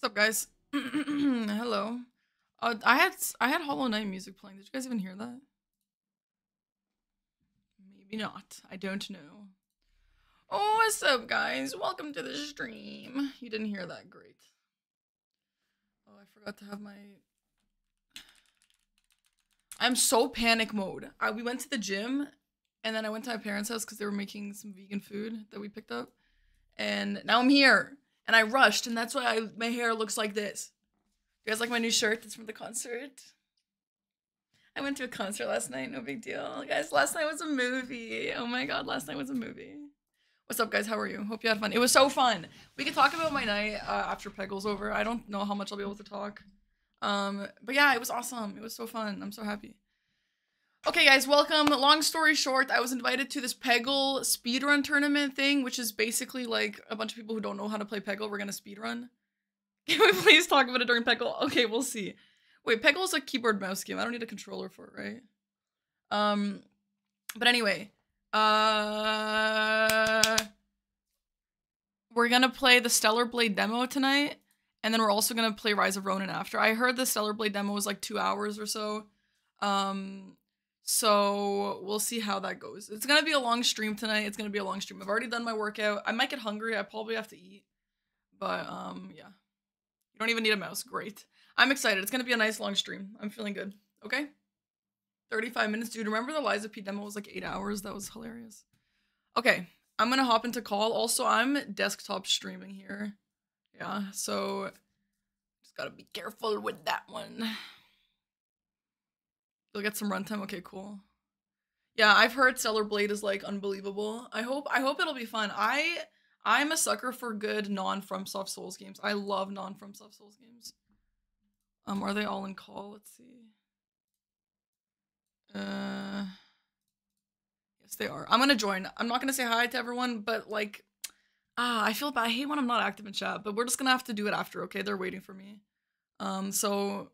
What's up, guys? Hello. Uh, I had I had Hollow Knight music playing. Did you guys even hear that? Maybe not. I don't know. Oh, what's up, guys? Welcome to the stream. You didn't hear that? Great. Oh, I forgot to have my. I'm so panic mode. I, we went to the gym, and then I went to my parents' house because they were making some vegan food that we picked up, and now I'm here, and I rushed, and that's why I, my hair looks like this. You guys like my new shirt? It's from the concert. I went to a concert last night. No big deal, guys. Last night was a movie. Oh my god, last night was a movie. What's up, guys? How are you? Hope you had fun. It was so fun. We can talk about my night uh, after Peggle's over. I don't know how much I'll be able to talk. Um, but yeah, it was awesome. It was so fun. I'm so happy. Okay, guys, welcome. Long story short, I was invited to this Peggle speedrun tournament thing, which is basically like a bunch of people who don't know how to play Peggle. We're gonna speedrun. Can we please talk about it during Peggle? Okay, we'll see. Wait, Peggle is a keyboard mouse game. I don't need a controller for it, right? Um, but anyway, uh, we're gonna play the Stellar Blade demo tonight, and then we're also gonna play Rise of Ronin after. I heard the Stellar Blade demo was like two hours or so. Um, so we'll see how that goes. It's gonna be a long stream tonight. It's gonna be a long stream. I've already done my workout. I might get hungry. I probably have to eat, but um, yeah. You don't even need a mouse. Great. I'm excited. It's gonna be a nice long stream. I'm feeling good. Okay. 35 minutes, dude. Remember the Lies of P demo was like eight hours? That was hilarious. Okay, I'm gonna hop into call. Also, I'm desktop streaming here. Yeah, so just gotta be careful with that one. You'll get some runtime. Okay, cool. Yeah, I've heard Stellar Blade is like unbelievable. I hope I hope it'll be fun. I I'm a sucker for good non FromSoft Souls games. I love non FromSoft Souls games. Um, are they all in call? Let's see. Uh, yes, they are. I'm gonna join. I'm not gonna say hi to everyone, but like, ah, I feel bad. I hate when I'm not active in chat. But we're just gonna have to do it after. Okay, they're waiting for me. Um, so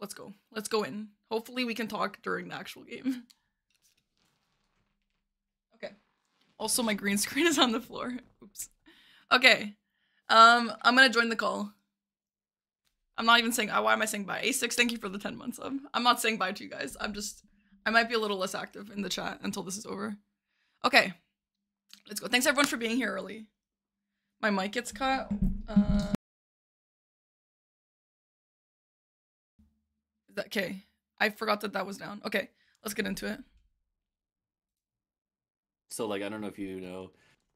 let's go. Let's go in. Hopefully, we can talk during the actual game. okay. Also, my green screen is on the floor. Oops. Okay. Um, I'm gonna join the call. I'm not even saying. Uh, why am I saying bye? A6, thank you for the 10 months of. I'm not saying bye to you guys. I'm just. I might be a little less active in the chat until this is over. Okay. Let's go. Thanks everyone for being here early. My mic gets cut. Uh, is that okay? I forgot that that was down. Okay, let's get into it. So like I don't know if you know,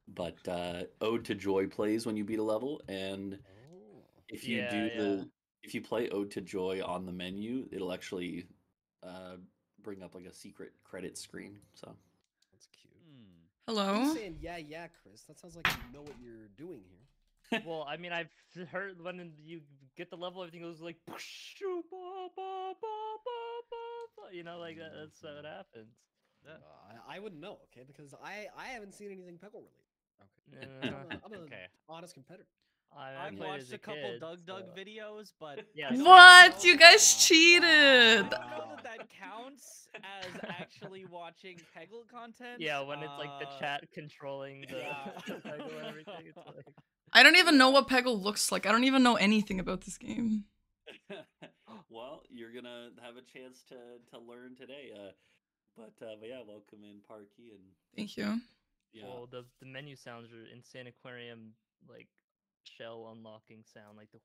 but uh Ode to Joy plays when you beat a level and if you Yeah, do yeah. the if you play Ode to Joy on the menu, it'll actually uh bring up like a secret credit screen. So That's cute. Hello. Keep saying yeah, yeah, Chris. That sounds like you know what you're doing here. Well, I mean, I've heard when you get the level, everything goes like, you know, like that, that's how it happens. Uh, I, I wouldn't know, okay? Because I I haven't seen anything Peggle related. Uh, I'm a, I'm a Okay. honest competitor. I, I I've watched as a couple kid, DougDoug so- videos, but Yeah, I so- don't What? You guys I cheated. don't know that that counts as actually watching Peggle content. Yeah, when it's like the Uh, chat controlling the yeah. Peggle and everything, it's like, I don't even know what Peggle looks like. I don't even know anything about this game. well, you're gonna have a chance to to learn today. Uh but uh but yeah, welcome in Parky and Thank you. yeah. well, the the menu sounds are insane aquarium like shell unlocking sound, like the.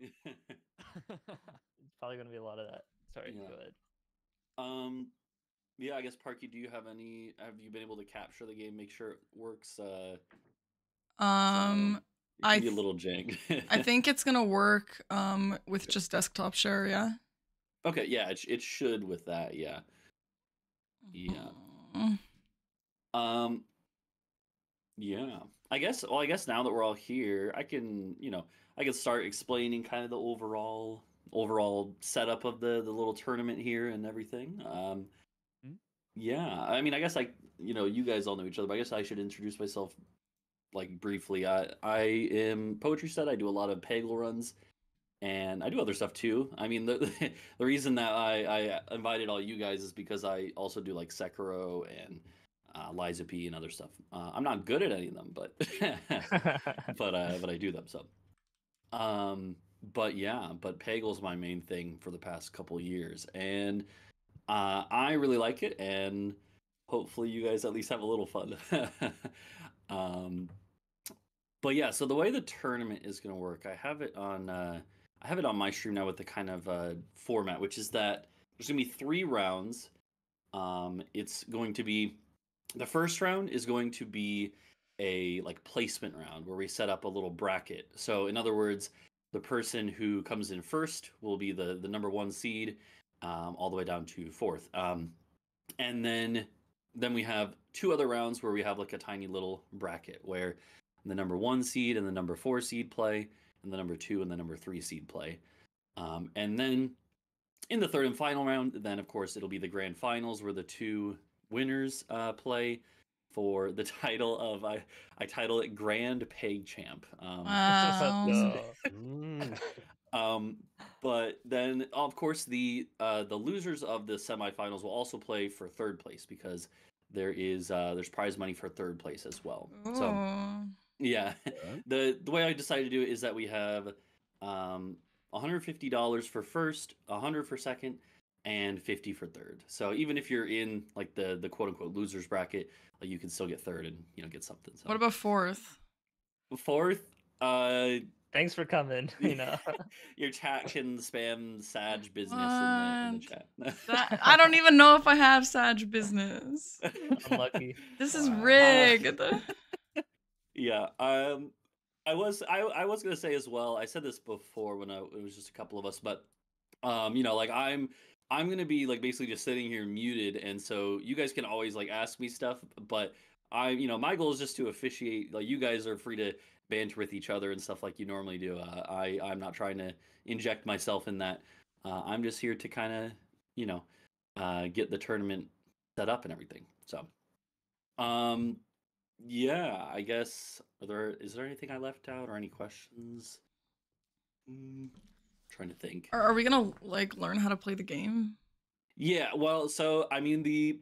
It's probably gonna be a lot of that. Sorry, Yeah. go ahead. um yeah, I guess Parky, do you have any have you been able to capture the game, make sure it works uh Um, it can I be a little jank. I think it's gonna work um with just desktop share. Yeah. Okay, yeah, it, it should with that, yeah. Yeah. Mm. Um yeah. I guess well I guess now that we're all here, I can, you know, I can start explaining kind of the overall overall setup of the the little tournament here and everything. Um Hmm? yeah, I mean I guess I you know, you guys all know each other, but I guess I should introduce myself like briefly. I I am poetry set. I do a lot of Peggle runs and I do other stuff too. I mean, the the reason that I, I invited all you guys is because I also do like Sekiro and uh, Lies of P and other stuff. Uh, I'm not good at any of them, but but uh, but I do them. So, Um, but yeah, but Peggle's my main thing for the past couple years, and uh, I really like it, and hopefully you guys at least have a little fun. um, but yeah, so the way the tournament is going to work, I have it on uh, I have it on my stream now with the kind of uh, format, which is that there's going to be three rounds. Um, it's going to be the first round is going to be a like placement round where we set up a little bracket. So in other words, the person who comes in first will be the the number one seed, um, all the way down to fourth. Um, and then then we have two other rounds where we have like a tiny little bracket where the number one seed and the number four seed play, and the number two and the number three seed play. Um, and then in the third and final round, then of course it'll be the grand finals where the two winners uh, play for the title of I I title it Grand Peg Champ. Um, Wow. Duh. Mm. um, but then of course the uh, the losers of the semifinals will also play for third place because there is uh, there's prize money for third place as well. So Ooh. yeah, the the way I decided to do it is that we have um, $150 for first, 100 for second, and 50 for third. So even if you're in like the the quote unquote losers bracket, like you can still get third and you know get something. So What about fourth? fourth? Uh, Thanks for coming. You know. your chat can spam Sag business in the, in the chat. That, I don't even know if I have Sag business. I'm lucky. This is Wow. rigged. Yeah. Um, I was I I was gonna say as well. I said this before when I, it was just a couple of us, but um, you know, like I'm I'm gonna be like basically just sitting here muted, and so you guys can always like ask me stuff, but I you know my goal is just to officiate. Like you guys are free to banter with each other and stuff like you normally do. Uh, I I'm not trying to inject myself in that. Uh, I'm just here to kind of you know uh, get the tournament set up and everything. So, um, yeah, I guess. Are there is there anything I left out or any questions? Mm, trying to think. Are, are we gonna like learn how to play the game? Yeah, well, so I mean the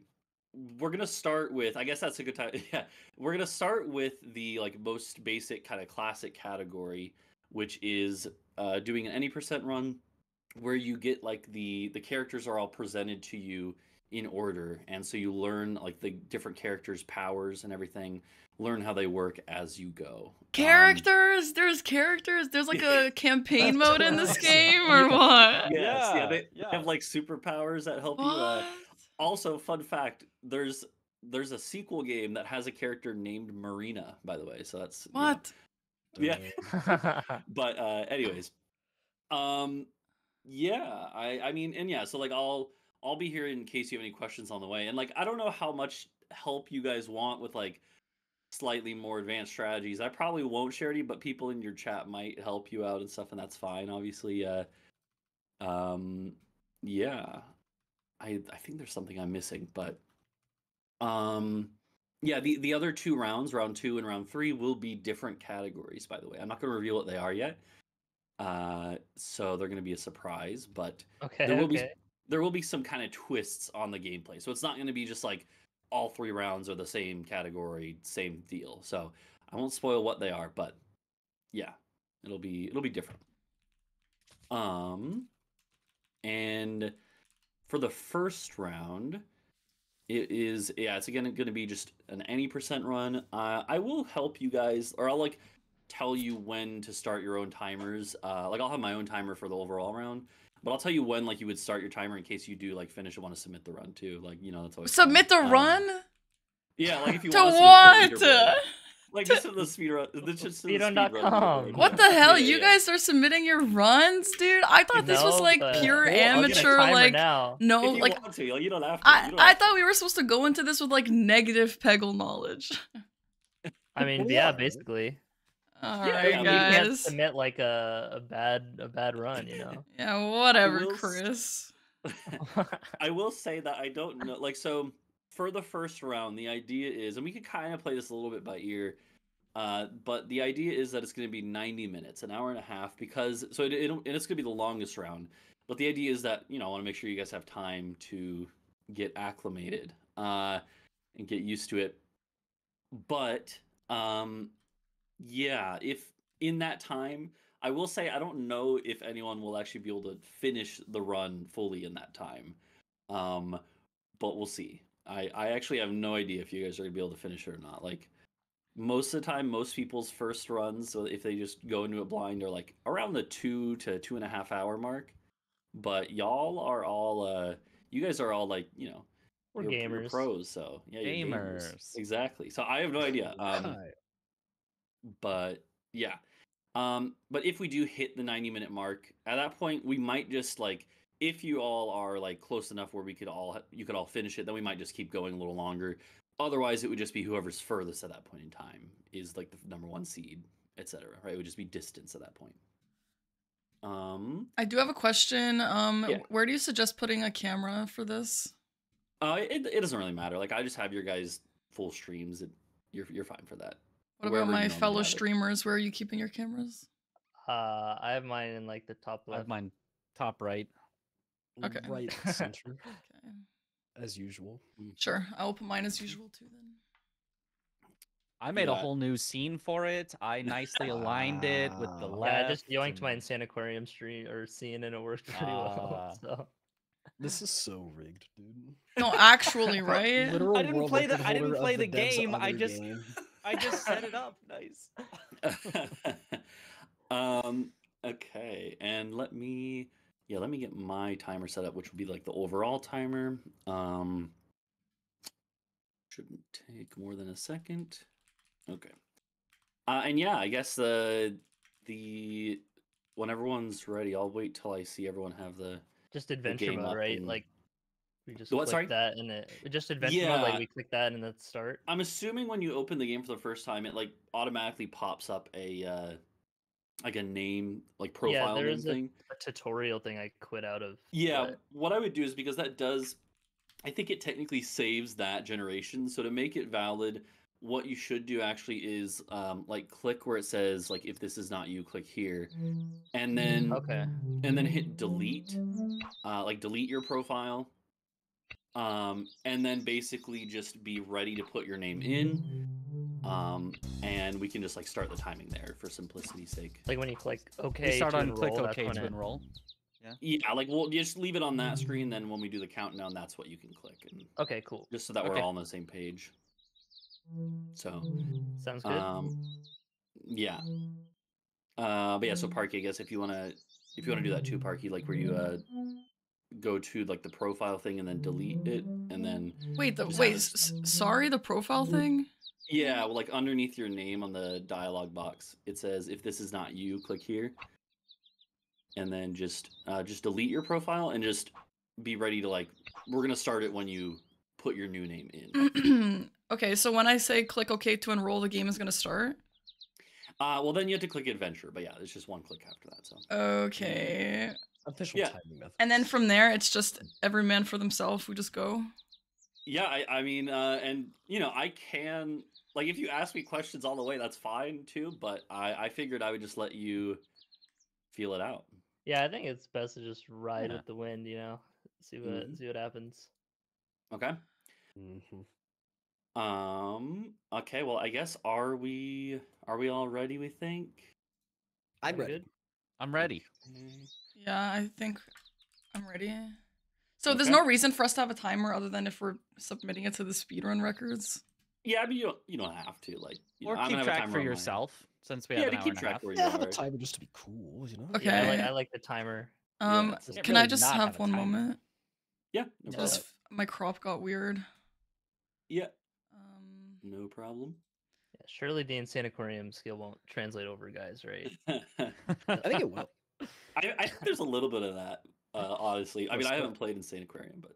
we're gonna start with I guess that's a good time. Yeah. We're gonna start with the like most basic kind of classic category, which is uh doing an any percent run where you get like the the characters are all presented to you in order and so you learn like the different characters powers and everything learn how they work as you go Um, Characters? There's characters? There's like a campaign That's mode in this game or what? yes yeah, Yeah, they yeah. have like superpowers that help you uh, also fun fact there's there's a sequel game that has a character named marina by the way so that's you know, What? yeah but uh anyways um yeah i i mean and yeah so like i'll i'll be here in case you have any questions on the way and like i don't know how much help you guys want with like slightly more advanced strategies i probably won't share any but people in your chat might help you out and stuff and that's fine obviously uh um yeah i i think there's something i'm missing but um yeah, the, the other two rounds, round two and round three, will be different categories, by the way. I'm not going to reveal what they are yet. Uh, so they're going to be a surprise, but okay. there will be okay. There will be some kind of twists on the gameplay. So it's not going to be just like all three rounds are the same category, same deal. So I won't spoil what they are, but yeah, it'll be it'll be different. Um, and for the first round, it is yeah, it's again going to be just an any percent run. Uh, I will help you guys, or I'll like tell you when to start your own timers. Uh, like I'll have my own timer for the overall round, but I'll tell you when like you would start your timer in case you do like finish and want to submit the run too. Like you know that's always fun. Submit the Um, run? Yeah, like if you To want what? to what? Like just in the speed run. the- Just in the Speedrun.com. speed run What the hell? Yeah, You yeah. guys are submitting your runs, dude? I thought this was like but- pure Well, I'll get a amateur, like now. no, like to, like, you don't have to. I you don't I have to. thought we were supposed to go into this with like negative Peggle knowledge. I mean, yeah, yeah. basically. All Yeah, right, yeah, we You can't submit like a, a bad a bad run, you know. Yeah, whatever, will Chris. I will say that I don't know. Like, so for the first round, the idea is, and we could kind of play this a little bit by ear, uh, but the idea is that it's going to be 90 minutes, an hour and a half, because so it, it'll, and it's going to be the longest round. But the idea is that you know I want to make sure you guys have time to get acclimated uh, and get used to it. But um, yeah, if in that time I will say I don't know if anyone will actually be able to finish the run fully in that time. Um, but we'll see. I I actually have no idea if you guys are gonna be able to finish it or not. Like most of the time, most people's first runs, so if they just go into it blind, are like around the two to two and a half hour mark. But y'all are all uh you guys are all like, you know, We're gamers. pros, so yeah, you're gamers. Gamers. Exactly. So I have no idea. Um. But yeah um but if we do hit the 90 minute mark at that point we might just like if you all are like close enough where we could all you could all finish it then we might just keep going a little longer otherwise it would just be whoever's furthest at that point in time is like the number one seed etc right it would just be distance at that point um I do have a question. Um, Yeah. where do you suggest putting a camera for this? uh it, it doesn't really matter like i just have your guys full streams it, you're you're fine for that What about my fellow have it. streamers? Where are you keeping your cameras? Uh, I have mine in like the top left. I have mine top right. Okay. Right center, Okay. as usual. Sure. I will put mine as usual too then. I made a whole new scene for it. I nicely aligned it with the left. Yeah, I just yoinked and- my Insane Aquarium stream or scene and it worked pretty Ah. well. So This is so rigged, dude. No, actually, right? I didn't play the- I didn't play the dev's game, I just- game. I just set it up. Nice. um okay and let me yeah let me get my timer set up which would be like the overall timer um shouldn't take more than a second okay uh and yeah i guess the the when everyone's ready i'll wait till i see everyone have the just adventure game mode, up right? and- Like we just what, click sorry? that and it just adventure mode. Like Yeah. we click that and then start. i'm assuming when you open the game for the first time it like automatically pops up a uh like a name like profile there is a- thing A tutorial thing I quit out of. Yeah, but- what I would do is because that does, I think it technically saves that generation. So to make it valid, what you should do actually is um, like click where it says like if this is not you, click here, and then Okay. and then hit delete, uh, like delete your profile, um, and then basically just be ready to put your name in, um, and we can just like start the timing there for simplicity's sake. Like when you click We OK. start to on click enroll, that's OK to enroll. Yeah, yeah, like we'll just leave it on that screen. Then when we do the countdown, that's what you can click, and Okay, cool. just so that we're Okay. all on the same page. So, Sounds good. um, yeah. Uh, but yeah, so Parky, I guess if you wanna, if you wanna do that too, Parky, like where you uh go to like the profile thing and then delete it, and then Wait, the wait. s- sorry, the profile thing. yeah, well, like underneath your name on the dialog box, it says if this is not you, click here, and then just uh, just delete your profile and just be ready to like. We're gonna start it when you put your new name in. okay, so when I say click OK to enroll, the game is gonna start. Uh, well, then you have to click adventure, but yeah, it's just one click after that. So Okay, Official Yeah. timing method. and then from there, it's just every man for themselves. We just go. yeah, I, I mean, uh, and you know, I can like if you ask me questions all the way, that's fine too. But I, I figured I would just let you feel it out. yeah, I think it's best to just ride Yeah. with the wind. You know, see what Mhm. see what happens. Okay. Mhm. Um. Okay. Well, I guess are we are we all ready? We think. I'm We ready. good? I'm ready. Yeah, I think I'm ready. So there's no reason for us to have a timer other than if we're submitting it to the speedrun records. Yeah, I mean, you don't you don't have to like. You Or know, I'm keep gonna have a track for on mine. yourself since we Yeah, have to an hour keep and a track half. Yeah, have a timer just to be cool, you know? Okay. Yeah, I like I like the timer. Um, it's Can't can I just have, have one moment? Yeah. No Yeah. problem. Just my crop got weird. Yeah. Um, No problem. Yeah, surely the insane aquarium skill won't translate over, guys, right? I think it will. I, I think there's a little bit of that, uh, honestly. I mean, I haven't played Insane Aquarium, but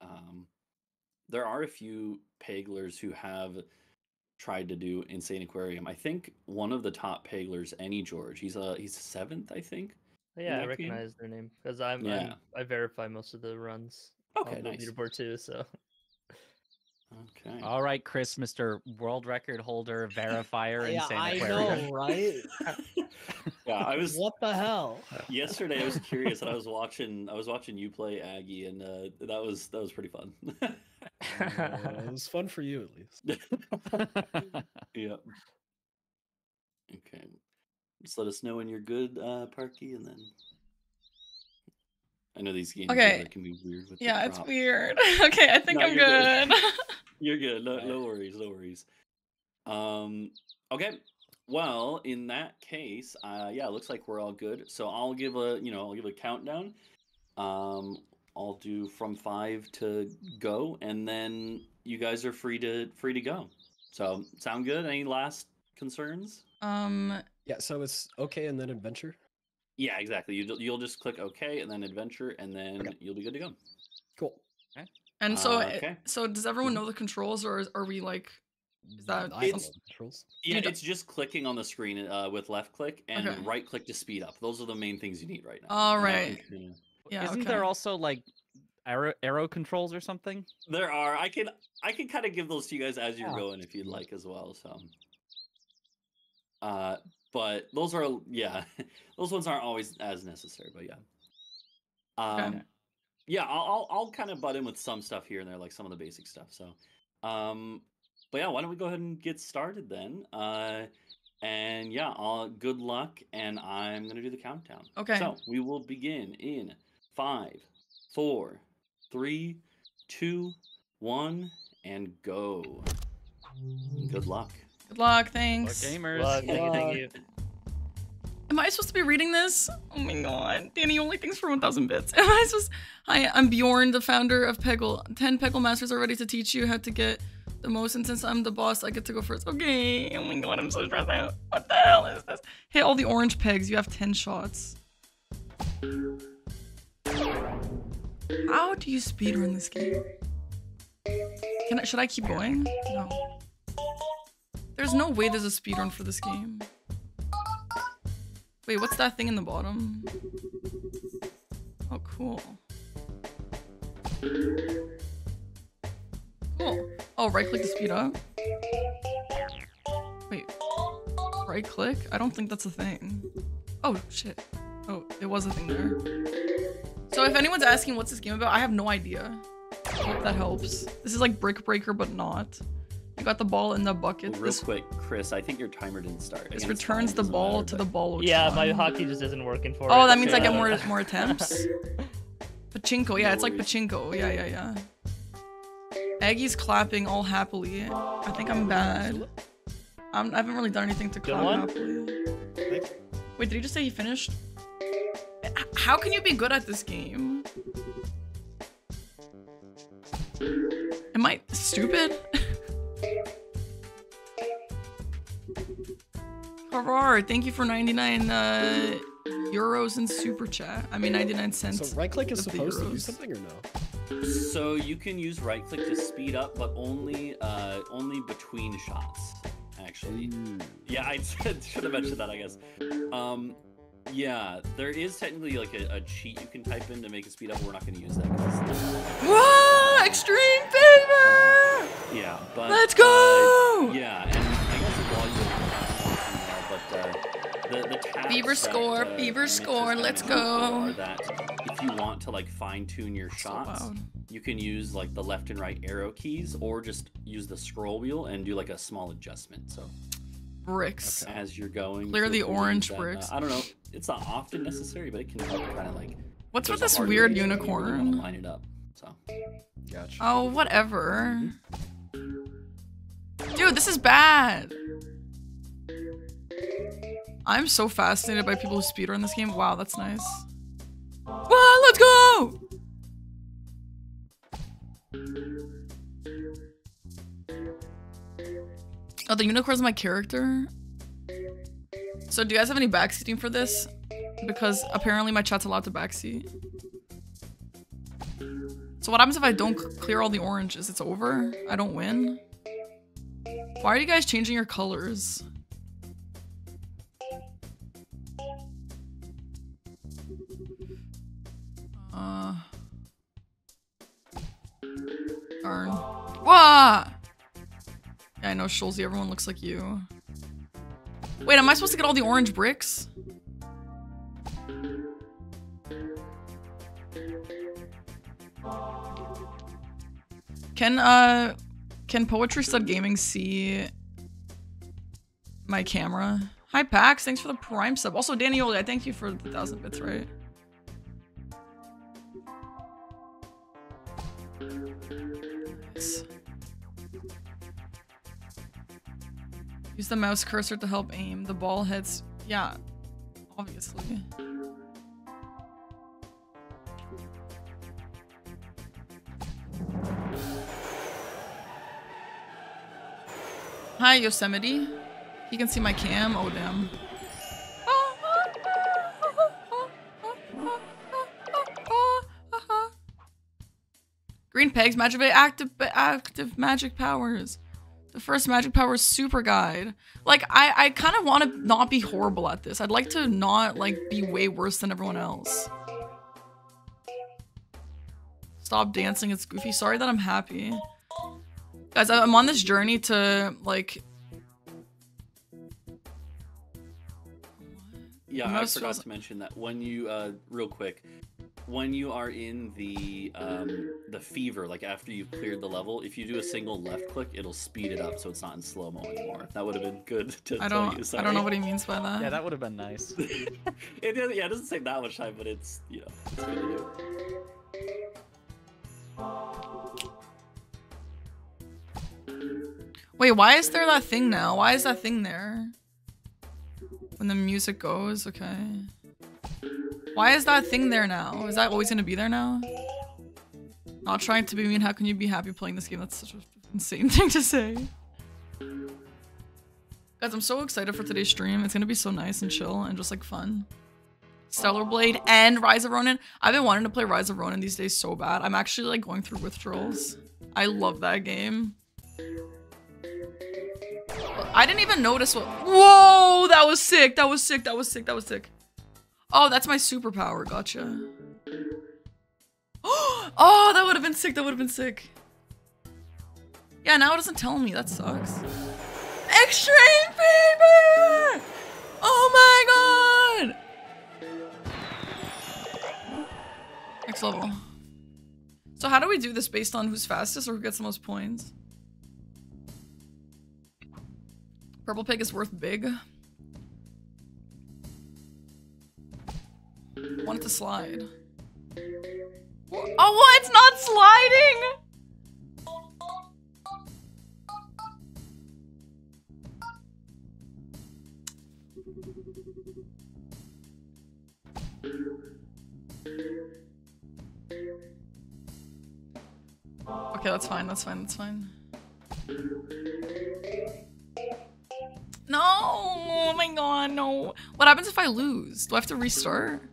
um, there are a few Peglers who have tried to do Insane Aquarium. I think one of the top Peglers, Any George, he's a he's seventh, I think. Yeah, I that game? recognize their name because I'm, Yeah. I'm I verify most of the runs Okay, on the nice. leaderboard too. So Okay. All right, Chris, Mr. World Record holder, verifier, and yeah, I know, right? yeah, I was what the hell? yesterday. I was curious, and I was watching. I was watching you play Aggie, and uh, that was that was pretty fun. Uh, it was fun for you, at least. yeah. Okay. just let us know when you're good, uh, Parky, and then. I know these games Okay. together can be weird. With Yeah, it's weird. okay, I think No, I'm you're good. good. You're good. No, Alright. no worries. No worries. Um. Okay. Well, in that case, uh, yeah, it looks like we're all good. So I'll give a, you know, I'll give a countdown. Um, I'll do from five to go, and then you guys are free to free to go. So sound good? Any last concerns? um, Yeah, so it's okay and then adventure. Yeah, exactly. You you'll just click OK and then adventure, and then Okay. you'll be good to go. Cool. and so Uh, okay. so does everyone know the controls, or are we like? Is that- It's- controls. Yeah, it's just clicking on the screen uh, with left click and Okay. right click to speed up. Those are the main things you need right now. All right. And I right. can kinda- Yeah, Isn't okay. there also like arrow arrow controls or something? There are. I can I can kind of give those to you guys as you're Yeah. going if you'd like as well. So, uh, but those are yeah, those ones aren't always as necessary. But yeah, um, yeah, I'll I'll, I'll kind of butt in with some stuff here and there, like some of the basic stuff. So, um, but yeah, why don't we go ahead and get started then? Uh, and yeah, all good luck, and I'm gonna do the countdown. Okay. So we will begin in five, four, three, two, one, and go. Good luck. Good luck. Or Thanks. gamers. Luck, thank you, thank you. Am I supposed to be reading this? Oh my god. Danny only thinks for 1000 bits. Am I supposed Hi, I'm Bjorn, the founder of Peggle. 10 Peggle Masters are ready to teach you how to get the most, and since I'm the boss, I get to go first. Okay. Oh my god, I'm so stressed out. What the hell is this? Hit all the orange pegs. You have 10 shots. How do you speedrun this game? Can I, should I keep going? No. There's no way there's a speedrun for this game. Wait, what's that thing in the bottom? Oh, cool. Cool. Oh, right click to speed up. Wait. Right click? I don't think that's a thing. Oh, shit. Oh, it was a thing there. So if anyone's asking what's this game about, I have no idea. I hope that helps. This is like Brick Breaker, but not. You got the ball in the bucket. Real This, quick, Chris, I think your timer didn't start. this Again, returns the ball matter, to but- the ball. Yeah, my hotkey just isn't working for oh, it. Oh, that means I get Yeah. more more attempts. Pachinko, yeah, No it's like pachinko. Yeah, yeah, yeah. Aggie's clapping all happily. I think I'm bad. I'm, I haven't really done anything to Good clap happily. Wait, did he just say he finished? How can you be good at this game? Am I stupid? Karar, thank you for 99 uh, euros in super chat. I mean 99 cents. So right click is with the supposed to do something or no? So you can use right click to speed up, but only uh, only between shots. Actually, yeah, I should have mentioned that. I guess. Um, yeah, there is technically like a, a cheat you can type in to make it speed up. But we're not going to use that. 'cause it's- Whoa! Extreme fever! yeah, but Let's uh, go! yeah, and the the tabs Fever that, score, uh, fever Mitch score, let's go. That if you want to like fine tune your So shots, loud. you can use like the left and right arrow keys or just use the scroll wheel and do like a small adjustment so Bricks. as you're going Clear the free to use orange that. Uh, bricks. i don't know it's not often necessary but it can help kind of like What's with this weird way really unicorn? line it up so Gotcha. Oh, whatever. Dude, this is bad. I'm so fascinated by people who speedrun this game. Wow, that's nice. Wow, let's go! Oh, the unicorn's my character? So do you guys have any backseating for this? Because apparently my chat's allowed to backseat. So what happens if I don't clear all the oranges? It's over? I don't win? Why are you guys changing your colors? Uh. Darn. Wah! Yeah, I know, Schulze, everyone looks like you. Wait, am I supposed to get all the orange bricks? Can uh can Poetry Stud Gaming see my camera? Hi, Pax. Thanks for the prime sub. Also, Danioli, I thank you for the thousand bits, right? Use the mouse cursor to help aim. The ball hits. Yeah, obviously. Hi, Yosemite. You can see my cam. Oh, damn. Green pegs, magic active active magic powers. The first magic powers super guide. Like I I kind of want to not be horrible at this. I'd like to not like be way worse than everyone else. Stop dancing, it's goofy. Sorry that I'm happy. Guys, I'm on this journey to like Yeah, I forgot to mention that when you, uh, real quick, when you are in the um, the fever, like after you've cleared the level, if you do a single left click, it'll speed it up so it's not in slow mo anymore. That would have been good to I don't you. I don't know what he means by that. Yeah, that would have been nice. it doesn't, yeah, it doesn't take that much time, but it's you know, it's good to do. Wait, why is there that thing now? Why is that thing there? When the music goes, okay. Why is that thing there now? Is that always gonna be there now? Not trying to be mean, how can you be happy playing this game? That's such an insane thing to say. Guys, I'm so excited for today's stream. It's gonna be so nice and chill and just like fun. Stellar Blade and Rise of Ronin. I've been wanting to play Rise of Ronin these days so bad. I'm actually like going through withdrawals. I love that game. I didn't even notice what- Whoa! That was sick! That was sick! That was sick! That was sick! Oh, that's my superpower. Gotcha. Oh, that would have been sick. That would have been sick. Yeah, now it doesn't tell me. That sucks. Extreme fever! Oh my god! Next level. So how do we do this based on who's fastest or who gets the most points? Purple pig is worth big. Want it to slide. Oh, what? It's not sliding! Okay, that's fine, that's fine, that's fine. No! Oh my god, no. What happens if I lose? Do I have to restart?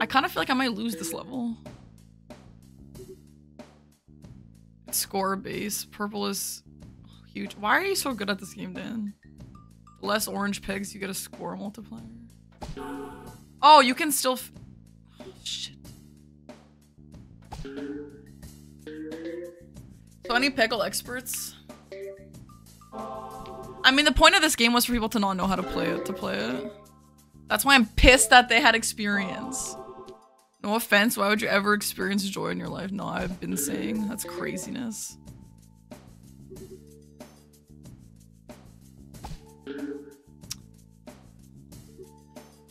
I kind of feel like I might lose this level. Score base. Purple is huge. Why are you so good at this game, Dan? Less orange pegs, you get a score multiplier. Oh, you can still. F Shit. So any pickle experts? I mean, the point of this game was for people to not know how to play it, to play it. That's why I'm pissed that they had experience. No offense, why would you ever experience joy in your life? No, I've been saying that's craziness.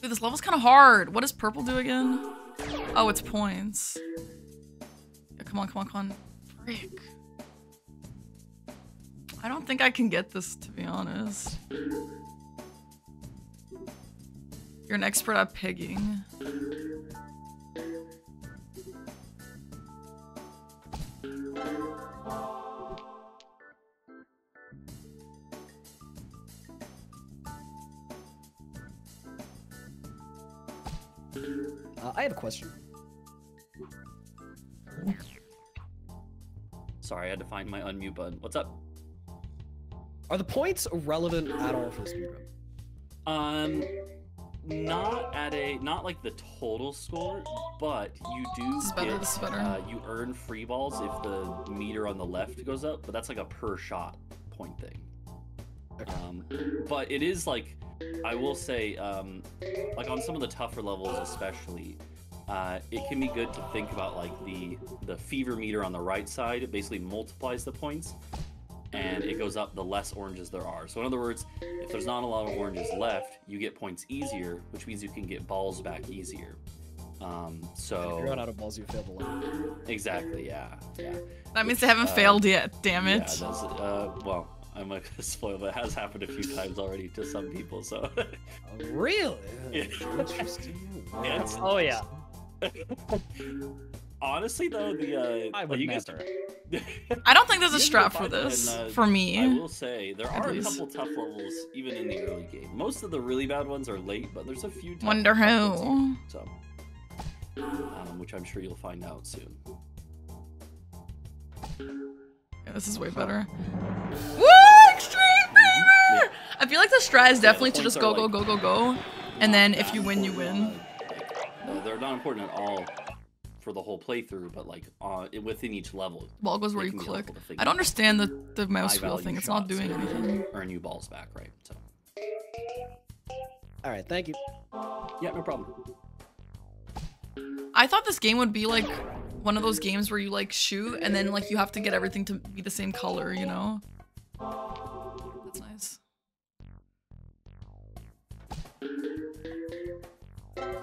Dude, this level's kind of hard. What does purple do again? Oh, it's points. Yeah, come on, come on, come on. Frick. I don't think I can get this, to be honest. You're an expert at pigging. Uh, I have a question. Sorry, I had to find my unmute button. What's up? Are the points relevant at all for the speedrun? Um, not at a not like the total score, but you do get. Uh, you earn free balls if the meter on the left goes up, but that's like a per shot point thing. Um, but it is like I will say, um, like on some of the tougher levels, especially, uh, it can be good to think about like the the fever meter on the right side. It basically multiplies the points, and and it goes up the less oranges there are. So in other words, if there's not a lot of oranges left, you get points easier, which means you can get balls back easier. Um, If you run so out of balls, you failed the level. exactly, yeah, yeah. That means they haven't Uh, failed yet. Damn Yeah, it. that's, uh, well, I'm not gonna spoil, but it has happened a few times already to some people. So really? Yeah. Interesting. Yeah, it's- Oh yeah. honestly, though, the uh, I like, would you guys- I don't think there's a Yeah, strap for this. in, uh, for me. I will say there are least. a couple tough levels even in the early game. Most of the really bad ones are late, but there's a few. Tough, Wonder tough who. So, um, which I'm sure you'll find out soon. Yeah, this is way better. Woo! Extreme fever! I feel like the strat is the definitely to just go, go, like- go, go, go. And then if you win, you win. Uh, they're not important at all for the whole playthrough, but like uh, within each level, Ball goes where they you click. helpful to figure I don't understand the, the mouse wheel thing. It's not doing that anything. Earn you balls back, right? So, All right, thank you. yeah, no problem. I thought this game would be like one of those games where you like shoot and then like you have to get everything to be the same color, you know? That's nice.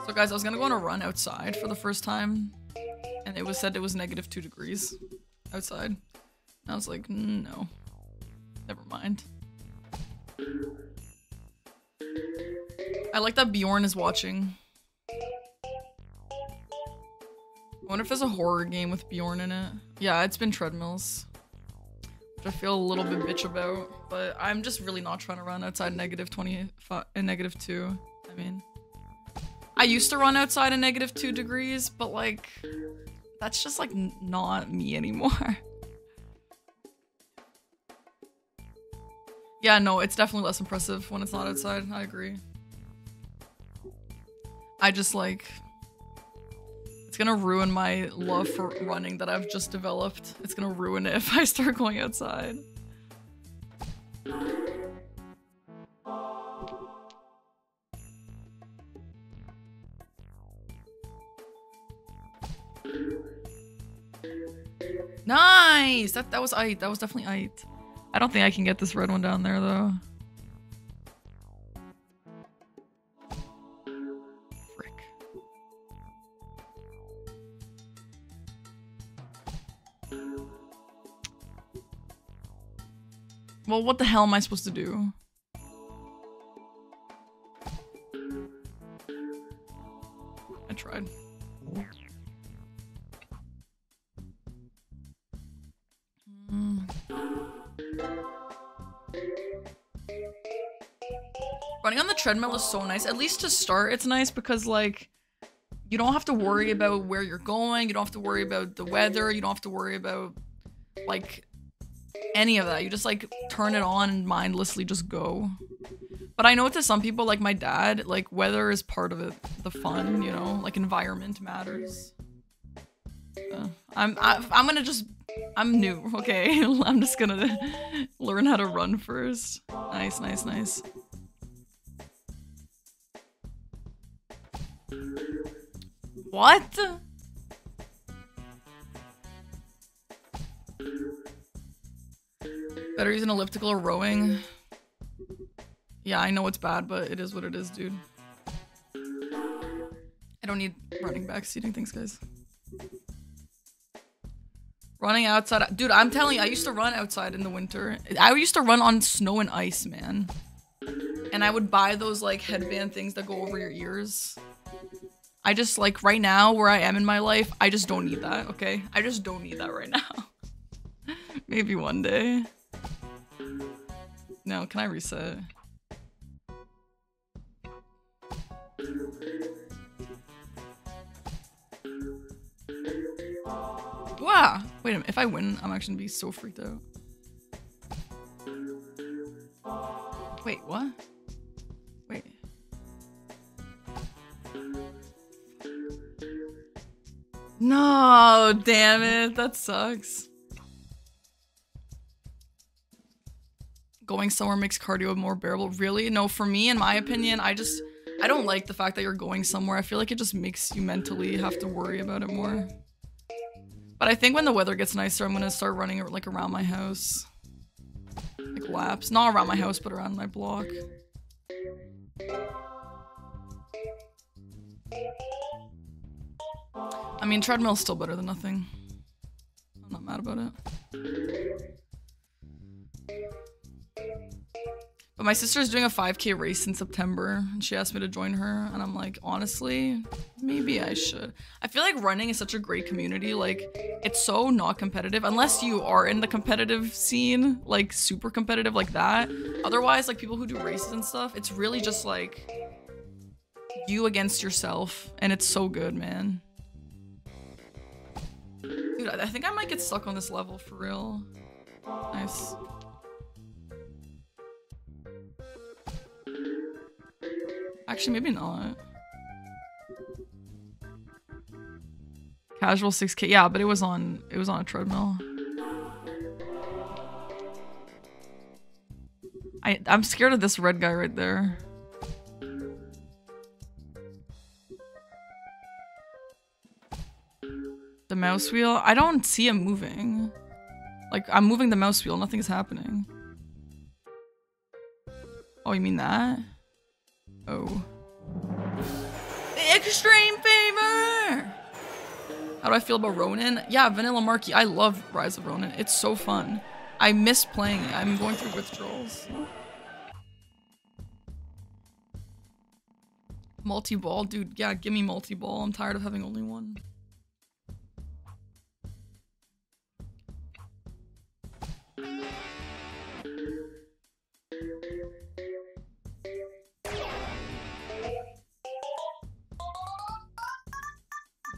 So guys, I was gonna go on a run outside for the first time, and it was said it was negative two degrees outside. I was like, "Mm, no, never mind. I like that Bjorn is watching. I wonder if there's a horror game with Bjorn in it. Yeah, it's been treadmills. Which I feel a little bit bitch about, but I'm just really not trying to run outside negative 25 and negative 2. I mean, I used to run outside in negative 2 degrees, but like, that's just like not me anymore. yeah, no, it's definitely less impressive when it's not outside. I agree. I just like it's gonna ruin my love for running that I've just developed. It's gonna ruin it if I start going outside. Nice! That that was Ite. That was definitely Ite. I don't think I can get this red one down there though. Frick. Well, what the hell am I supposed to do? I tried. Running on the treadmill is so nice. At least to start, it's nice because, like, you don't have to worry about where you're going. You don't have to worry about the weather. You don't have to worry about, like, any of that. You just, like, turn it on and mindlessly just go. But I know to some people, like my dad, like, weather is part of it, the fun, you know? Like, environment matters. Uh, I'm, I, I'm gonna just, I'm new, okay? I'm just gonna learn how to run first. Nice, nice, nice. What? Better use an elliptical or rowing. Yeah, I know it's bad, but it is what it is, dude. I don't need running back seating things, guys. Running outside. Dude, I'm telling you, I used to run outside in the winter. I used to run on snow and ice, man. And I would buy those, like, headband things that go over your ears. I just, like, right now, where I am in my life, I just don't need that, okay? I just don't need that right now. Maybe one day. No, can I reset? Wow! Wait a minute, if I win, I'm actually gonna be so freaked out. Wait, what? No, damn it, that sucks. Going somewhere makes cardio more bearable. Really? No, for me, in my opinion, I just I don't like the fact that you're going somewhere. I feel like it just makes you mentally have to worry about it more. But I think when the weather gets nicer, I'm gonna start running like around my house. like laps, not around my house, but around my block. I mean, treadmill's still better than nothing. I'm not mad about it. But my sister's doing a 5k race in September, and she asked me to join her, and I'm like, honestly, maybe I should. I feel like running is such a great community. Like, it's so not competitive, unless you are in the competitive scene, like super competitive like that. Otherwise, like people who do races and stuff, it's really just like you against yourself, and it's so good, man. Dude, I think I might get stuck on this level for real. Nice. Actually, maybe not. Casual 6k. Yeah, but it was on it was on a treadmill. I I'm scared of this red guy right there. The mouse wheel? I don't see him moving. Like I'm moving the mouse wheel, nothing's happening. Oh, you mean that? Oh. Extreme fever! How do I feel about Ronin? Yeah, Vanilla Marky. I love Rise of Ronin. It's so fun. I miss playing it. I'm going through withdrawals. Multi-ball? Dude, yeah, give me multi-ball. I'm tired of having only one.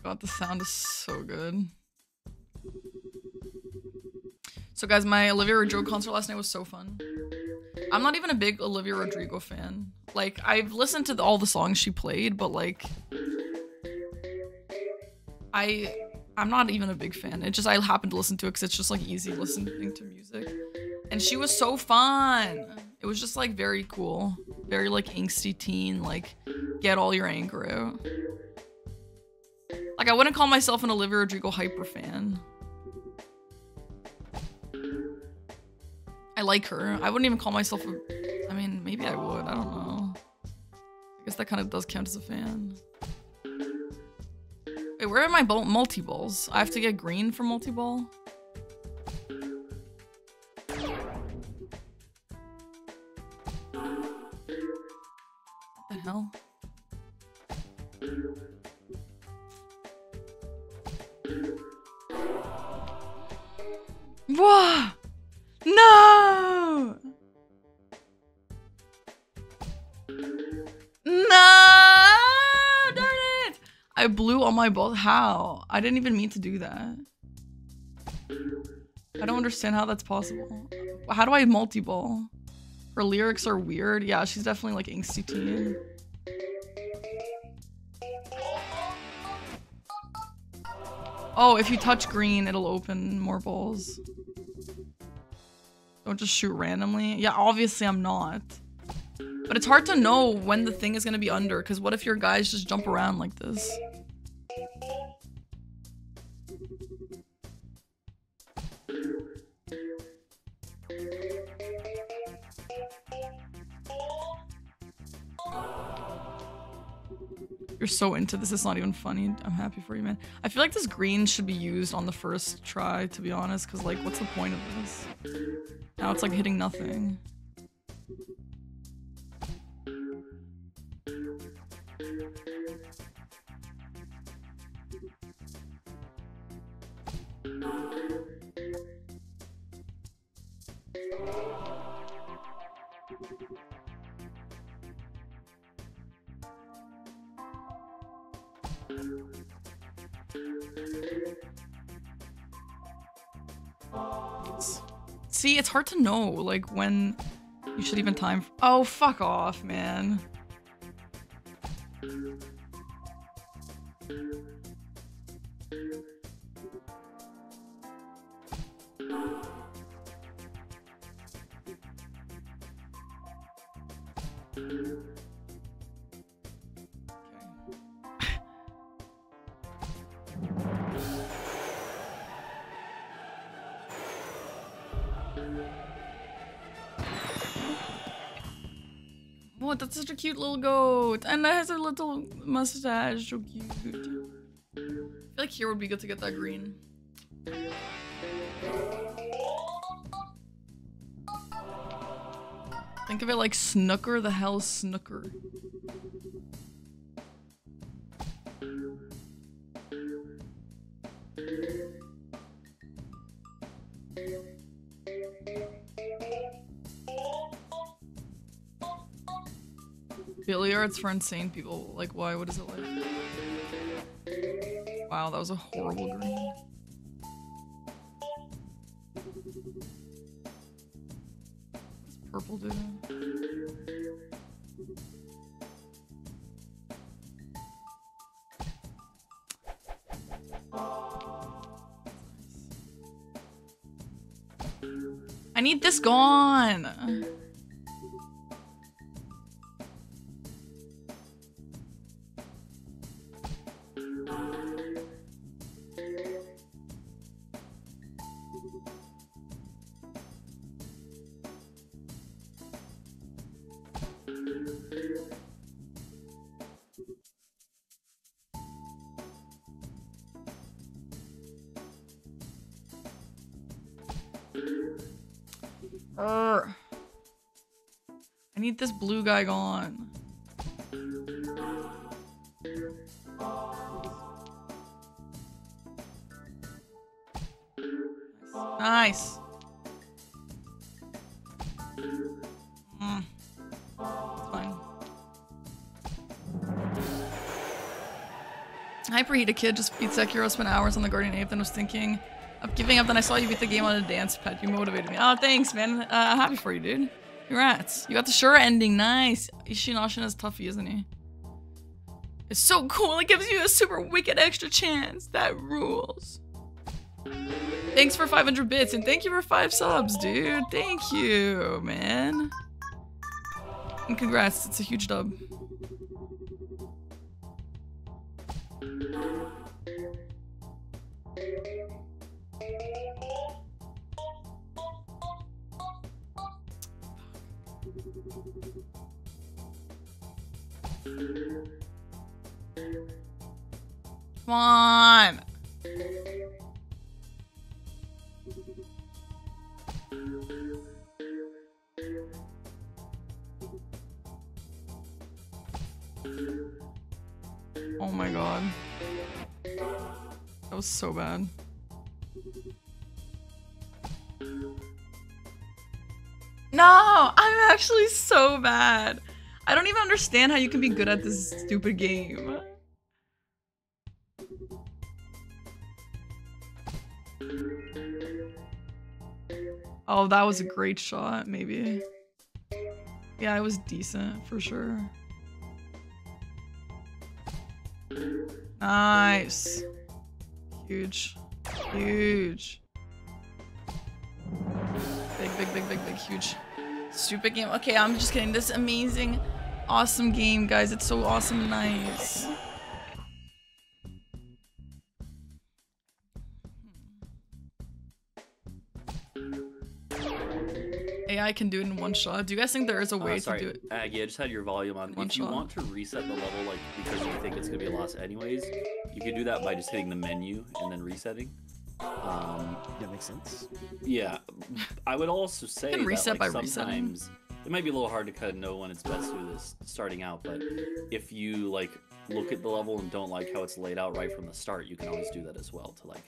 God, the sound is so good. So guys, my Olivia Rodrigo concert last night was so fun. I'm not even a big Olivia Rodrigo fan. Like, I've listened to all the songs she played, but like, I, I'm not even a big fan. It just I happened to listen to it because it's just like easy listening to music, and she was so fun. It was just like very cool, very like angsty teen, like get all your anger out. Like, I wouldn't call myself an Olivia Rodrigo hyper fan. I like her. I wouldn't even call myself a. I mean, maybe I would. I don't know. I guess that kind of does count as a fan. Wait, where are my multi balls? I have to get green for multi ball. What the hell? Whoa! No! No! I blew all my balls. How? I didn't even mean to do that. I don't understand how that's possible. How do I multi-ball? Her lyrics are weird. Yeah, she's definitely like angsty teen. Oh, if you touch green, it'll open more balls. Don't just shoot randomly. Yeah, obviously I'm not. But it's hard to know when the thing is gonna be under, because what if your guys just jump around like this? You're so into this, it's not even funny. I'm happy for you, man. I feel like this green should be used on the first try, to be honest, because, like, what's the point of this? Now it's, like, hitting nothing. See, it's hard to know, like, when you should even time- Oh, fuck off, man. Oh, that's such a cute little goat. And it has a little mustache. So cute. I feel like here would be good to get that green. Think of it like Snooker the hell Snooker. Billiards for insane people. Like, why? What is it like? Wow, that was a horrible green. What's purple do? I need this gone. Need this blue guy gone. Nice. Mm. Fine. Hyperheated kid just beat Sekiro, spent hours on the Guardian Ape, then was thinking of giving up. Then I saw you beat the game on a dance pad. You motivated me. Oh, thanks, man. Uh, happy for you, dude. Congrats. You got the Shura ending. Nice. Isshin is toughy, isn't he? It's so cool. It gives you a super wicked extra chance. That rules. Thanks for 500 bits and thank you for five subs, dude. Thank you, man. And congrats. It's a huge dub. Bad. No, I'm actually so bad. I don't even understand how you can be good at this stupid game. Oh, that was a great shot, maybe. Yeah, it was decent for sure. Nice. Huge. Huge. Big, big, big, big, big, huge. Stupid game. Okay, I'm just kidding. This amazing, awesome game, guys. It's so awesome and nice. AI can do it in one shot. Do you guys think there is a Uh, way sorry, to do it? Aggie, I just had your volume on. One if you want to reset the level, like because you think it's gonna be a loss anyways, you can do that by just hitting the menu and then resetting. Um, That makes sense. yeah, I would also say can reset that, like, by resetting. sometimes it might be a little hard to kind of know when it's best to do this starting out, but if you like look at the level and don't like how it's laid out right from the start, you can always do that as well to like.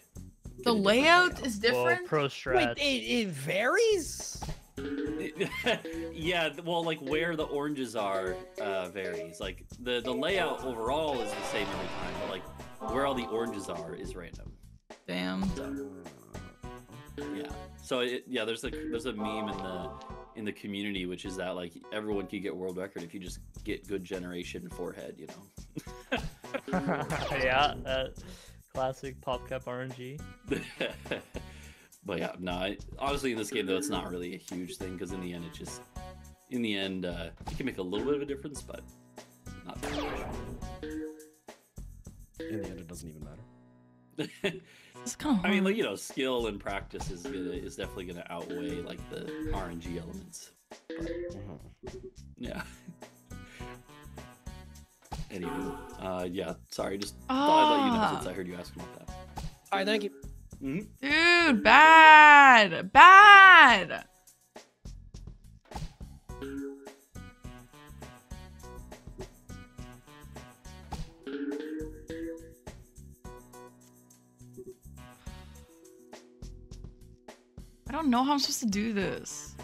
The a different layout is Well, different. pro Wait, it, it varies. yeah, well, like where the oranges are uh, varies. Like the the layout overall is the same every time, but like where all the oranges are is random. Damn. So, yeah. So it, yeah, there's a there's a meme in the in the community which is that like everyone could get world record if you just get good generation forehead, you know. yeah, uh, classic PopCap RNG. but yeah, no. I, honestly, in this game though, it's not really a huge thing because in the end, it just in the end, uh, it can make a little bit of a difference, but not that much. In the end, it doesn't even matter. It's kind of I mean, like you know, skill and practice is gonna is definitely gonna outweigh like the RNG elements. But Uh-huh. yeah, Anywho, uh, yeah. Sorry, just thought I'd let you know since Ah. I heard you ask about that. All right, thank you. Dude, bad. Bad. I don't know how I'm supposed to do this.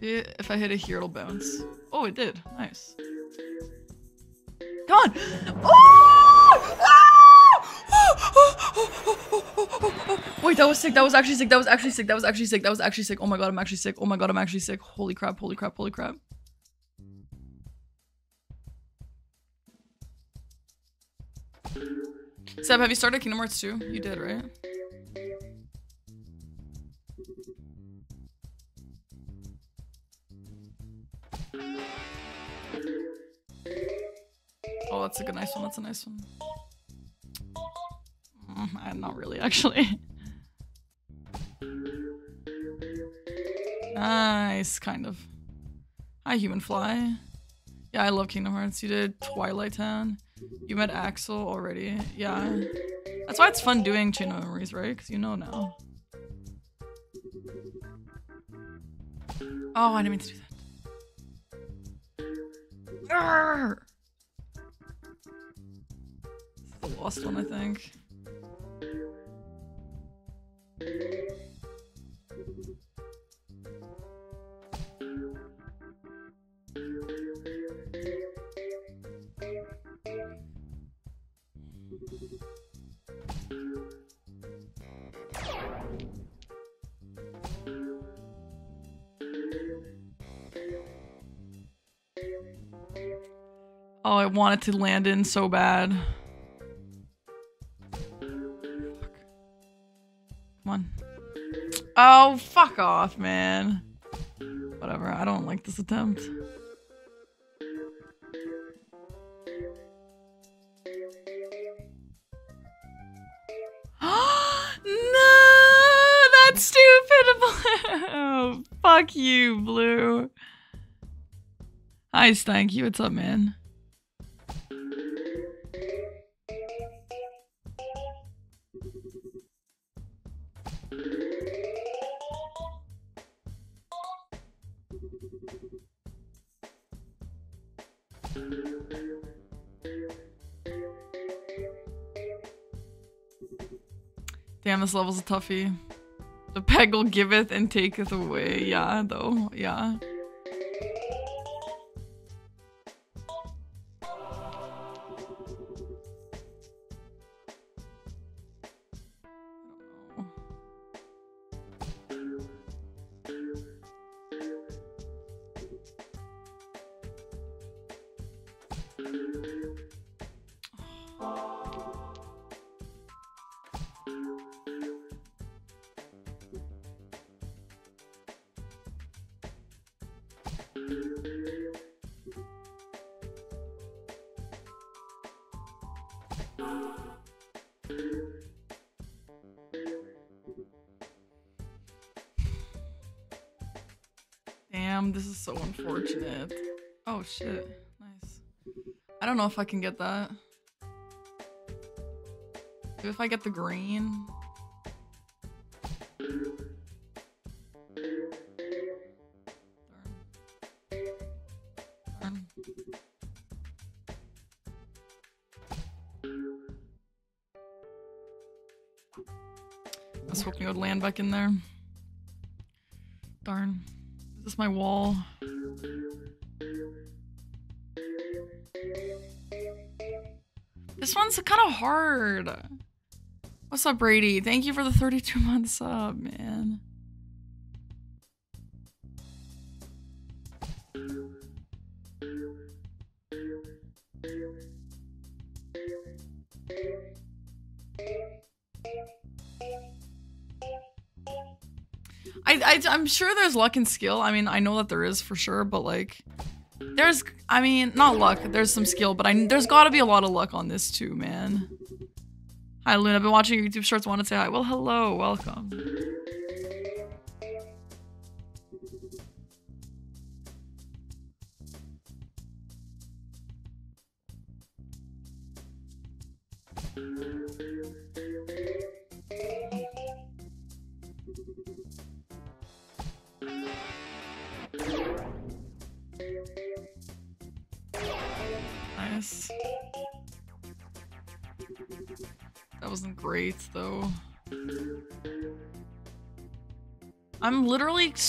If I hit a here, it'll bounce. Oh, it did. Nice. Come on! Oh! Wait, that was sick. That was actually sick. That was actually sick. That was actually sick. That was actually sick. Oh my god, I'm actually sick. Oh my god, I'm actually sick. Holy crap, holy crap, holy crap. Seb, have you started Kingdom Hearts 2? You did, right? Oh, that's a good nice one. That's a nice one. Mm, not really, actually. nice, kind of. Hi, Human Fly. Yeah, I love Kingdom Hearts. You did Twilight Town. You met Axel already. Yeah. That's why it's fun doing Chain of Memories, right? Because you know now. Oh, I didn't mean to do that. Arrgh! The lost one, I think. Oh, I wanted to land in so bad. Oh, fuck off, man. Whatever, I don't like this attempt. no, that's stupid. Blue. Oh, fuck you, Blue. Hi, Stanky. What's up, man? This level's a toughie. The peggle giveth and taketh away. Yeah, though. Yeah. Shit. Nice. I don't know if I can get that. If I get the green. I was hoping it would land back in there. Darn. Is this my wall? One's kind of hard. What's up, Brady? Thank you for the 32 month sub, man. I, I I'm sure there's luck and skill. I mean, I know that there is for sure, but like there's I mean, not luck, there's some skill, but I there's got to be a lot of luck on this too, man. Hi, Luna. I've been watching your YouTube shorts. Want to say hi? Well, hello, welcome.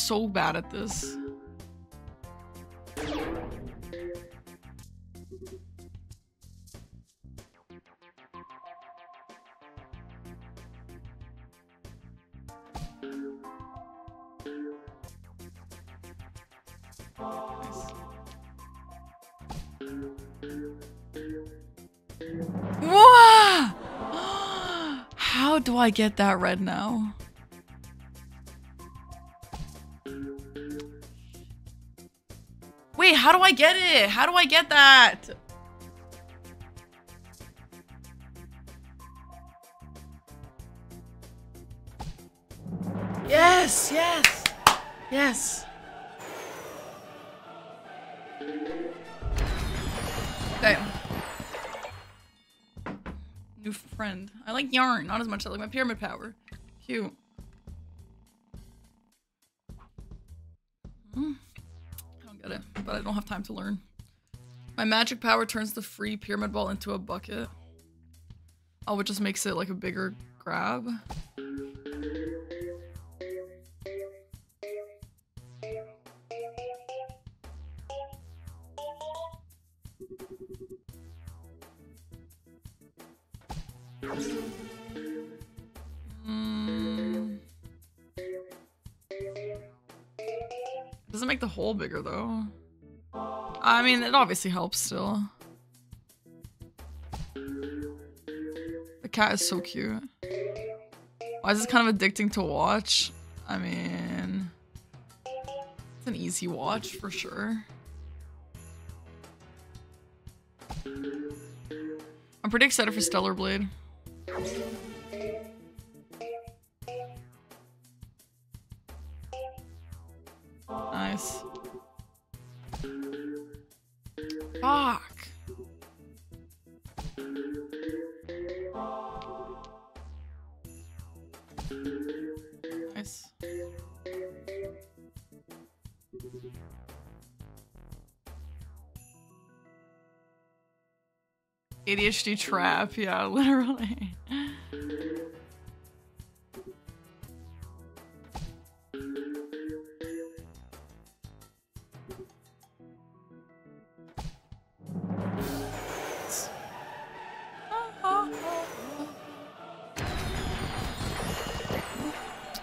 So bad at this. How do I get that red now? How do I get it? How do I get that? Yes, yes, yes. Okay. New friend. I like yarn, not as much as I like my pyramid power. Cute. Time to learn. My magic power turns the free pyramid ball into a bucket. Oh, it just makes it like a bigger grab. It obviously helps still. The cat is so cute. Why is this kind of addicting to watch? I mean, it's an easy watch for sure. I'm pretty excited for Stellar Blade. ADHD trap, yeah, literally.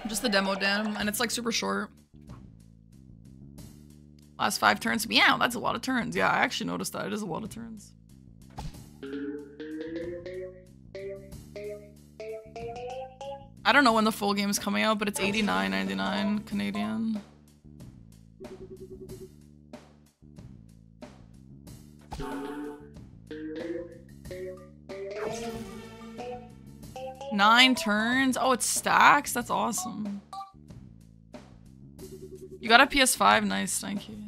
Just the demo den, and it's like super short. Last five turns. Yeah, that's a lot of turns. Yeah, I actually noticed that. It is a lot of turns. I don't know when the full game is coming out, but it's 89.99 Canadian. Nine turns? Oh, it stacks? That's awesome. You got a PS5? Nice, thank you.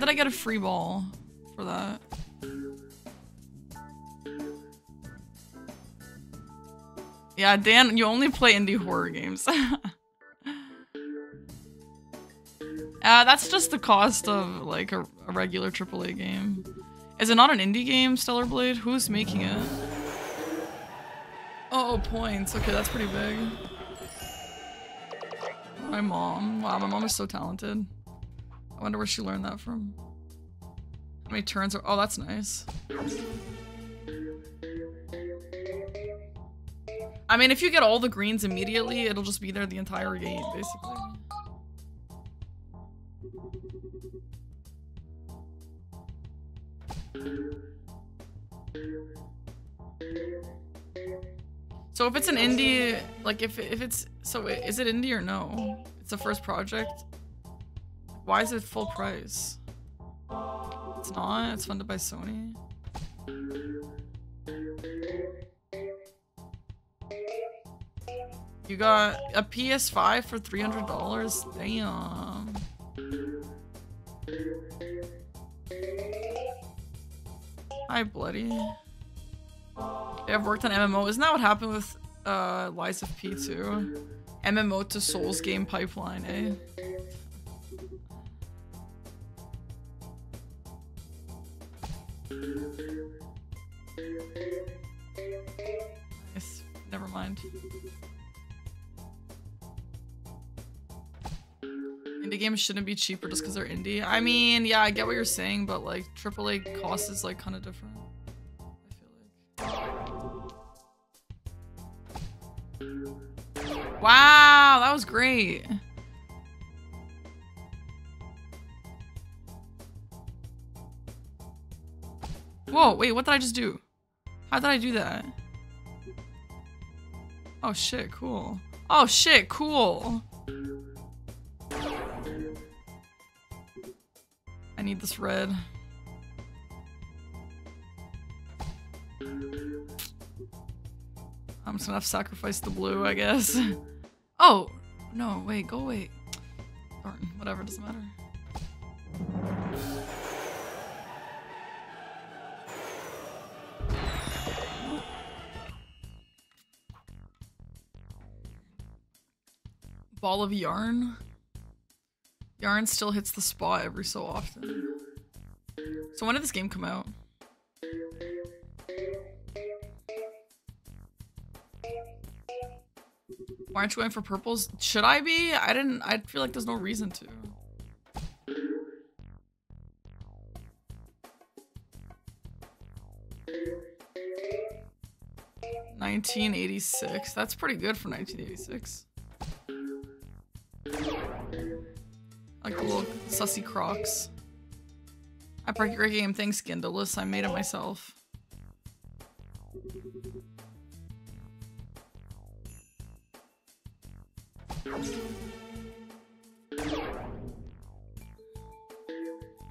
Did I get a free ball for that? Yeah, Dan, you only play indie horror games. uh, that's just the cost of like a, a regular AAA game. Is it not an indie game, Stellar Blade? Who's making it? Oh, points. Okay, that's pretty big. My mom. Wow, my mom is so talented. I wonder where she learned that from. How many turns are- oh, that's nice. I mean, if you get all the greens immediately, it'll just be there the entire game, basically. So if it's an indie, like if if it's so is it indie or no? It's the first project. Why is it full price? It's not. It's funded by Sony. You got a PS5 for three hundred dollars. Damn. Hi, bloody. I've worked on MMO. Isn't that what happened with uh, Lies of P2? MMO to Souls game pipeline, eh? Shouldn't be cheaper just because they're indie. I mean, yeah, I get what you're saying, but like AAA cost is like kind of different. I feel like. Wow, that was great. Whoa, wait, what did I just do? How did I do that? Oh shit, cool. Oh shit, cool. Need this red. I'm just gonna have to sacrifice the blue, I guess. Oh! No, wait, go away. Darn, whatever, doesn't matter. Ball of yarn? Yarn still hits the spot every so often. So when did this game come out? Why aren't you going for purples? Should I be? I didn't- I feel like there's no reason to. Nineteen eighty six. That's pretty good for nineteen eighty six. Sussy crocs. I pretty your game. Thanks, Gindalus. I made it myself.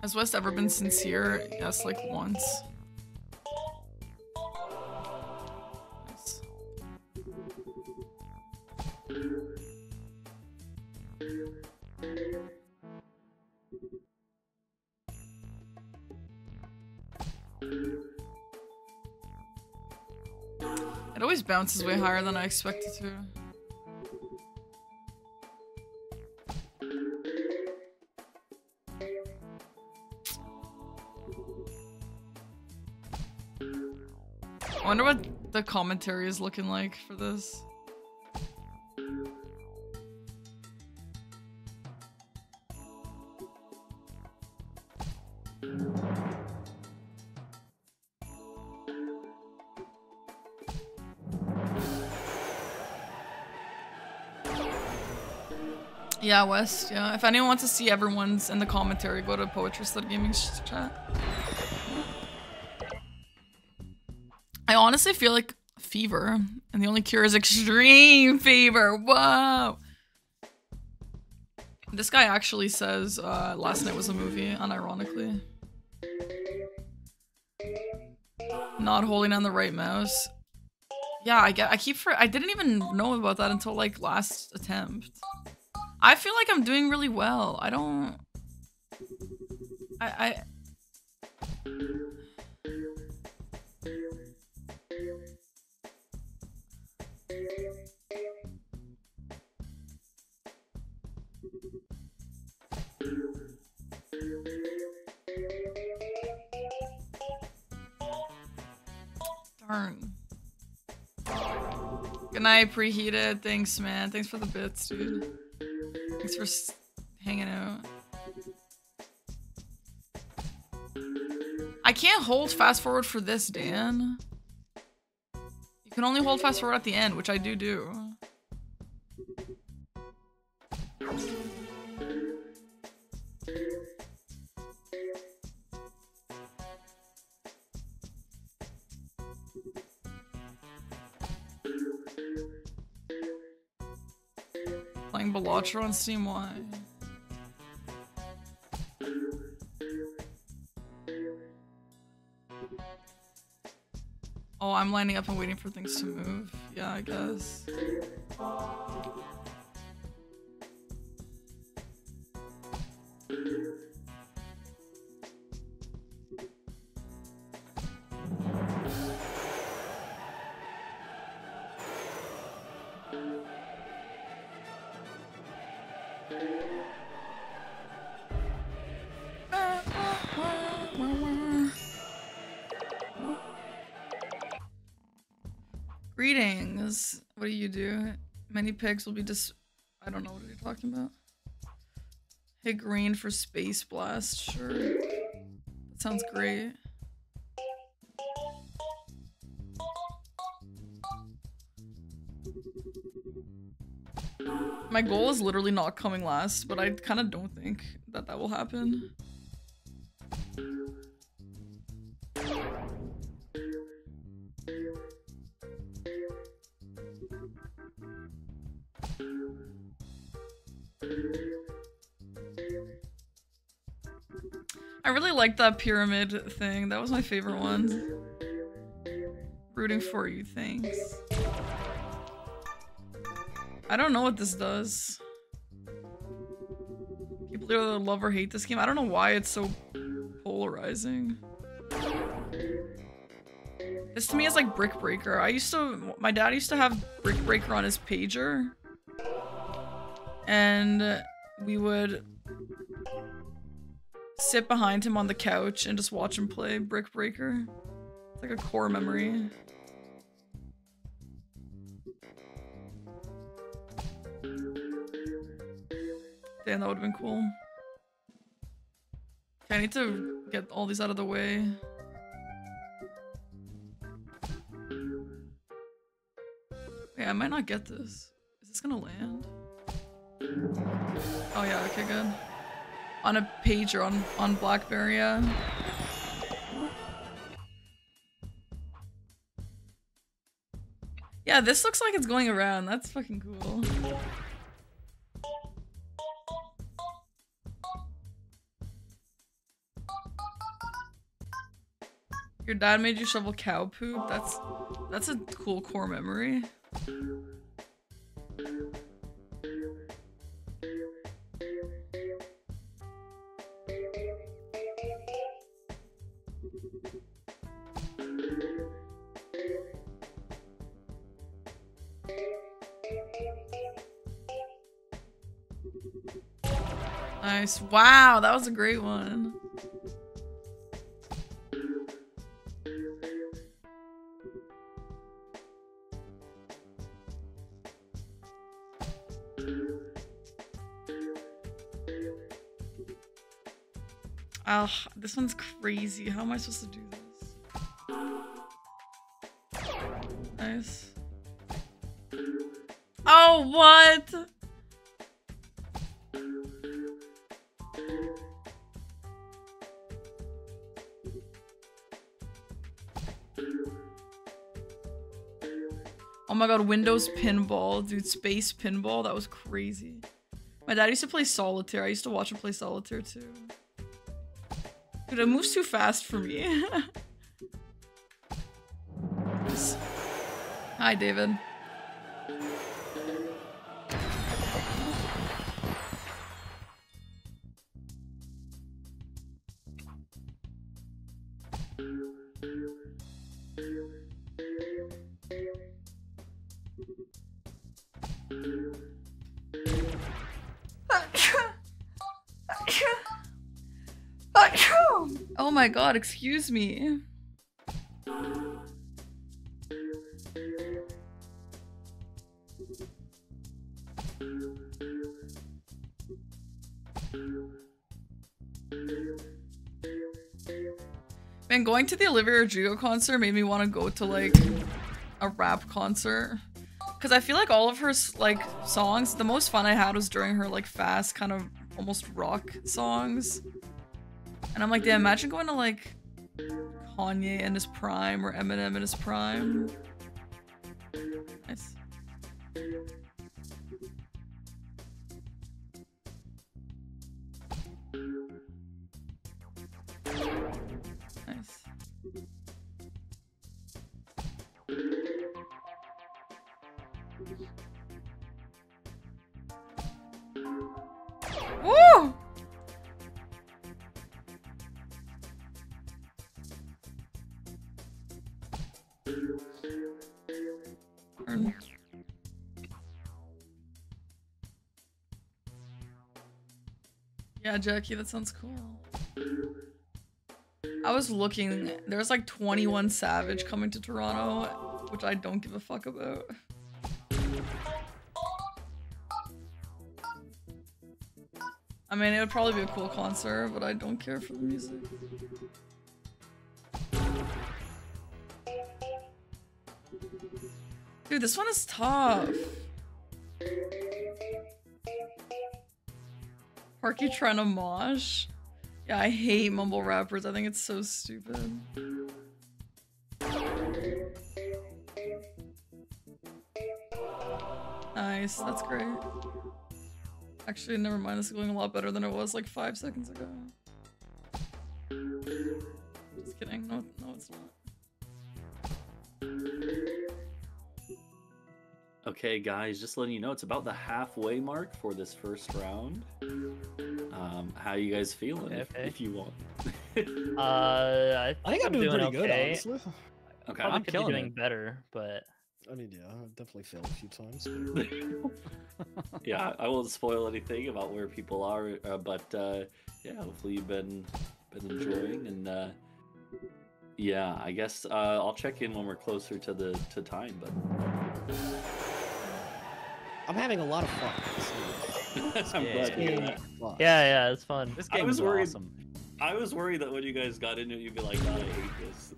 Has West ever been sincere? Yes, like once. Bounces way higher than I expected to. I wonder what the commentary is looking like for this. Yeah, West. Yeah. If anyone wants to see everyone's in the commentary, go to Poetry Slut Gaming chat. I honestly feel like fever, and the only cure is extreme fever. Whoa. This guy actually says uh, last night was a movie, unironically. Not holding on the right mouse. Yeah, I get. I keep for. I didn't even know about that until like last attempt. I feel like I'm doing really well. I don't. I. I Darn. Good night, preheated. Thanks, man. Thanks for the bits, dude. Thanks for hanging out. I can't hold fast forward for this, Dan. You can only hold fast forward at the end, which I do do. Playing on Steam, why? Oh, I'm lining up and waiting for things to move. Yeah, I guess. What do you do? Many pigs will be dis- I don't know what are you talking about. Hit green for Space Blast. Sure. That sounds great. My goal is literally not coming last, but I kind of don't think that that will happen. Liked that pyramid thing. That was my favorite one. Rooting for you, thanks. I don't know what this does. People either love or hate this game. I don't know why it's so polarizing. This to me is like Brick Breaker. I used to, my dad used to have Brick Breaker on his pager. And we would sit behind him on the couch and just watch him play Brick Breaker. It's like a core memory. Damn, that would have been cool. Okay, I need to get all these out of the way. Yeah, I might not get this. Is this gonna land? Oh yeah, okay, good. On a pager on on BlackBerry, yeah. Yeah, this looks like it's going around. That's fucking cool. Your dad made you shovel cow poop? That's that's a cool core memory. Nice. Wow, that was a great one. Oh, this one's crazy. How am I supposed to do this? God, Windows Pinball. Dude, Space Pinball. That was crazy. My dad used to play Solitaire. I used to watch him play Solitaire too. Dude, it moves too fast for me. Hi, David. My god, excuse me. Man, going to the Olivia Rodrigo concert made me want to go to like a rap concert. Cause I feel like all of her like songs, the most fun I had was during her like fast kind of almost rock songs. And I'm like, damn, imagine going to like Kanye in his prime or Eminem in his prime. Jackie, that sounds cool. I was looking, there's like 21 Savage coming to Toronto, which I don't give a fuck about. I mean, it would probably be a cool concert, but I don't care for the music. Dude, this one is tough. Parky trying to mosh. Yeah, I hate mumble rappers. I think it's so stupid. Nice, that's great. Actually, never mind. This is going a lot better than it was like five seconds ago. Just kidding. No, no, it's not. Okay, guys, just letting you know, it's about the halfway mark for this first round. How you guys feeling? If, Okay. if you want. Uh, I, I think I'm doing, pretty good, honestly. okay. Probably I'm could killing be doing it. better, but I mean, yeah, I've definitely failed a few times. but- yeah, I won't spoil anything about where people are, uh, but uh, yeah, hopefully you've been been enjoying, and uh, yeah, I guess uh, I'll check in when we're closer to the to time. But I'm having a lot of fun. I'm Yeah. glad to Yeah. that. Yeah, yeah, it's fun. This I game was was worried- awesome. I was worried that when you guys got into it, you'd be like, "God, I hate this."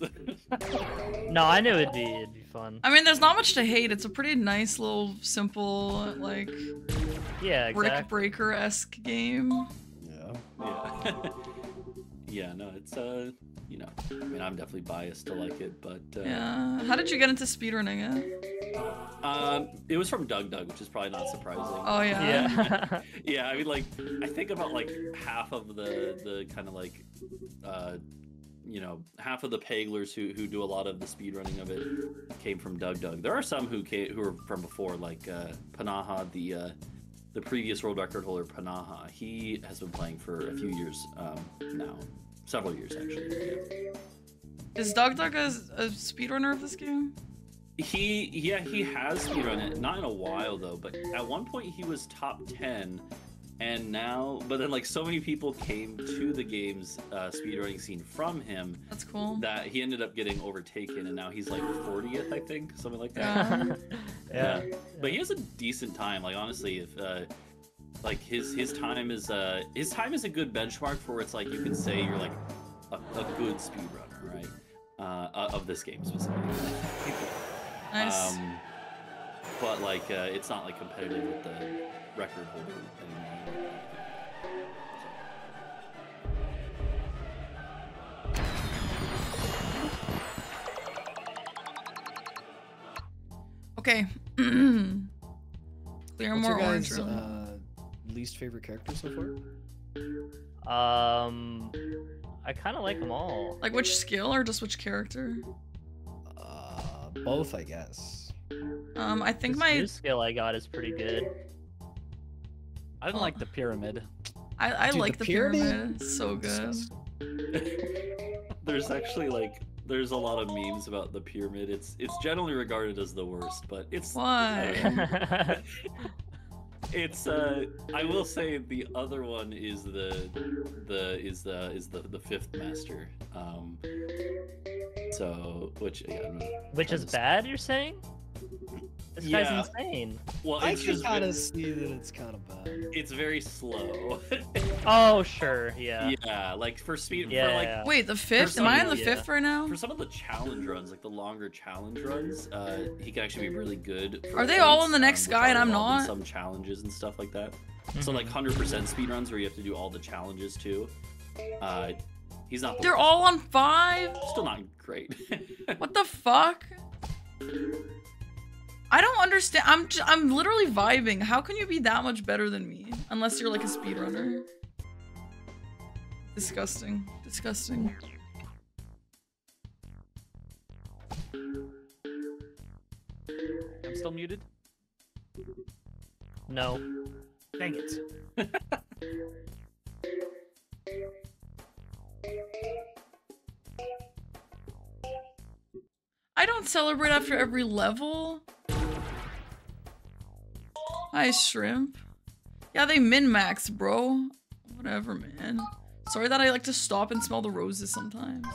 No, I knew it'd be it'd be fun. I mean, there's not much to hate. It's a pretty nice little, simple, like Yeah, brick exactly. breaker esque game. Yeah. yeah, yeah, no, it's uh, you know, I mean, I'm definitely biased to like it, but uh, Yeah. How did you get into speedrunning it? Um, it was from DougDoug, which is probably not surprising. Oh yeah. Yeah. yeah i mean like i think about like half of the the kind of like uh you know half of the peglers who who do a lot of the speed running of it came from DougDoug there are some who came who are from before like uh panaha the uh the previous world record holder panaha he has been playing for a few years um now several years actually yeah. Is DougDoug a, a speedrunner of this game? He yeah he has speedrun it not in a while though but at one point he was top 10 and now but then like so many people came to the game's uh, speedrunning scene from him That's cool. that he ended up getting overtaken and now he's like 40th I think something like that Yeah. yeah. but he has a decent time like honestly if uh like his his time is uh his time is a good benchmark for where it's like you can say you're like a, a good speedrunner right uh uh, of this game specifically Nice. Um, but like, uh, it's not like competitive with the record holder anymore. okay. Clear What's more your orange. guys' uh, least favorite character so far? Um, I kind of like them all. Like which skill or just which character? Both, I guess. Um, I think This my new skill I got is pretty good. I didn't Oh. like the pyramid. I, I Dude, like the the pyramid? pyramid. It's so good. There's actually like, there's a lot of memes about the pyramid. It's it's generally regarded as the worst, but it's Why? Um, it's uh I will say the other one is the the is the is the the fifth master. Um so which yeah, Which is bad, you're saying? This Yeah. guy's insane. Well, I can just kind of see that it's kind of bad. it's very slow. Oh, sure, yeah. yeah, like for speed Yeah, for like yeah. Wait, the fifth? Am I in the yeah. fifth right now? for some of the challenge runs, like the longer challenge runs, uh, he can actually be really good. For Are they all in the next which guy and I'm not? Some challenges and stuff like that. So like Mhm. hundred percent speed runs where you have to do all the challenges too. Uh, he's not. the They're worst. all on five? still not great. What the fuck? I don't understand. I'm j- I'm literally vibing. How can you be that much better than me? Unless you're like a speedrunner. Disgusting. Disgusting. I'm still muted. No. Dang it. I don't celebrate after every level. Hi, shrimp. Yeah, they min-max, bro. Whatever, man. Sorry that I like to stop and smell the roses sometimes.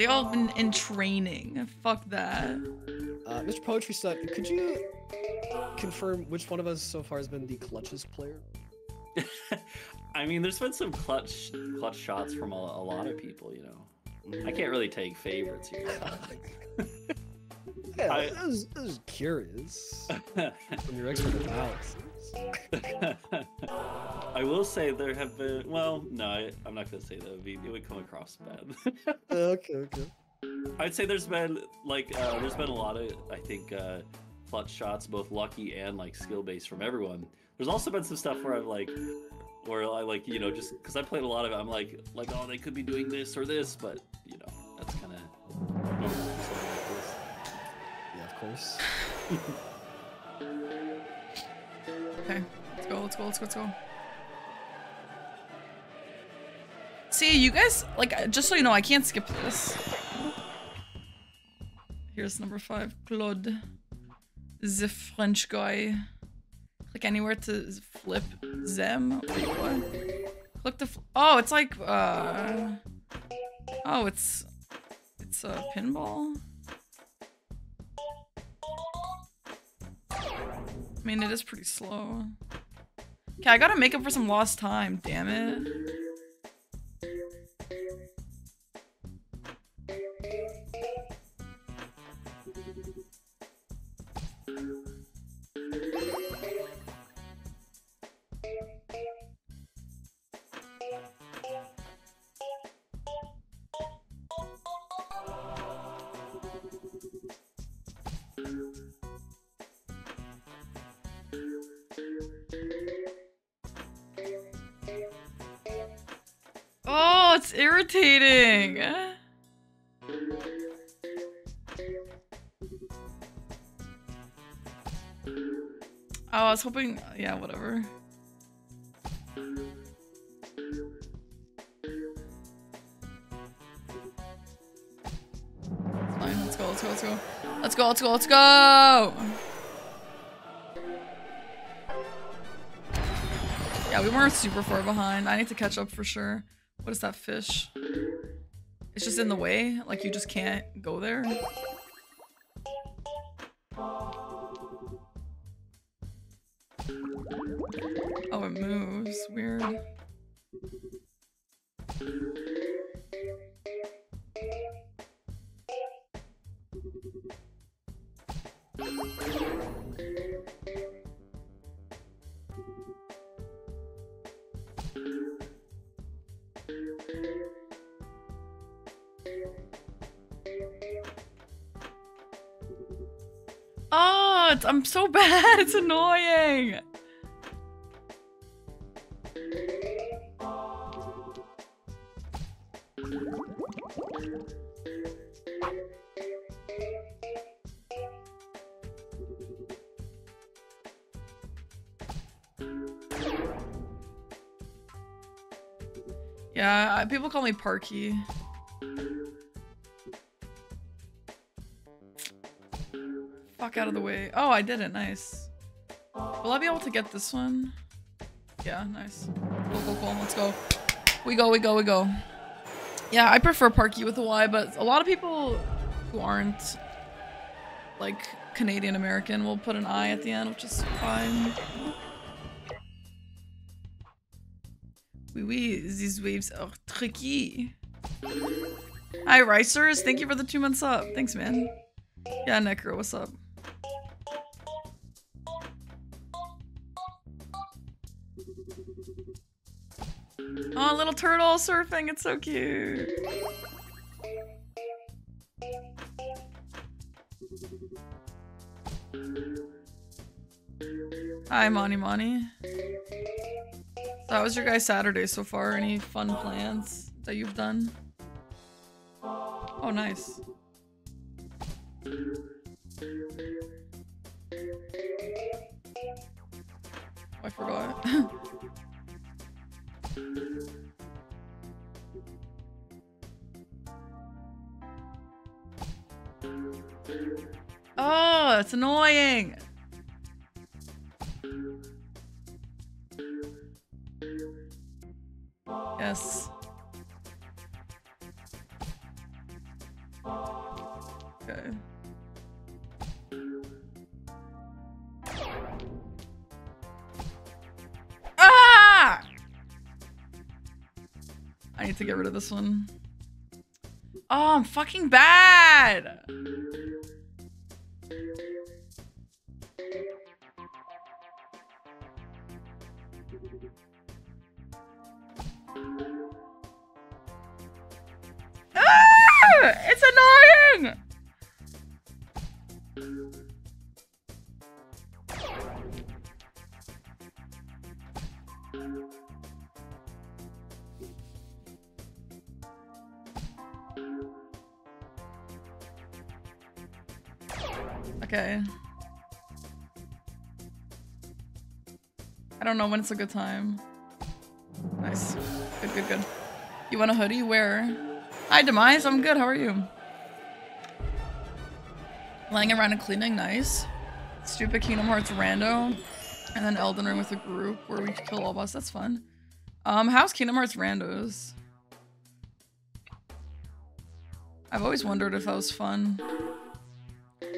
They all been in training. Fuck that. Uh, Mr. Poetry Stud, could you confirm which one of us so far has been the clutchest player? I mean, there's been some clutch clutch shots from a, a lot of people. You know, I can't really take favorites here. Yeah, I- I, was, I was curious from your expert analysis. I will say there have been. Well, no, I, I'm not gonna say that. It would, be, it would come across bad. okay, okay. I'd say there's been like uh, there's been a lot of I think uh, clutch shots, both lucky and like skill based from everyone. There's also been some stuff where I've like where I like you know just because I played a lot of it, I'm like like oh they could be doing this or this, but you know Okay, let's go, let's go, let's go, let's go. See, you guys, like, just so you know, I can't skip this. Here's number five, Claude. The French guy. Click anywhere to flip them. Wait, what? Click the. Oh, it's like, uh. Oh, it's. It's a pinball? I mean, it is pretty slow. Okay, I gotta make up for some lost time, damn it. Irritating. Oh, I was hoping. Yeah, whatever. Fine, let's go, let's go, let's go. Let's go, let's go, let's go! Yeah, we weren't super far behind. I need to catch up for sure. What is that fish? It's just in the way? Like you just can't go there? I'm so bad. It's annoying. Yeah, people call me Parky. Fuck out of the way. Oh, I did it. Nice. Will I be able to get this one? Yeah, nice. Cool, cool, cool. Let's go. We go, we go, we go. Yeah, I prefer Parky with a Y, but a lot of people who aren't like Canadian American will put an I at the end, which is fine. Oui, oui, these waves are tricky. Hi, Ricers. Thank you for the two months up. Thanks, man. Yeah, Necro, what's up? Turtle surfing. It's so cute. Hi, Monty Monty. So how was your guys' Saturday so far? Any fun plans that you've done? Oh, nice. It's annoying. Yes. Okay. Ah! I need to get rid of this one. Oh, I'm fucking bad. Don't know when it's a good time. Nice. Good, good, good. You want a hoodie? Where? Hi, Demise. I'm good. How are you? Laying around and cleaning. Nice. Stupid Kingdom Hearts rando. And then Elden Ring with a group where we kill all boss. That's fun. Um, how's Kingdom Hearts randos? I've always wondered if that was fun.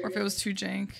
Or if it was too jank.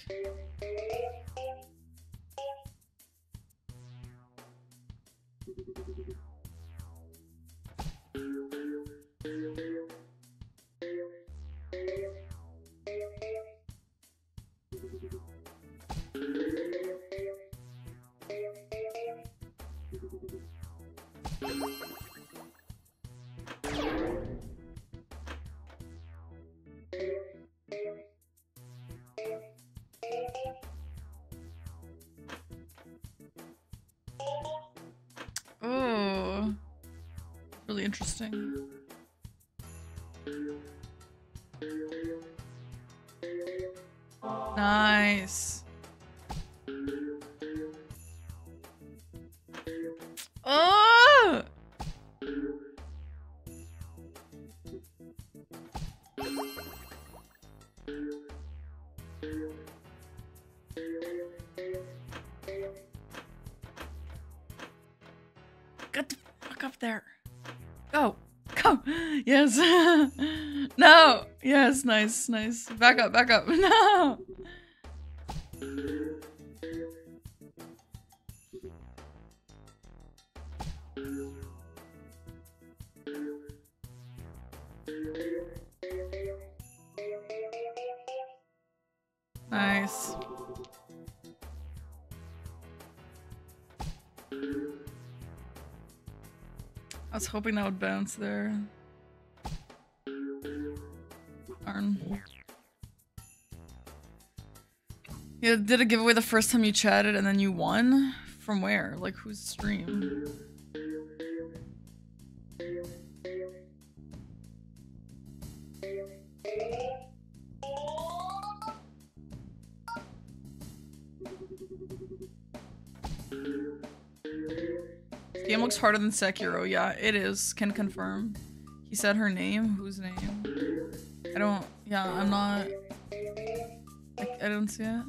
Yes. Nice. Nice. Back up. Back up. No. Nice. I was hoping that would bounce there. Yeah, did a giveaway the first time you chatted and then you won? From where? Like whose stream? Game looks harder than Sekiro. Yeah, it is. Can confirm. He said her name. Whose name? I don't. Yeah, I'm not. I, I don't see it.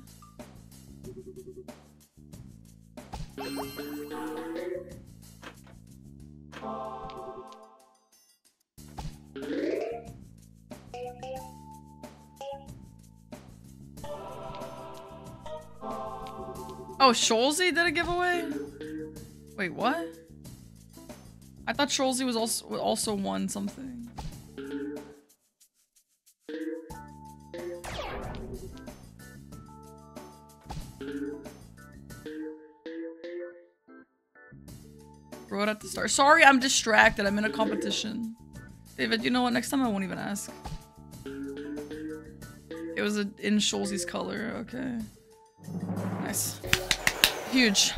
Oh, Scholzy did a giveaway? Wait, what? I thought Scholzy was also also won something. Wrote at the start. Sorry, I'm distracted. I'm in a competition. David, you know what? Next time I won't even ask. It was a, in Scholzy's color. Okay. Huge.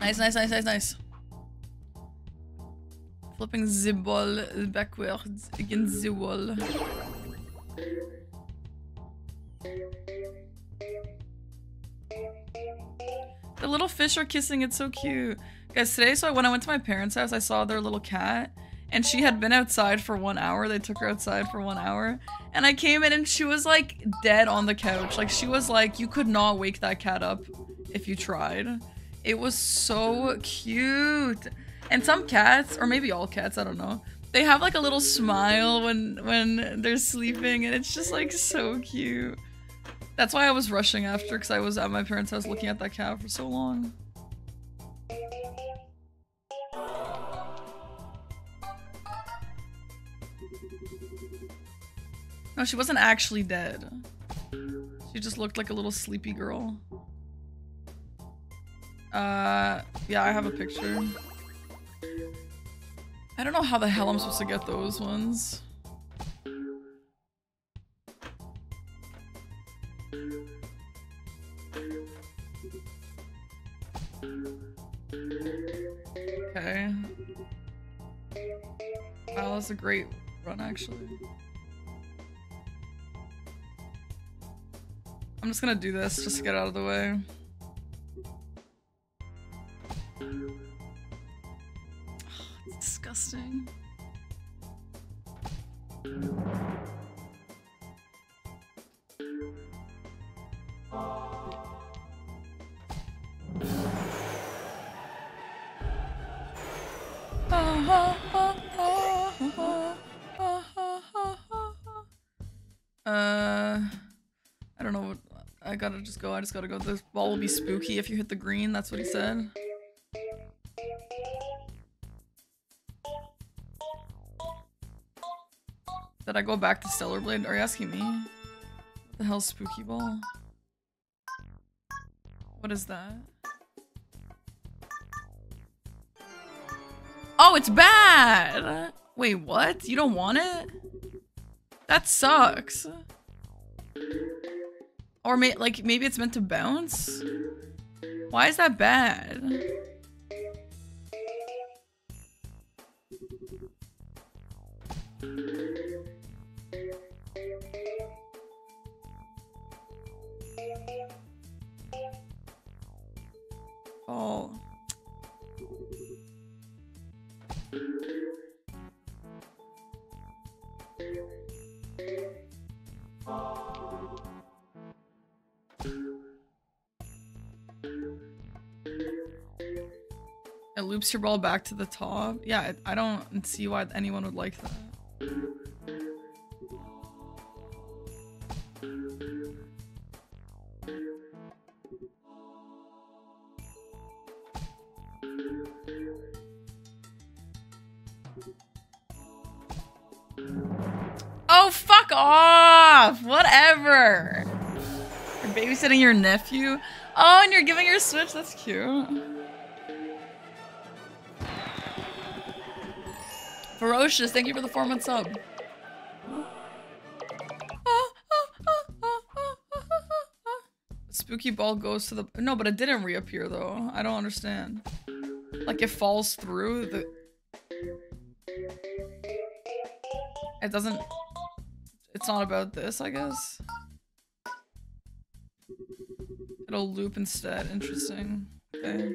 Nice, nice, nice, nice, nice. Flipping the ball backwards against the wall. The little fish are kissing, it's so cute. Guys, today, so when I went to my parents' house, I saw their little cat, and she had been outside for one hour. They took her outside for one hour. And I came in and she was like dead on the couch. Like she was like, you could not wake that cat up if you tried. It was so cute. And some cats, or maybe all cats, I don't know. They have like a little smile when when they're sleeping and it's just like so cute. That's why I was rushing after because I was at my parents' house looking at that cat for so long. No, she wasn't actually dead. She just looked like a little sleepy girl. Uh, yeah, I have a picture. I don't know how the hell I'm supposed to get those ones. Okay. Wow, was a great run, actually. I'm just gonna do this just to get out of the way. It's disgusting. Uh, I don't know what. I gotta just go. I just gotta go. This ball will be spooky if you hit the green. That's what he said. Did I go back to Stellar Blade? Are you asking me? What the hell's spooky ball? What is that? Oh, it's bad! Wait, what? You don't want it? That sucks. Or may like maybe it's meant to bounce? Why is that bad? Oh. Loops your ball back to the top. Yeah, I don't see why anyone would like that. Oh, fuck off! Whatever! You're babysitting your nephew? Oh, and you're giving your Switch? That's cute. Ferocious, thank you for the four month sub. Spooky ball goes to the- No, but it didn't reappear though. I don't understand. Like it falls through the- It doesn't- It's not about this, I guess. It'll loop instead. Interesting. Okay.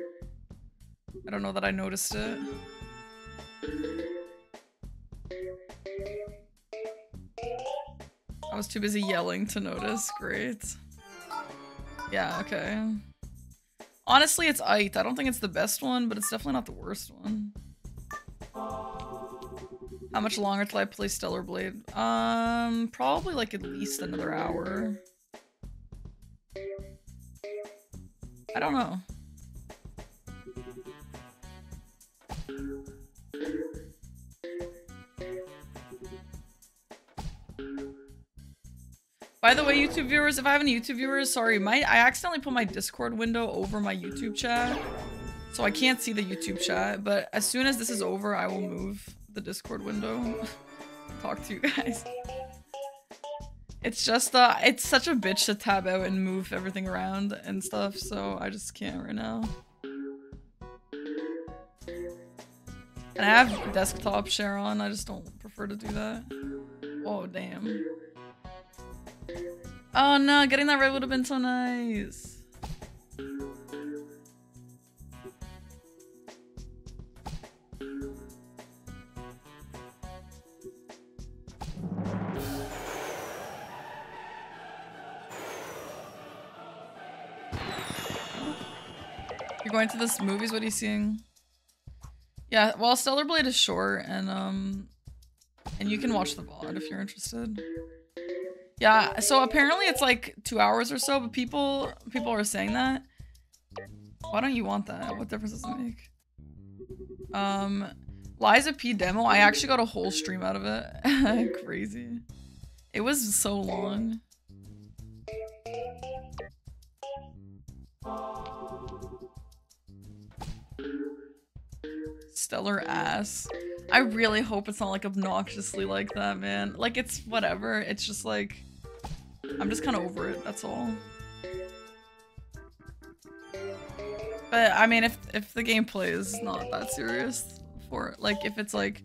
I don't know that I noticed it. Was too busy yelling to notice. Great. Yeah, okay. Honestly, it's Ait. I don't think it's the best one, but it's definitely not the worst one. How much longer till I play Stellar Blade? Um, probably like at least another hour. I don't know. By the way, YouTube viewers, if I have any YouTube viewers, sorry, my I accidentally put my Discord window over my YouTube chat. So I can't see the YouTube chat, but as soon as this is over, I will move the Discord window. Talk to you guys. It's just, uh, it's such a bitch to tab out and move everything around and stuff, so I just can't right now. And I have desktop share on, I just don't prefer to do that. Oh, damn. Oh no, getting that right would have been so nice. You're going to this movies? What are you seeing? Yeah, well, Stellar Blade is short, and um, and you can watch the VOD if you're interested. Yeah, so apparently it's like two hours or so, but people people are saying that. Why don't you want that? What difference does it make? Um, Lies of P demo. I actually got a whole stream out of it. Crazy. It was so long. Stellar ass. I really hope it's not like obnoxiously like that, man. Like it's whatever. It's just like I'm just kind of over it. That's all. But I mean, if if the gameplay is not that serious for it, like if it's like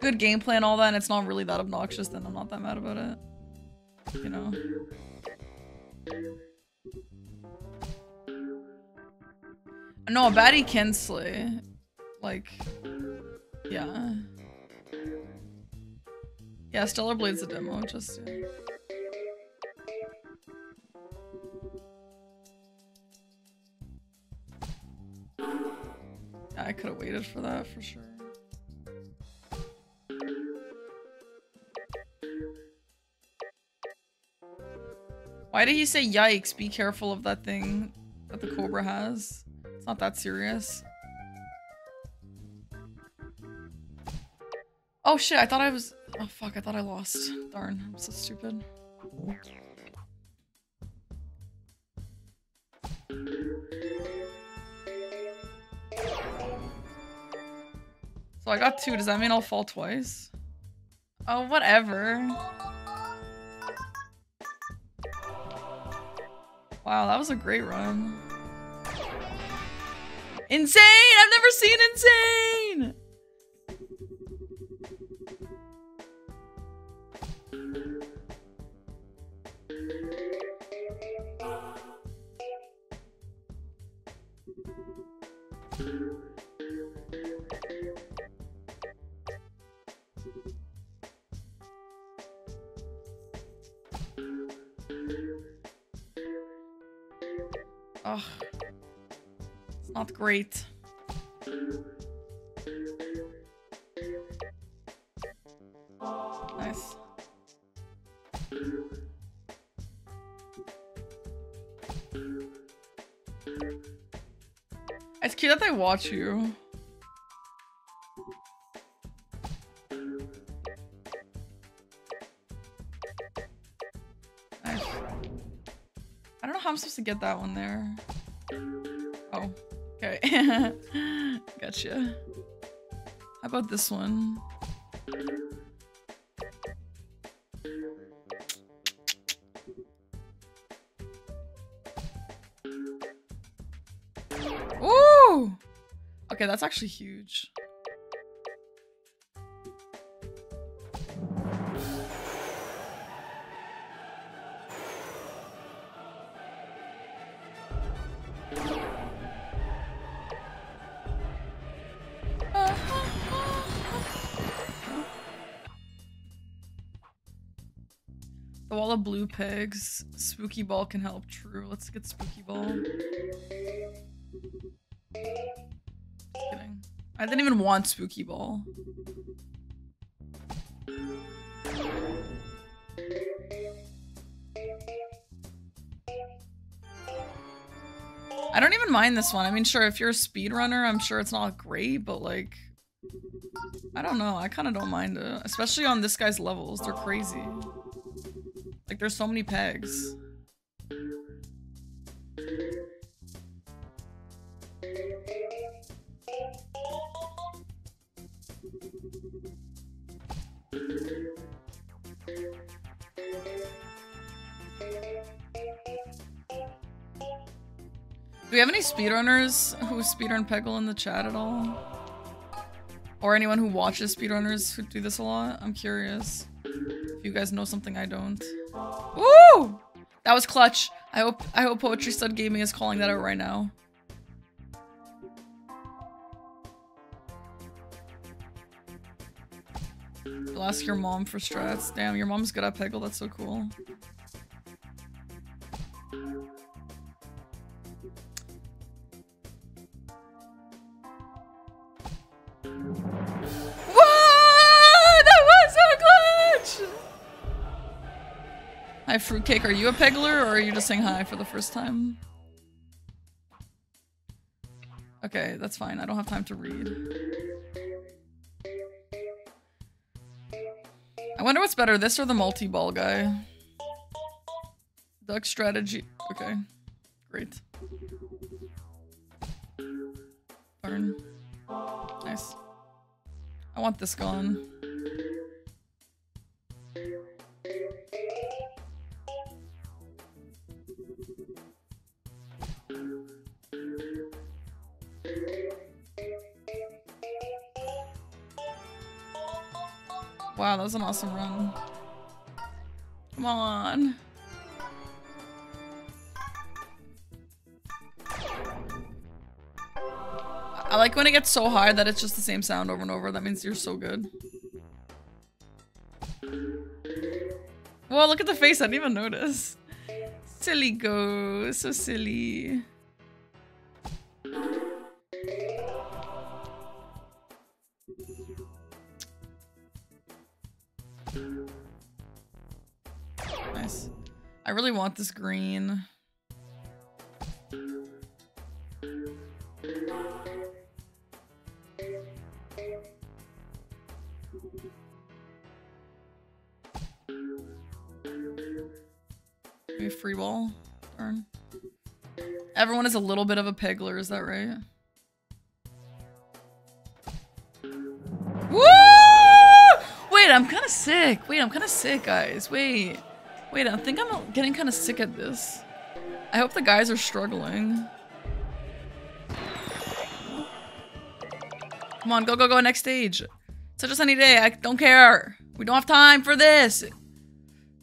good gameplay and all that, and it's not really that obnoxious, then I'm not that mad about it. You know. No, baddie can slay. Like, yeah. Yeah, Stellar Blade's a demo, just yeah. I could have waited for that for sure. Why did he say yikes? Be careful of that thing that the Cobra has. It's not that serious. Oh shit, I thought I was- Oh fuck, I thought I lost. Darn, I'm so stupid. So I got two, does that mean I'll fall twice? Oh, whatever. Wow, that was a great run. Insane! I've never seen insane! It's not great. Nice. It's cute that they watch you. I'm supposed to get that one there. Oh, okay. gotcha. How about this one? Ooh! Okay, that's actually huge. Blue pegs. Spooky ball can help. True. Let's get spooky ball. Just kidding. I didn't even want spooky ball. I don't even mind this one. I mean, sure, if you're a speedrunner, I'm sure it's not great, but like, I don't know. I kind of don't mind it, especially on this guy's levels. They're crazy. There's so many pegs. Do we have any speedrunners who speedrun Peggle in the chat at all? Or anyone who watches speedrunners who do this a lot? I'm curious. If you guys know something I don't. Woo! That was clutch. I hope I hope Poetry Stud Gaming is calling that out right now. You'll ask your mom for strats. Damn, your mom's good at Peggle. That's so cool. Fruitcake. Are you a Pegler or are you just saying hi for the first time? Okay, that's fine. I don't have time to read. I wonder what's better, this or the multi-ball guy? Duck strategy. Okay. Great. Darn. Nice. I want this gone. Was an awesome run. Come on. I like when it gets so high that it's just the same sound over and over. That means you're so good. Well, look at the face. I didn't even notice. Silly go. So silly. Want this green. Maybe free ball. Darn. Everyone is a little bit of a pegler, is that right? Woo! Wait, I'm kind of sick. Wait, I'm kind of sick, guys. Wait. Wait, I think I'm getting kind of sick at this. I hope the guys are struggling. Come on, go, go, go, next stage. Such a sunny day, I don't care. We don't have time for this. It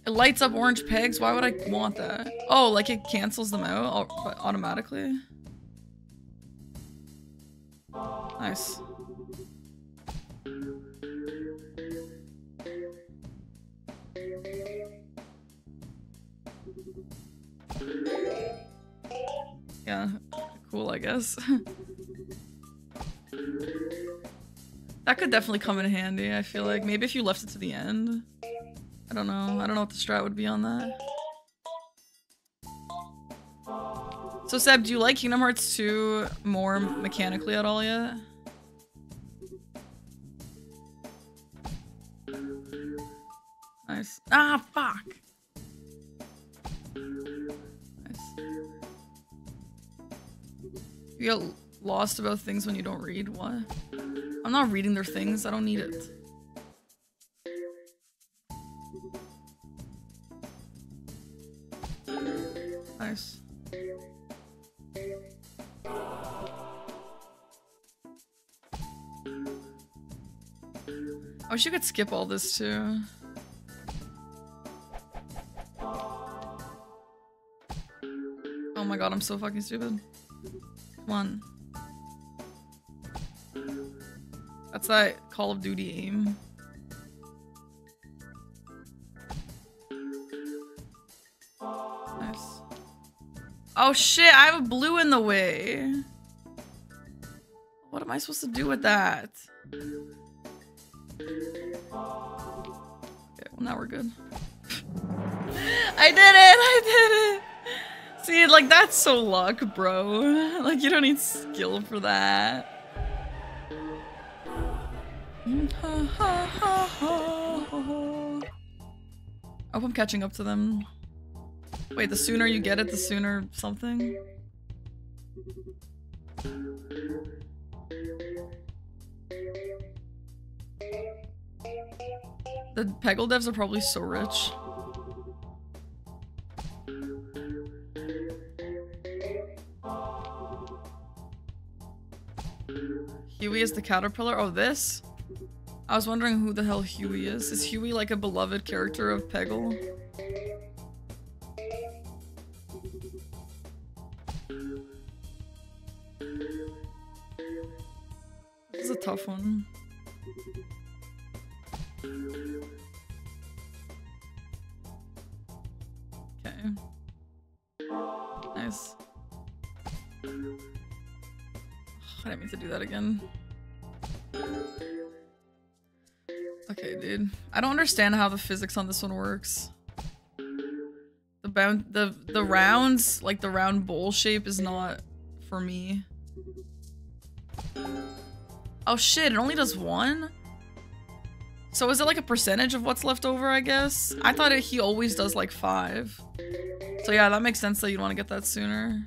lights up orange pegs, why would I want that? Oh, like it cancels them out automatically? Nice. Yeah, cool, I guess. that could definitely come in handy, I feel like. Maybe if you left it to the end. I don't know. I don't know what the strat would be on that. So Seb, do you like Kingdom Hearts 2 more mechanically at all yet? Nice. Ah, fuck! You get lost about things when you don't read? What? I'm not reading their things. I don't need it. Nice. I wish you could skip all this too. Oh my god, I'm so fucking stupid. One. That's that Call of Duty aim. Nice. Oh shit, I have a blue in the way. What am I supposed to do with that? Okay, well now we're good. I did it! I did it! See, like that's so luck, bro. Like you don't need skill for that. I hope I'm catching up to them. Wait, the sooner you get it, the sooner something? The Peggle devs are probably so rich. Huey is the caterpillar? Oh, this? I was wondering who the hell Huey is. Is Huey like a beloved character of Peggle? This is a tough one. I didn't mean to do that again. Okay, dude. I don't understand how the physics on this one works. The bound the the rounds, like the round bowl shape is not for me. Oh shit, it only does one? So is it like a percentage of what's left over, I guess? I thought it, he always does like five. So yeah, that makes sense that you'd want to get that sooner.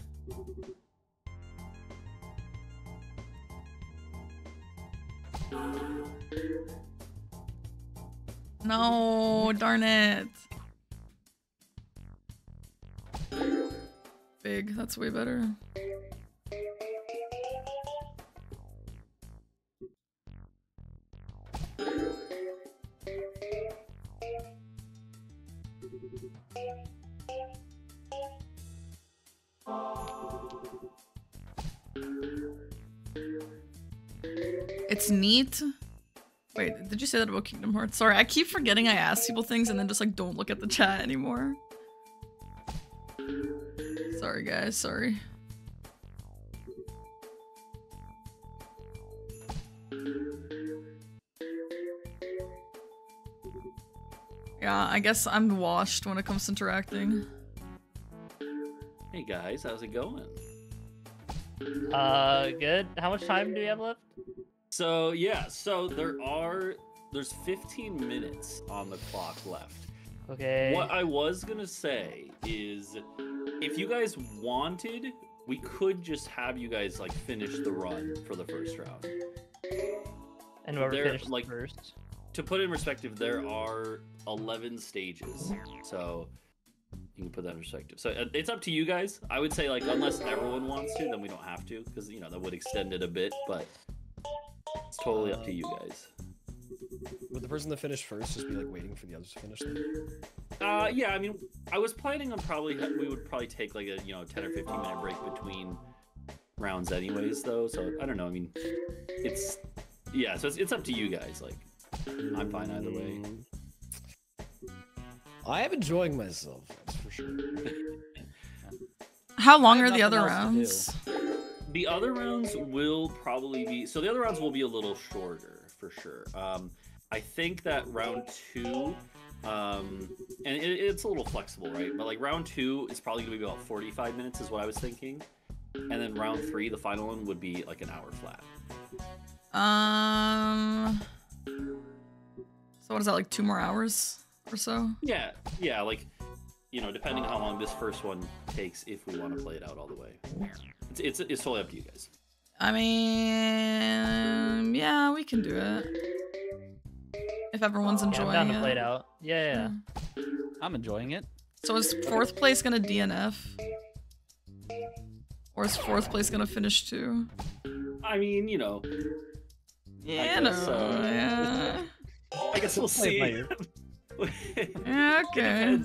No, darn it. Big, that's way better. It's neat. Wait, did you say that about Kingdom Hearts? Sorry, I keep forgetting I ask people things and then just like don't look at the chat anymore. Sorry guys, sorry. Yeah, I guess I'm washed when it comes to interacting. Hey guys, how's it going? Uh, good. How much time do we have left? So yeah, so there are there's 15 minutes on the clock left. Okay. What I was gonna say is, if you guys wanted, we could just have you guys like finish the run for the first round. And whoever There, finished like- first. To put it in perspective, there are 11 stages, so you can put that in perspective. So uh, it's up to you guys. I would say like unless everyone wants to, then we don't have to, because you know that would extend it a bit, but it's totally up to you guys. Would the person that finished first just be like waiting for the others to finish them? Uh, yeah, I mean, I was planning on probably we would probably take like a you know 10 or 15 minute break between rounds, anyways. Though, so I don't know. I mean, it's yeah, so it's, it's up to you guys. Like, I'm fine either way. Mm. I am enjoying myself, that's for sure. How long have are the other else to do. rounds? The other rounds will probably be so the other rounds will be a little shorter for sure. Um, I think that round two, um, and it, it's a little flexible, right? But like round two is probably gonna be about 45 minutes, is what I was thinking. And then round three, the final one, would be like an hour flat. Um. So what is that? Like two more hours or so? Yeah, yeah, like you know, depending on how long this first one takes, if we want to play it out all the way, it's it's, it's totally up to you guys. I mean, yeah, we can do it. If everyone's Yeah, enjoying I'm down it. to play it out. Yeah, yeah. I'm enjoying it. So is fourth place gonna DNF? Or is fourth place gonna finish too? I mean, you know, Yeah, guess, no, uh, yeah. I guess we'll see. Yeah, It okay.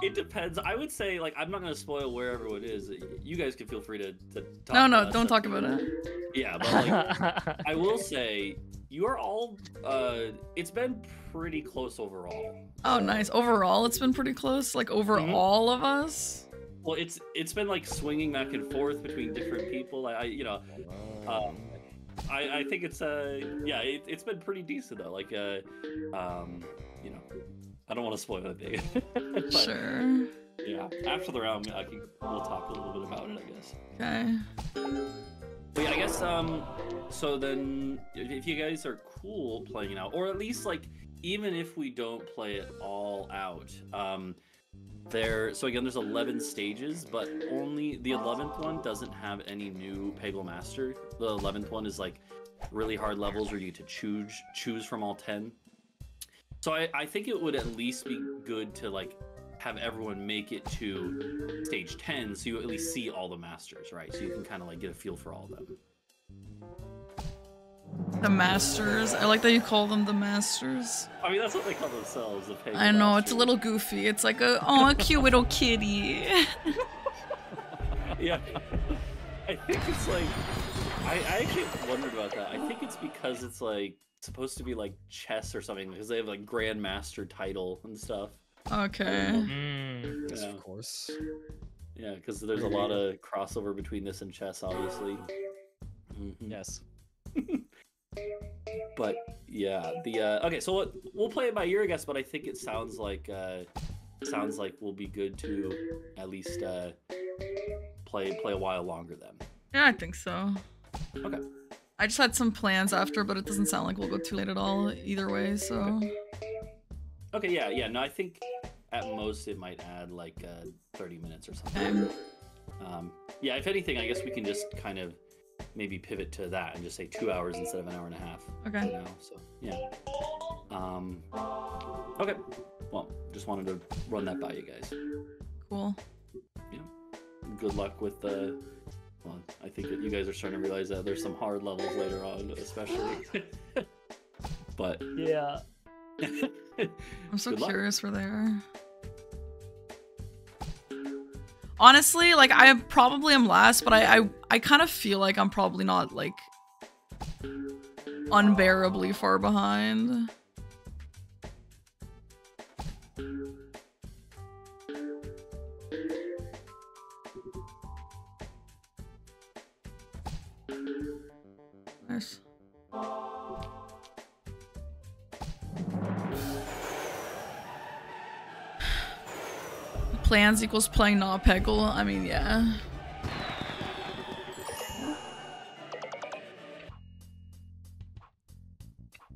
Depends. It depends. I would say, like, I'm not gonna spoil where everyone is. You guys can feel free to. to talk No, no, don't talk about it. Yeah, but like, I will say, you are all. Uh, it's been pretty close overall. Oh, nice. Overall, it's been pretty close. Like over Mhm. all of us. Well, it's it's been like swinging back and forth between different people. I, I you know, um, I I think it's uh yeah, it, it's been pretty decent though. Like uh, um, you know, I don't want to spoil it big. but, Sure. Yeah, after the round, I can we'll talk a little bit about it. I guess. Okay. But yeah, I guess um so then if you guys are cool playing it out, or at least like even if we don't play it all out, um there so again there's 11 stages, but only the 11th one doesn't have any new Peggle Master. The 11th one is like really hard levels where you get to choose choose from all 10. So I, I think it would at least be good to like have everyone make it to stage 10 so you at least see all the masters right so you can kind of like get a feel for all of them The masters. I like that you call them the masters. i mean that's what they call themselves the I know it's a little goofy. It's like a oh, a cute little kitty. yeah i think it's like I, I actually wondered about that i think it's because it's like supposed to be like chess or something because they have like grandmaster title and stuff Okay. Mm. Yes, Yeah. of course. yeah because there's a lot of crossover between this and chess obviously Mhm. Yes. but yeah the uh okay so what we'll play it by ear i guess but i think it sounds like uh sounds like we'll be good to at least uh play play a while longer then Yeah, I think so. Okay. I just had some plans after, but it doesn't sound like we'll go too late at all either way, so. okay yeah yeah no i think at most it might add like uh 30 minutes or something Okay. um yeah if anything i guess we can just kind of maybe pivot to that and just say two hours instead of an hour and a half Okay. now so yeah um okay well just wanted to run that by you guys Cool. Yeah. Good luck with the. Well, I think that you guys are starting to realize that there's some hard levels later on, especially. but Yeah. I'm so Good luck. curious where they are. Honestly, like I probably am last, but I I, I kind of feel like I'm probably not like unbearably far behind. Plans equals playing not Peggle. I mean, yeah.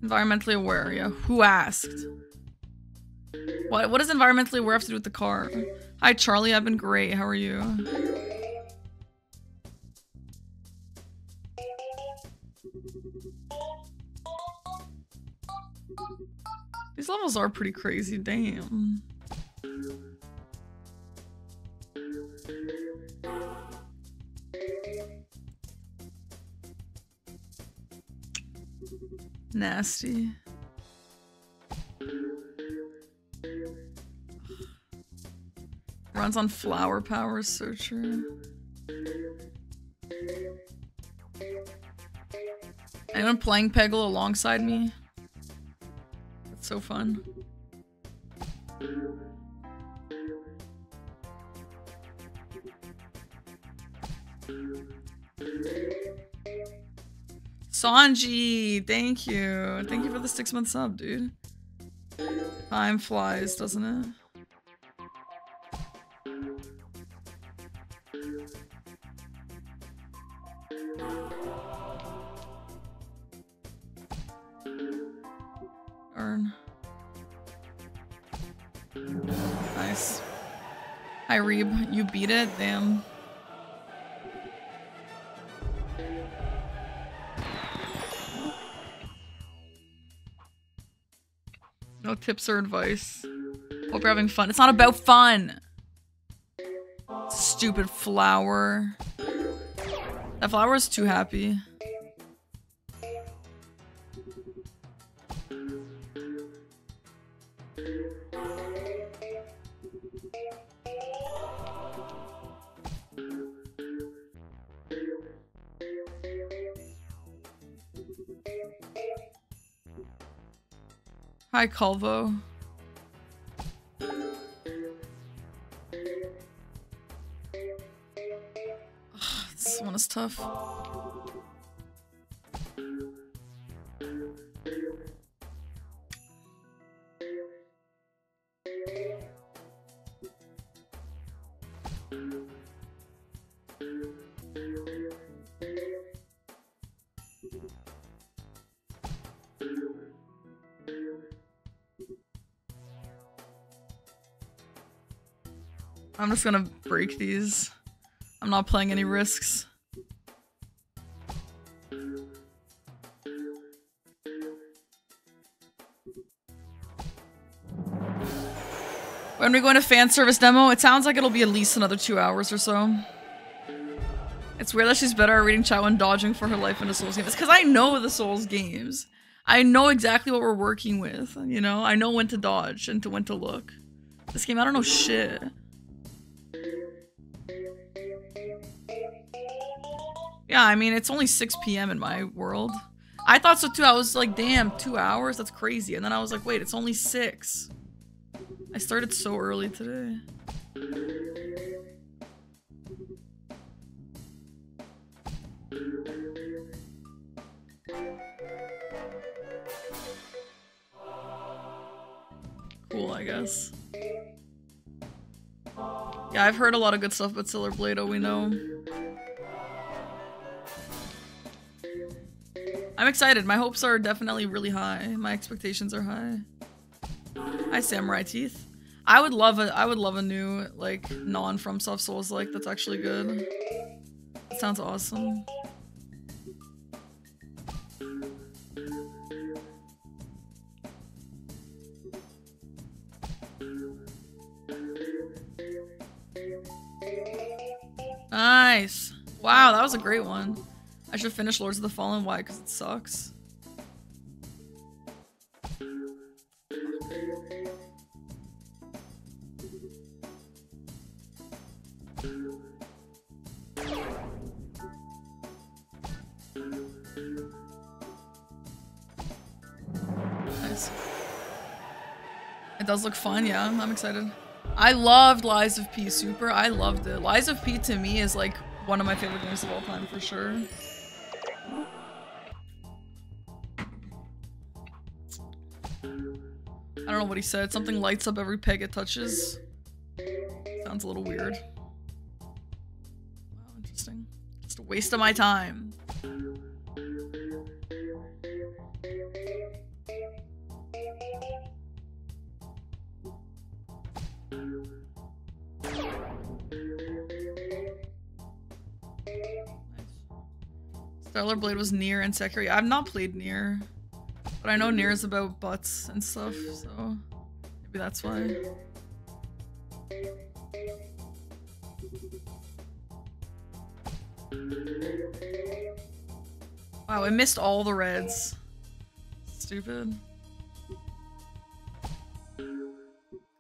Environmentally aware, yeah. Who asked? What what does environmentally aware have to do with the car? Hi Charlie, I've been great. How are you? Levels are pretty crazy, damn. Nasty. Runs on flower power, true. Anyone playing Peggle alongside me? So fun. Sanji, thank you. Thank you for the six month sub, dude. Time flies, doesn't it? Reeb. You beat it? Damn. No tips or advice. Hope you're having fun. It's not about fun. Stupid flower. That flower is too happy. Hi, Calvo. Ugh, this one is tough. I'm just gonna break these. I'm not playing any risks. When we go into fan service demo, it sounds like it'll be at least another two hours or so. It's weird that she's better at reading chat when dodging for her life in a Souls game. It's because I know the Souls games. I know exactly what we're working with, you know? I know when to dodge and to when to look. This game, I don't know shit. Yeah, I mean, it's only 6 p.m. in my world. I thought so too. I was like, damn, two hours? That's crazy. And then I was like, wait, it's only 6. I started so early today. Cool, I guess. Yeah, I've heard a lot of good stuff about Stellar Blade, we know. I'm excited. My hopes are definitely really high. My expectations are high. Hi, Samurai Teeth. I would love a I would love a new like non FromSoft souls like that's actually good. That sounds awesome. Nice. Wow, that was a great one. I should finish Lords of the Fallen. Why? Because it sucks. Nice. It does look fun, yeah. I'm excited. I loved Lies of P super. I loved it. Lies of P to me is like one of my favorite games of all time for sure. I don't know what he said. Something lights up every peg it touches. Sounds a little weird. Wow, interesting. Just a waste of my time. Stellar Blade was NieR and Sekiro. I've not played NieR, but I know NieR is about butts and stuff, so maybe that's why. Wow, I missed all the reds. Stupid.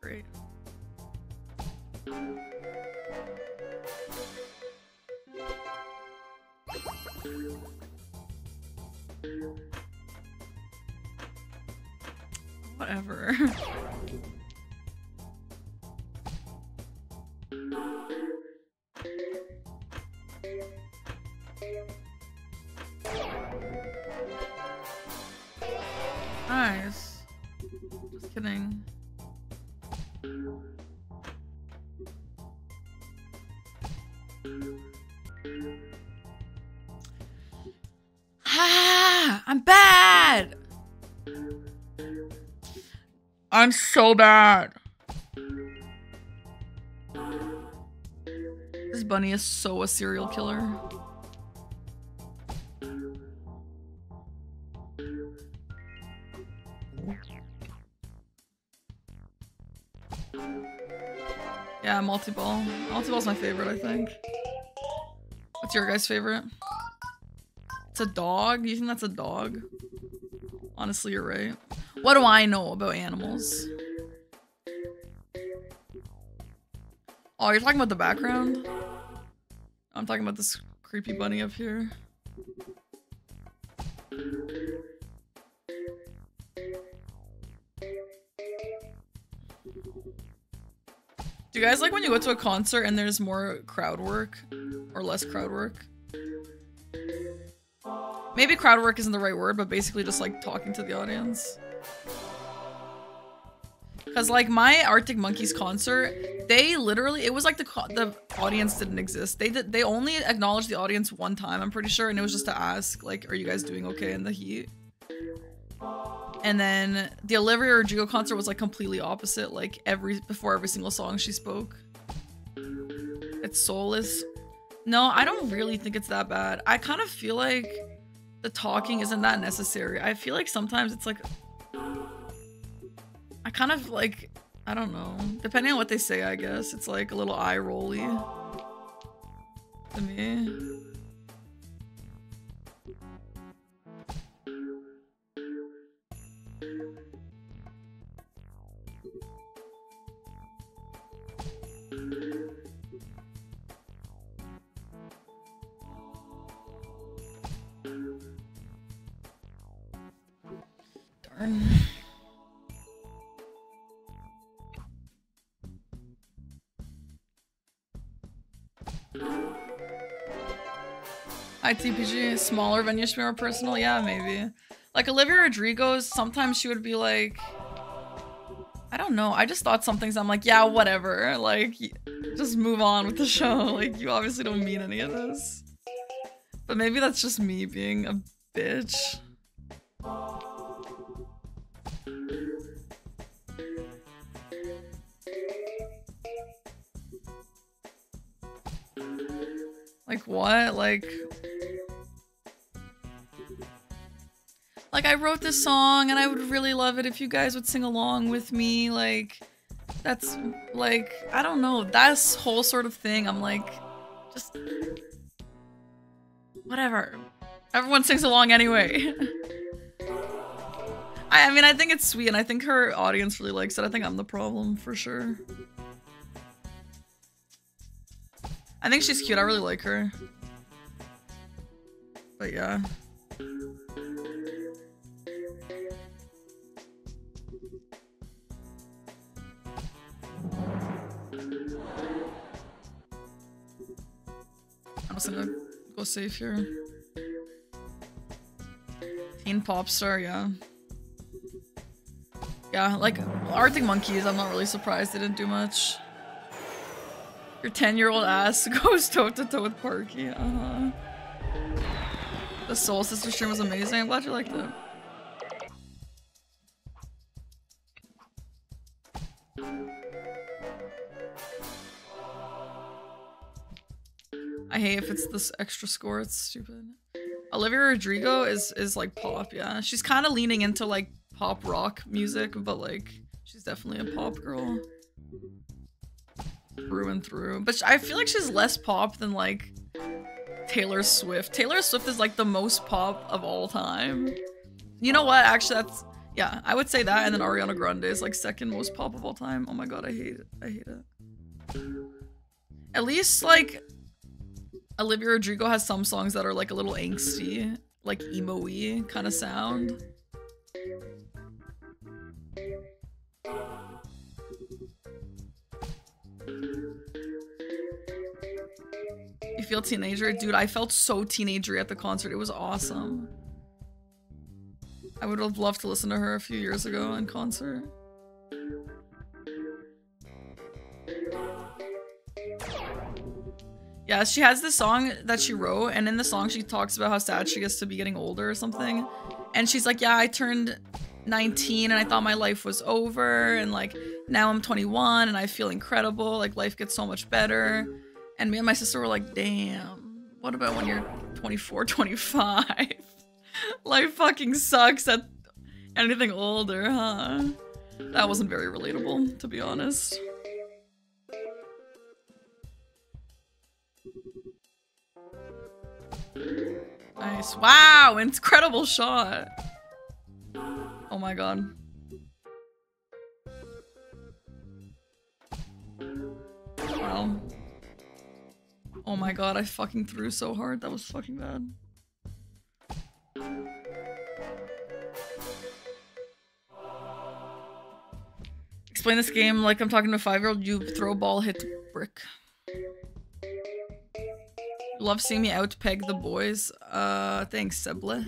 Great. Whatever. nice. Just kidding. Ah, I'm bad. I'm so bad. This bunny is so a serial killer. Yeah, multi-ball. Multi-ball's my favorite, I think. What's your guy's favorite? It's a dog? You think that's a dog? Honestly, you're right. What do I know about animals? Oh, you're talking about the background? I'm talking about this creepy bunny up here. Do you guys like when you go to a concert and there's more crowd work or less crowd work? maybe crowd work isn't the right word, but basically just like talking to the audience. Cause like my Arctic Monkeys concert, they literally it was like the the audience didn't exist. They did they only acknowledged the audience one time, I'm pretty sure, and it was just to ask like, are you guys doing okay in the heat? And then the Olivia Rodrigo concert was like completely opposite. Like every before every single song she spoke. It's soulless. No, I don't really think it's that bad. I kind of feel like the talking isn't that necessary. I feel like sometimes it's like I kind of like I don't know. Depending on what they say, I guess it's like a little eye rolly to me. ITPG, smaller venue should more personal. Yeah, maybe. Like Olivia Rodrigo's, sometimes she would be like, I don't know. I just thought some things I'm like, yeah, whatever. Like, just move on with the show. Like, you obviously don't mean any of this. But maybe that's just me being a bitch. Like what? Like Like I wrote this song and I would really love it if you guys would sing along with me. Like that's like I don't know, that whole sort of thing. I'm like just whatever. Everyone sings along anyway. I, I mean, I think it's sweet, and I think her audience really likes it. I think I'm the problem for sure. I think she's cute. I really like her. But yeah. I'm gonna go safe here. Teen pop star, yeah. Yeah, like Arctic Monkeys, I'm not really surprised they didn't do much. Your 10 year old ass goes toe to toe with Parky. Uh huh. The Soul Sister stream was amazing. I'm glad you liked it. I hate if it's this extra score. It's stupid. Olivia Rodrigo is is like pop. Yeah, she's kind of leaning into like pop rock music, but like she's definitely a pop girl through and through. But I feel like she's less pop than like Taylor Swift. Taylor Swift is like the most pop of all time. You know what? Actually, that's yeah. I would say that, and then Ariana Grande is like second most pop of all time. Oh my god, I hate it. I hate it. At least like Olivia Rodrigo has some songs that are like a little angsty, like emo-y kind of sound. You feel teenager? Dude, I felt so teenagery at the concert. It was awesome. I would have loved to listen to her a few years ago in concert. Yeah, she has this song that she wrote, and in the song she talks about how sad she is to be getting older or something. And she's like, Yeah, I turned 19 and I thought my life was over, and like now I'm 21 and I feel incredible. Like life gets so much better. And me and my sister were like, Damn, what about when you're 24, 25? life fucking sucks at anything older, huh? That wasn't very relatable, to be honest. Nice. Wow, incredible shot. Oh my god. Wow. Oh my god, I fucking threw so hard. That was fucking bad. Explain this game like I'm talking to a five-year-old. You throw ball, hit brick. Love seeing me out peg the boys. Uh, thanks, Seble.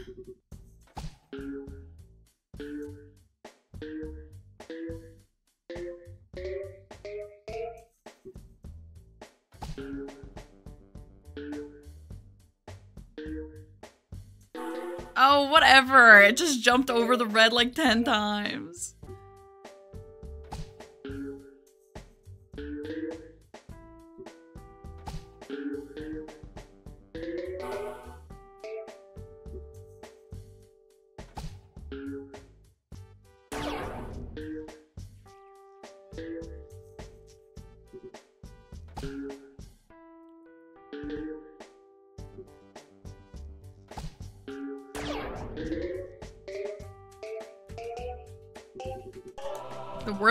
Oh, whatever. It just jumped over the red like 10 times.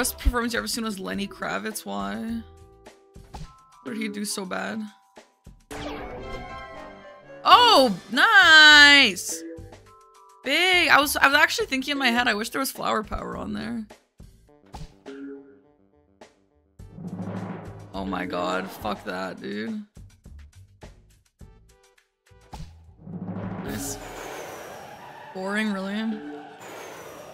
Worst performance you ever seen was Lenny Kravitz. Why? What did he do so bad? Oh, nice! Big. I was I was actually thinking in my head, I wish there was flower power on there. Oh my god, fuck that, dude. Nice. Boring, really.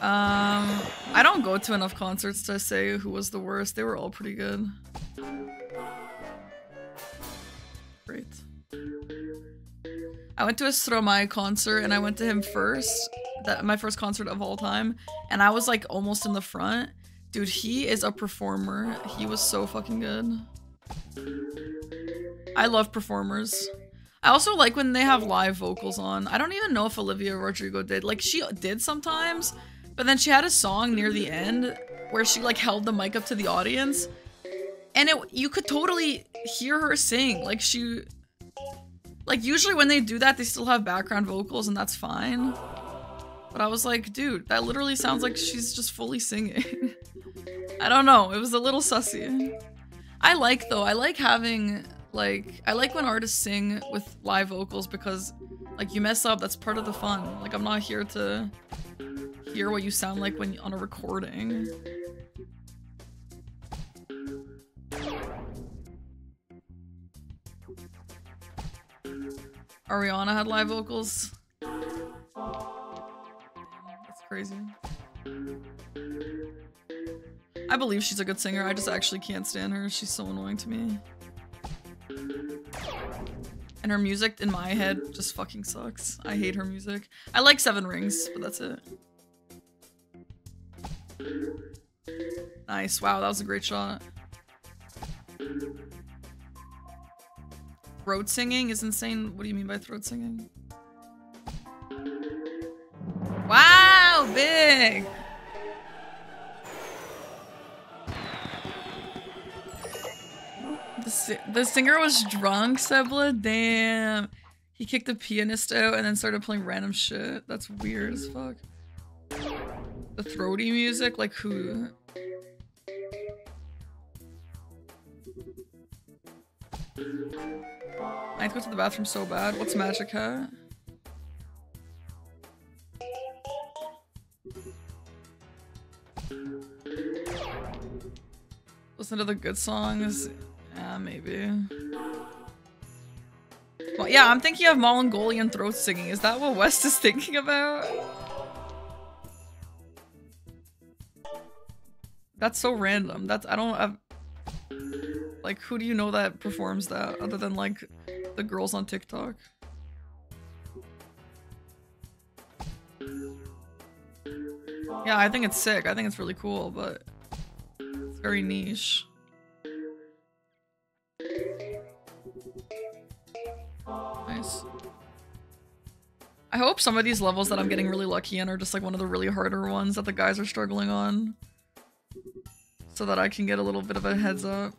Um, I don't go to enough concerts to say who was the worst. They were all pretty good. Great. I went to a Stromae concert and I went to him first. That my first concert of all time, and I was like almost in the front. Dude, he is a performer. He was so fucking good. I love performers. I also like when they have live vocals on. I don't even know if Olivia Rodrigo did. Like she did sometimes, but then she had a song near the end where she like held the mic up to the audience and it you could totally hear her sing. Like she like usually when they do that they still have background vocals and that's fine. But I was like, dude, that literally sounds like she's just fully singing. I don't know. It was a little sussy. I like though. I like having like I like when artists sing with live vocals because like you mess up, that's part of the fun. Like I'm not here to hear what you sound like when on a recording. Ariana had live vocals. That's crazy. I believe she's a good singer. I just actually can't stand her. She's so annoying to me. And her music in my head just fucking sucks. I hate her music. I like Seven Rings, but that's it. Nice. Wow, that was a great shot. Throat singing is insane. What do you mean by throat singing? Wow, big! The, si the singer was drunk, Sebla? Damn. He kicked the pianist out and then started playing random shit. That's weird as fuck. The throaty music? Like who? I have to go to the bathroom so bad. What's Magic Hat? Listen to the good songs. Yeah, maybe. Well, yeah, I'm thinking of Mongolian throat singing. Is that what West is thinking about? That's so random. That's I don't have like who do you know that performs that other than like the girls on TikTok? Yeah, I think it's sick. I think it's really cool, but it's very niche. Nice. I hope some of these levels that I'm getting really lucky in are just like one of the really harder ones that the guys are struggling on. So that I can get a little bit of a heads mm. up.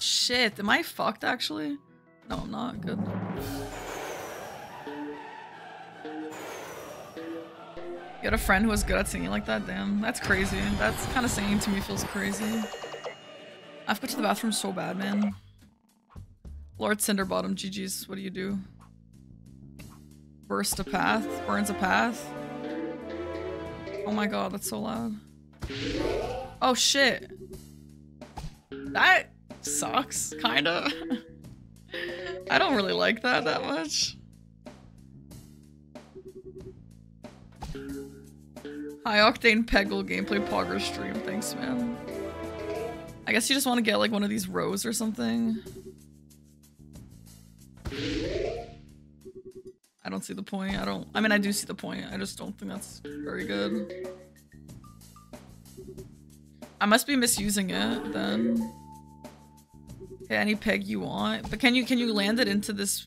Shit, am I fucked actually? No, I'm not. Good. You had a friend who was good at singing like that? Damn, that's crazy. That's kind of singing to me feels crazy. I have to go to the bathroom so bad, man. Lord Cinderbottom, GG's, what do you do? Burst a path? Burns a path? Oh my god, that's so loud. Oh shit. That sucks, kinda. I don't really like that that much. High Octane Peggle gameplay pogger stream. Thanks, man. I guess you just want to get like one of these rows or something. I don't see the point. I don't. I mean, I do see the point. I just don't think that's very good. I must be misusing it then. Okay, any peg you want, but can you can you land it into this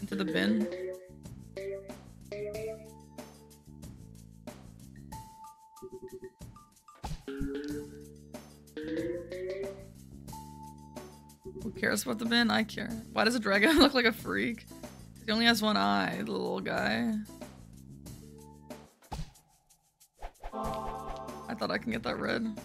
into the bin? Cares about the bin? I care. Why does a dragon look like a freak? He only has one eye, the little guy. I thought I can get that red.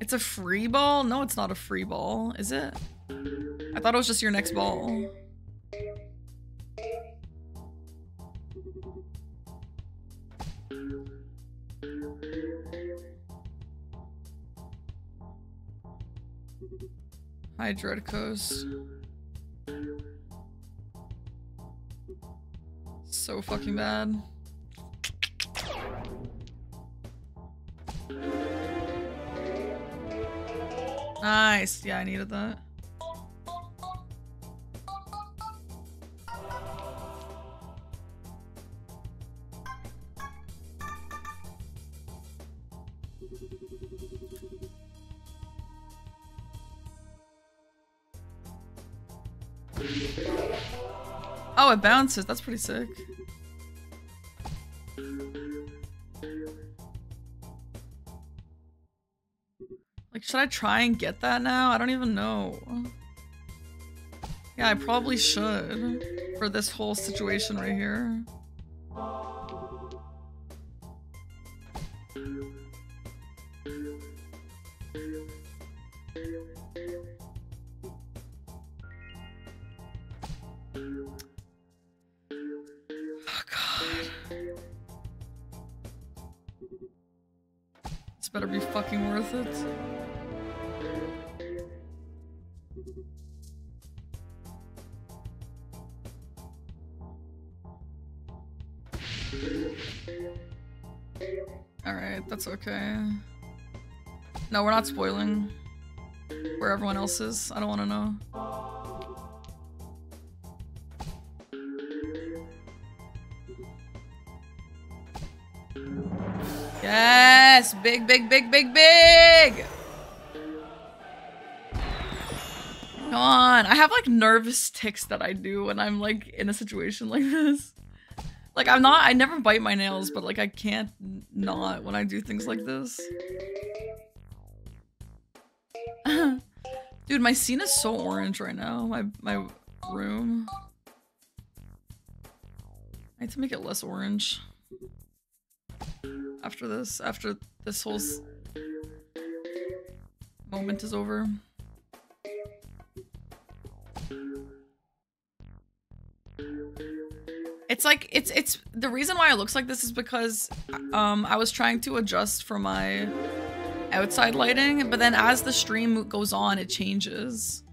It's a free ball? No, it's not a free ball, is it? I thought it was just your next ball. Hi, Dread. So fucking bad. Nice. Yeah, I needed that. Oh, it bounces. That's pretty sick. Like, should I try and get that now? I don't even know. Yeah, I probably should. For this whole situation right here. Better be fucking worth it. Alright, that's okay. No, we're not spoiling where everyone else is. I don't want to know. Yes! Big, big, big, big, big! Come on. I have like nervous ticks that I do when I'm like in a situation like this. Like I'm not, I never bite my nails, but like I can't not when I do things like this. Dude, my scene is so orange right now. My my room. I need to make it less orange. After this, after this whole moment is over. It's like it's it's the reason why it looks like this is because um I was trying to adjust for my outside lighting, but then as the stream goes on, it changes.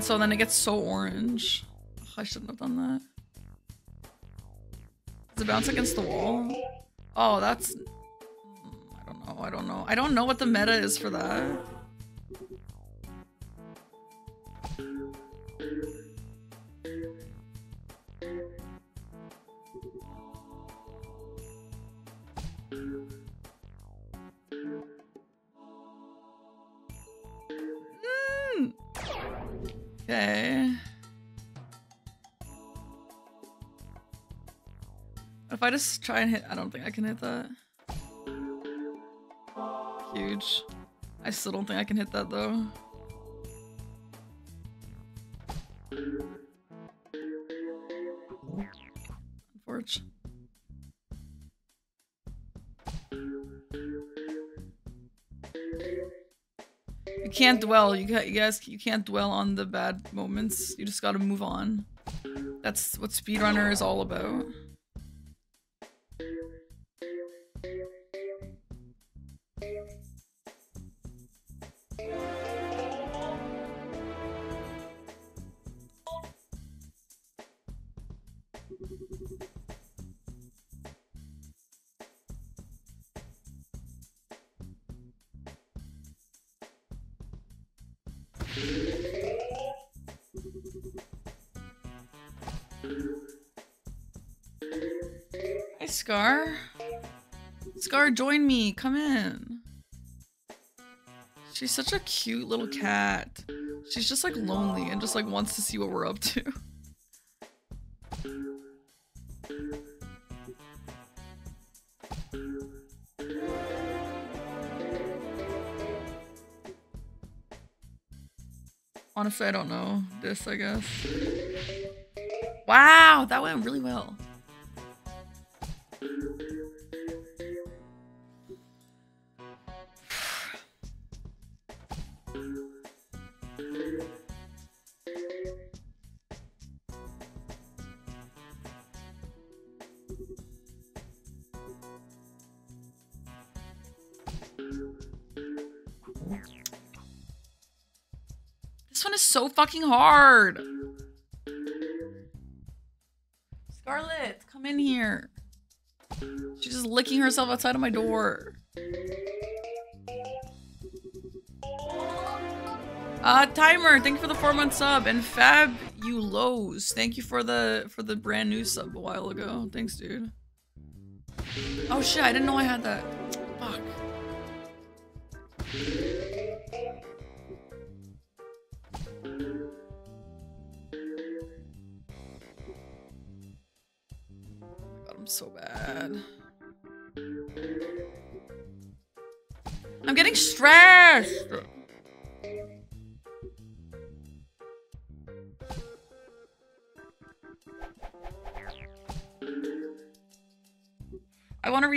And so then it gets so orange. Ugh, I shouldn't have done that. Does it bounce against the wall? Oh, that's... mm, I don't know, I don't know. I don't know what the meta is for that. Okay. If I just try and hit, I don't think I can hit that. Huge. I still don't think I can hit that though. Unfortunate. You can't dwell. You, guys, you can't dwell on the bad moments. You just gotta move on. That's what speedrunner is all about. Scar. Scar, join me. Come in. She's such a cute little cat. She's just like lonely and just like wants to see what we're up to. Honestly, I don't know this, I guess. Wow, that went really well. Fucking hard. Scarlet, come in here. She's just licking herself outside of my door. Uh, timer, thank you for the four month sub, and Fab you lows, thank you for the for the brand new sub a while ago. Thanks, dude. Oh shit, I didn't know I had that.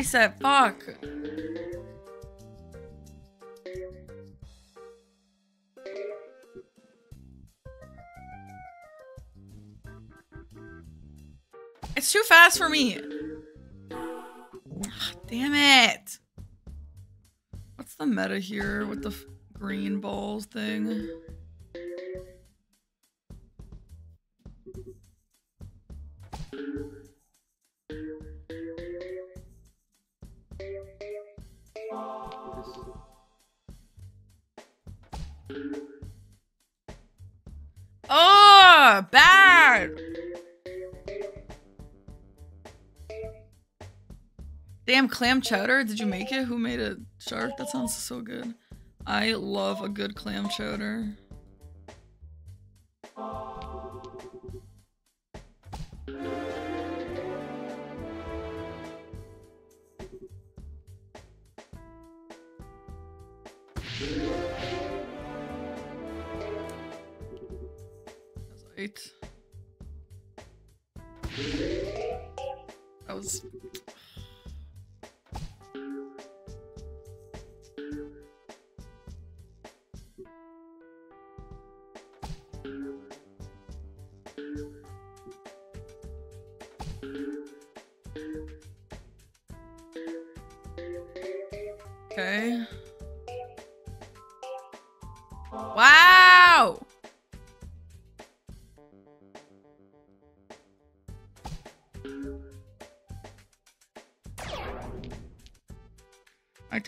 Reset. Fuck. It's too fast for me. Ah, Damn it. What's the meta here with the green balls thing? Clam chowder. Did you make it? Who made it? Shark? That sounds so good. I love a good clam chowder.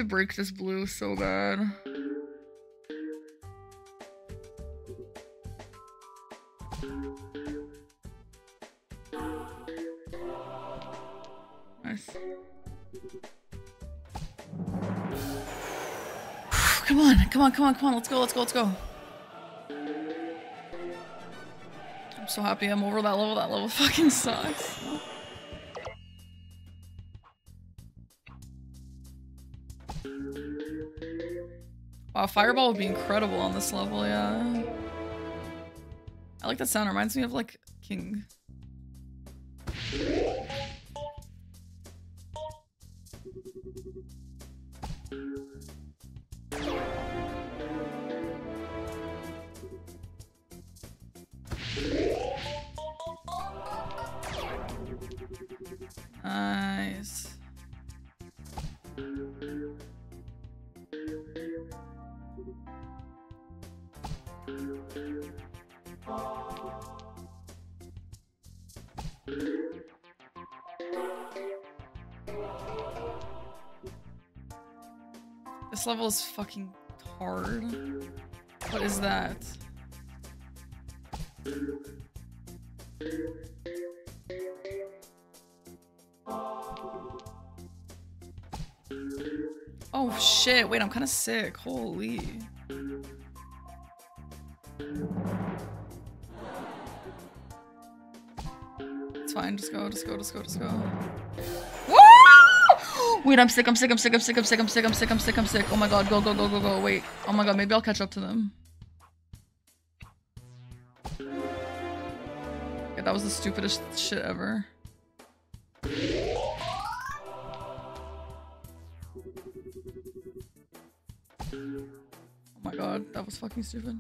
Break this blue so bad. Nice. Come on, come on, come on, come on. Let's go, let's go, let's go. I'm so happy I'm over that level. That level fucking sucks. Fireball would be incredible on this level, yeah. I like that sound. Reminds me of like King. This level is fucking hard. What is that? Oh shit, wait, I'm kind of sick. Holy. It's fine, just go, just go, just go, just go. Wait, I'm sick, I'm sick, I'm sick, I'm sick, I'm sick, I'm sick, I'm sick, I'm sick, I'm sick. Oh my god, go, go, go, go, go. Wait. Oh my god, maybe I'll catch up to them. Yeah, that was the stupidest shit ever. Oh my god, that was fucking stupid.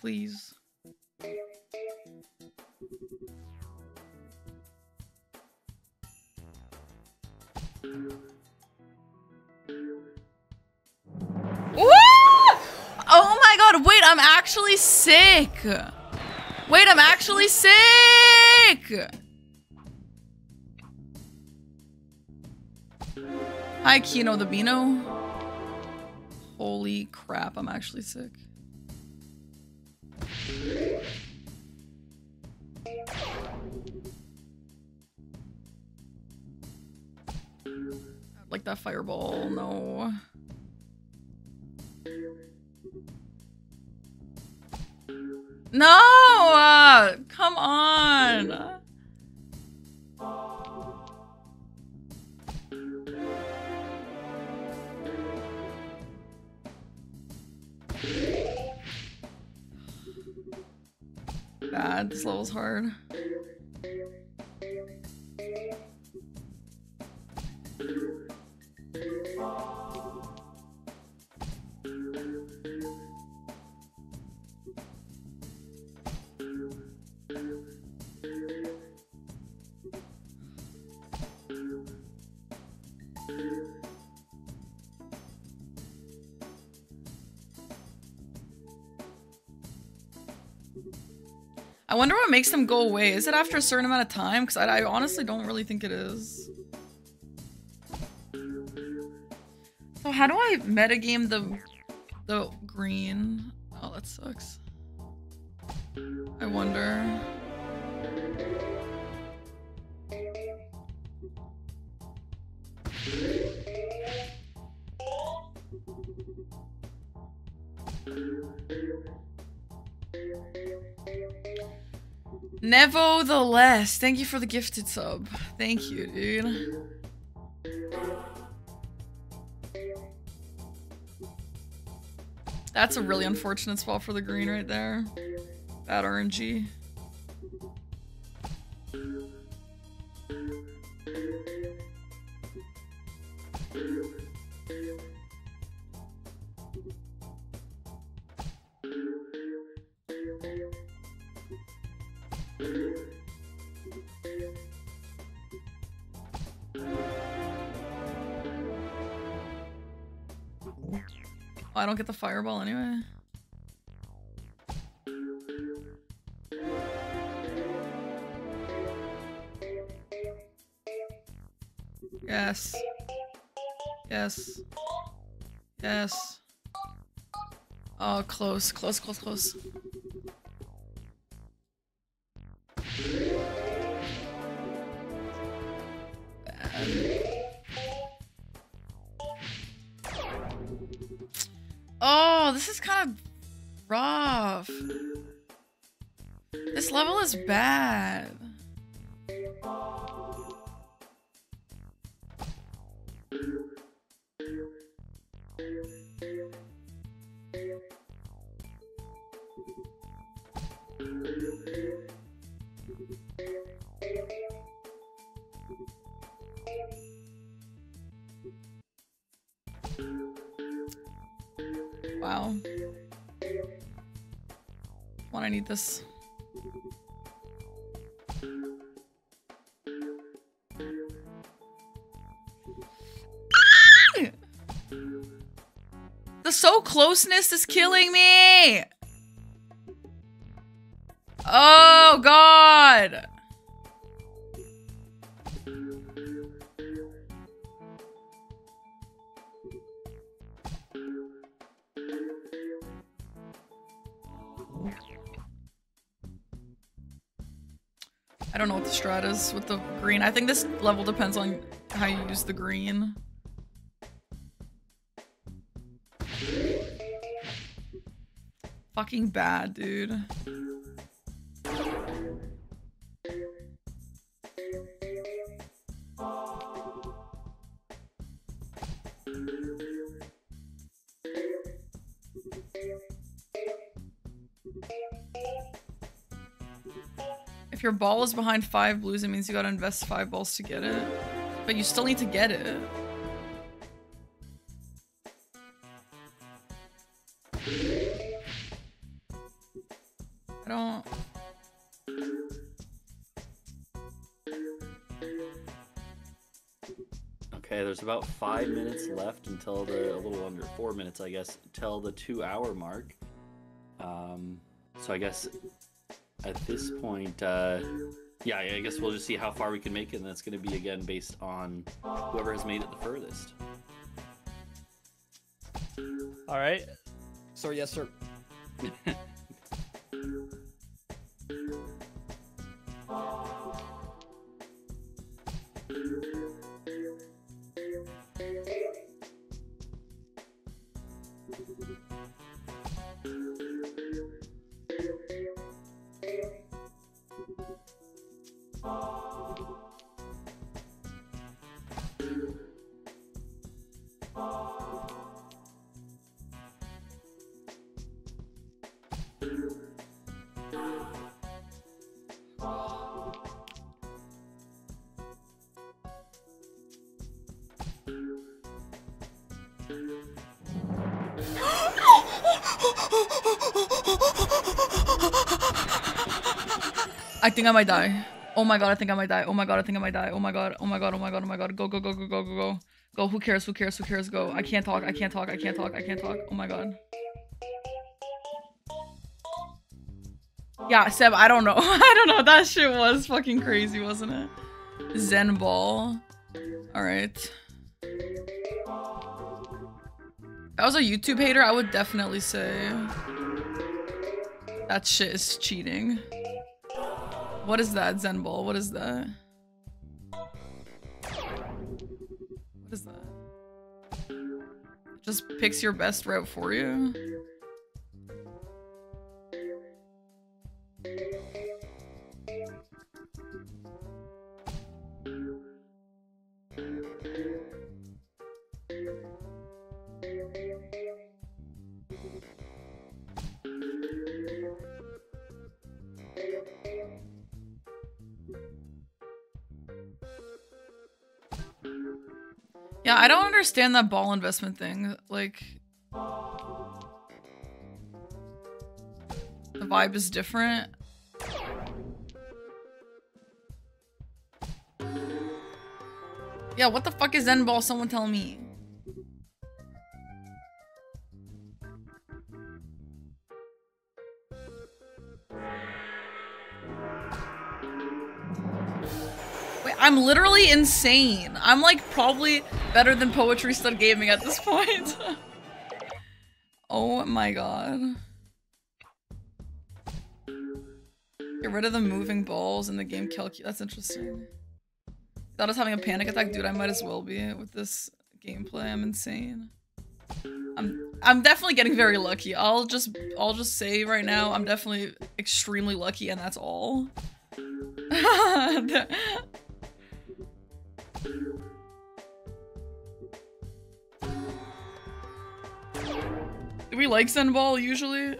Please. Oh my god, wait, I'm actually sick. Wait, I'm actually sick. Hi, Kino the Beano. Holy crap, I'm actually sick. Fireball, no. Makes them go away. Is it after a certain amount of time? Because I, I honestly don't really think it is. So how do I metagame the the Nevertheless, thank you for the gifted sub. Thank you, dude. That's a really unfortunate spot for the green right there. Bad RNG. I don't get the fireball anyway. Yes. Yes. Yes. Oh, close, close, close, close. Bad. Wow. When I need this. Closeness is killing me. Oh god. I don't know what the strat is with the green. I think this level depends on how you use the green. Fucking bad, dude. If your ball is behind five blues, it means you gotta invest five balls to get it. But you still need to get it. About five minutes left until the a little under four minutes, I guess, till the two-hour mark. Um, so I guess at this point, uh, yeah, I guess we'll just see how far we can make it, and that's going to be again based on whoever has made it the furthest. All right. Sir, yes, sir. think I might die. Oh my god, I think I might die. Oh my god, I think I might die. Oh my god, oh my god, oh my god, oh my god. Go, go, go, go, go, go, go. Go, who cares, who cares, who cares, go. I can't talk, I can't talk, I can't talk, I can't talk. Oh my god. Yeah, Seb, I don't know. I don't know. That shit was fucking crazy, wasn't it? Zen ball. Alright. If I was a YouTube hater, I would definitely say that shit is cheating. What is that, Zen ball? What is that? What is that? Just picks your best route for you? understand that ball investment thing. Like, the vibe is different. Yeah, what the fuck is Zen Ball? Someone tell me. Wait, I'm literally insane. I'm like probably better than Poetry Stud Gaming at this point. oh my god. Get rid of the moving balls in the game calcu- that's interesting. Thought I was having a panic attack, dude. I might as well be with this gameplay. I'm insane. I'm I'm definitely getting very lucky. I'll just I'll just say right now I'm definitely extremely lucky and that's all. We like Zenball usually?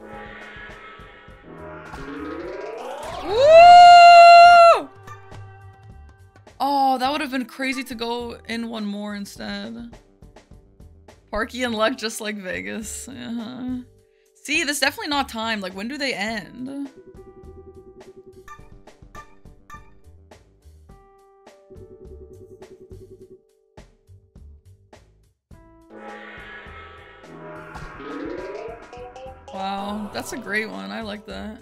Woo! Oh, that would have been crazy to go in one more instead. Parky and Luck just like Vegas. Uh-huh. See, this definitely not time. Like, when do they end? Wow, that's a great one. I like that.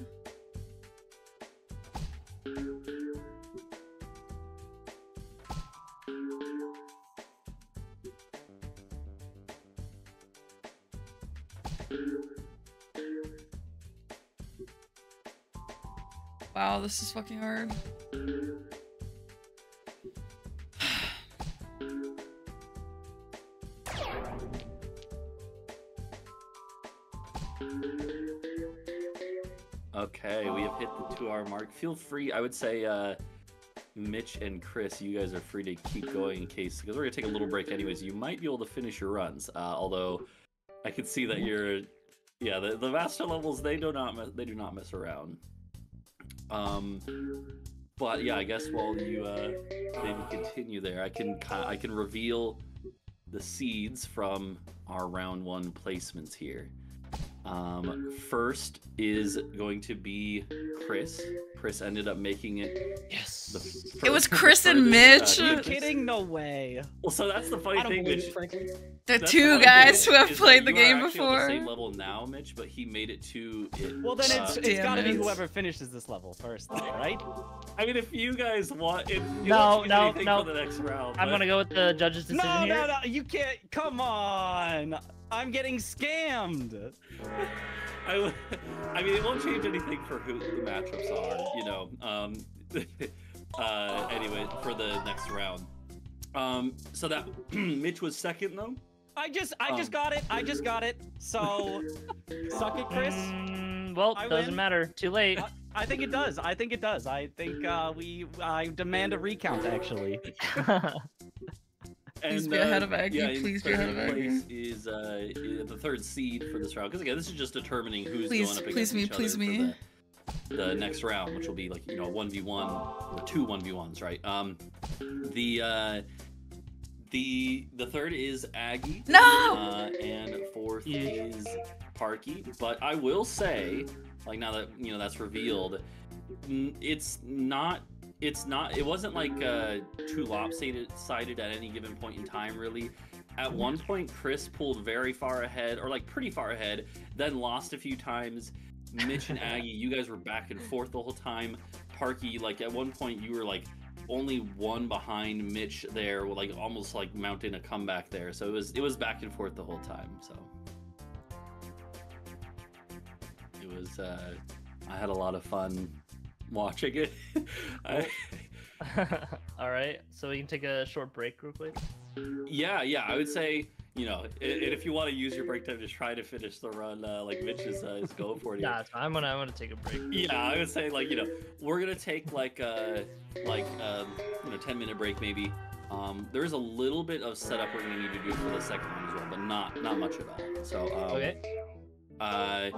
Wow, this is fucking hard. Mark. Feel free, I would say, uh, Mitch and Chris, you guys are free to keep going in case, because we're to take a little break anyways. You might be able to finish your runs, uh, although I can see that you're, yeah, the, the master levels, they do not, they do not mess around. Um, but yeah, I guess while you uh, maybe continue there, I can I can reveal the seeds from our round one placements here. Um, first is going to be Chris. Chris ended up making it. Yes. The It was fir- Chris and Mitch. uh, Are you kidding? No way. Well, so that's the funny I don't thing, Mitch. frankly. The two funny guys who have played the you are game on before. the same level now, Mitch, but he made it to it. Well, then it's uh, it's got to be whoever finishes this level first, though, right? I mean, if you guys want, it, you No, don't no, no. for the next round. I'm but- gonna go with the judge's decision No, here. no, no! You can't. Come on! I'm getting scammed. I mean, it won't change anything for who the matchups are, you know. Um, uh, anyway, for the next round. Um, so that Mitch was second though. I just, I just Um. got it. I just got it. So, suck it, Chris. Mm, well, I doesn't win. matter. Too late. I, I think it does. I think it does. I think uh, we. I demand a recount, actually. Please And, be ahead uh, of Aggie, Yeah, please be ahead of Aggie. Is uh, the third seed for this round? Because again, this is just determining who's Please, going up please against me, each please other for me. The, the next round, which will be like you know one v one or two one v ones, right? Um, the uh, the the third is Aggie. No! Uh, and fourth Yeah. is Parky. But I will say, like now that you know that's revealed, it's not. It's not. It wasn't like uh, too lopsided sided at any given point in time, really. At one point, Chris pulled very far ahead, or like pretty far ahead, then lost a few times. Mitch and Aggie, you guys were back and forth the whole time. Parky, like at one point, you were like only one behind Mitch there, like almost like mounting a comeback there. So it was it was back and forth the whole time. So it was. uh I had a lot of fun watching it. I, All right, so we can take a short break real quick. yeah, yeah, I would say. You know, and if you want to use your break time to try to finish the run, uh, like Mitch is, uh, is going for it. here. Nah, it's fine. I'm gonna I'm gonna take a break. Yeah, I would say like you know we're gonna take like uh like um you know ten minute break maybe. Um, there's a little bit of setup we're gonna need to do for the second one as well, but not not much at all. So um, Okay. Uh,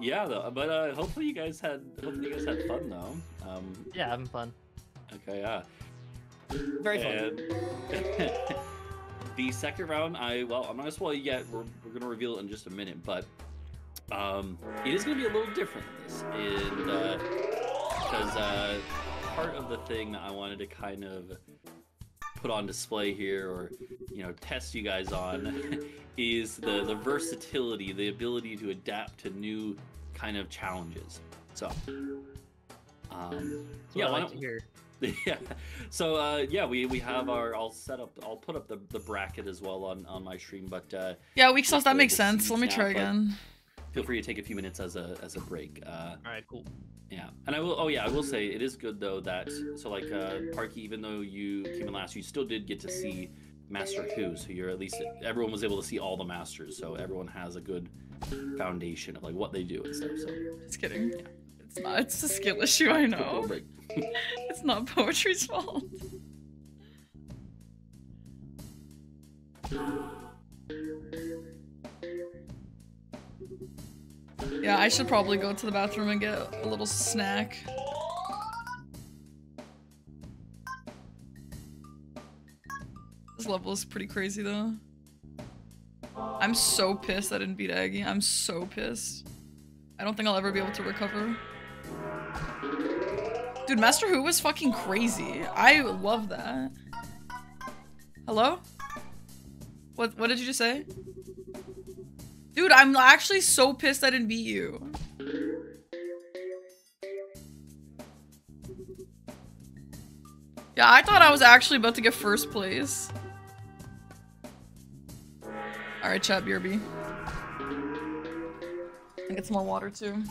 yeah, though, but uh, hopefully you guys had hopefully you guys had fun though. Um, Yeah, having fun. okay, yeah. Very fun. And the second round, I well, I'm not gonna spoil it yet. We're, we're gonna reveal it in just a minute, but um, it is gonna be a little different than this, and uh, because uh, part of the thing that I wanted to kind of put on display here, or you know, test you guys on, is the the versatility, the ability to adapt to new kind of challenges. So, um, That's yeah, why I like don't- to hear. yeah. So uh, yeah, we we have our. I'll set up. I'll put up the, the bracket as well on on my stream. But uh, Yeah, weak sauce. That makes sense. Let me seeds try now, but- again. Feel free to take a few minutes as a as a break. Uh, All right, cool. yeah, and I will. Oh yeah, I will say it is good though that so like uh, Parky, even though you came in last, you still did get to see Master Hu. So you're at least everyone was able to see all the masters. So everyone has a good foundation of like what they do and stuff. So Just kidding. Yeah. It's not. It's a skill issue. I know. break. It's not poetry's fault. Yeah, I should probably go to the bathroom and get a little snack. This level is pretty crazy though. I'm so pissed I didn't beat Aggie. I'm so pissed. I don't think I'll ever be able to recover. Dude, Master Hu was fucking crazy. I love that. Hello? What what did you just say? Dude, I'm actually so pissed I didn't beat you. Yeah, I thought I was actually about to get first place. Alright, chat BRB. And get some more water too.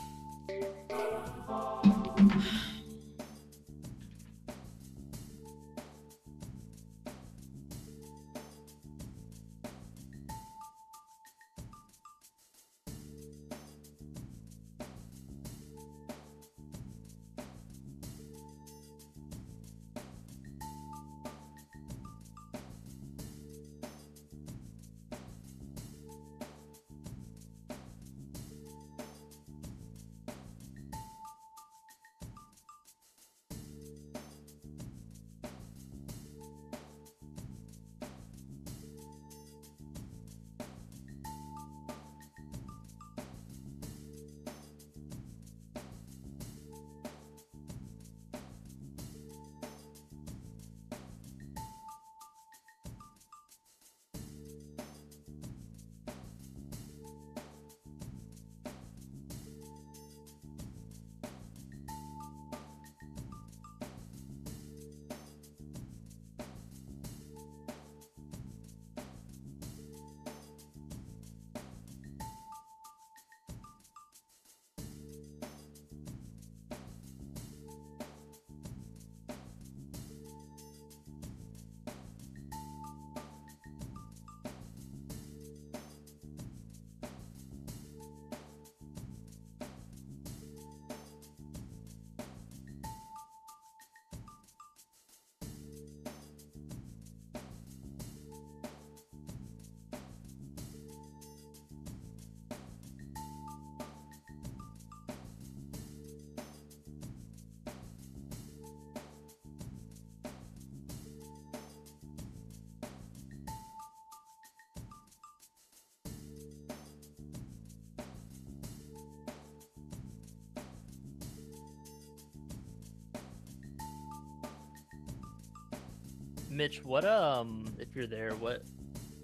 Mitch, what um, if you're there, what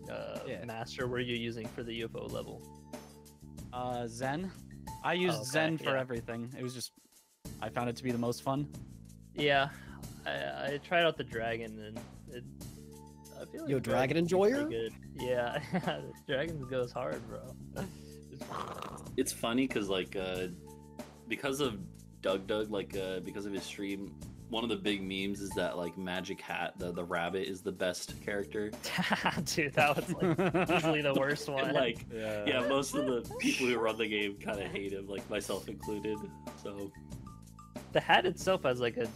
uh, Yeah. master were you using for the UFO level? Uh, Zen. I used okay, Zen for yeah. everything. It was just, I found it to be the most fun. Yeah, I, I tried out the dragon and it. I feel like Yo, dragon enjoyer? Good. Yeah, the dragon goes hard, bro. It's funny because like uh, because of DougDoug, like uh, because of his stream, one of the big memes is that like Magic Hat, the the rabbit, is the best character. Dude, that was like usually the worst one. And, like Yeah. yeah, most of the people who run the game kind of hate him, like myself included. So the hat itself has like a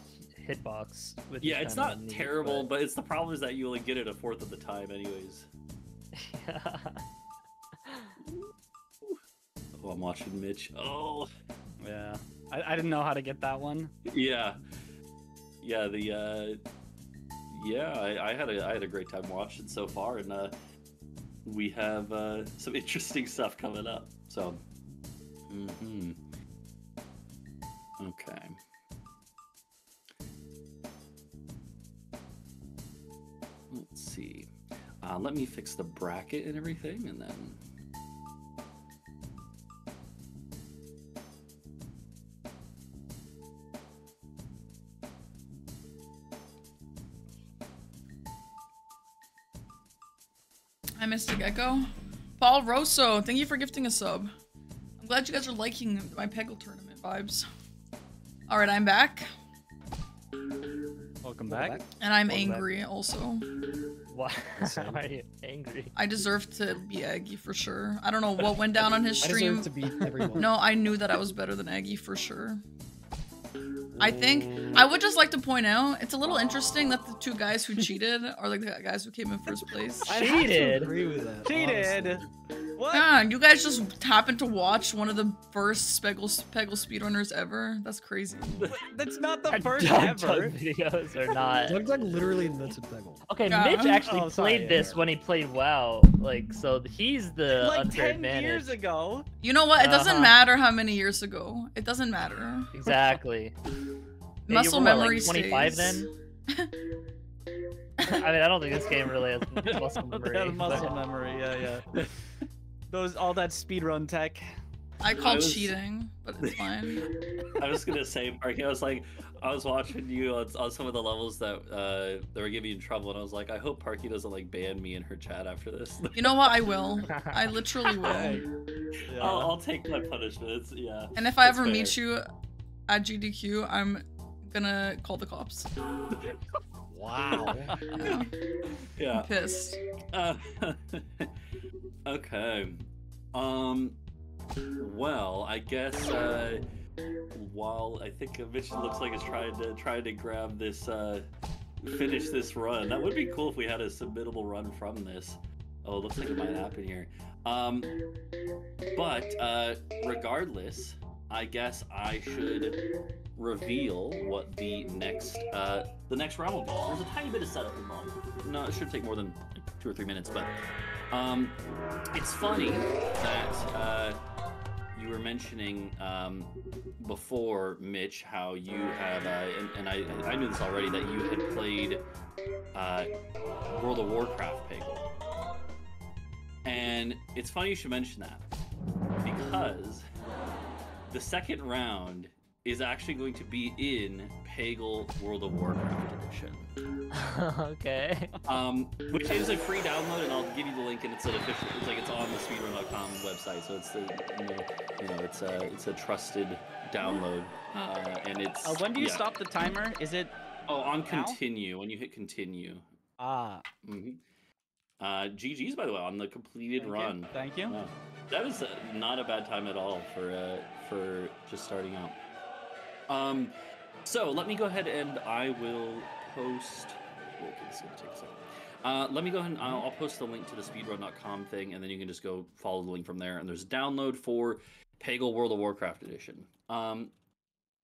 hitbox. Which yeah, it's not neat, terrible, but... it's the problem is that you only get it a fourth of the time, anyways. Oh, I'm watching Mitch. Oh, Yeah. I, I didn't know how to get that one. yeah, yeah. The uh, yeah, I, I had a I had a great time watching so far, and uh, we have uh, some interesting stuff coming up. So, mm-hmm. okay. Let's see. Uh, let me fix the bracket and everything, and then. Hi, Mr. Gecko. Paul Rosso, thank you for gifting a sub. I'm glad you guys are liking my Peggle tournament vibes. All right, I'm back, Welcome back. and I'm Welcome back. angry also. Why Same. are you angry? I deserve to be Aggie for sure. I don't know what went down on his I stream. deserve to beat everyone. No, I knew that I was better than Aggie for sure. I think I would just like to point out it's a little interesting that the two guys who cheated are like the guys who came in first place. I'd have to Cheated. agree with that. Cheated. honestly. What? Yeah, you guys just happened to watch one of the first Peggle, Peggle speedrunners ever. That's crazy. That's not the first Dug Dug ever. videos are not. DougDoug literally invented Peggle. Okay, Yeah. Mitch actually Oh, sorry, played this yeah. when he played WoW. Like, so he's the Like unfair 10 advantage. years ago. You know what? It doesn't Uh-huh. matter how many years ago. It doesn't matter. Exactly. Yeah, Muscle you were, what, memory like 25 stays. then? I mean, I don't think this game really has muscle memory. Muscle but- memory, yeah, yeah. Those all that speedrun tech. I call was- cheating, but it's fine. I was gonna say, Marky. I was like, I was watching you on, on some of the levels that uh, that were giving you trouble, and I was like, I hope Parky doesn't like ban me in her chat after this. You know what? I will. I literally will. Yeah. I'll, I'll take my punishments. Yeah. And if I ever fair. meet you at GDQ, I'm gonna call the cops. Wow. Yeah, Yeah. I'm pissed. Uh, okay. Um. Well, I guess uh, while I think Mitch looks like he's trying to trying to grab this, uh, finish this run. That would be cool if we had a submittable run from this. Oh, it looks like it might happen here. Um, but uh, regardless, I guess I should reveal what the next uh, the next will be. There's a tiny bit of setup involved. No, it should take more than two or three minutes, but um, it's funny that uh, you were mentioning um, before, Mitch, how you have, uh, and, and I, I knew this already, that you had played uh, World of Warcraft Peggle. And it's funny you should mention that because the second round is actually going to be in Peggle World of Warcraft Edition okay. um, which is a free download, and I'll give you the link. And it's an official. It's like it's on the speedrun.com website, so it's the you know, it's a it's a trusted download, uh, and it's. Uh, when do you yeah. stop the timer? Is it Oh, on now? continue. When you hit continue. ah? hmm Uh, GG's by the way on the completed Thank run. You. Thank you. Wow. That was uh, not a bad time at all for uh, for just starting out. Um, so let me go ahead and I will post. Okay, this is gonna take a second. Uh, let me go ahead and I'll, I'll post the link to the speedrun.com thing, and then you can just go follow the link from there. And there's a download for Peggle World of Warcraft edition. Um,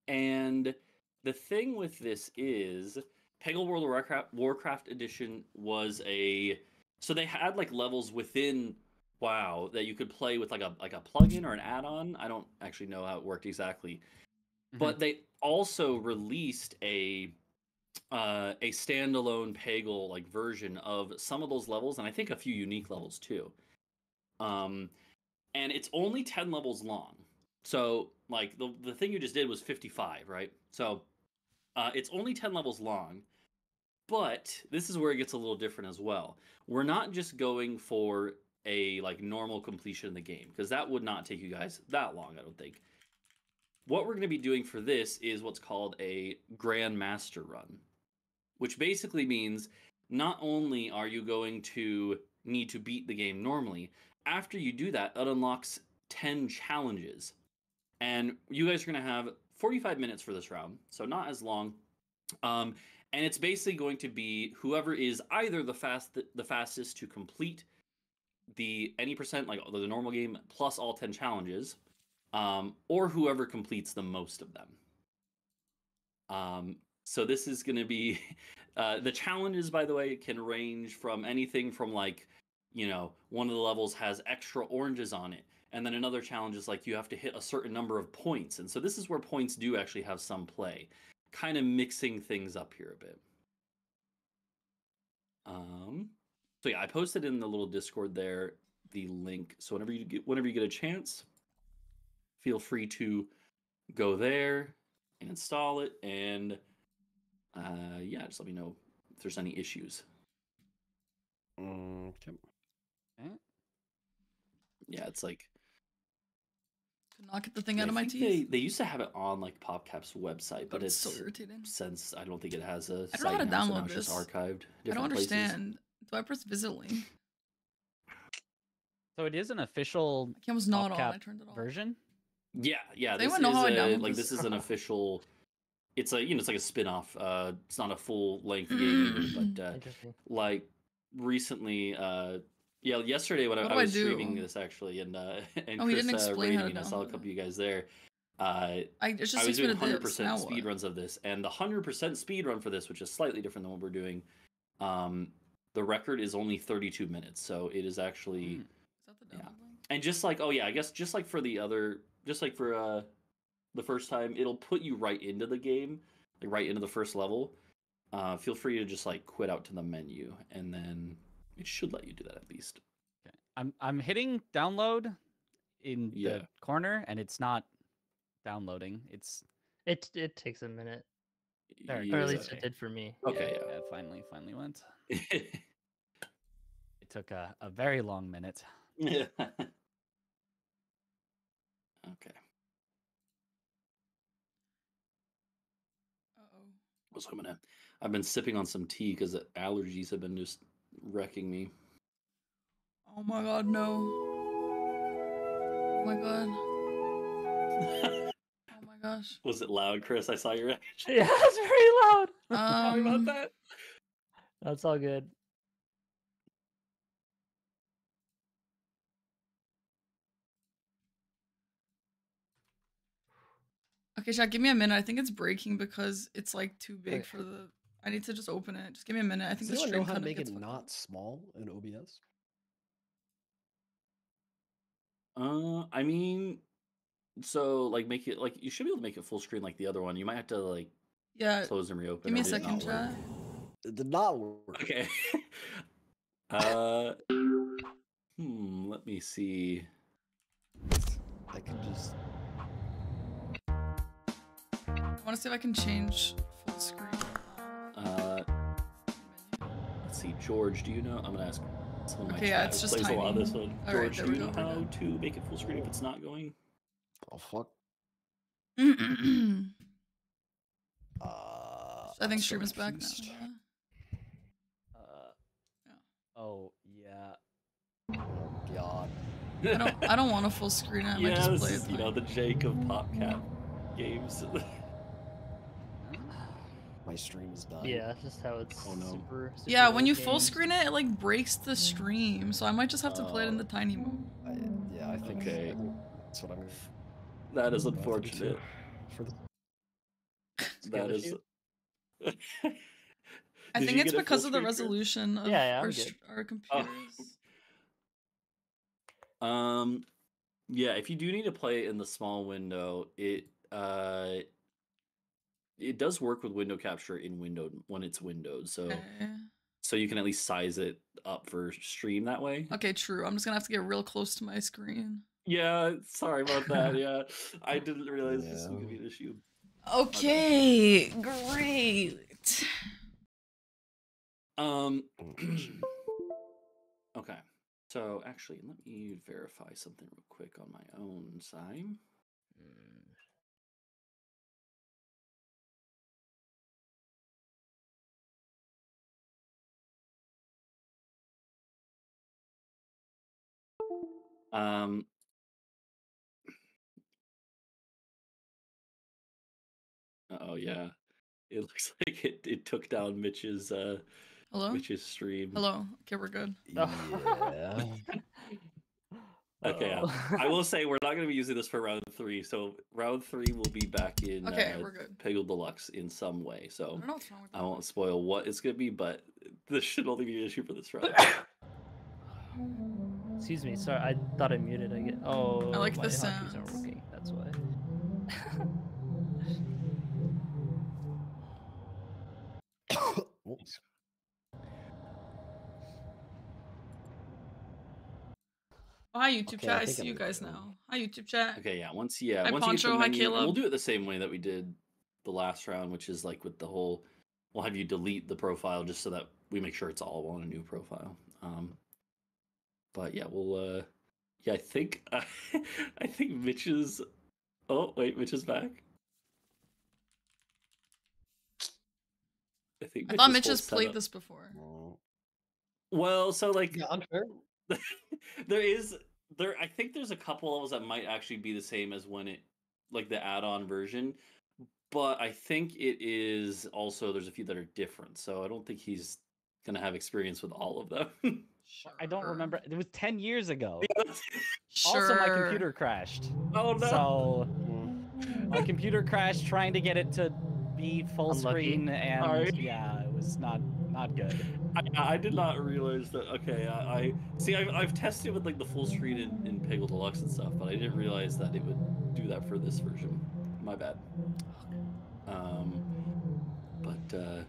and the thing with this is Peggle World of Warcraft, Warcraft edition was a so they had like levels within WoW that you could play with like a like a plugin or an add-on. I don't actually know how it worked exactly, but they also released a uh, a standalone Peggle like version of some of those levels, and I think a few unique levels too. Um, and it's only ten levels long. So like the the thing you just did was fifty five, right? So uh, it's only ten levels long. But this is where it gets a little different as well. We're not just going for a like normal completion of the game because that would not take you guys that long, I don't think. What we're going to be doing for this is what's called a Grand Master Run, which basically means not only are you going to need to beat the game normally, after you do that, it unlocks 10 challenges. And you guys are going to have 45 minutes for this round, so not as long. Um, and it's basically going to be whoever is either the fast the fastest to complete the any percent like the normal game plus all 10 challenges um, or whoever completes the most of them um, so this is going to be uh, the challenges by the way can range from anything from like you know one of the levels has extra oranges on it and then another challenge is like you have to hit a certain number of points and so this is where points do actually have some play kind of mixing things up here a bit. Um, so yeah, I posted in the little Discord there the link. So whenever you get whenever you get a chance, feel free to go there and install it. And uh, yeah, just let me know if there's any issues. Okay. Yeah, it's like Could not get the thing I out of my think teeth. They, they used to have it on like PopCap's website, but Oh, it's so irritating. since I don't think it has a I don't know how site to now, so download now it's just this. archived. I don't understand. places. Understand. Do I press visit link? So it is an official My camera's not on. I turned it off. version. Yeah, yeah. Does This anyone know is how I a, download like this? this is an official. It's a you know it's like a spin-off. Uh, it's not a full length game, but uh, like recently, uh, yeah, yesterday when I, I do I was streaming this actually, and uh, and Oh, Chris didn't uh, explain how rated to me, and I saw a couple of you guys there. Uh, I it just I was doing to hundred this. Now percent what? speed runs of this, and the hundred percent speed run for this, which is slightly different than what we're doing. Um, the record is only thirty-two minutes, so it is actually. Hmm. Is that the Yeah. link? and just like oh yeah i guess just like for the other just like for uh the first time it'll put you right into the game like right into the first level uh feel free to just like quit out to the menu and then it should let you do that at least Okay. I'm I'm hitting download in Yeah. the corner and it's not downloading. It's It it takes a minute, There it or at least okay. it did for me. okay yeah, it finally finally went. It took a, a very long minute. yeah okay so i'm gonna i've been sipping on some tea because the allergies have been just wrecking me Oh my god, no. Oh my god. Oh my gosh. was it loud chris i saw your reaction Yeah, it's very loud. Sorry about Um, that That's all good. Okay, Shaq, give me a minute. I think it's breaking because it's like too big Okay. for the. I need to just open it. Just give me a minute. I think Does the anyone stream know how to make it fucked not small in OBS? Uh, I mean, so like make it like you should be able to make it full screen like the other one. You might have to like Yeah. close and reopen. Give me a second, not work? chat. It did not work. Okay. uh, hmm. Let me see. I can just. I want to see if I can change full screen. Uh, let's see. George, do you know? I'm gonna ask. Someone my Okay, yeah, chat it's who just plays a lot of this one. All George, right, do you know go, how good. to make it full screen if it's not going? Oh fuck. I Uh, think I'm stream is back now. confused. yeah. Uh, Yeah. Oh yeah. Oh god. I don't. I don't want a full screen. It, I might just this play is it. you know the Jake of PopCap games. My stream is done. Yeah, that's just how it's Oh, no. super, super. Yeah, when old you full screen it, it like breaks the stream. So I might just have to play it in Oh. the tiny mode. I, yeah, I think, Okay. That's what I'm gonna. that is I'm gonna have to do unfortunate. For the That is. I Did think it's get a full because of the resolution of Yeah, yeah, our, I'm our computers. Um, yeah, if you do need to play it in the small window, it uh, it does work with window capture in window when it's windowed. So Okay. so you can at least size it up for stream that way. Okay, true. I'm just gonna have to get real close to my screen. Yeah, sorry about that. Yeah, I didn't realize this was gonna be an issue. Okay, great. Um. okay. So actually, let me verify something real quick on my own side. Um. Oh yeah, it looks like it, it took down Mitch's uh Hello. Mitch's stream. Hello. Okay, we're good. yeah. Okay, yeah. I will say we're not going to be using this for round three. So round three will be back in Okay, uh, we're good. Peggle Deluxe in some way. I So don't know what's wrong with I won't spoil what it's going to be, but this should only be an issue for this round. Excuse me, sorry, I thought I muted. I get. Oh, I like my the hotkeys aren't sounds. working. That's why. Oops. Oh, hi YouTube Okay, chat. I I see I'm you guys now. now. Hi YouTube chat. okay, yeah. Once yeah, Hi, once you get to Hi, menu, we'll do it the same way that we did the last round, which is like with the whole. We'll have you delete the profile just so that we make sure it's all on a new profile. Um, but yeah, we'll. uh Yeah, I think I think Mitch is. Oh wait, Mitch is back. I think. I thought Mitch full has played setup. this before. Well, so like Yeah, unfair. there is there I think there's a couple levels that might actually be the same as when it like the add-on version. But I think it is also there's a few that are different. So I don't think he's gonna have experience with all of them. I don't remember. It was 10 years ago. Sure. Also, my computer crashed. oh no. So Mm. my computer crashed trying to get it to be full Unlucky. screen, and Alright. yeah, it was not not good. I, I did not realize that. Okay, I, I see. I've, I've tested with like the full screen in, in Peggle Deluxe and stuff, but I didn't realize that it would do that for this version. My bad. Um, but uh,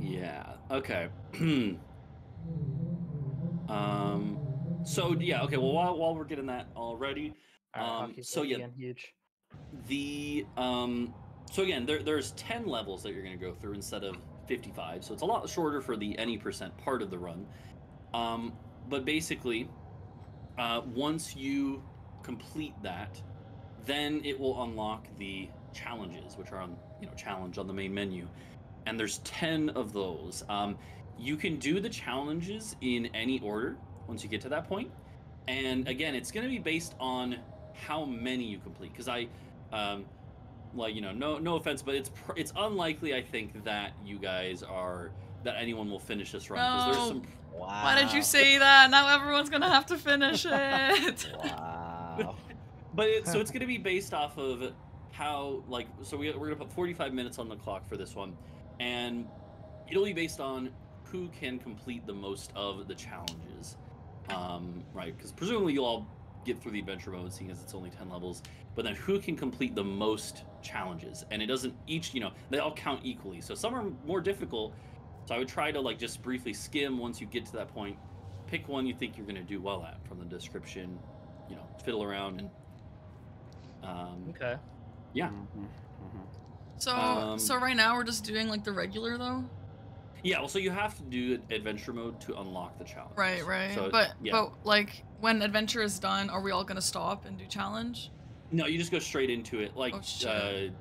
yeah. Okay. um. So yeah. Okay. Well, while while we're getting that all ready, Um, so yeah. huge. the um so again there, there's 10 levels that you're going to go through instead of 55 so it's a lot shorter for the any percent part of the run. Um but basically uh once you complete that then it will unlock the challenges which are on you know challenge on the main menu. And there's 10 of those. Um you can do the challenges in any order once you get to that point. And again it's going to be based on how many you complete because i um like you know no no offense but it's pr- it's unlikely i think that you guys are that anyone will finish this run because No. there's some Wow. Why did you say that? Now everyone's gonna have to finish it. Wow. but it, so it's going to be based off of how like so we, we're going to put 45 minutes on the clock for this one and it'll be based on who can complete the most of the challenges um right because presumably you'll all get through the adventure mode seeing as it's only 10 levels but then who can complete the most challenges and it doesn't each you know they all count equally so some are more difficult so i would try to like just briefly skim once you get to that point pick one you think you're going to do well at from the description you know fiddle around and um Okay. Yeah. Mhm, mhm. So Um, so right now we're just doing like the regular though. Yeah well so you have to do adventure mode to unlock the challenge Right, right. So, but yeah. but like when adventure is done, are we all gonna stop and do challenge? no you just go straight into it like Oh, shit. uh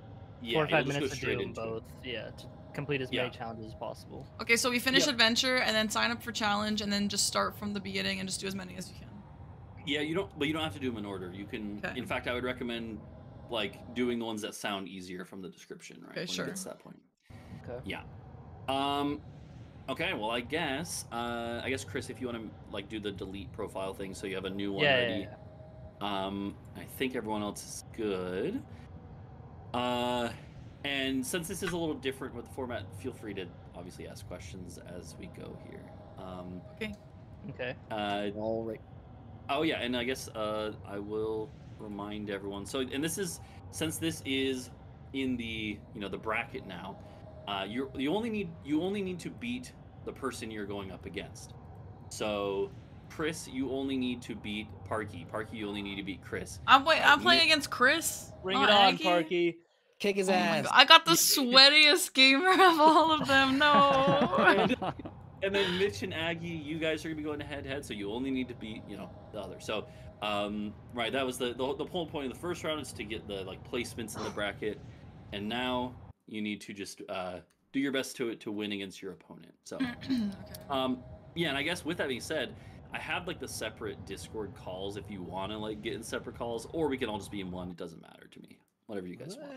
yeah Four or five minutes to do them it. both. Yeah, to complete as Yeah. many challenges as possible. Okay, so we finish Yep. adventure and then sign up for challenge and then just start from the beginning and just do as many as you can. Yeah, you don't, but you don't have to do them in order. You can, Okay. in fact, I would recommend like doing the ones that sound easier from the description, right? Okay, when sure. It gets to that point. Okay. Yeah. Um. Okay. Well, I guess. Uh. I guess Chris, if you want to like do the delete profile thing, so you have a new one Yeah, yeah, ready. Um. I think everyone else is good. Uh. And since this is a little different with the format, feel free to obviously ask questions as we go here. Um. Okay. Okay. Uh. All right. Oh yeah, and I guess uh, I will remind everyone. So, and this is since this is in the you know the bracket now. Uh, you you only need you only need to beat the person you're going up against. So, Chris, you only need to beat Parky. Parky, you only need to beat Chris. I'm wait, I'm Uh, playing you- against Chris. Bring not it on, Aggie. Parky. Kick his Oh ass. I got the sweatiest gamer of all of them. No. And then Mitch and Aggie, you guys are gonna be going head to head, so you only need to beat, you know, the other. So, um, right, that was the, the the whole point of the first round is to get the like placements in the bracket, and now you need to just uh, do your best to to win against your opponent. So, okay. um, yeah, and I guess with that being said, I have like the separate Discord calls if you want to like get in separate calls, or we can all just be in one. It doesn't matter to me. Whatever you guys want.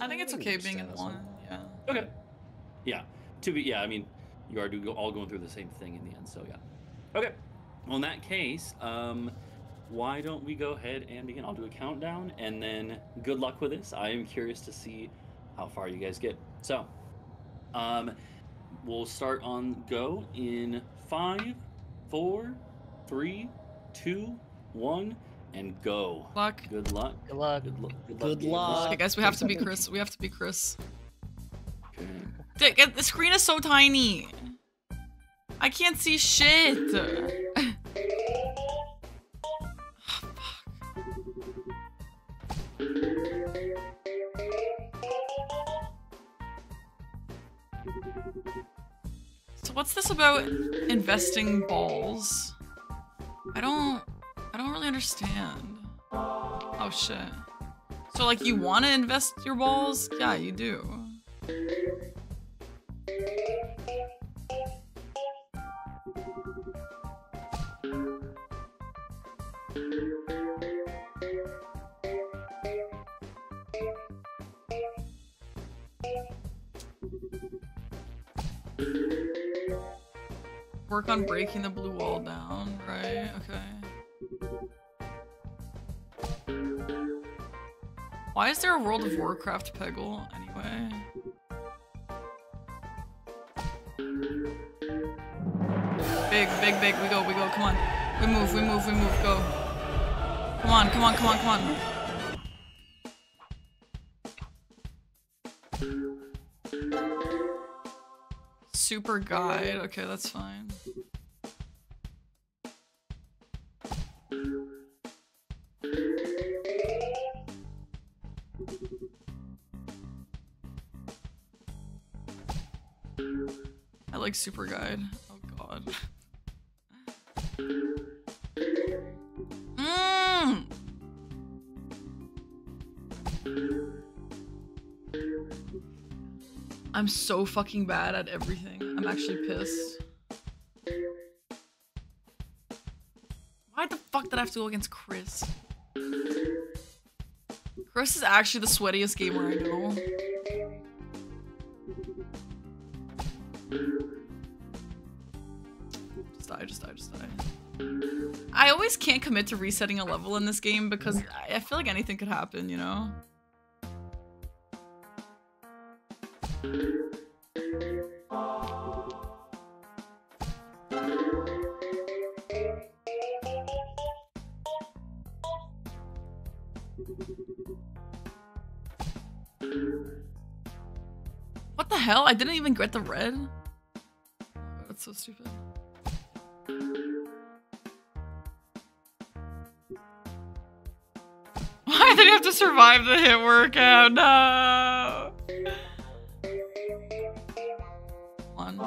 I think it's okay being in one. Yeah. Okay. Yeah. To be yeah, I mean, you are do all going through the same thing in the end. So yeah. Okay. Well, in that case, um, why don't we go ahead and begin? I'll do a countdown, and then good luck with this. I am curious to see how far you guys get. So, um, we'll start on go in five, four, three, two, one, and go. Luck. Good luck. Good luck. Good luck. Good luck. Good game. luck. Okay, guys, we have to be Chris. We have to be Chris. Okay. Dick, it- the screen is so tiny. I can't see shit. What's this about investing balls? I don't I don't really understand. Oh shit. So like you want to invest your balls? Yeah, you do. Work on breaking the blue wall down, right? Okay. Why is there a World of Warcraft Peggle anyway? Big, big, big. We go, we go. Come on. We move, we move, we move. Go. Come on, come on, come on, come on. Super guide. Okay, that's fine. I like super guide. Oh god. Mmm. I'm so fucking bad at everything. I'm actually pissed. Why the fuck did I have to go against Chris? Chris is actually the sweatiest gamer I know. Just die, just die, just die. I always can't commit to resetting a level in this game because I I feel like anything could happen, you know? Hell? I didn't even get the red? That's so stupid. Why did he have to survive the hit workout? No! One. I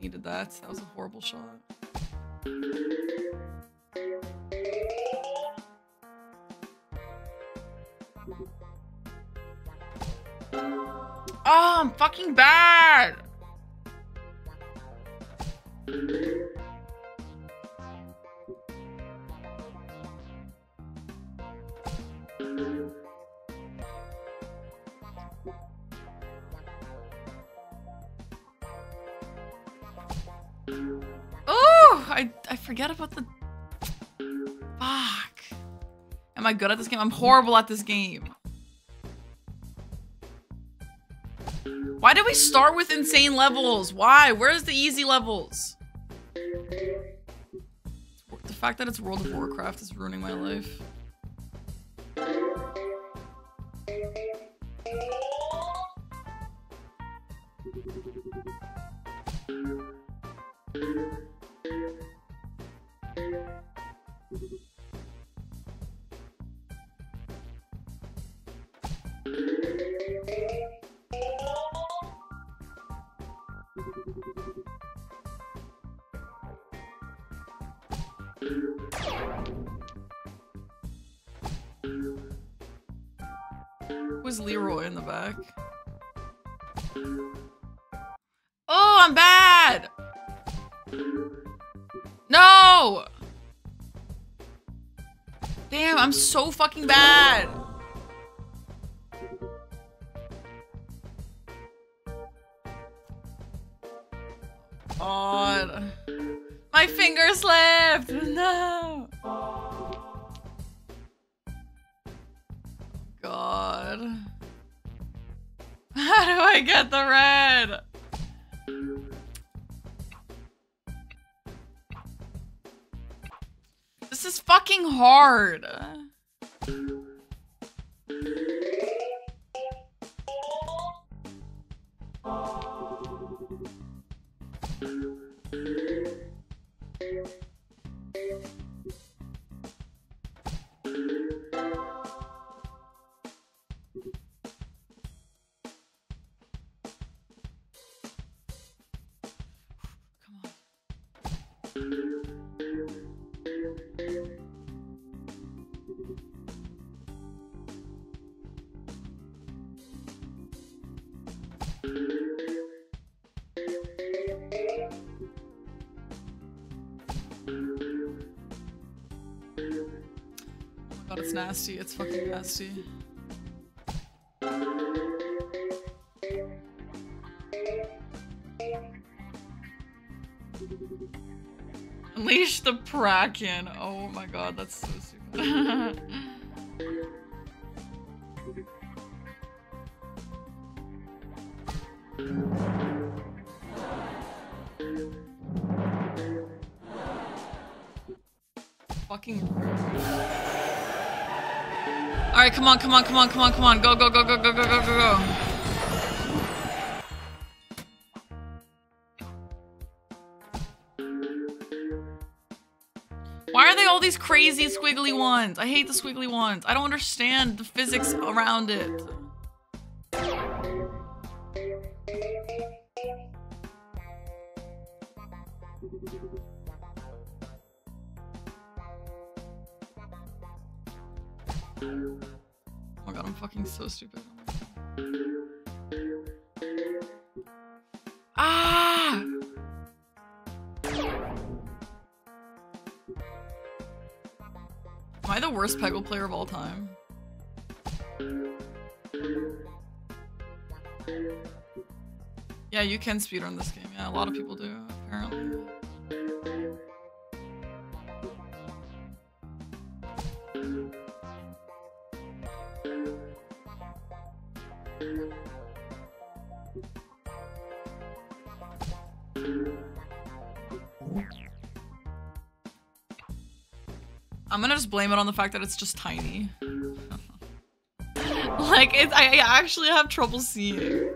needed that. That was a horrible shot. I'm fucking bad! Oh, I I forget about the. Fuck. Am I good at this game? I'm horrible at this game. Start with insane levels? Why? Where's the easy levels? The fact that it's World of Warcraft is ruining my life. Fucking bad! My finger slipped! No! God. How do I get the red? This is fucking hard. It's nasty. It's fucking nasty. Unleash the Kraken. Oh my god, that's so stupid. Fucking Alright, come on, come on, come on, come on, come on. Go, go, go, go, go, go, go, go, go. Why are they all these crazy squiggly ones? I hate the squiggly ones. I don't understand the physics around it. Worst Peggle player of all time? Yeah, you can speedrun this game. Yeah, a lot of people do, apparently. I'm gonna just blame it on the fact that it's just tiny. like, it's, I, I actually have trouble seeing.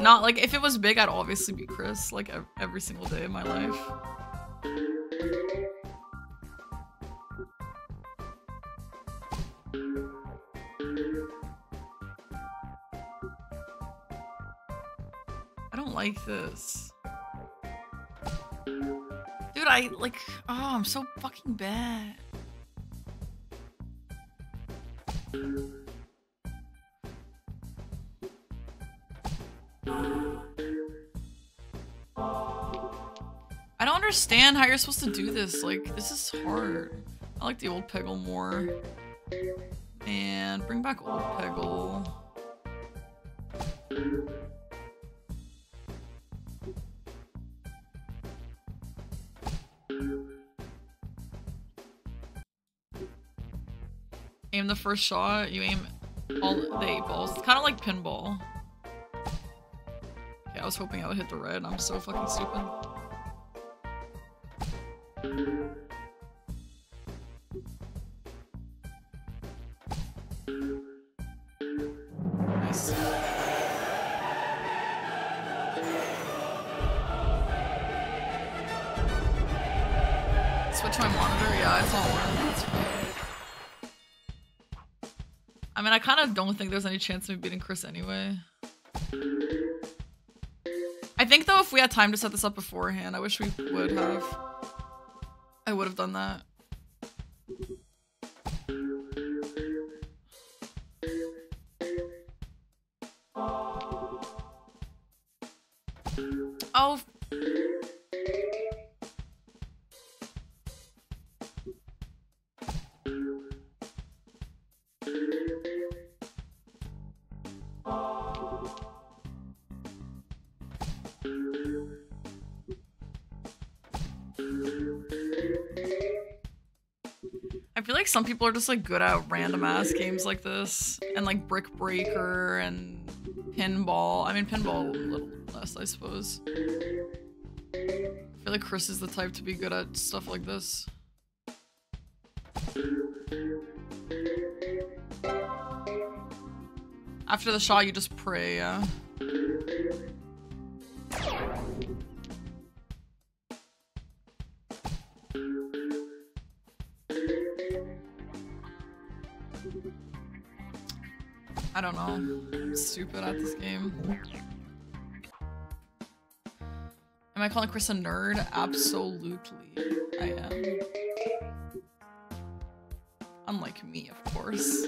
Not like, if it was big, I'd obviously be Chris, like, ev- every single day of my life. I don't like this. Dude, I like. Oh, I'm so fucking bad. I don't understand how you're supposed to do this. Like, this is hard. I like the old Peggle more. And bring back old Peggle. First shot, you aim all the eight balls. It's kind of like pinball. Okay, I was hoping I would hit the red. I'm so fucking stupid. Don't think there's any chance of me beating Chris anyway. I think though, if we had time to set this up beforehand, I wish we would have. I would have done that. Some people are just like good at random ass games like this and like Brick Breaker and Pinball. I mean, Pinball a little less, I suppose. I feel like Chris is the type to be good at stuff like this. After the shot, you just pray, yeah. Stupid at this game. Am I calling Chris a nerd? Absolutely. I am. Unlike me, of course.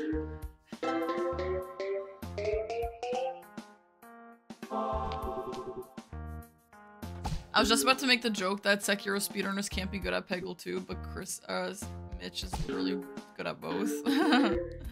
I was just about to make the joke that Sekiro speedrunners can't be good at Peggle too, but Chris, uh, Mitch is literally good at both.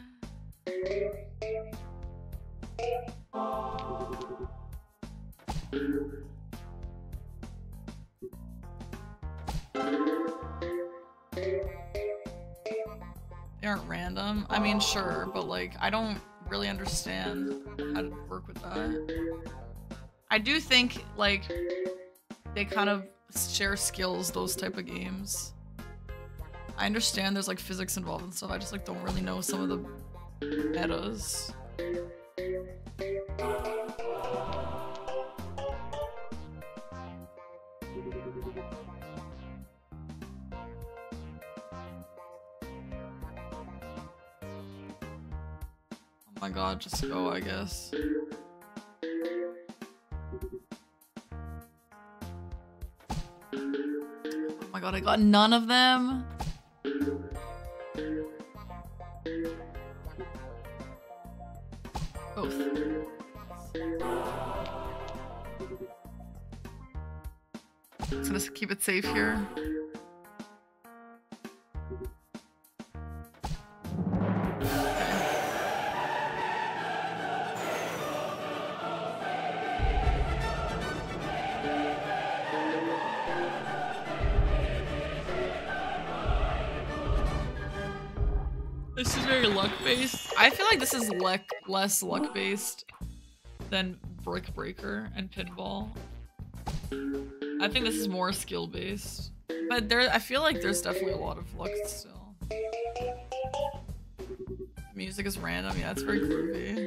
like, I don't really understand how to work with that. I do think like they kind of share skills, those type of games. I understand there's like physics involved and stuff. I just like don't really know some of the metas. Go, I guess. Oh my god, I got none of them. Both. Just gonna keep it safe here. Like this is luck less luck based than Brick Breaker and Pinball. I think this is more skill based. But there I feel like there's definitely a lot of luck still. Music is random, yeah, it's very groovy.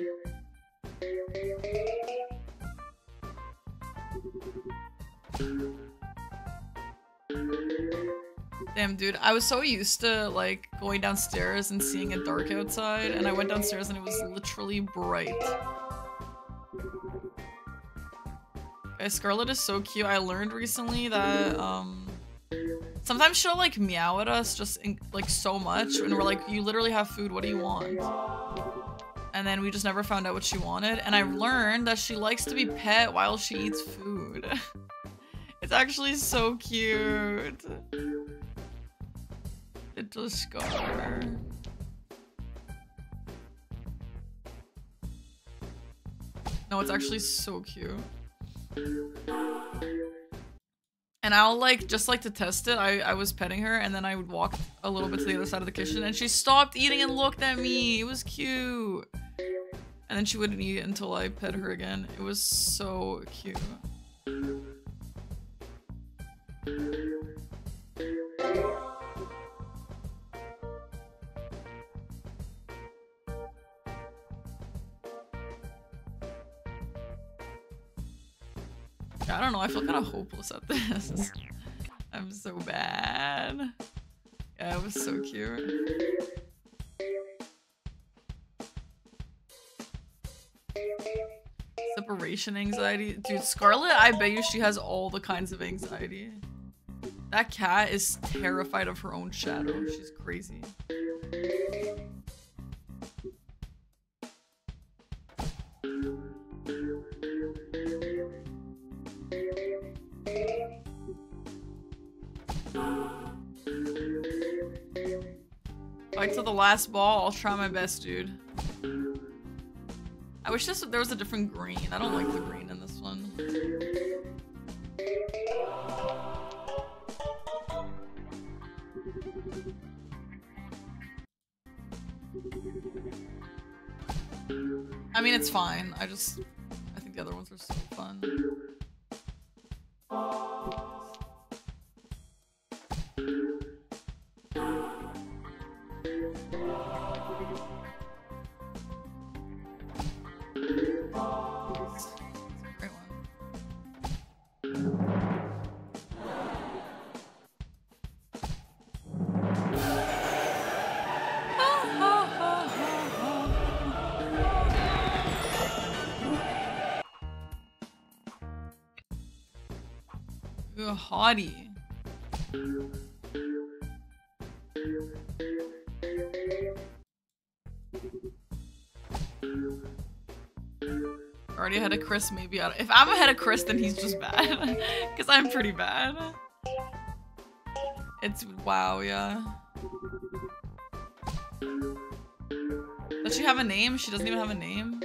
Dude, I was so used to like going downstairs and seeing it dark outside, and I went downstairs and it was literally bright. Okay, Scarlet is so cute. I learned recently that um sometimes she'll like meow at us just in, like so much, and we're like, "You literally have food. What do you want?" And then we just never found out what she wanted. And I learned that she likes to be pet while she eats food. it's actually so cute. Little scar. No, it's actually so cute. And I'll like just like to test it. I, I was petting her and then I would walk a little bit to the other side of the kitchen and she stopped eating and looked at me. It was cute. And then she wouldn't eat until I pet her again. It was so cute. I don't know. I feel kind of hopeless at this. I'm so bad. Yeah, it was so cute. Separation anxiety. Dude, Scarlet, I bet you she has all the kinds of anxiety. That cat is terrified of her own shadow. She's crazy. Fight to the last ball. I'll try my best, dude. I wish this there was a different green. I don't like the green in this one. I mean, it's fine. I just, I think the other ones are so fun. Haughty. Already ahead of Chris, maybe. I if I'm ahead of Chris, then he's just bad. Because I'm pretty bad. It's wow, yeah. Does she have a name? She doesn't even have a name.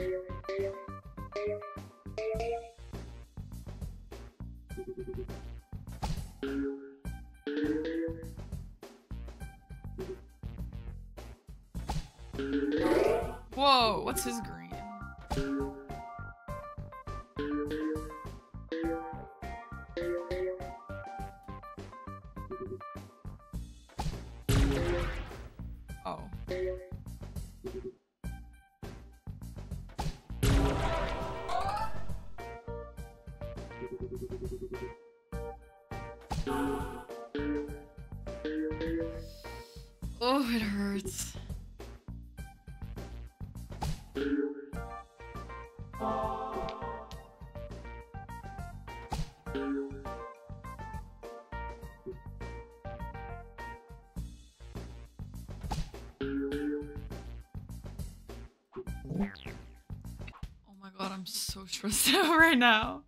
right now.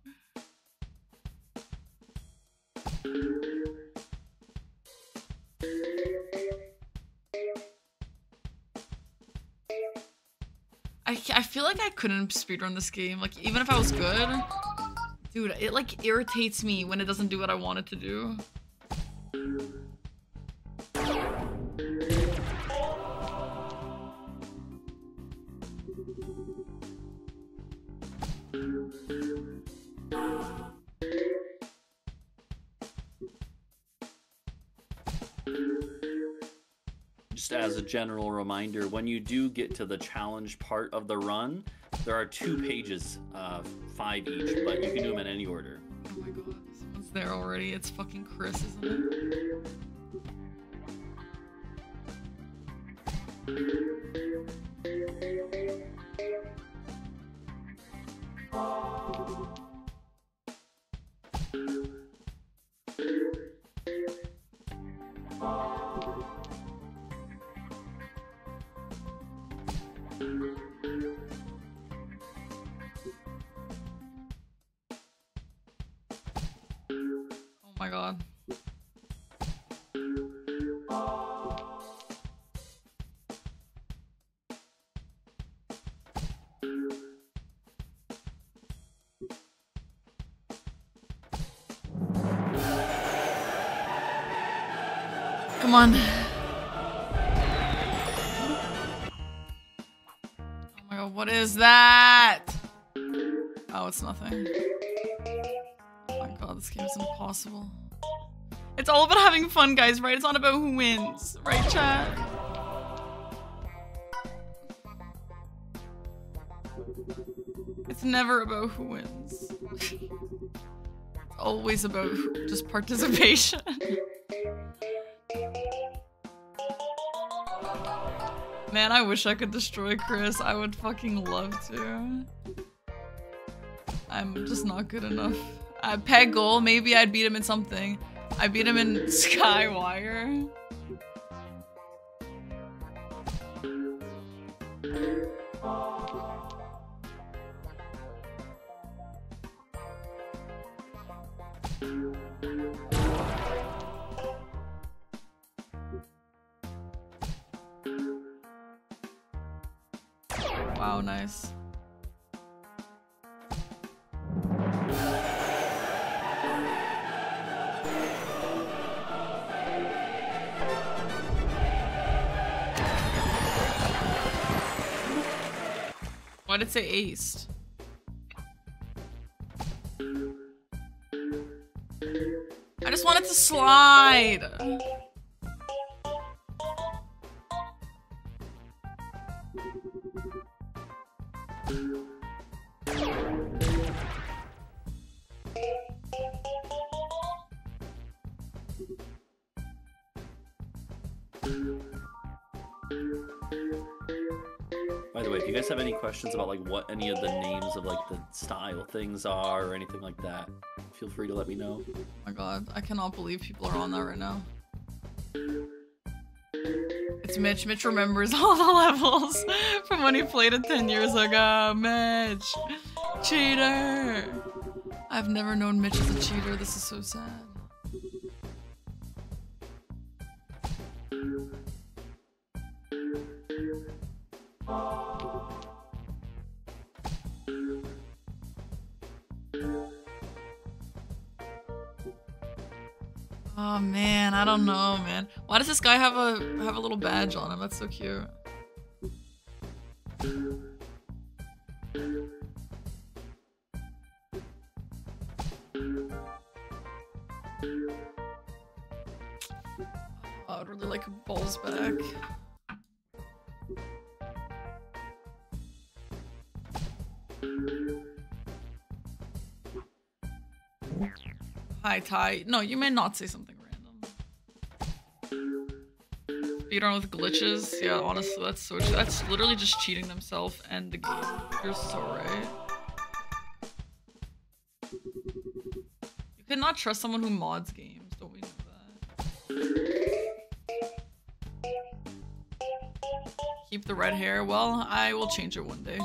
I, I feel like I couldn't speedrun this game. Like, even if I was good, dude, it like irritates me when it doesn't do what I want it to do. General reminder, when you do get to the challenge part of the run, there are two pages, uh, five each, but you can do them in any order. Oh my god, someone's there already. It's fucking Chris, isn't it? On. Oh my god, what is that? Oh, it's nothing. Oh my god, this game is impossible. It's all about having fun, guys, right? It's not about who wins, right, chat? It's never about who wins. It's always about just participation. Man, I wish I could destroy Chris. I would fucking love to. I'm just not good enough. Uh, Peggle, maybe I'd beat him in something. I beat him in Skywire. Why did it say aced? What any of the names of like the style things are or anything like that, feel free to let me know. Oh my god, I cannot believe people are on that right now. It's Mitch. Mitch remembers all the levels from when he played it 10 years ago. Mitch! Cheater! I've never known Mitch as a cheater. This is so sad. Why does this guy have a have a little badge on him? That's so cute. Oh, I'd really like a balls back. Hi, Ty. No, you may not say something Speedrun with glitches. Yeah, honestly, that's so. That's literally just cheating themselves and the game. You're so right. You cannot trust someone who mods games. Don't we know that? Keep the red hair. Well, I will change it one day.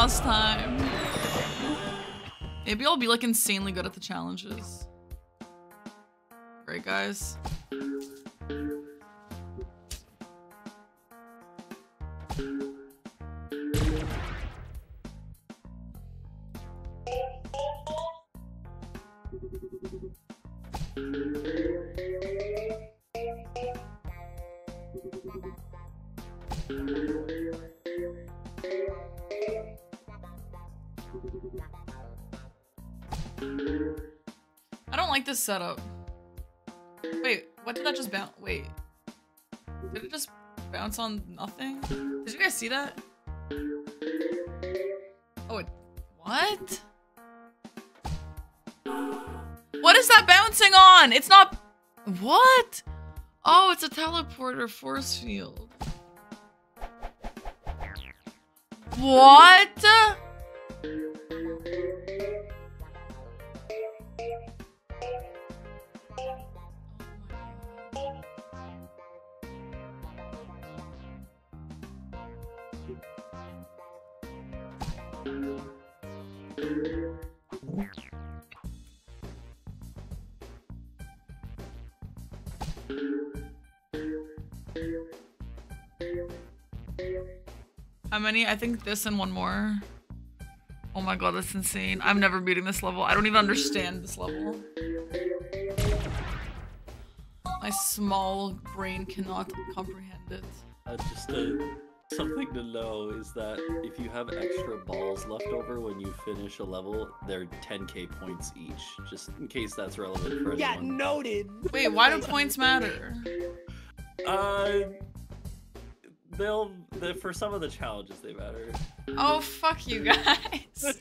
Lost time. Maybe I'll be like insanely good at the challenges. Great, guys. Setup. Wait, what did that just bounce? Wait. Did it just bounce on nothing? Did you guys see that? Oh, it. What? What is that bouncing on? It's not. What? Oh, it's a teleporter force field. What? Many? I think this and one more. Oh my god, that's insane. I'm never beating this level. I don't even understand this level. My small brain cannot comprehend it. Uh, just uh, something to know is that if you have extra balls left over when you finish a level, they're 10k points each. Just in case that's relevant for Yeah, anyone. noted. Wait, why do points matter? Uh, they'll they, for some of the challenges they matter. Oh, fuck you guys.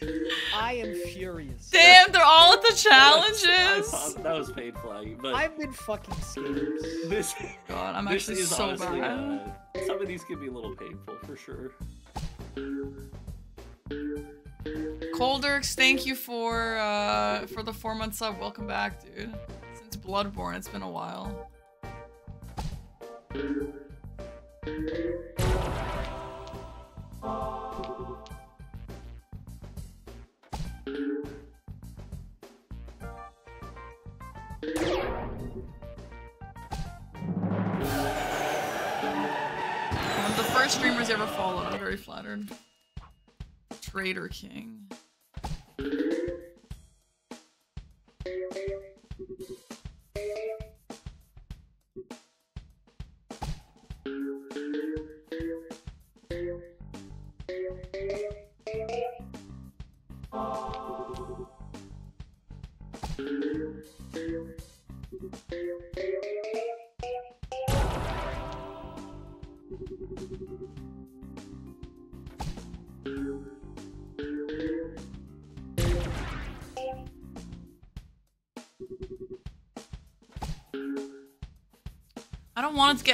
I am furious. Damn, they're all at the I challenges. that was painful, I- but I've been fucking scared. this God, I'm this actually is so honestly, bad. uh, some of these can be a little painful for sure. Colderx, thank you for uh for the four month sub. Welcome back, dude. Since Bloodborne, it's been a while. I'm very flattered. Trader King.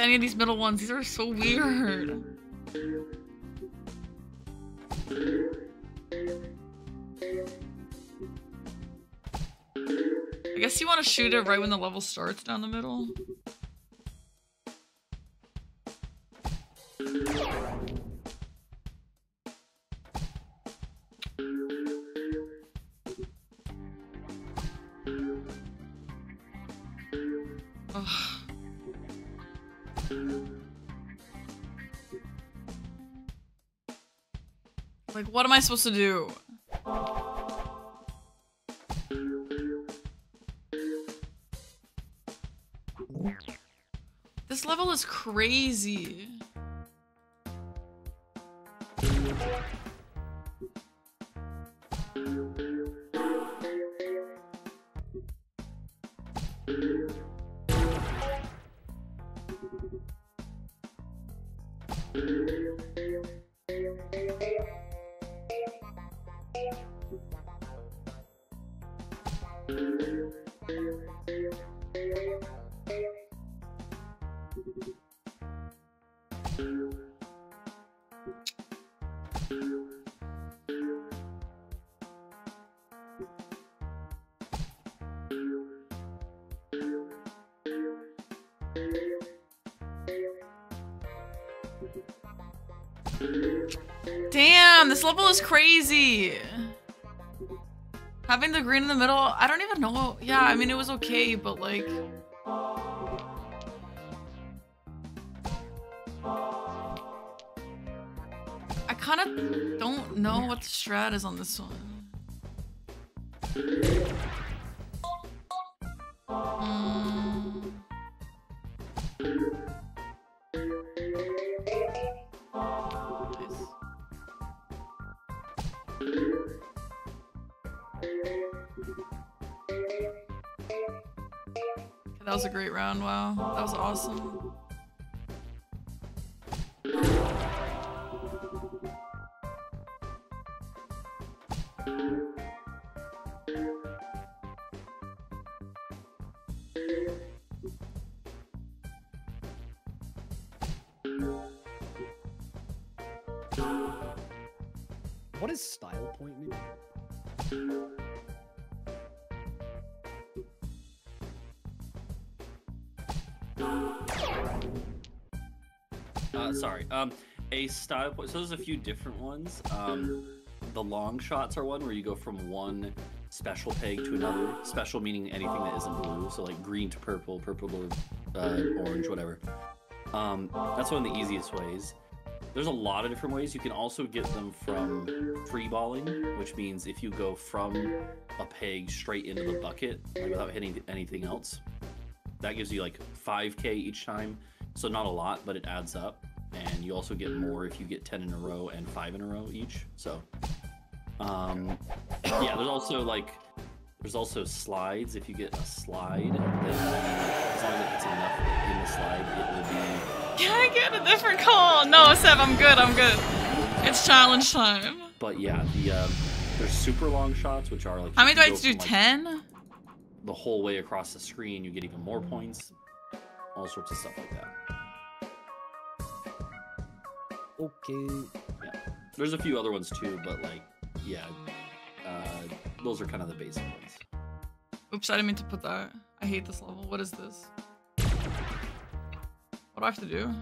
Any of these middle ones. These are so weird. I guess you want to shoot it right when the level starts down the middle. What am I supposed to do? This level is crazy. Is crazy. Having the green in the middle, I don't even know. Yeah, I mean, it was okay, but like... I kind of don't know what the strat is on this one. Was a great round. Wow, that was awesome. Um, a style point. So there's a few different ones. Um, the long shots are one where you go from one special peg to another. Special meaning anything that isn't blue. So like green to purple, purple to uh, orange, whatever. Um, that's one of the easiest ways. There's a lot of different ways. You can also get them from free balling, which means if you go from a peg straight into the bucket like, without hitting anything else, that gives you like 5k each time. So not a lot, but it adds up. And you also get more if you get 10 in a row and 5 in a row each. So, um, yeah, there's also like, there's also slides. If you get a slide, then as long as it's enough in the slide, it will be Can I get a different call? No, Seb, I'm good. I'm good. It's challenge time. But yeah, the um, there's super long shots, which are like How many do I have to do? like, Ten? the whole way across the screen. You get even more points, all sorts of stuff like that. Okay. Yeah. There's a few other ones too, but like, yeah, uh, those are kind of the basic ones. Oops, I didn't mean to put that. I hate this level. What is this? What do I have to do?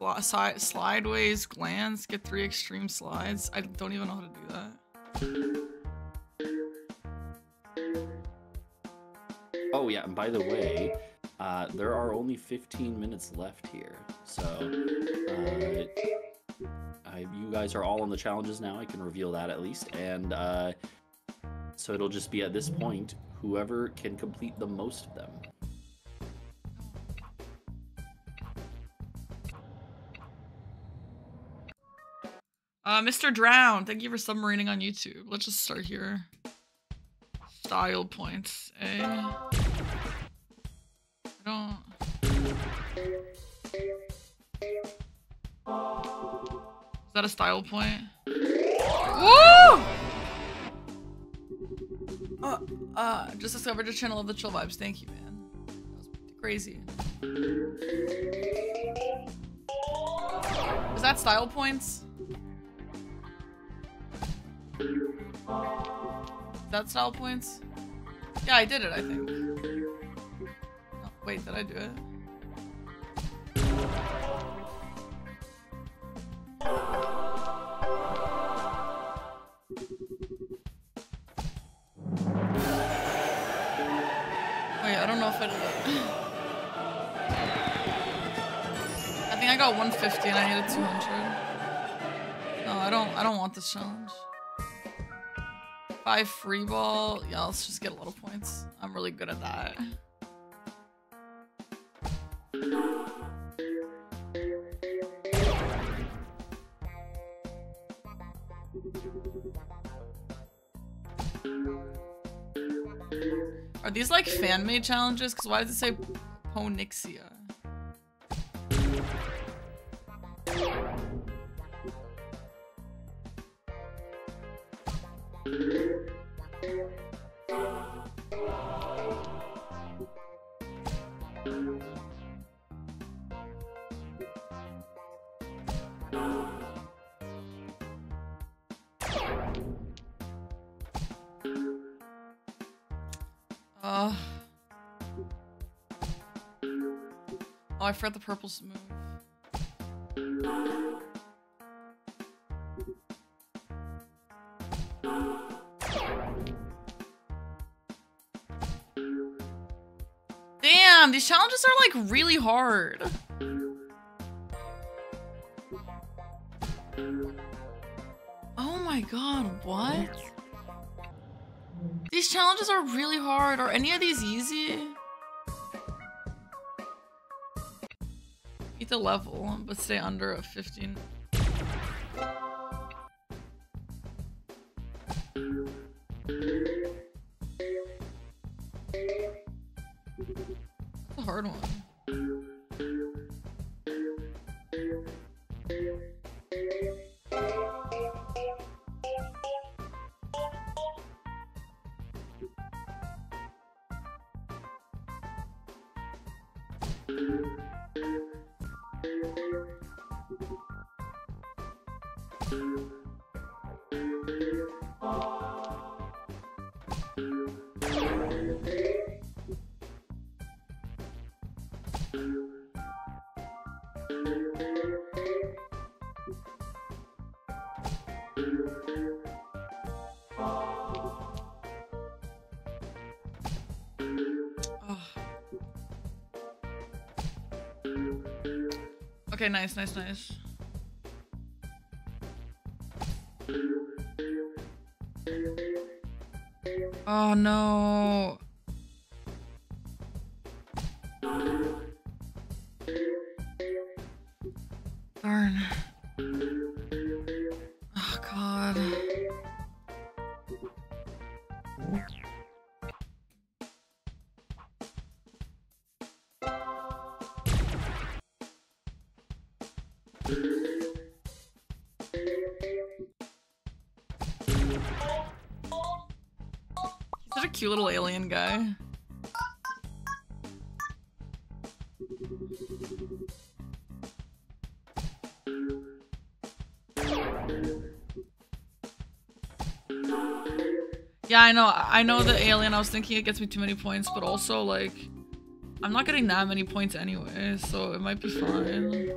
Sli- si- slideways glance, get three extreme slides. I don't even know how to do that. Oh yeah, and by the way, uh, there are only 15 minutes left here, so uh, I, you guys are all on the challenges now. I can reveal that at least, and uh, so it'll just be at this point whoever can complete the most of them. Uh, Mr. Drown, thank you for submarining on YouTube. Let's just start here. style points, eh? Don't. Is that a style point? Woo! Uh, uh, just discovered a channel of the chill vibes. Thank you, man. That was crazy. Is that style points? Is that style points? Yeah, I did it, I think. Wait, did I do it? Wait, I don't know if I did it. I think I got 150 and I hit a 200. No, I don't I don't want this challenge. Five free ball. Yeah, let's just get a lot of points. I'm really good at that. Are these like fan made challenges? Because why does it say Ponixia? I forgot the purple's move. Damn, these challenges are like really hard. Oh my god, what? These challenges are really hard. Are any of these easy? The level, but stay under a 15. Okay, nice, nice, nice. Oh no. Yeah, I know. I know the alien. I was thinking it gets me too many points, but also like, I'm not getting that many points anyway, so it might be fine.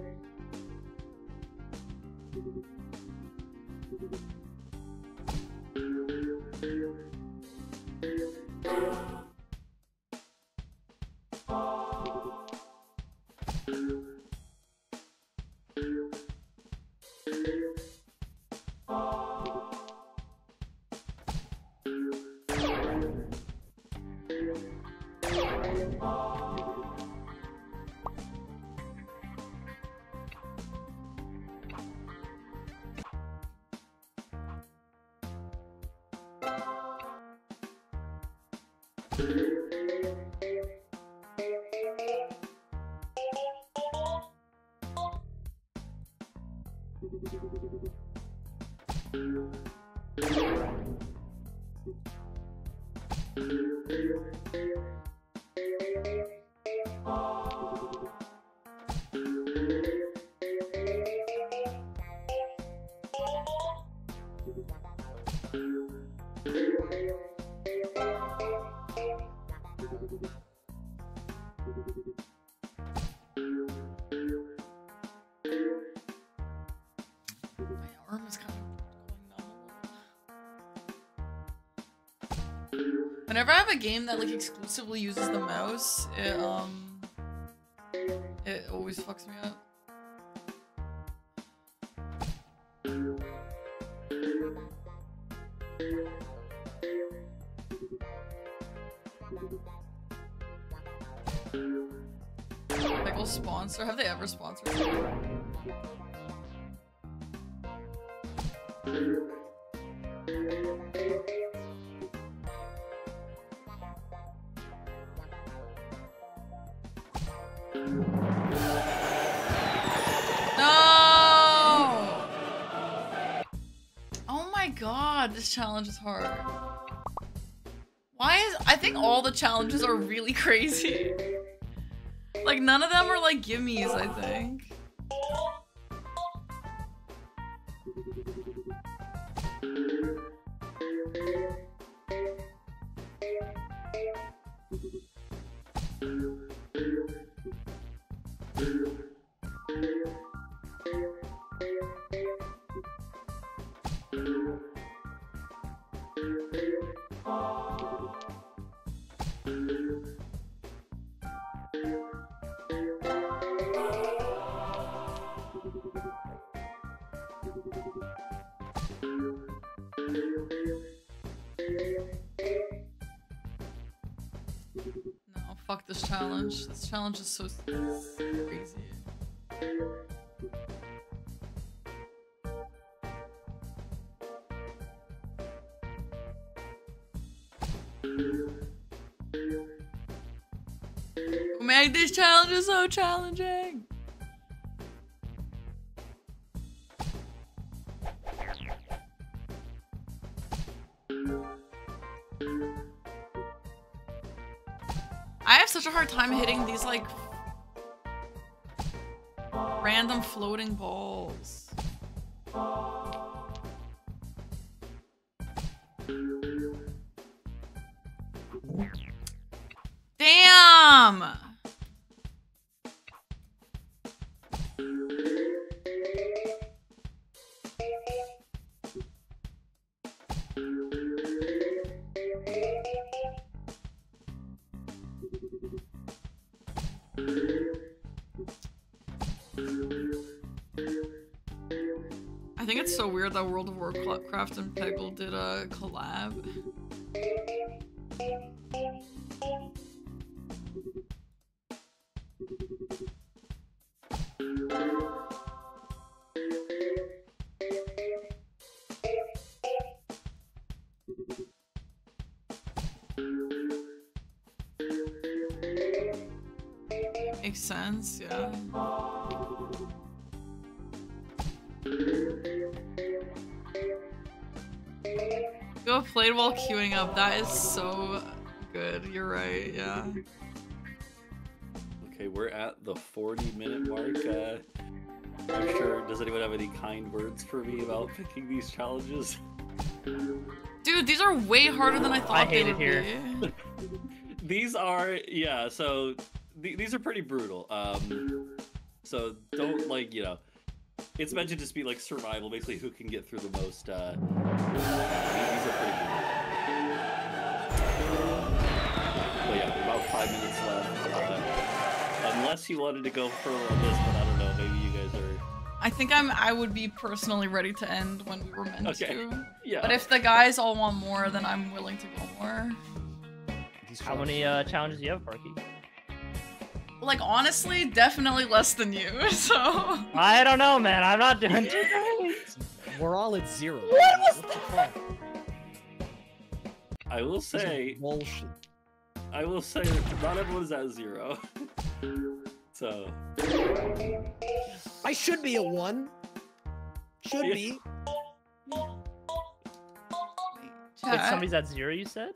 Game that like exclusively uses the mouse, it um it always fucks me up. Pickle sponsor? Have they ever sponsored? Challenge is hard. Why is- I think all the challenges are really crazy. Like, none of them are like gimmies, I think. Challenge. This challenge is so crazy. Oh Who made these challenges so challenging? That World of Warcraft and Peggle did a collab. Queuing up. That is so good. You're right, yeah. Okay, we're at the 40 minute mark. Uh, I'm sure. Does anyone have any kind words for me about picking these challenges? Dude, these are way harder than I thought hate they it would here. be. These are, yeah. So th- these are pretty brutal. Um, so don't like you know. It's meant to just be like survival, basically who can get through the most. Uh, these are pretty brutal. Five minutes left. Uh, unless you wanted to go further on this, but I don't know. Maybe you guys are. I think I'm I would be personally ready to end when we were meant Okay. to. Yeah. But if the guys all want more, then I'm willing to go more. How many uh, challenges do you have, Parky? Like honestly, definitely less than you. So I don't know, man. I'm not doing too great. We're all at zero. What was What the fuck? I will say, bullshit. I will say not everyone is at zero. so I should be a one. Should Yeah. be. Wait, somebody's at zero. You said.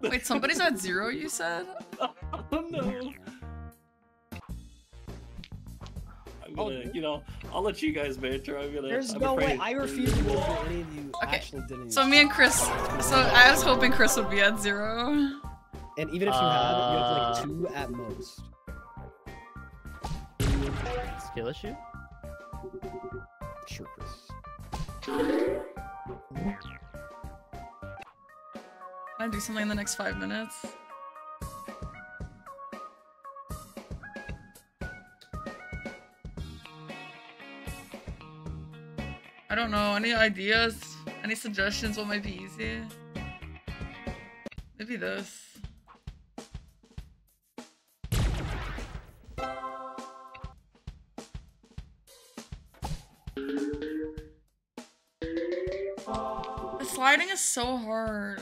Wait, somebody's at zero. You said. oh no. I'm Oh, you know, I'll let you guys banter. I'm gonna. There's I'm no way. I refuse to believe that any of you Okay, actually did any. So me and Chris. So I was hoping Chris would be at zero. and even if you had, you have Uh, like two at most. Skill issue. Sure, Chris. Can I do something in the next five minutes? Don't know. Any ideas? Any suggestions? What might be easy? Maybe this. The sliding is so hard.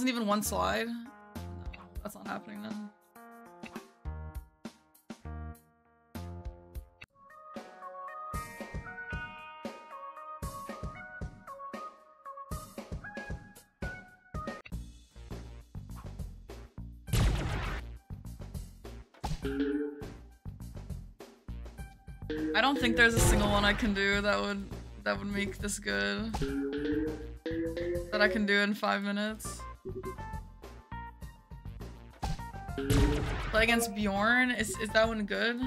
Wasn't even one slide. No, that's not happening then. I don't think there's a single one I can do that would that would make this good. That I can do in five minutes. Play against Bjorn? Is is that one good?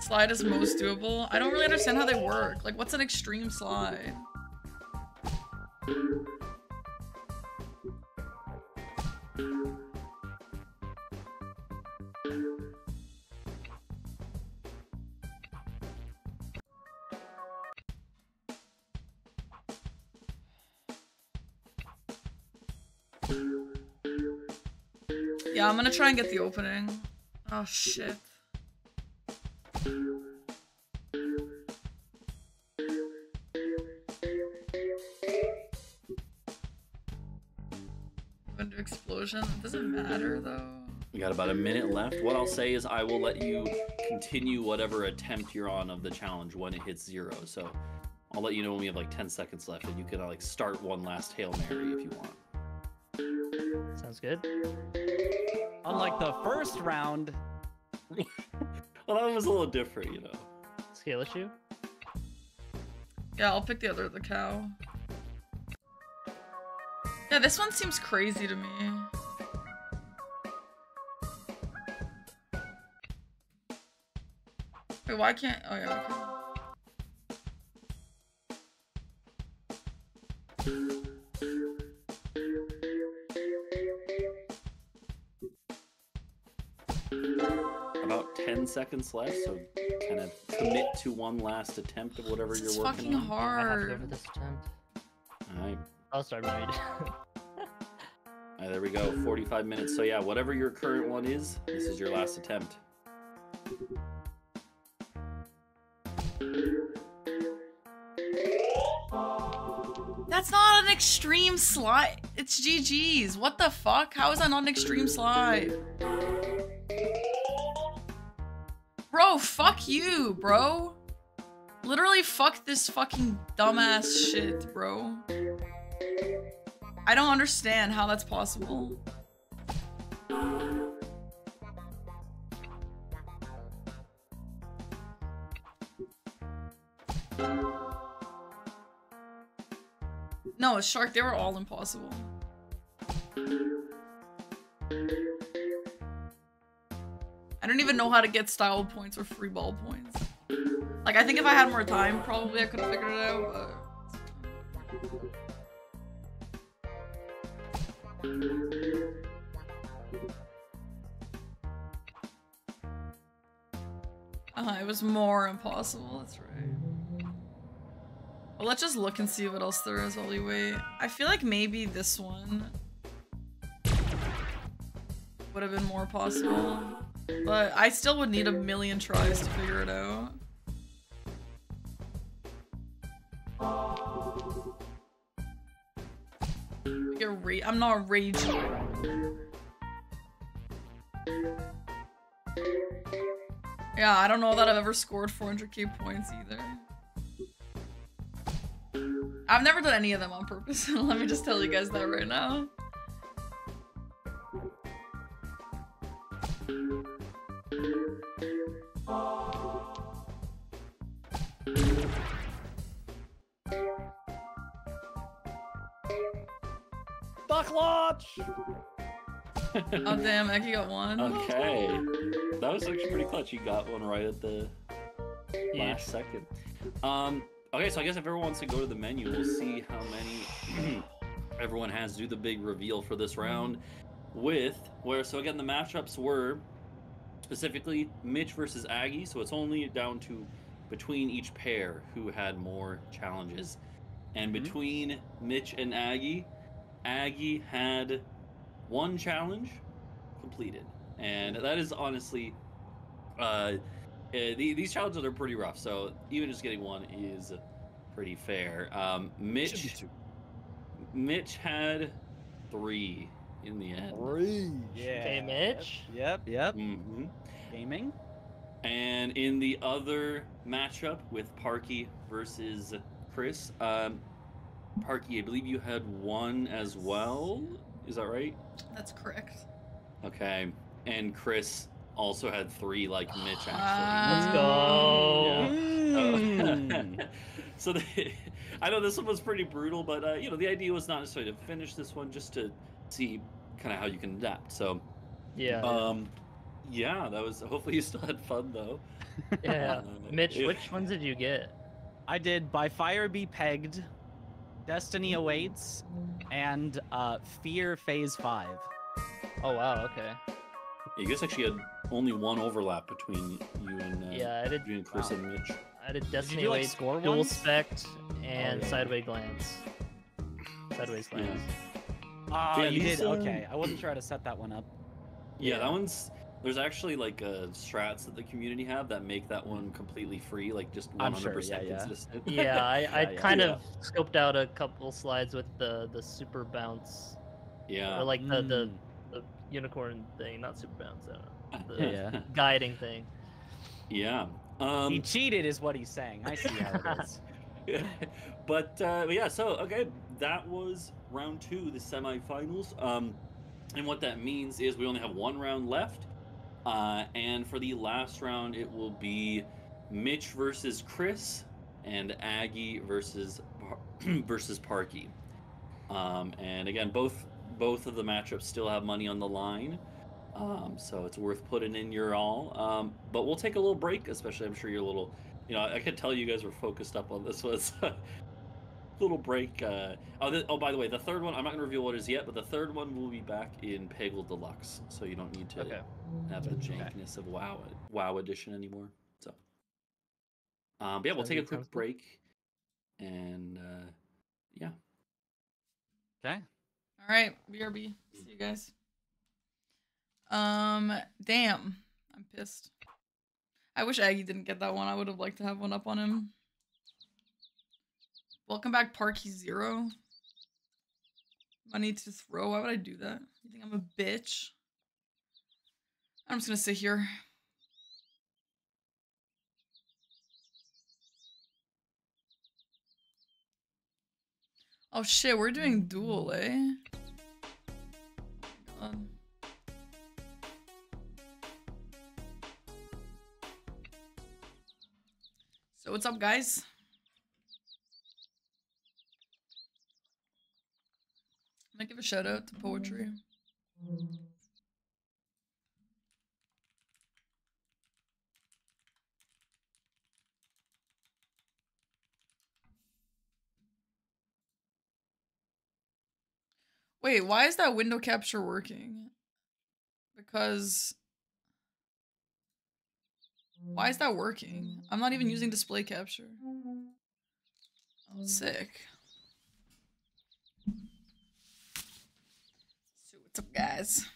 Slide is most doable. I don't really understand how they work. Like, what's an extreme slide? Gonna try and get the opening. Oh shit. Gonna do explosion. It doesn't matter though. We got about a minute left. What I'll say is I will let you continue whatever attempt you're on of the challenge when it hits zero. So I'll let you know when we have like 10 seconds left, and you can uh, like start one last hail mary if you want. Sounds good. Unlike the first round, Well, that was a little different, you know. Scale issue. Yeah, I'll pick the other, the cow. Yeah, this one seems crazy to me. Wait, why can't? Oh yeah. Okay. Seconds left, so kind of commit to one last attempt of whatever This you're working fucking on. I have to go hard. for this attempt. All right. I'll start mine. All right, there we go. 45 minutes. So yeah, whatever your current one is, this is your last attempt. That's not an extreme slide. It's GG's. What the fuck? How is that not an extreme slide? You, bro. Literally, fuck this fucking dumbass shit, bro. I don't understand how that's possible. No, Shark, they were all impossible. Don't even know how to get style points or free ball points. Like, I think if I had more time, probably I could have figured it out, but... Uh, it was more impossible. That's right. Well, let's just look and see what else there is while we wait. I feel like maybe this one would have been more possible, but I still would need a million tries to figure it out. I'm not raging. Yeah, I don't know that I've ever scored 400k points either. I've never done any of them on purpose. Let me just tell you guys that right now. Buck launch! Oh damn, Eki got one. Okay, that was actually pretty clutch. You got one right at the Yeah. last second. Um, okay, so I guess if everyone wants to go to the menu, we'll see how many everyone has. Do the big reveal for this round with where. So again, the matchups were specifically Mitch versus Aggie. So it's only down to between each pair who had more challenges, and Mhm. between Mitch and Aggie, Aggie had one challenge completed, and that is honestly. Uh, uh, the, these challenges are pretty rough, so even just getting one is pretty fair. Um, Mitch. Mitch had three in the end. Three. Yeah. Okay, Mitch. Yep, yep. hmm Gaming. And in the other matchup with Parky versus Chris, um, Parky, I believe you had one as well. Is that right? That's correct. Okay. And Chris also had three, like Mitch actually. Let's go. Mm. Oh. so the, I know this one was pretty brutal, but uh, you know the idea was not necessarily to finish this one, just to see kind of how you can adapt. So, Yeah. um, yeah, that was. Hopefully, you still had fun though. yeah. uh, Mitch, yeah. which ones did you get? I did By Fire Be Pegged, Destiny Awaits, and uh, Fear Phase 5. Oh wow. Okay. You guys actually had only one overlap between you and uh, Yeah, I did. between Chris Wow. and Mitch. I did Destiny Awaits." like, score Dual ones? Spect, and yeah. Sideways Glance. Sideways Yeah. Glance. Oh, Yeah, you did? uh, Okay. I wasn't sure how to set that one up. Yeah, Yeah. that one's. There's actually like uh, strats that the community have that make that one completely free, like just 100% I'm sure, yeah, yeah. consistent. Yeah, I, I Yeah, yeah. kind Yeah. of scoped out a couple slides with the the super bounce yeah. or like the, the Mm. the unicorn thing, not super bounce. I don't know. Yeah, The yeah. guiding thing. yeah. he Um, cheated, is what he's saying. I see how it is. but uh, but yeah, so okay, that was round two, the semifinals. Um, and what that means is we only have one round left. Uh, and for the last round, it will be Mitch versus Chris and Aggie versus versus Parky. Um, and again, both both of the matchups still have money on the line. Um, so it's worth putting in your all. Um, but we'll take a little break, especially I'm sure you're a little, you know, I could tell you guys were focused up on this was little break. Uh, oh, th- oh, by the way, the third one I'm not gonna reveal what it is yet, but the third one will be back in Peggle Deluxe, so you don't need to Okay. have the jankness of WoW WoW Edition anymore. So, um, but yeah, we'll take a quick break, and uh, yeah. Okay. All right, BRB. See you guys. Um, damn, I'm pissed. I wish Aggie didn't get that one. I would have liked to have one up on him. Welcome back, Parky Zero. Money to throw. Why would I do that? You think I'm a bitch? I'm just gonna sit here. Oh shit, we're doing duel, eh? God. So what's up, guys? I'm gonna give a shout out to poetry. Wait, why is that window capture working? Because Why is that working? I'm not even using display capture. Oh, sick. So what's up, guys?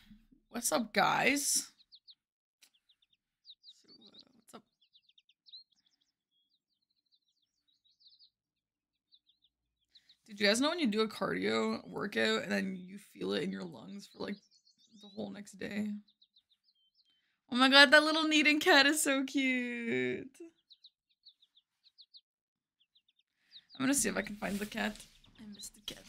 What's up, guys? What's up? Did you guys know when you do a cardio workout and then you feel it in your lungs for like the whole next day? Oh my god, that little kneading cat is so cute. I'm gonna see if I can find the cat. I missed the cat.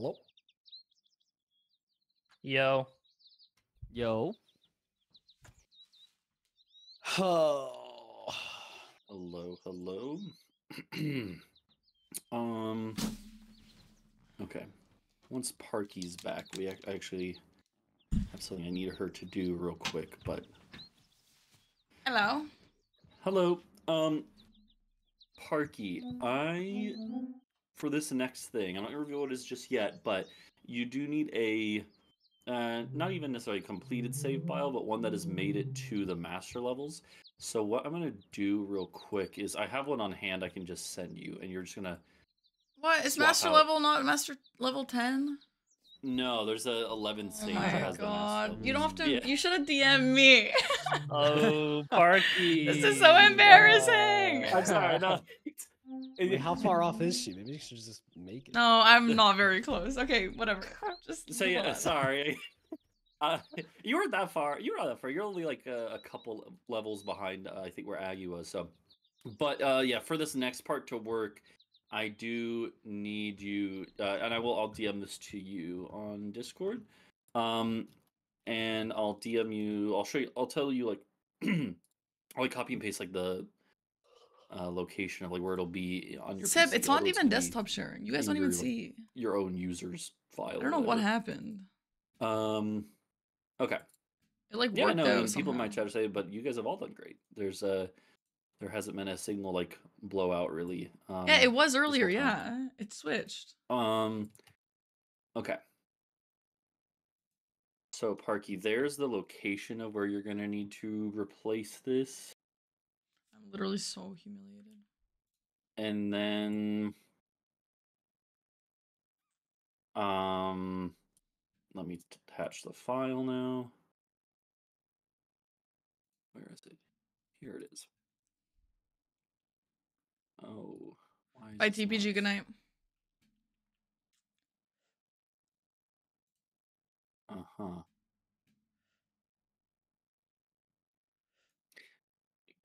Hello. Yo. Yo. Oh. Hello, hello. um. Okay. Once Parky's back, we ac- actually have something I need her to do real quick. But Hello. hello, um, Parky. I for this next thing, I'm not gonna reveal what it is just yet, but you do need a uh, not even necessarily completed save file, but one that has made it to the master levels. So what I'm gonna do real quick is I have one on hand I can just send you, and you're just gonna What is master out. level not master level ten? No, there's a 11 Oh stage that my has the master god! levels. You don't have to. Yeah. You should have DM me. Oh, Parky. this is so embarrassing. I'm sorry, no. Wait, how far off is she? Maybe she should just make it. No, I'm not very close. Okay, whatever. Just So move yeah, on. sorry. Uh, you weren't that far. You were not that far. You're only like a, a couple of levels behind. Uh, I think where Aggie was. So, but uh, yeah, for this next part to work, I do need you, uh, and I will. I'll DM this to you on Discord. Um, and I'll DM you. I'll show you. I'll tell you like, I'll like copy and paste like the uh, location of like where it'll be on your. Seb, PC, it's not even desktop sharing. You guys don't in even your, like, see. your own user's file. I don't know what happened. Um, okay. It like Yeah, worked no. I mean, people might try to say, but you guys have all done great. There's a, there hasn't been a signal like blowout really. Um, Yeah, it was earlier. Yeah, it switched. Um, okay. So Parky, there's the location of where you're gonna need to replace this, literally so humiliated. and then, um, let me attach the file now. Where is it? Here it is. Oh, why Bye, this not- TPG. Good night. Uh huh.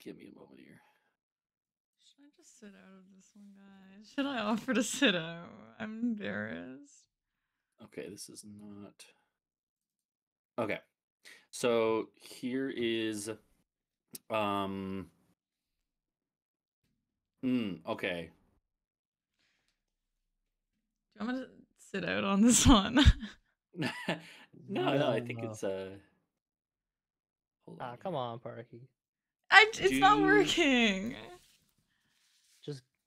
Give me a moment here. Should I just sit out of this one, guys? Should I offer to sit out? I'm embarrassed. Okay, this is not. Okay, so here is, um. Mm, okay. Do you want me to sit out on this one? no, no, I think No. it's uh. Ah, come on, Parky. I, it's not Do- working.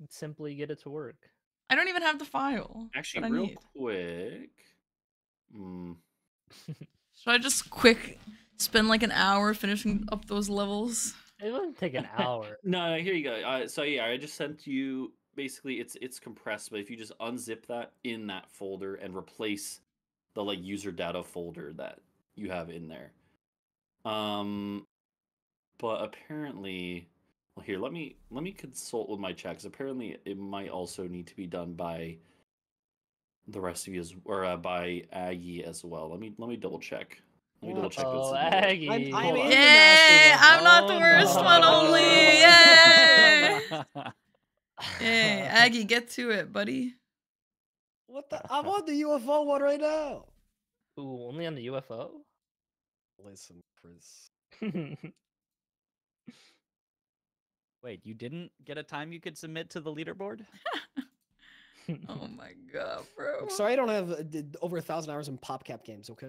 Just simply get it to work. I don't even have the file. Actually, that I real need. quick. Mm, Should I just quick spend like an hour finishing up those levels? It wouldn't take an hour. No, no, here you go. Uh, so yeah, I just sent you. Basically, it's it's compressed, but if you just unzip that in that folder and replace the like user data folder that you have in there. Um, but apparently, well, here let me let me consult with my checks. Apparently, it might also need to be done by the rest of you as or uh, by Aggie as well. Let me let me double check. Let me double check. Oh, this is Aggie. I'm- I'm hold in on. the Yay! I'm not the Oh, worst one only. Yay! Yay, Aggie, get to it, buddy. What the? I'm on the UFO one right now. Ooh, only on the UFO? Listen, Chris. Wait, you didn't get a time you could submit to the leaderboard? Oh my god, bro. I'm sorry, I don't have uh, over a thousand hours in PopCap games. Okay.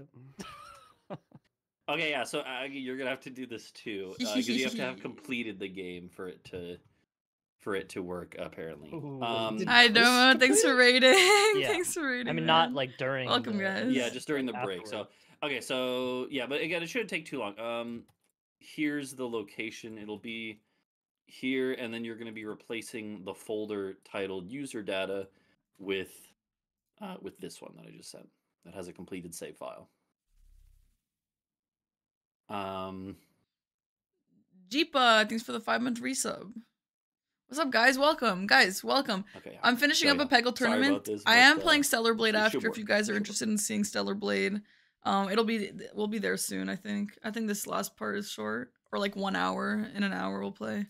Okay, yeah. So Aggie, you're gonna have to do this too, because you have to have completed the game for it to for it to work. Apparently. Ooh. Um, Did- I Chris know. Thanks for rating. Yeah. Thanks for rating. I mean, not like during. Welcome, the- guys. yeah, just during the break. So okay, so yeah, but again, it shouldn't take too long. Um, here's the location. It'll be here, and then you're gonna be replacing the folder titled user data with uh with this one that I just sent that has a completed save file. Um. Jeepa, thanks for the five month resub. What's up, guys? Welcome, guys. Welcome. Okay. I'm finishing up a Peggle tournament. this, I am uh, playing Stellar Blade after. If you guys are interested in seeing Stellar Blade, um, it'll be we'll be there soon. I think. I think this last part is short, or like one hour. In an hour, we'll play.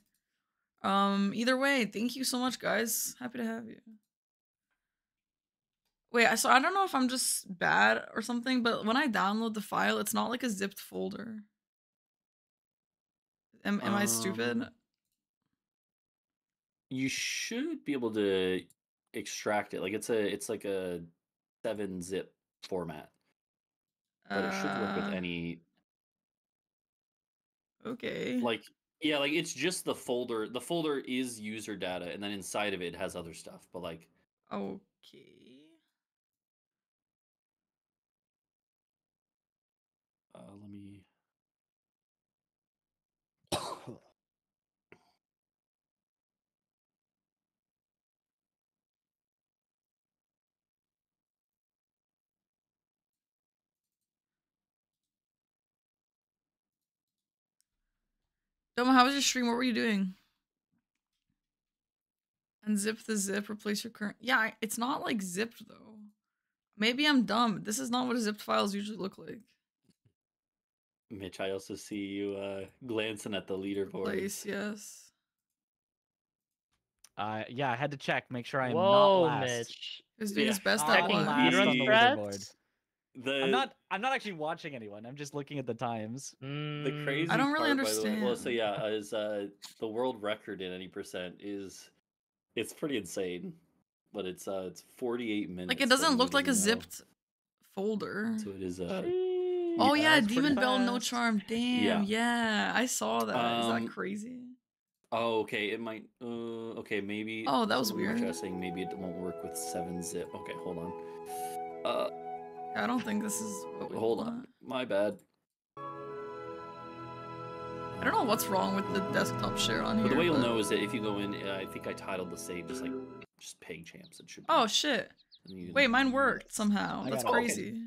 Um, either way, thank you so much, guys. Happy to have you. Wait, so I don't know if I'm just bad or something, but when I download the file, it's not like a zipped folder. Am am I stupid? Um, You should be able to extract it. Like it's a it's like a seven zip format, but it should work with Uh, any Okay. like yeah, like it's just the folder. The folder is user data, and then inside of it has other stuff. But like Okay. uh, let me Doma, how was your stream? What were you doing? Unzip the zip, replace your current. Yeah, it's not like zipped though. Maybe I'm dumb. This is not what zipped files usually look like. Mitch. I also see you uh glancing at the leaderboard. Place, yes. Uh, yeah, I had to check, make sure I am Whoa, not last. Mitch. He was doing Yeah. his best Not at Checking one. last on the leaderboard. The I'm not. I'm not actually watching anyone. I'm just looking at the times. The Mm, crazy I don't really part, by the way- well, so understand. yeah, is uh the world record in any percent is it's pretty insane, but it's uh it's 48 minutes. Like it doesn't look like a know. zipped folder. So it is uh Oh yeah, that's Demon Bell no charm. Damn, yeah. yeah. I saw that. Is Um, that crazy? oh okay, it might uh okay maybe. Oh, that was some of you weird. Saying maybe it won't work with seven zip. Okay, hold on. Uh, I don't think this is what we hold want. on, my bad. I don't know what's wrong with the desktop share on here. But the way you'll but- know is that if you go in, I think I titled the save just like just pay champs. It should. Be. Oh shit. can- Wait, mine worked somehow. I That's got. Okay. crazy.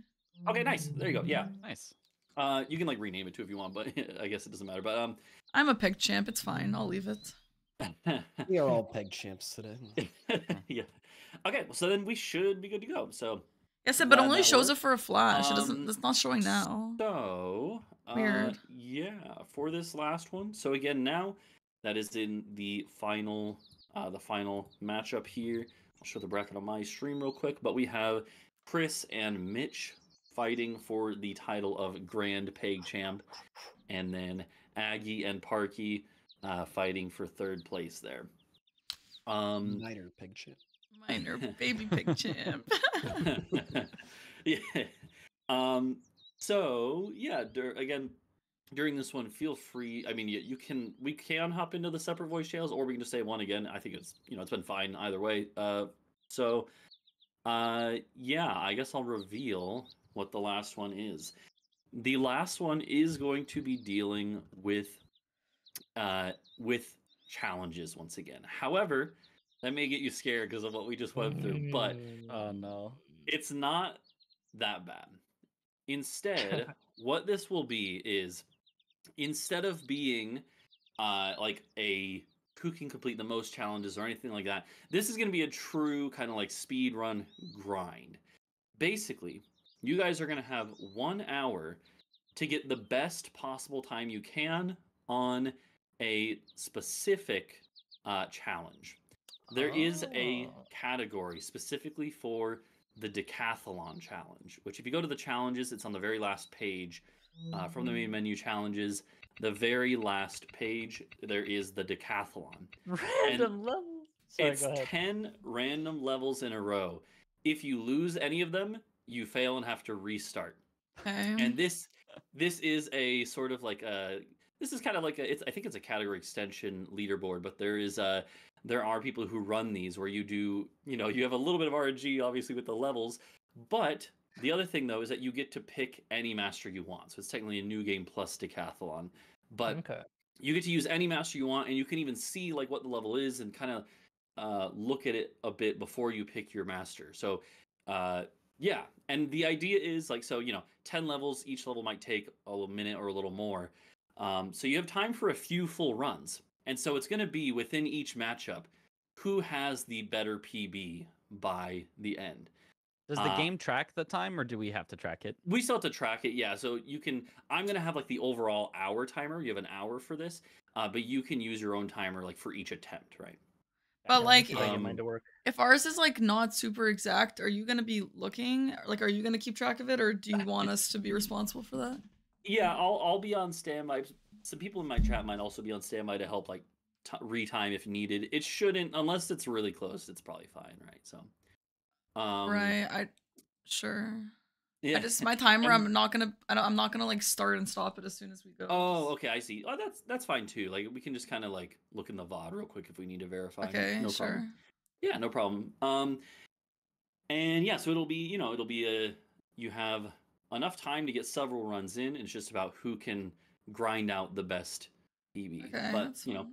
Okay, nice. There you go. Yeah. Nice. Uh, you can like rename it too if you want, but I guess it doesn't matter. But um, I'm a peg champ. It's fine. I'll leave it. We are all peg champs today. yeah. Okay, well, so then we should be good to go. So, Yes, but it only shows worked. it for a flash. it doesn't. Um, It's not showing now. so uh, Weird. yeah, for this last one. So again, now that is in the final, uh, the final matchup here. I'll show the bracket on my stream real quick. But we have Chris and Mitch fighting for the title of Grand Peg Champ, and then Aggie and Parky uh, fighting for third place there. Um, Niner peg champ. Minor baby pig champ. yeah. Um. So yeah. Dur- again, during this one, feel free. I mean, you, you can. We can hop into the separate voice channels, or we can just say one again. I think it's you know it's been fine either way. Uh. So. Uh. Yeah. I guess I'll reveal what the last one is. The last one is going to be dealing with. Uh. With challenges once again. However, that may get you scared because of what we just went through, but Mm. Oh no. it's not that bad. Instead, what this will be is instead of being uh like a who can complete the most challenges or anything like that, this is going to be a true kind of like speed run grind. Basically, you guys are going to have 1 hour to get the best possible time you can on a specific uh challenge. There is a Oh. category specifically for the decathlon challenge, which if you go to the challenges, it's on the very last page uh, from the main menu challenges. The very last page, there is the decathlon. Random levels. Sorry, it's go ahead. 10 random levels in a row. If you lose any of them, you fail and have to restart. Okay. And this this is a sort of like a this is kind of like a it's I think it's a category extension leaderboard, but there is uh there are people who run these where you do, you know, you have a little bit of RNG obviously with the levels, but the other thing though is that you get to pick any master you want. So it's technically a new game plus decathlon. But okay. you get to use any master you want and you can even see like what the level is and kind of uh, look at it a bit before you pick your master so uh, yeah and the idea is like so you know 10 levels each level might take a minute or a little more um, so you have time for a few full runs and so it's going to be within each matchup who has the better pb by the end Does the Uh, game track the time, or do we have to track it? we still have to track it, yeah. So you can. I'm gonna have like the overall hour timer. You have an hour for this, uh, but you can use your own timer like for each attempt, right? But, Yeah, like, Um, to work. If ours is like not super exact, are you gonna be looking? Like, are you gonna keep track of it, or do you want us to be responsible for that? Yeah, I'll I'll be on standby. Some people in my chat might also be on standby to help like t- retime if needed. It shouldn't unless it's really close. It's probably fine, right? So, um, right. I sure. Yeah. I just my timer. and- I'm not gonna. I don't, I'm not gonna like start and stop it as soon as we go. Oh, okay, I see. Oh, that's that's fine too. Like we can just kind of like look in the VOD real quick if we need to verify. Okay. no sure. problem. Yeah, no problem. Um, and yeah, so it'll be you know it'll be a you have enough time to get several runs in. It's just about who can grind out the best PB. Okay. but you know, fine.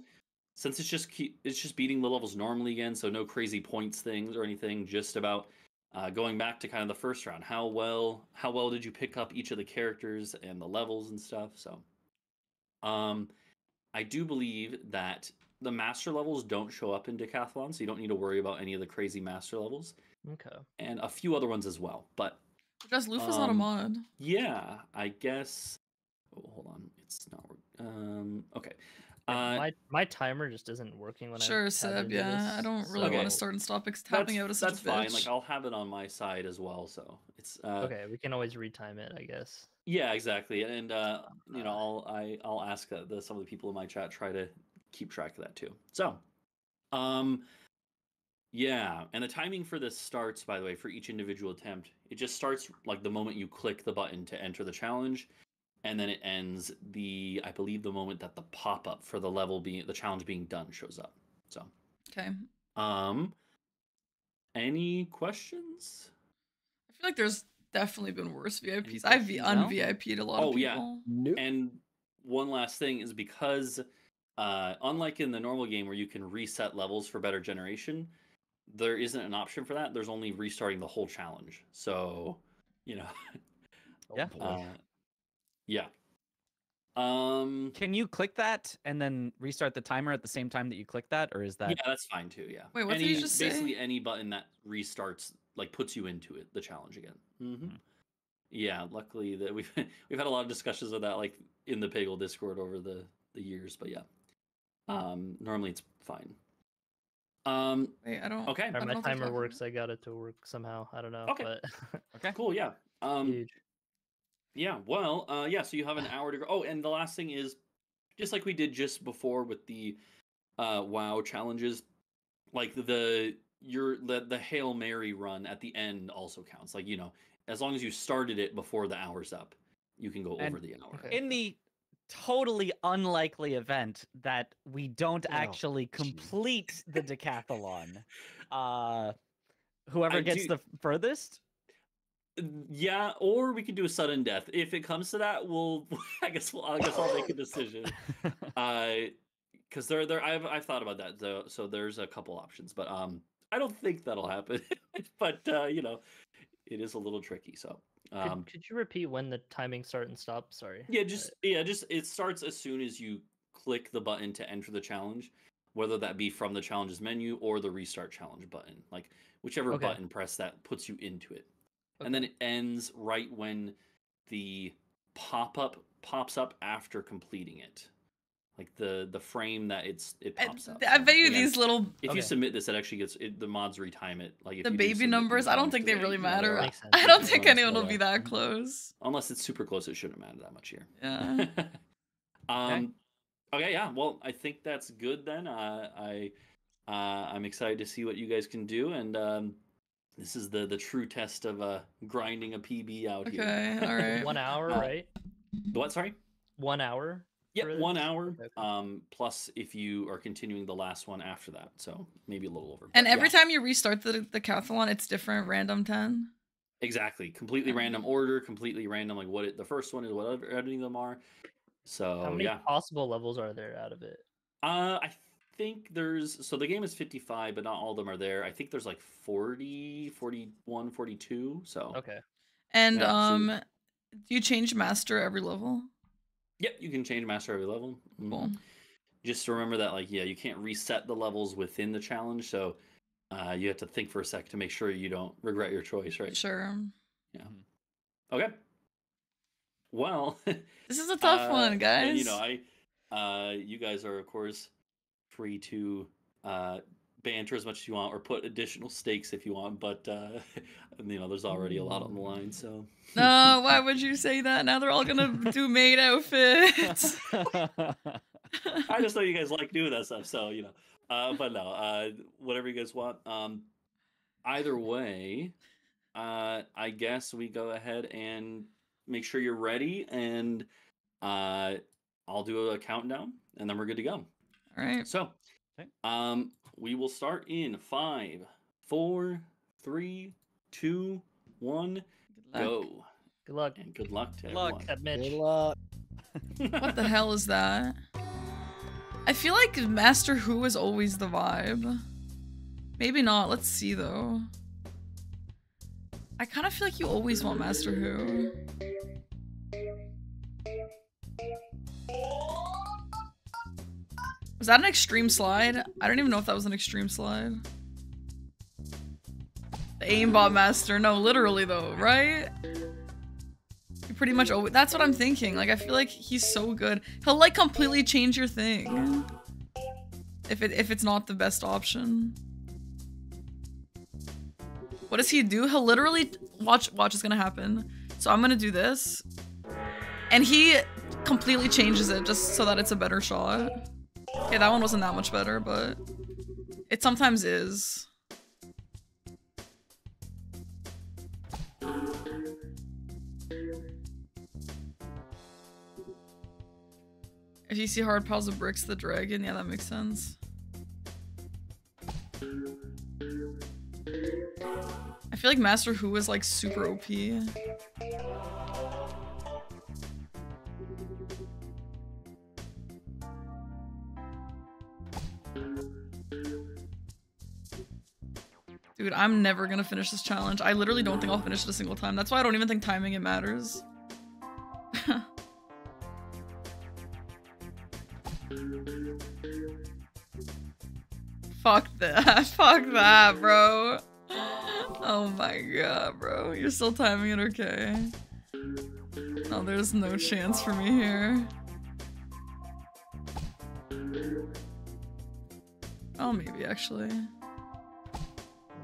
since it's just keep it's just beating the levels normally again, so no crazy points things or anything. Just about uh, going back to kind of the first round. How well how well did you pick up each of the characters and the levels and stuff? So, um, I do believe that the master levels don't show up in Decathlon, so you don't need to worry about any of the crazy master levels, Okay. and a few other ones as well. But Just Lufa's not a um, mod. yeah, I guess. Oh, hold on, it's not. work- Um, okay. Uh, my my timer just isn't working when I Sure, Seb. into Yeah, I don't really want to start and stop because tapping out is such that's a fine. bitch. Like I'll have it on my side as well, so it's uh, Okay, we can always retime it, I guess. Yeah, exactly. And uh, you know, I'll I I'll ask that the, some of the people in my chat try to keep track of that too. So, um, yeah, and the timing for this starts, by the way, for each individual attempt. It just starts like the moment you click the button to enter the challenge, and then it ends the I believe the moment that the pop up for the level being the challenge being done shows up. So, okay. um, any questions? I feel like there's definitely been worse VIPs. I've v- un-VIP'd a lot Oh, of yeah. people. Nope. And one last thing is because, uh, unlike in the normal game where you can reset levels for better generation, there isn't an option for that. There's only restarting the whole challenge. So, you know, Yeah. boy. uh, yeah. Um, Can you click that and then restart the timer at the same time that you click that, or is that? yeah, that's fine too. Yeah. Wait, what did any, you just say? Basically, any button that restarts, like, puts you into it, the challenge again. hmm Hmm. Yeah. Luckily, that we've we've had a lot of discussions of that, like in the Peggle Discord over the the years. But yeah, um, normally it's fine. Um, Wait, I don't. okay. I don't my know if they're timer works. about- I got it to work somehow. I don't know. Okay. But Okay. Cool. Yeah. Um, huge. Yeah, well, uh, yeah. So you have an hour to go. Oh, and the last thing is, just like we did just before with the uh, WoW challenges, like the your the the hail mary run at the end also counts. Like you know, as long as you started it before the hour's up, you can go And- over the hour. In the totally unlikely event that we don't Oh, actually jeez. complete the decathlon, uh, whoever I gets do- the furthest. Yeah, or we could do a sudden death. If it comes to that, we'll. I guess we'll. I guess I'll make a decision. Uh, because there, there, I've, I've thought about that. though. so there's a couple options, but um, I don't think that'll happen. but uh, you know, it is a little tricky. So, Could, um, could you repeat when the timing start and stop? Sorry. yeah, just yeah, just it starts as soon as you click the button to enter the challenge, whether that be from the challenges menu or the restart challenge button, like whichever Okay. button press that puts you into it, and then it ends right when the pop up pops up after completing it. Like the the frame that it's it I, pops up. I bet you and these little If Okay. you submit this, it actually gets it, the mods retime it. Like if the you baby numbers. I don't think they really you matter. know, Makes sense. I don't think anyone will be that close. Unless it's super close, it shouldn't matter that much here. Yeah. um. Okay. Yeah. Well, I think that's good then. Uh, I uh, I'm excited to see what you guys can do, and um, this is the the true test of uh grinding a PB out here. Okay, all right. One hour, Uh, right? What? Sorry. One hour. Yeah, one this? hour. Okay, okay. Um, plus if you are continuing the last one after that, so maybe a little over. And every yeah. time you restart the the decathlon, it's different, random ten. Exactly. Completely random order, completely random like what it, the first one is, whatever any of them are. So How many yeah. possible levels are there out of it? Uh I think there's so the game is 55, but not all of them are there. I think there's like 40, 41, 42. So Okay. And Yeah, so- um, do you change master every level? yep, you can change master every level. Mhm. Cool. Just remember that like yeah, you can't reset the levels within the challenge, so uh, you have to think for a sec to make sure you don't regret your choice, right? Sure. Yeah. Okay. Well, This is a tough Uh, one, guys. And, you know, I, uh, you guys are of course free to uh, banter as much as you want or put additional stakes if you want, but uh, you know, there's already a lot on the line. So No, why would you say that? Now they're all gonna do maid outfits. I just know you guys like doing that stuff. So you know, uh, but no, uh, whatever you guys want. Um, either way, uh, I guess we go ahead and make sure you're ready, and uh, I'll do a countdown, and then we're good to go. All right. So, Okay. um, we will start in five, four, three, two, one, Good go. Good luck. And good luck to Good luck, everyone. at Mitch. Good luck. What the hell is that? I feel like Master Hu is always the vibe. Maybe not. Let's see though. I kind of feel like you always want Master Hu. That an extreme slide? I don't even know if that was an extreme slide. The aimbot master. No, literally though, right? You pretty much always. That's what I'm thinking. Like, I feel like he's so good. He'll like completely change your thing. If it if it's not the best option. What does he do? He'll literally watch. Watch is gonna happen. So I'm gonna do this, and he completely changes it just so that it's a better shot. Okay, that one wasn't that much better, but it sometimes is. If you see hard piles of bricks, the dragon, yeah, that makes sense. I feel like Master Hu is like super OP. Dude, I'm never gonna finish this challenge. I literally don't think I'll finish it a single time. That's why I don't even think timing it matters. Fuck that. Fuck that, bro. Oh my god, bro. You're still timing it okay. Oh, there's no chance for me here. Oh, maybe actually.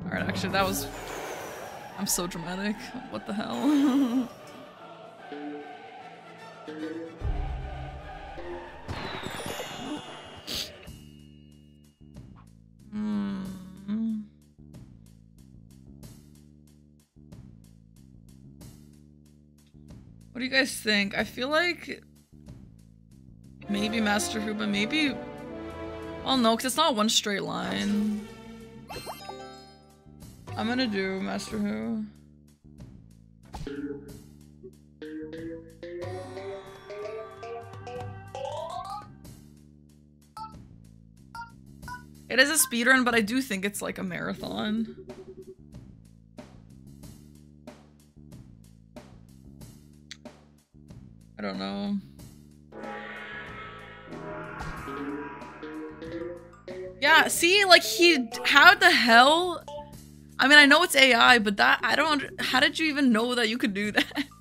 Alright, actually, that was. I'm so dramatic. What the hell? Hmm. What do you guys think? I feel like maybe Master but maybe. Well, no, because it's not one straight line. I'm gonna do Master Hu. It is a speedrun, but I do think it's like a marathon. I don't know. Yeah, see, like he, how the hell? I mean, I know it's AI, but that I don't. How did you even know that you could do that?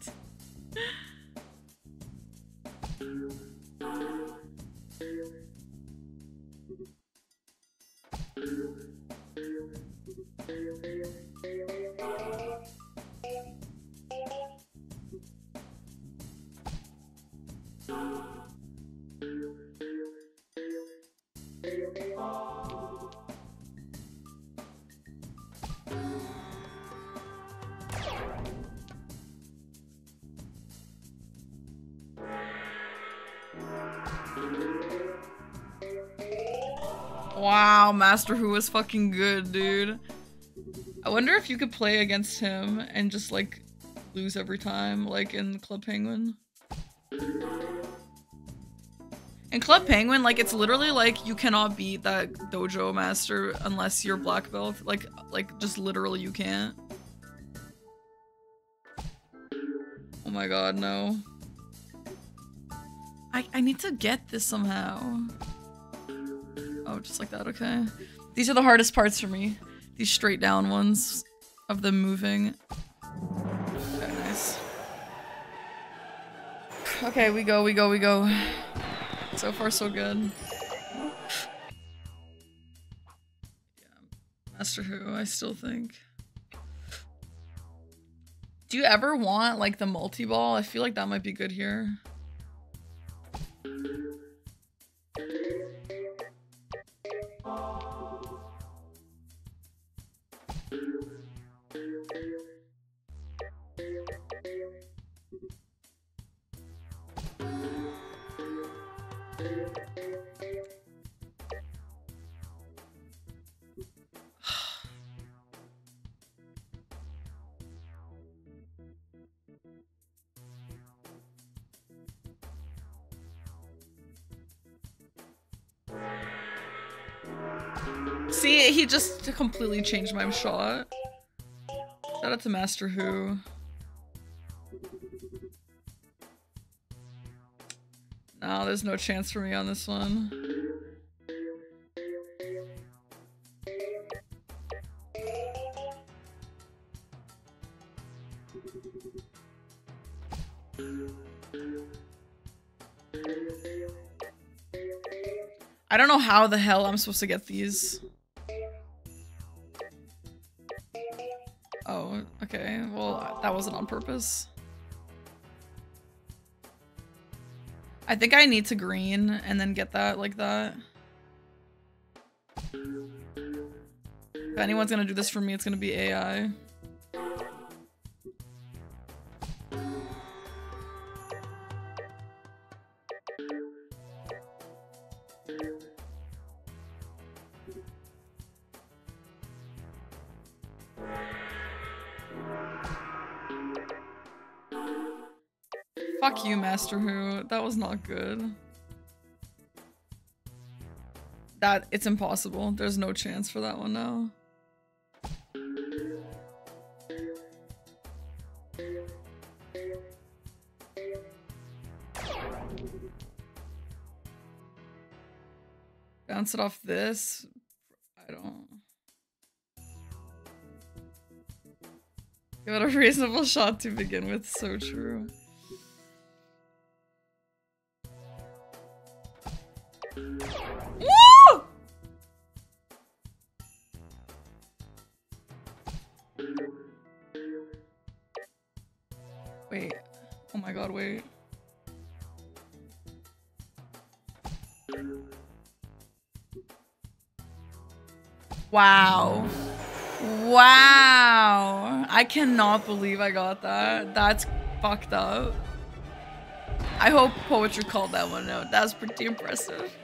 Wow, Master was fucking good, dude. I wonder if you could play against him and just like lose every time, like in Club Penguin. In Club Penguin, like it's literally like you cannot beat that dojo master unless you're black belt. Like, like just literally you can't. Oh my god, no. I I need to get this somehow. Oh, just like that, okay. These are the hardest parts for me. These straight down ones of them moving. Okay, nice. Okay, we go, we go, we go. So far, so good. Master Hu, I still think. Do you ever want like the multi-ball? I feel like that might be good here. Just completely changed my shot. Shout out to Master Hu. No, there's no chance for me on this one. I don't know how the hell I'm supposed to get these. Wasn't on purpose. I think I need to green and then get that like that. If anyone's gonna do this for me, it's gonna be AI. Master Hu. That was not good. That, it's impossible. There's no chance for that one now. Bounce it off this. I don't. Give it a reasonable shot to begin with. So true. Wow. Wow. I cannot believe I got that. That's fucked up. I hope poetry called that one out. That's pretty impressive.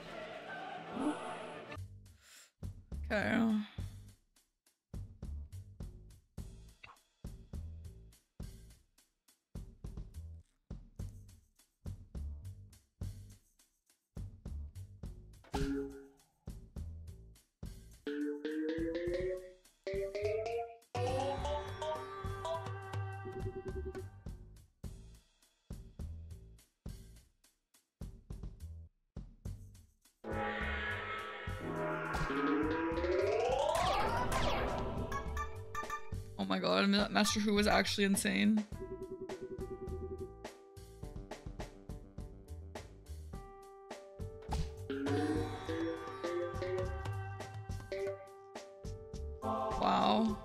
Master Hu was actually insane. Wow.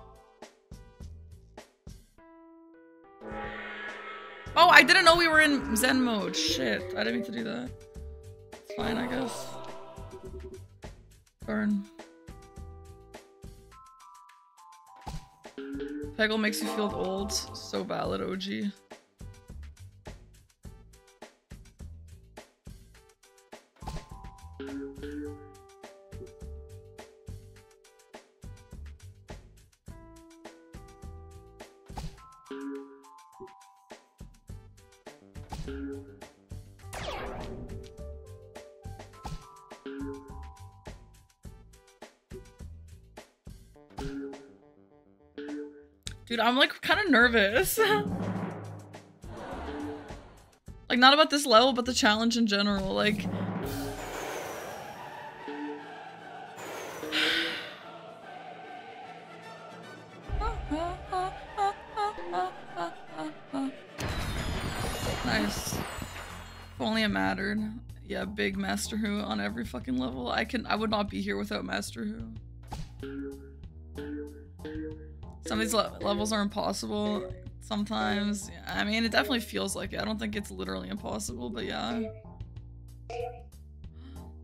Oh, I didn't know we were in Zen mode. Shit, I didn't mean to do that. Makes you feel old. So valid, OG. Dude, I'm like kind of nervous. like not about this level, but the challenge in general. Like Nice. If only it mattered. Yeah, big Master Hu on every fucking level. I can I would not be here without Master Hu. Some of these le- levels are impossible. Sometimes, I mean, it definitely feels like it. I don't think it's literally impossible, but yeah.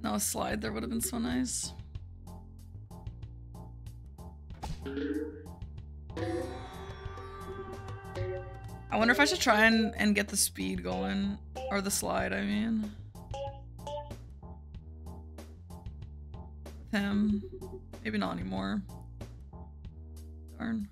No, a slide there would have been so nice. I wonder if I should try and, and get the speed going. Or the slide, I mean. With him. Maybe not anymore. Darn.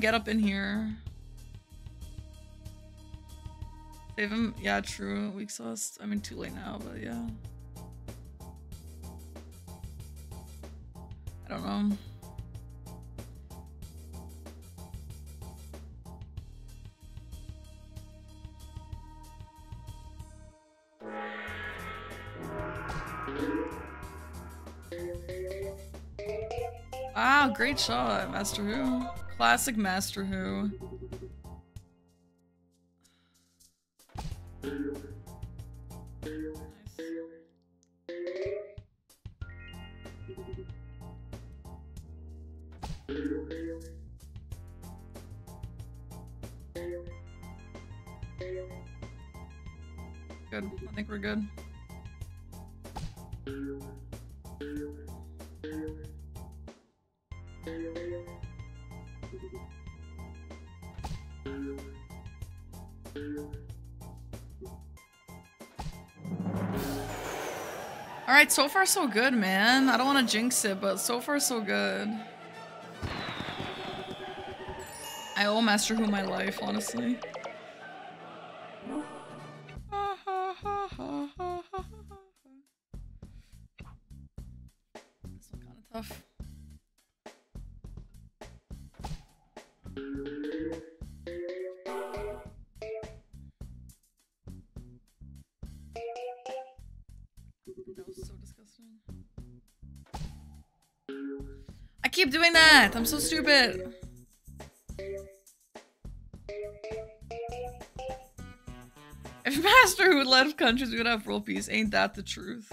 Get up in here. Save him. Yeah, true. Weak sauce. I mean, too late now, but yeah. I don't know. Wow, great shot, Master Hu. Classic Master Hu. Alright, so far so good, man. I don't want to jinx it, but so far so good. I owe Master Hu my life, honestly. I'm so stupid! If Master Hu left countries, we would have world peace. Ain't that the truth?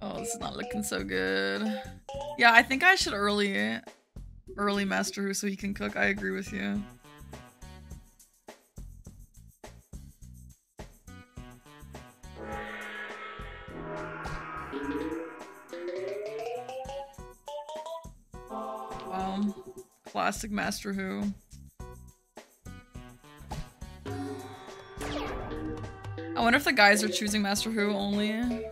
Oh, this is not looking so good. Yeah, I think I should early, early Master Hu so he can cook. I agree with you. Classic Master Hu. I wonder if the guys are choosing Master Hu only.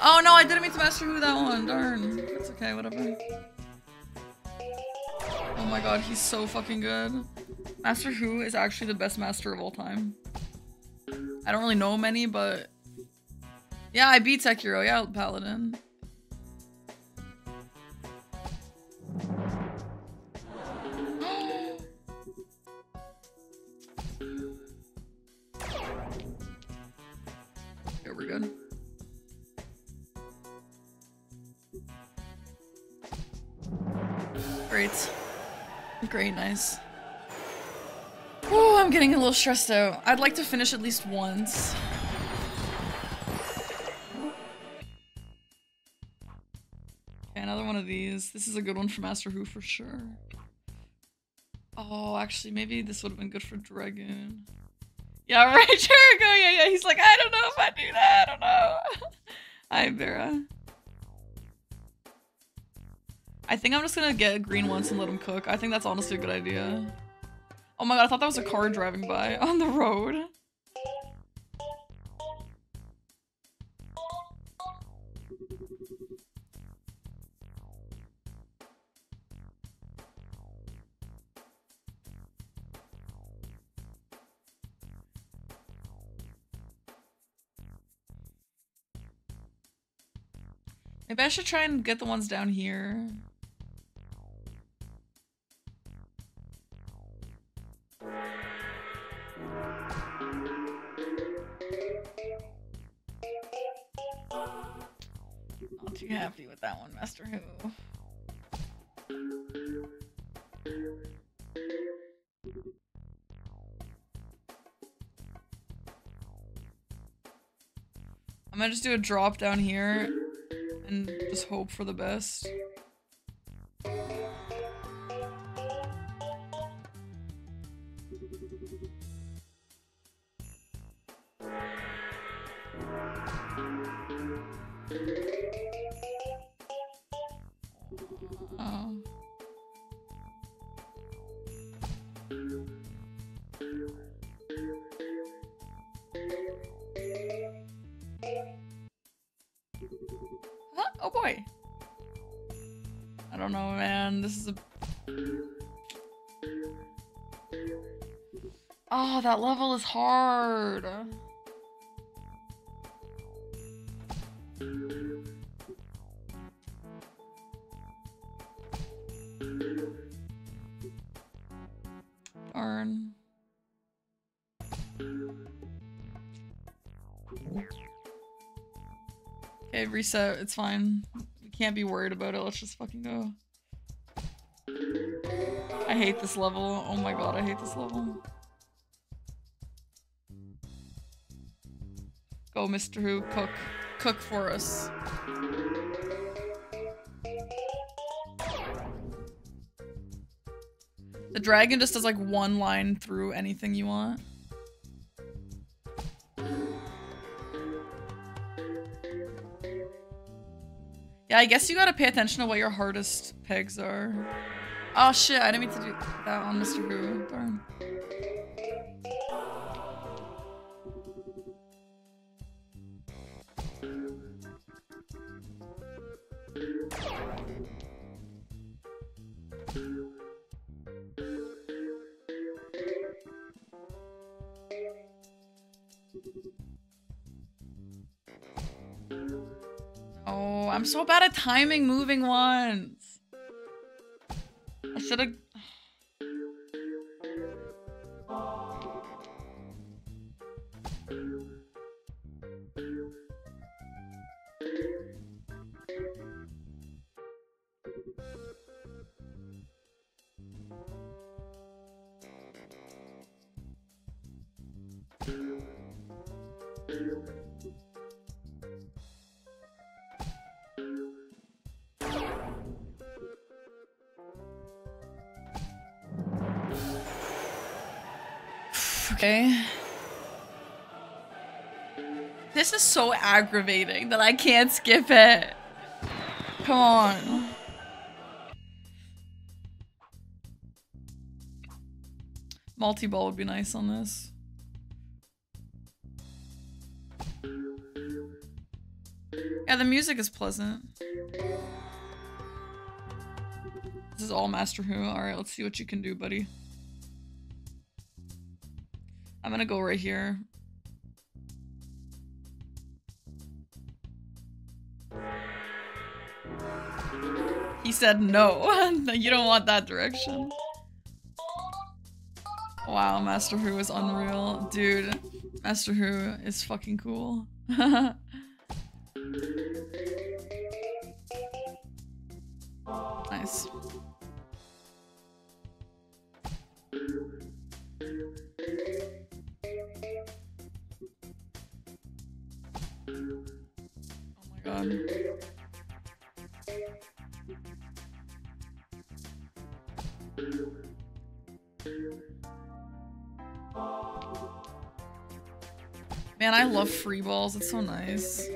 Oh no, I didn't mean to Master Hu that one. Darn. It's okay, whatever. Oh my god, he's so fucking good. Master Hu is actually the best master of all time. I don't really know many, but yeah, I beat Sekiro. Yeah, Paladin. We're. Great. Great, nice. Getting a little stressed out. I'd like to finish at least once. Okay, another one of these. This is a good one for Master Hu for sure. Oh, actually, maybe this would have been good for Dragoon. Yeah, right, Jericho. Yeah, yeah. He's like, I don't know if I do that. I don't know. Hi, Vera. I think I'm just gonna get green once and let him cook. I think that's honestly a good idea. Oh my god, I thought that was a car driving by on the road. Maybe I should try and get the ones down here. Happy with that one, Master Hu. I'm gonna just do a drop down here and just hope for the best. That level is hard. Darn. Okay, reset. It's fine. We can't be worried about it. Let's just fucking go. I hate this level. Oh my god, I hate this level. Mr. Hu. Cook. Cook for us. The dragon just does like one line through anything you want. Yeah, I guess you gotta pay attention to what your hardest pegs are. Oh shit, I didn't mean to do that on Mr. Hu. Darn. Timing moving ones. I should have. So aggravating that I can't skip it. Come on. Multi-ball would be nice on this. Yeah, the music is pleasant. This is all Master Hu. Alright, let's see what you can do, buddy. I'm gonna go right here. He said no. you don't want that direction. Wow, Master Hu is unreal. Dude, Master Hu is fucking cool. free balls. It's so nice.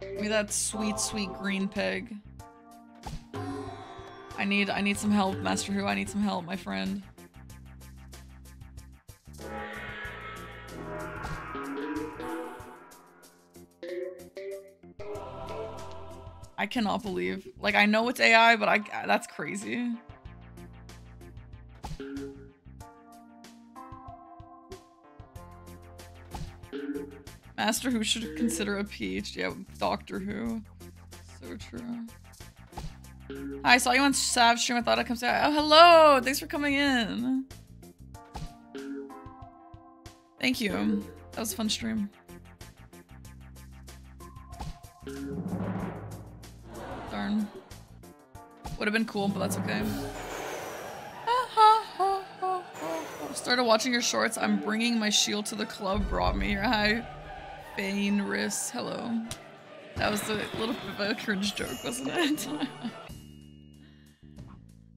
Give me that sweet, sweet green pig. I need I need some help, Master Hu. I need some help, my friend. cannot believe. Like, I know it's AI, but I that's crazy. Master Hu should consider a PhD Yeah, Doctor Who. So true. Hi, I saw you on Sav stream. I thought I'd come say. Oh, hello! Thanks for coming in. Thank you. That was a fun stream. Would have been cool, but that's okay. Started watching your shorts. I'm bringing my shield to the club. Brought me here. Hi, Fenris. Hello. That was a little bit of a cringe joke, wasn't it?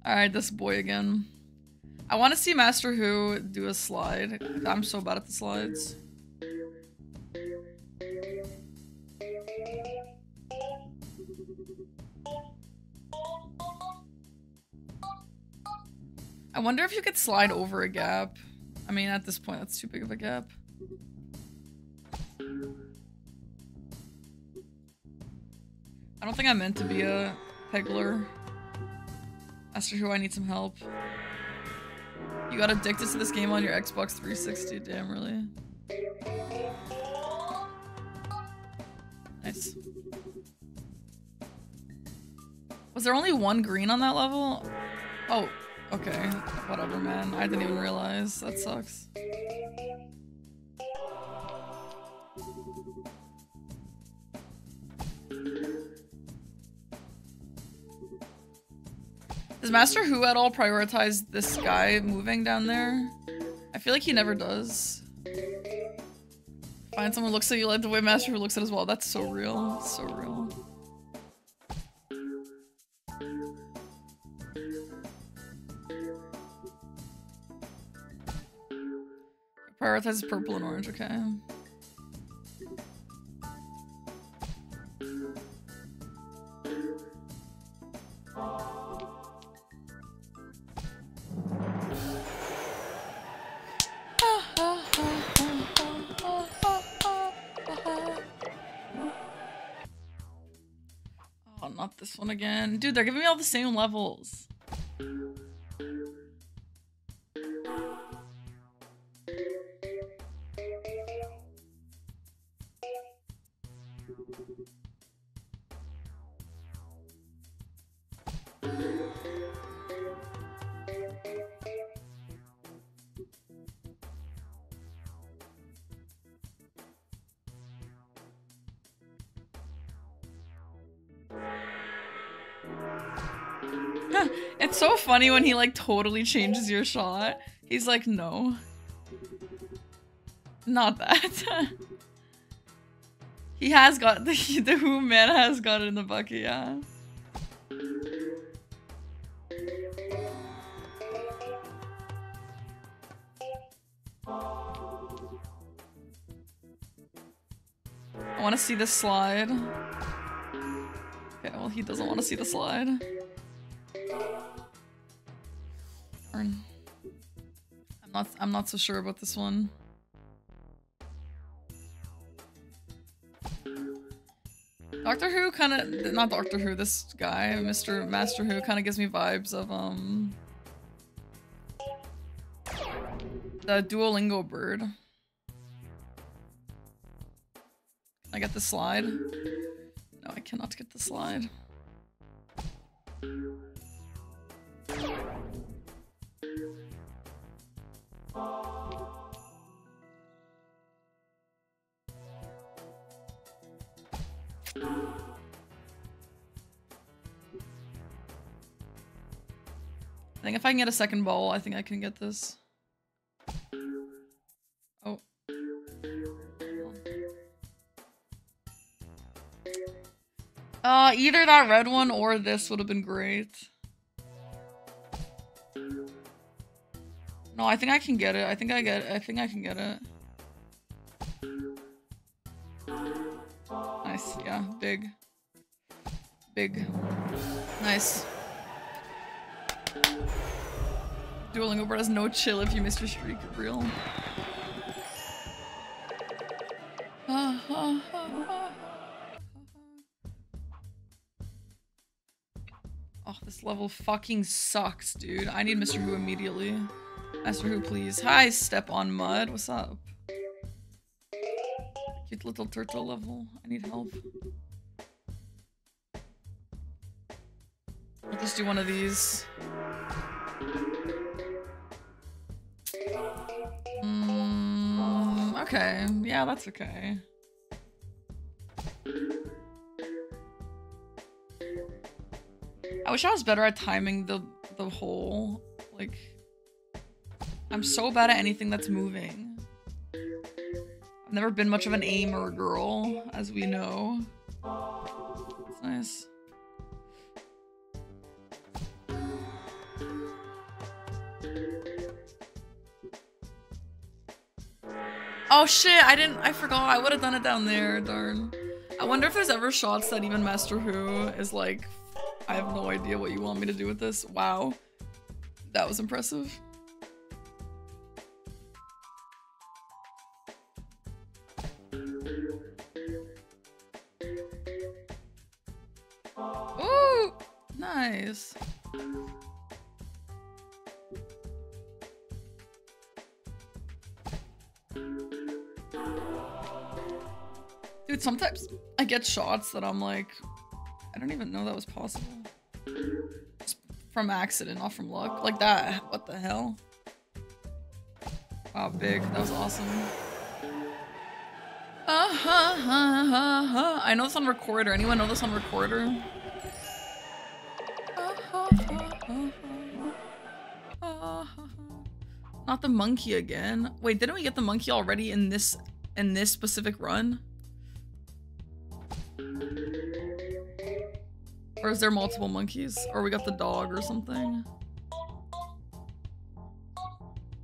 Alright, this boy again. I want to see Master Who do a slide. I'm so bad at the slides. I wonder if you could slide over a gap. I mean, at this point, that's too big of a gap. I don't think I'm meant to be a pegler. Master Hu, I need some help. You got addicted to this game on your Xbox 360. Damn, really? Nice. Was there only one green on that level? Oh, okay. Whatever, man. I didn't even realize. That sucks. Does Master Hu at all prioritize this guy moving down there? I feel like he never does. Find someone looks at you like the way Master Hu looks at as well. That's so real. so real. Prioritizes purple and orange, okay. Oh, not this one again. Dude, they're giving me all the same levels. Funny when he like totally changes your shot. He's like, no. Not that. he has got the the Who man has got in the bucket, yeah. I want to see the slide. Okay, well he doesn't want to see the slide. Not I'm not so sure about this one. Doctor Who kind of not Doctor Who. This guy, Mr. Master Hu, kind of gives me vibes of um the Duolingo bird. I get the slide? No, I cannot get the slide. I think if I can get a second ball, I think I can get this. Oh. Uh, either that red one or this would have been great. No, I think I can get it. I think I get it. I think I can get it. Nice, yeah, big. Big. Nice. Dueling Bird has no chill if you miss your streak, real. Oh, this level fucking sucks, dude. I need Mr. Hu immediately. Mr. Hu, please. Hi, Step on Mud. What's up? Cute little turtle level. I need help. I'll just do one of these. Mm, okay. Yeah, that's okay. I wish I was better at timing the the hole. Like, I'm so bad at anything that's moving. I've never been much of an aimer girl, as we know. It's nice. Oh shit, I didn't- I forgot. I would have done it down there, darn. I wonder if there's ever shots that even Master Hu is like, I have no idea what you want me to do with this. Wow. That was impressive. Nice. Dude, sometimes I get shots that I'm like, I don't even know that was possible. Just from accident, not from luck. Like that. What the hell? Wow, big. That was awesome. Uh. I know this on recorder. Anyone know this on recorder? Not the monkey again. Wait, didn't we get the monkey already in this in this specific run? Or is there multiple monkeys? Or we got the dog or something?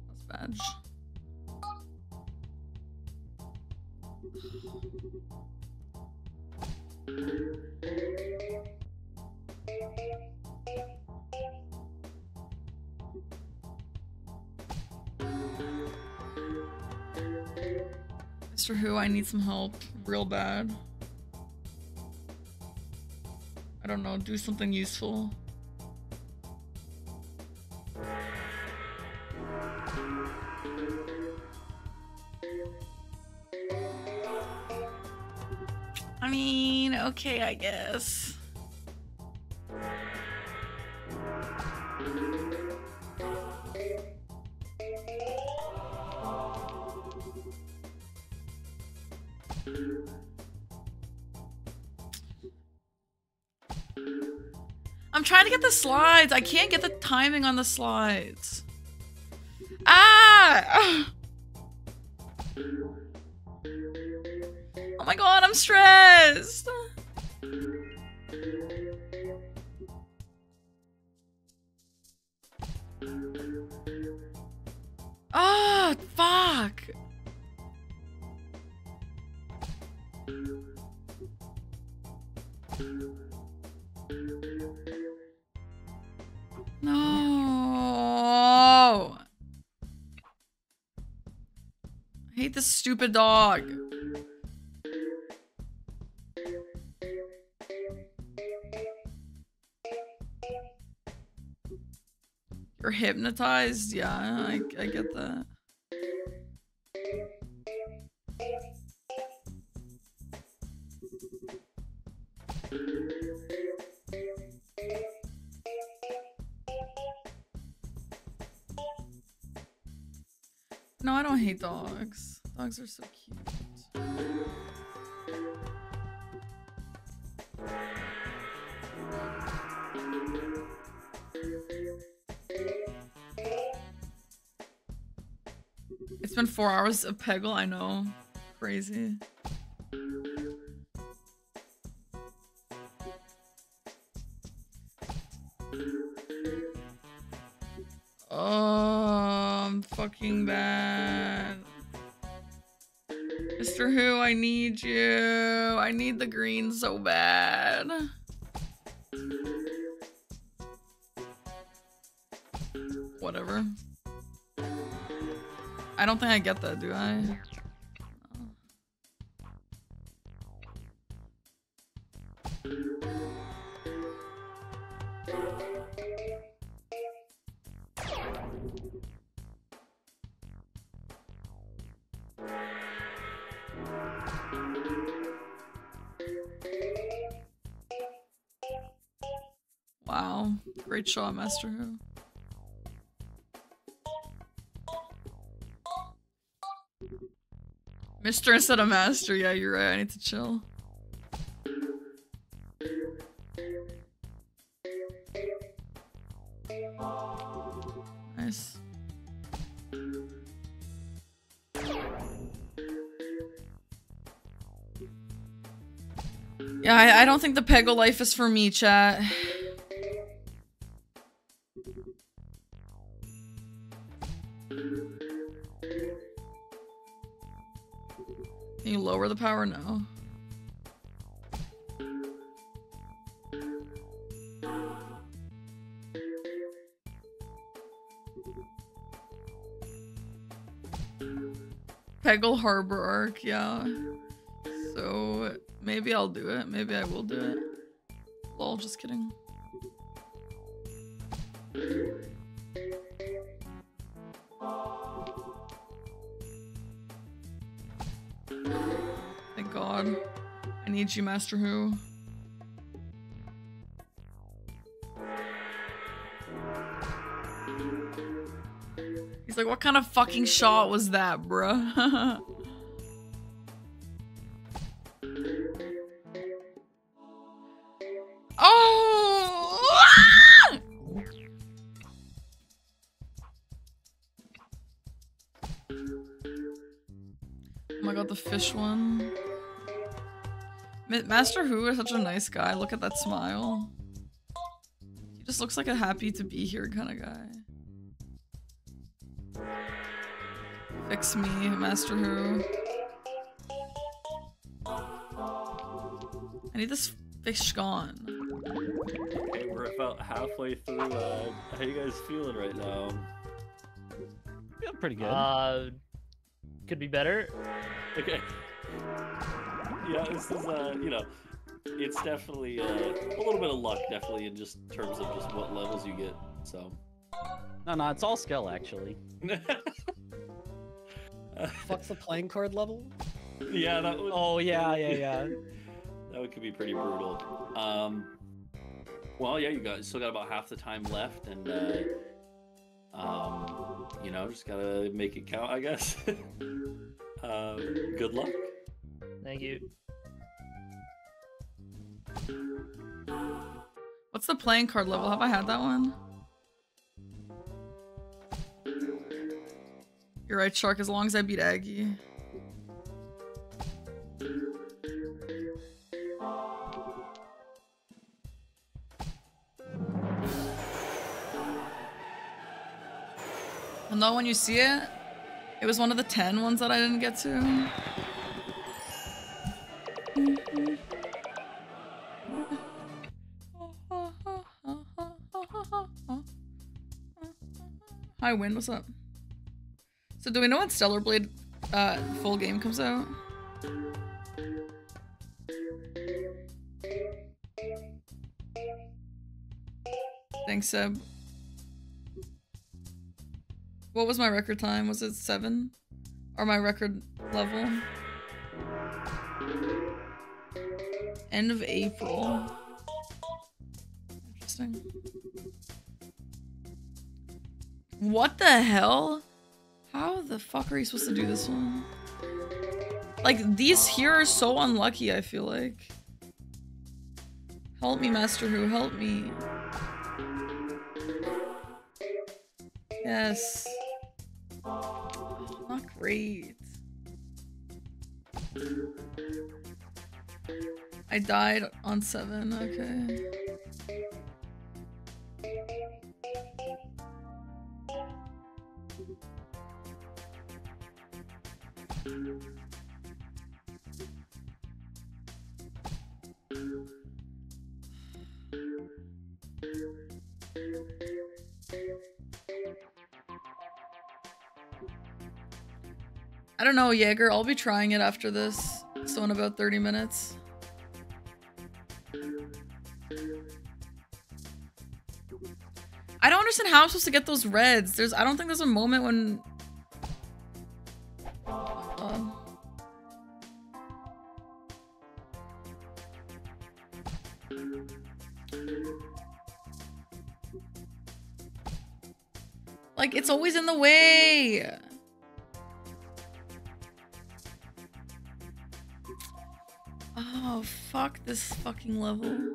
That's badge. Hu, I need some help real bad. I don't know, do something useful. I mean, okay, I guess. Trying to get the slides. I can't get the timing on the slides. Ah! Oh my god, I'm stressed. Stupid dog. You're hypnotized? Yeah, I, I get that. No, I don't hate dogs. Dogs are so cute. It's been four hours of Peggle, I know. Crazy. Oh, I'm fucking bad. I need you. I need the green so bad. Whatever. I don't think I get that, do I? Shot, Master Hu. Mister instead of Master. Yeah, you're right. I need to chill. Nice. Yeah, I, I don't think the Peggle life is for me, chat. The power? now. Peggle Harbor Arc, yeah. So maybe I'll do it. Maybe I will do it. Lol, just kidding. You, Master Hu. He's like, what kind of fucking shot was that, bruh? oh! Ah! Oh my god, the fish one. Ma- Master Hu is such a nice guy. Look at that smile. He just looks like a happy to be here kind of guy. Fix me, Master Hu. I need this fish gone. Okay, we're about halfway through. Uh, how you guys feeling right now? Feel pretty good. Uh, could be better. Okay. Yeah, this is uh, you know, it's definitely uh, a little bit of luck, definitely in just terms of just what levels you get. So. no, no, it's all skill actually. Fuck's the playing card level? yeah, that would. Oh yeah, yeah, yeah. That could be pretty brutal. Um, well, yeah, you guys still got about half the time left, and uh, um, you know, just gotta make it count, I guess. um, good luck. Thank you. What's the playing card level? Have I had that one? You're right, Shark, as long as I beat Aggie. And though when you see it, it was one of the 10 ones that I didn't get to. Win. What's up? So, do we know when Stellar Blade uh, full game comes out? Thanks, Seb. What was my record time? Was it seven? Or my record level? End of April. Interesting. What the hell? How the fuck are you supposed to do this one? Like, these here are so unlucky, I feel like. Help me, Master Hu, help me. Yes. Not great. I died on seven, okay. I don't know, Jaeger. I'll be trying it after this. So in about 30 minutes. I don't understand how I'm supposed to get those reds. There's I don't think there's a moment when fuck this fucking level.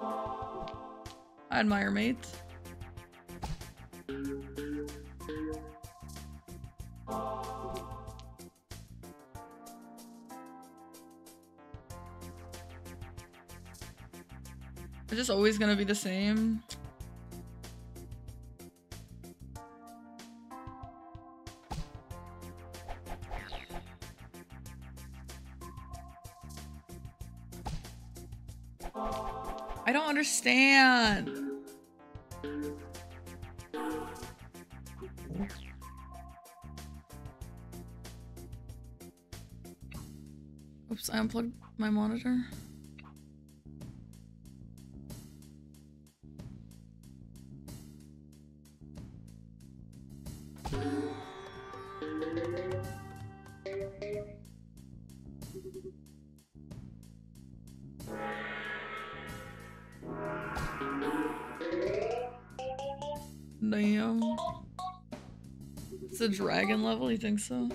I admire mate. It's just always gonna be the same. Understand. Oops, I unplugged my monitor. Dragon level, you think so?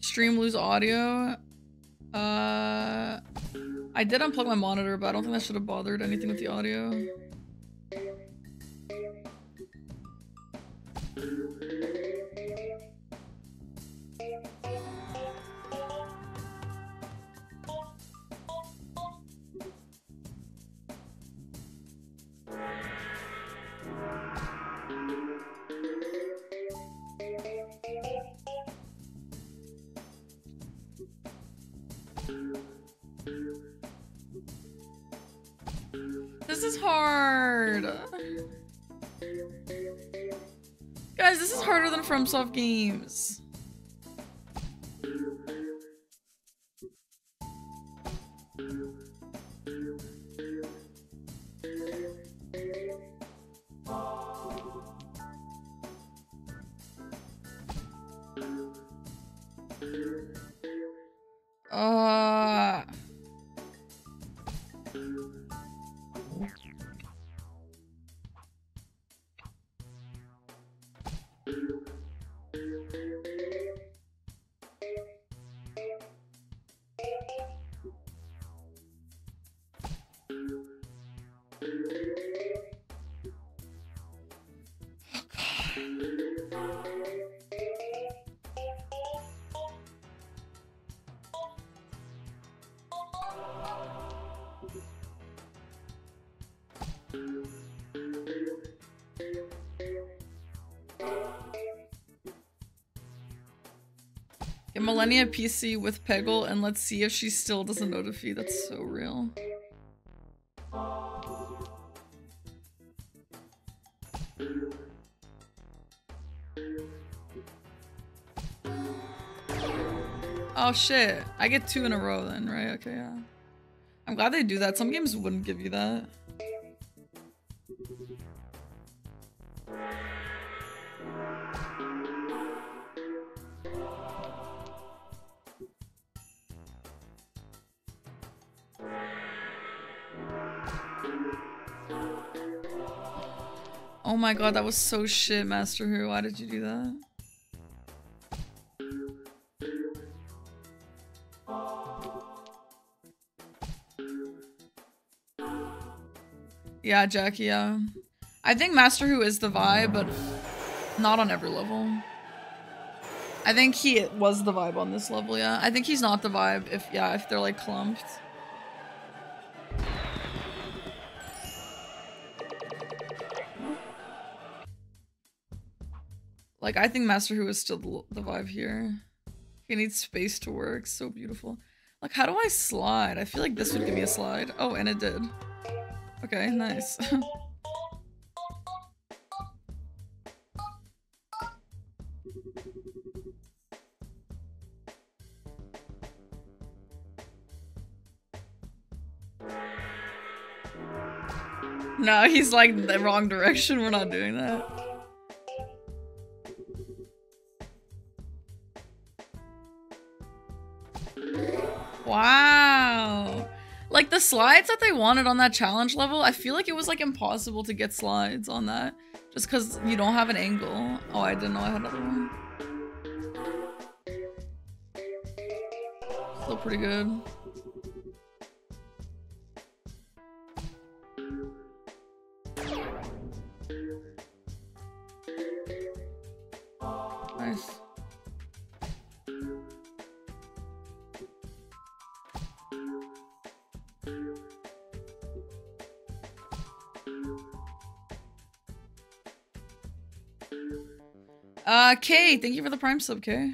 Stream lose audio. Uh, I did unplug my monitor, but I don't think that should have bothered anything with the audio. Games. Millennia PC with Peggle and let's see if she still doesn't know defeat. That's so real. Oh shit. I get two in a row then, right? Okay, yeah. I'm glad they do that. Some games wouldn't give you that. My god, that was so shit, Master Hu. Why did you do that? Yeah, Jackie, yeah. I think Master Hu is the vibe, but not on every level. I think he was the vibe on this level, yeah. I think he's not the vibe if, yeah, if they're like clumped. Like, I think Master Hu is still the, vibe here. He needs space to work. So beautiful. Like, how do I slide? I feel like this would give me a slide. Oh, and it did. Okay, nice. no, he's like the wrong direction. We're not doing that. Slides that they wanted on that challenge level, I feel like it was like impossible to get slides on that. Just because you don't have an angle. Oh, I didn't know I had another one. Still pretty good. Uh, Kay, thank you for the prime sub, Kay.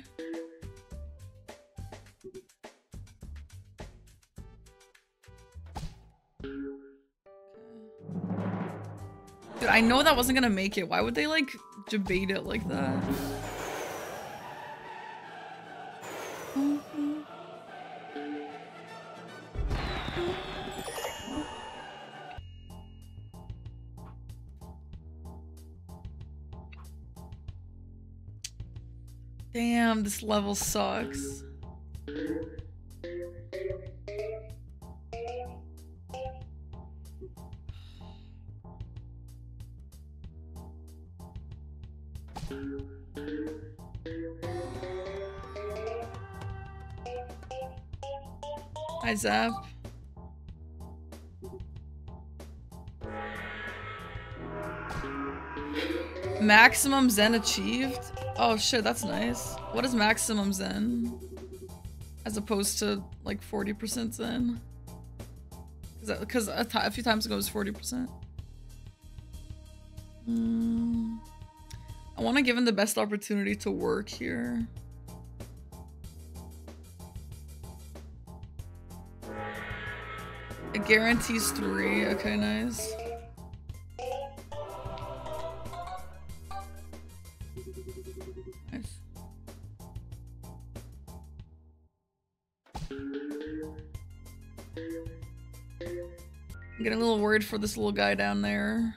Dude, I know that wasn't gonna make it. Why would they like debate it like that? This level sucks. Hi, Zap. Maximum Zen achieved? Oh shit, that's nice. What is maximum Zen? As opposed to like 40% Zen? Because a, a few times ago it was 40%. Hmm. I want to give him the best opportunity to work here. It guarantees three. Okay. Nice. For this little guy down there.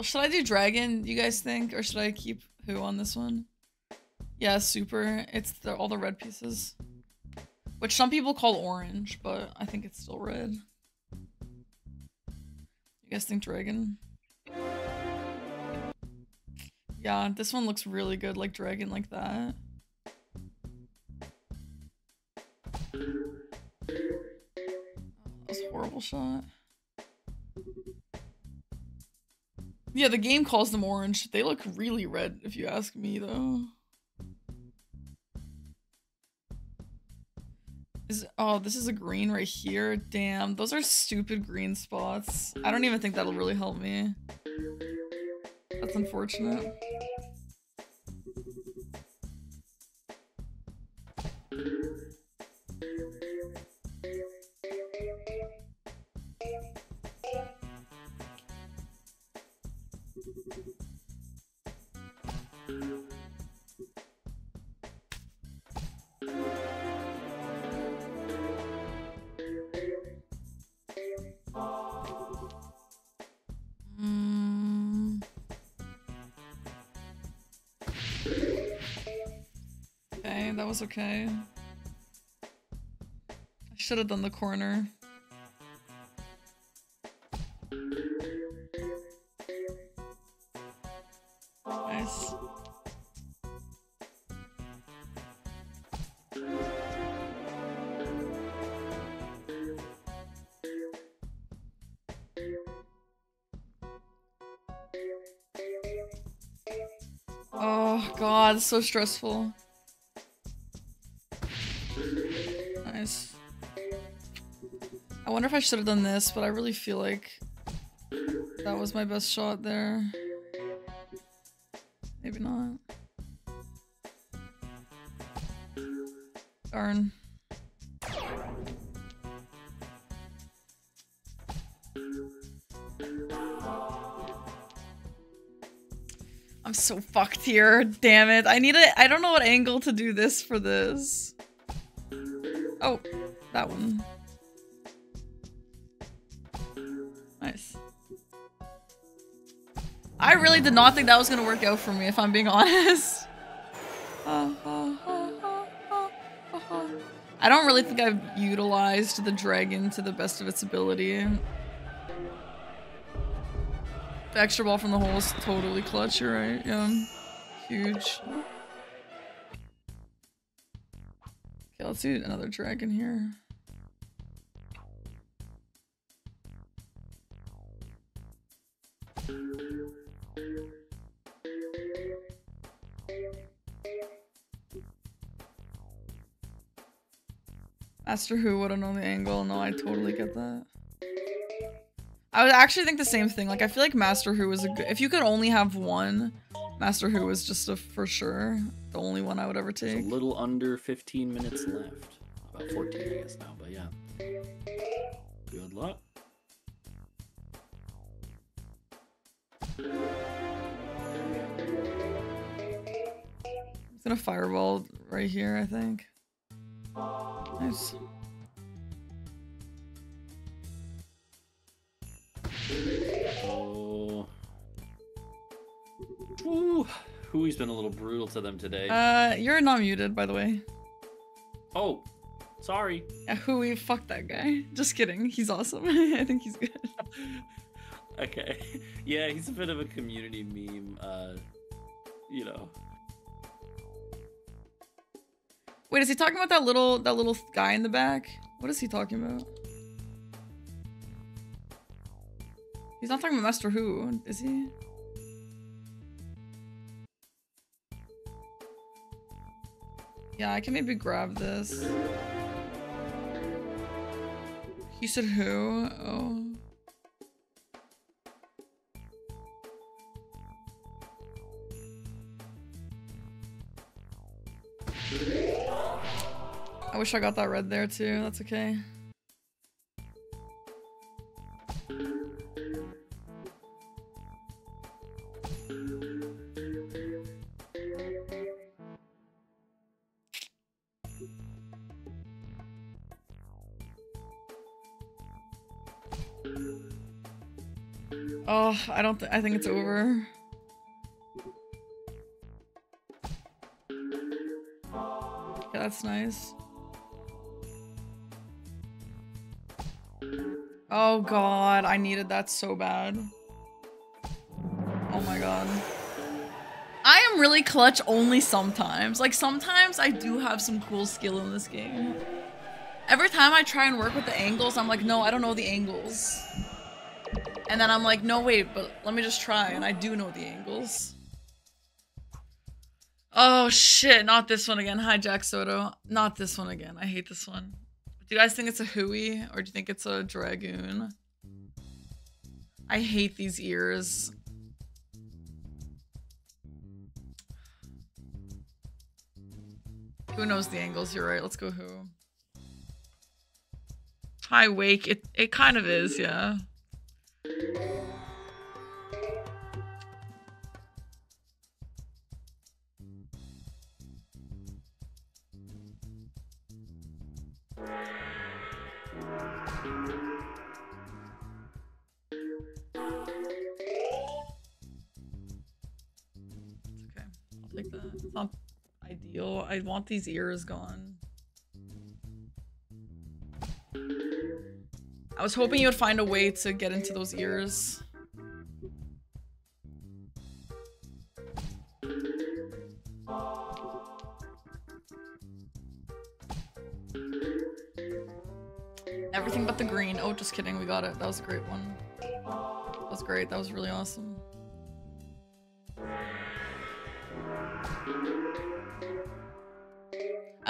Level. Should I do dragon, you guys think? Or should I keep Hu on this one? Yeah, super. It's the, all the red pieces. Which some people call orange, but I think it's still red. You guys think dragon? Yeah, this one looks really good, like dragon like. That Yeah, the game calls them orange. They look really red, if you ask me, though. Is oh, this is a green right here. Damn, those are stupid green spots. I don't even think that'll really help me. That's unfortunate. Okay. I should have done the corner. Nice. Oh god, it's so stressful. Wonder if I should have done this, but I really feel like that was my best shot there. Maybe not. Darn. I'm so fucked here. Damn it. I need a- I don't know what angle to do this for this. Oh, that one. Really did not think that was gonna work out for me, if I'm being honest. I don't really think I've utilized the dragon to the best of its ability. The extra ball from the hole is totally clutch, you're right, yeah. Huge. Okay, let's do another dragon here. Master Hu would have known the angle. No, I totally get that. I would actually think the same thing. Like, I feel like Master Hu was a good. If you could only have one, Master Hu was just a for sure the only one I would ever take. a little under 15 minutes left. About 14, I guess now, but yeah. Good luck. It's gonna fireball right here, I think. Nice. Oh. Ooh. Hui's been a little brutal to them today. Uh, you're not muted, by the way. oh, sorry. Yeah, Hui, fuck that guy. Just kidding. He's awesome. I think he's good. Okay. Yeah, he's a bit of a community meme. Uh, you know. Wait, is he talking about that little that little guy in the back? What is he talking about? He's not talking about Master Hu, is he? Yeah, I can maybe grab this. He said who? Oh. Wish I got that red there too. That's okay. Oh, I don't. Th I think it's over. Yeah, that's nice. Oh god, I needed that so bad. Oh my god. I am really clutch only sometimes. Like sometimes I do have some cool skill in this game. Every time I try and work with the angles, I'm like, no, I don't know the angles. And then I'm like, no, wait, but let me just try. And I do know the angles. Oh shit, not this one again. Hi, Jack Soto. Not this one again. I hate this one. Do you guys think it's a hooey or do you think it's a Dragoon? I hate these ears. Hu knows the angles? You're right. Let's go Hu. Hi, Wake. It, it kind of is, yeah. Not ideal. I want these ears gone. I was hoping you would find a way to get into those ears. Everything but the green. Oh, just kidding. We got it. That was a great one. That was great. That was really awesome.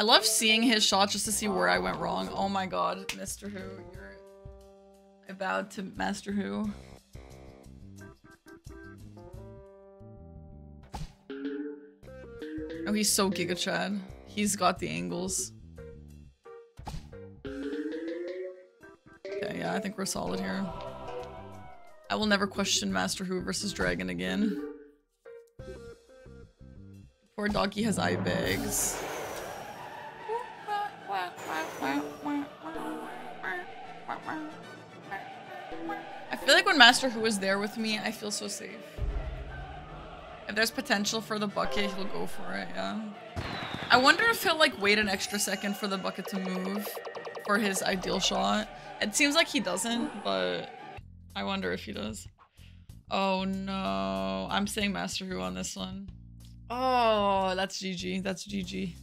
I love seeing his shot just to see where I went wrong. Oh my god, Mr. Hu, you're... I bowed to Master Hu. Oh, he's so Giga Chad. He's got the angles. Okay, yeah, I think we're solid here. I will never question Master Hu versus Dragon again. Poor doggy has eye bags. Master Hu was there with me, I feel so safe. If there's potential for the bucket, he'll go for it, yeah. I wonder if he'll like wait an extra second for the bucket to move for his ideal shot. It seems like he doesn't, but I wonder if he does. Oh no, I'm saying Master Hu on this one. Oh, that's GG, that's GG.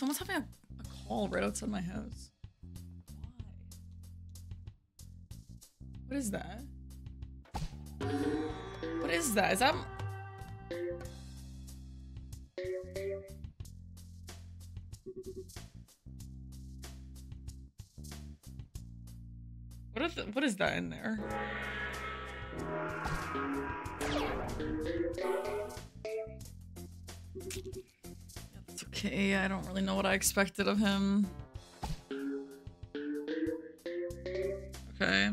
Someone's having a, a call right outside my house. Why? What is that? What is that? Is that? What is, what is that in there? Okay. I don't really know what I expected of him. Okay.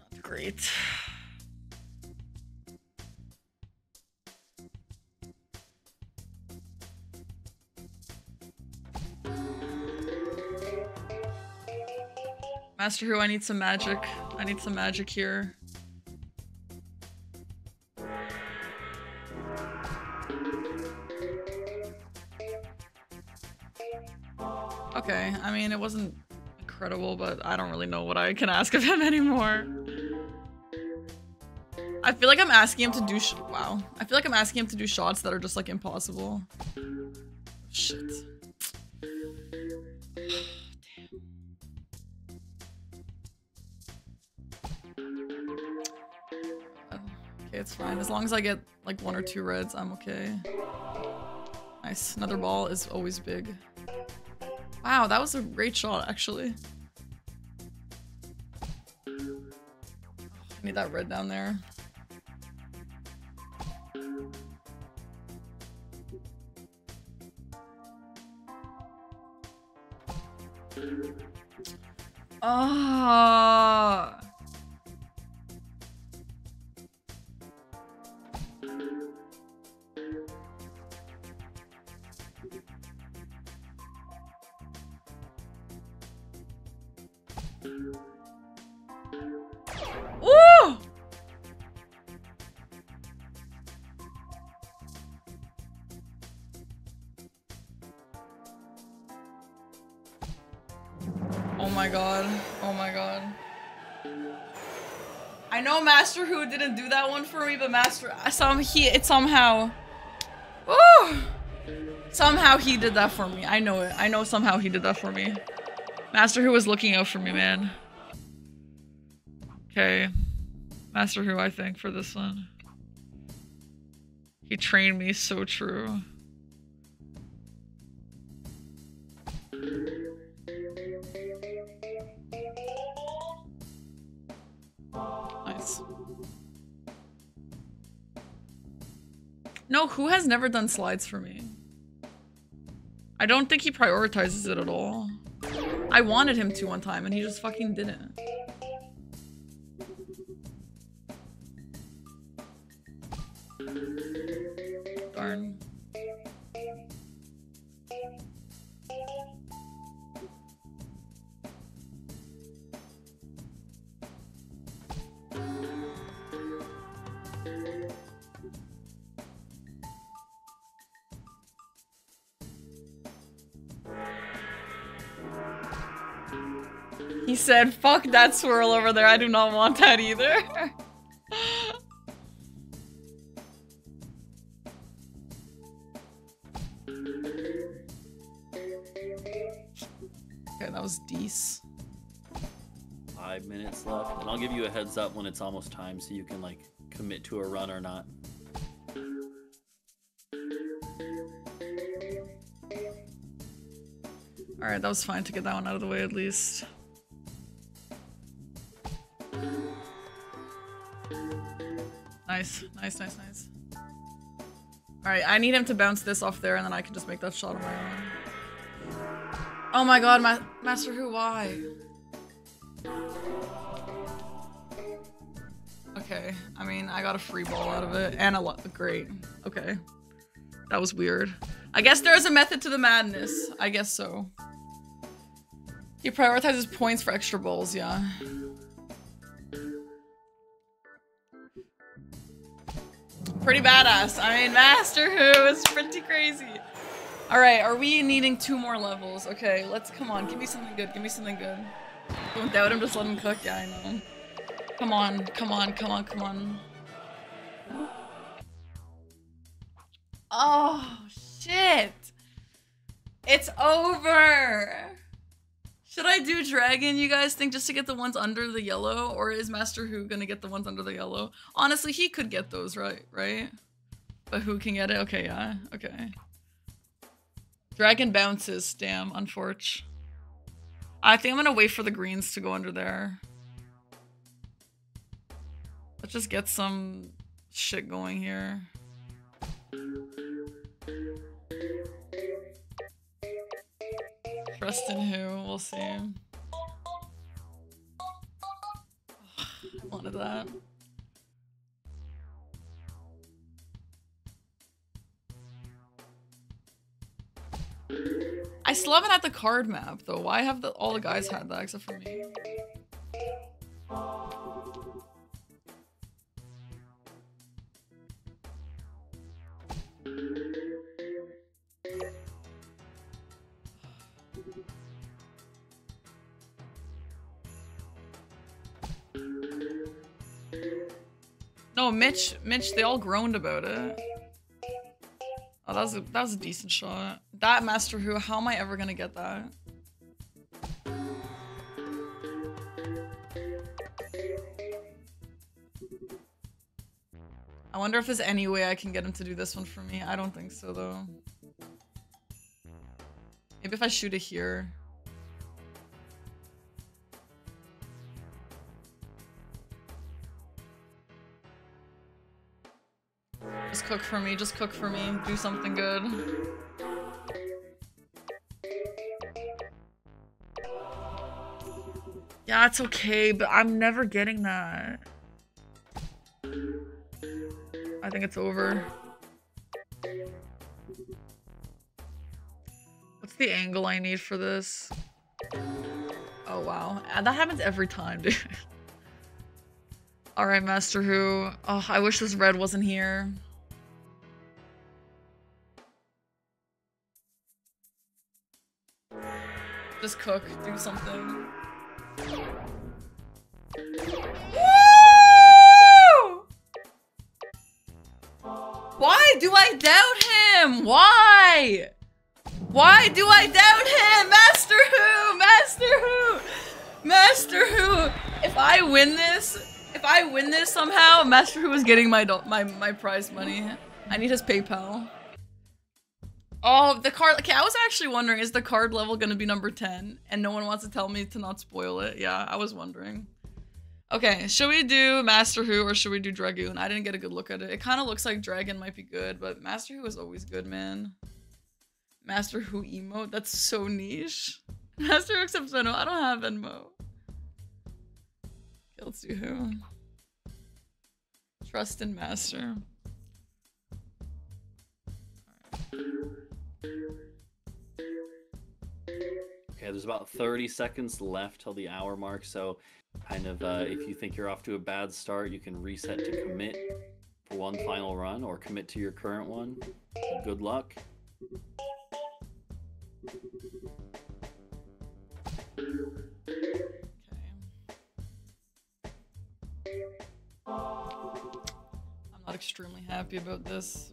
Not great. Master Hu, I need some magic. I need some magic here. I don't really know what I can ask of him anymore. I feel like I'm asking him to do wow. I feel like I'm asking him to do shots that are just like impossible. Shit. Oh, okay, it's fine. As long as I get like one or two reds, I'm okay. Nice. Another ball is always big. Wow, that was a great shot, actually. I need that red down there. Ah. Hu didn't do that one for me, but Master some he it somehow Ooh! Somehow he did that for me. I know it. I know somehow he did that for me. Master Hu was looking out for me, man. Okay. Master Hu, I think, for this one. He trained me so true. Never done slides for me? I don't think he prioritizes it at all. I wanted him to one time and he just fucking didn't. said, fuck that swirl over there, I do not want that either. okay, that was Dees. Five minutes left, and I'll give you a heads up when it's almost time so you can, like, commit to a run or not. Alright, that was fine to get that one out of the way at least. Nice, nice, nice, nice. Alright, I need him to bounce this off there and then I can just make that shot on my own. Oh my god, Ma Master Hu, why? Okay, I mean, I got a free ball out of it and a lot. Great. Okay. That was weird. I guess there's a method to the madness. I guess so. He prioritizes points for extra balls, yeah. Pretty badass. I mean, Master Hu is pretty crazy. Alright, are we needing two more levels? Okay, let's- come on, give me something good, give me something good. Don't doubt him, just let him cook. Yeah, I know. Come on, come on, come on, come on. Oh, shit! It's over! Should I do dragon, you guys think, just to get the ones under the yellow? Or is Master Hu gonna get the ones under the yellow? Honestly, he could get those, right? Right? But Hu can get it? Okay, yeah. Okay. Dragon bounces. Damn, unfortunate. I think I'm gonna wait for the greens to go under there. Let's just get some shit going here. Trust Hu? We'll see. I wanted that. I still haven't had the card map though. Why have the, all the guys had that except for me? No, Mitch, Mitch, they all groaned about it. Oh, that was a, that was a decent shot. That Master Hu, how am I ever gonna get that? I wonder if there's any way I can get him to do this one for me. I don't think so, though. Maybe if I shoot it here. Just cook for me, just cook for me. Do something good. Yeah, it's okay, but I'm never getting that. I think it's over. What's the angle I need for this? Oh, wow. That happens every time, dude. Alright, Master Hu. Oh, I wish this red wasn't here. Just cook. Do something. Woo! Why do I doubt him? Why? Why do I doubt him? Master Hu? Master Hu? Master Hu? If I win this, if I win this somehow, Master Hu is getting my my my prize money. I need his PayPal. Oh, the card. Okay, I was actually wondering, is the card level gonna be number 10? And no one wants to tell me to not spoil it. Yeah, I was wondering. Okay, should we do Master Hu or should we do Dragoon? I didn't get a good look at it. It kind of looks like Dragon might be good, but Master Hu is always good, man. Master Hu emote? That's so niche. Master Hu accepts Venmo. I don't have Venmo. Okay, let's do Hu. Trust in Master. Okay, there's about 30 seconds left till the hour mark, so kind of uh, if you think you're off to a bad start, you can reset to commit for one final run or commit to your current one. Good luck. Okay. I'm not extremely happy about this.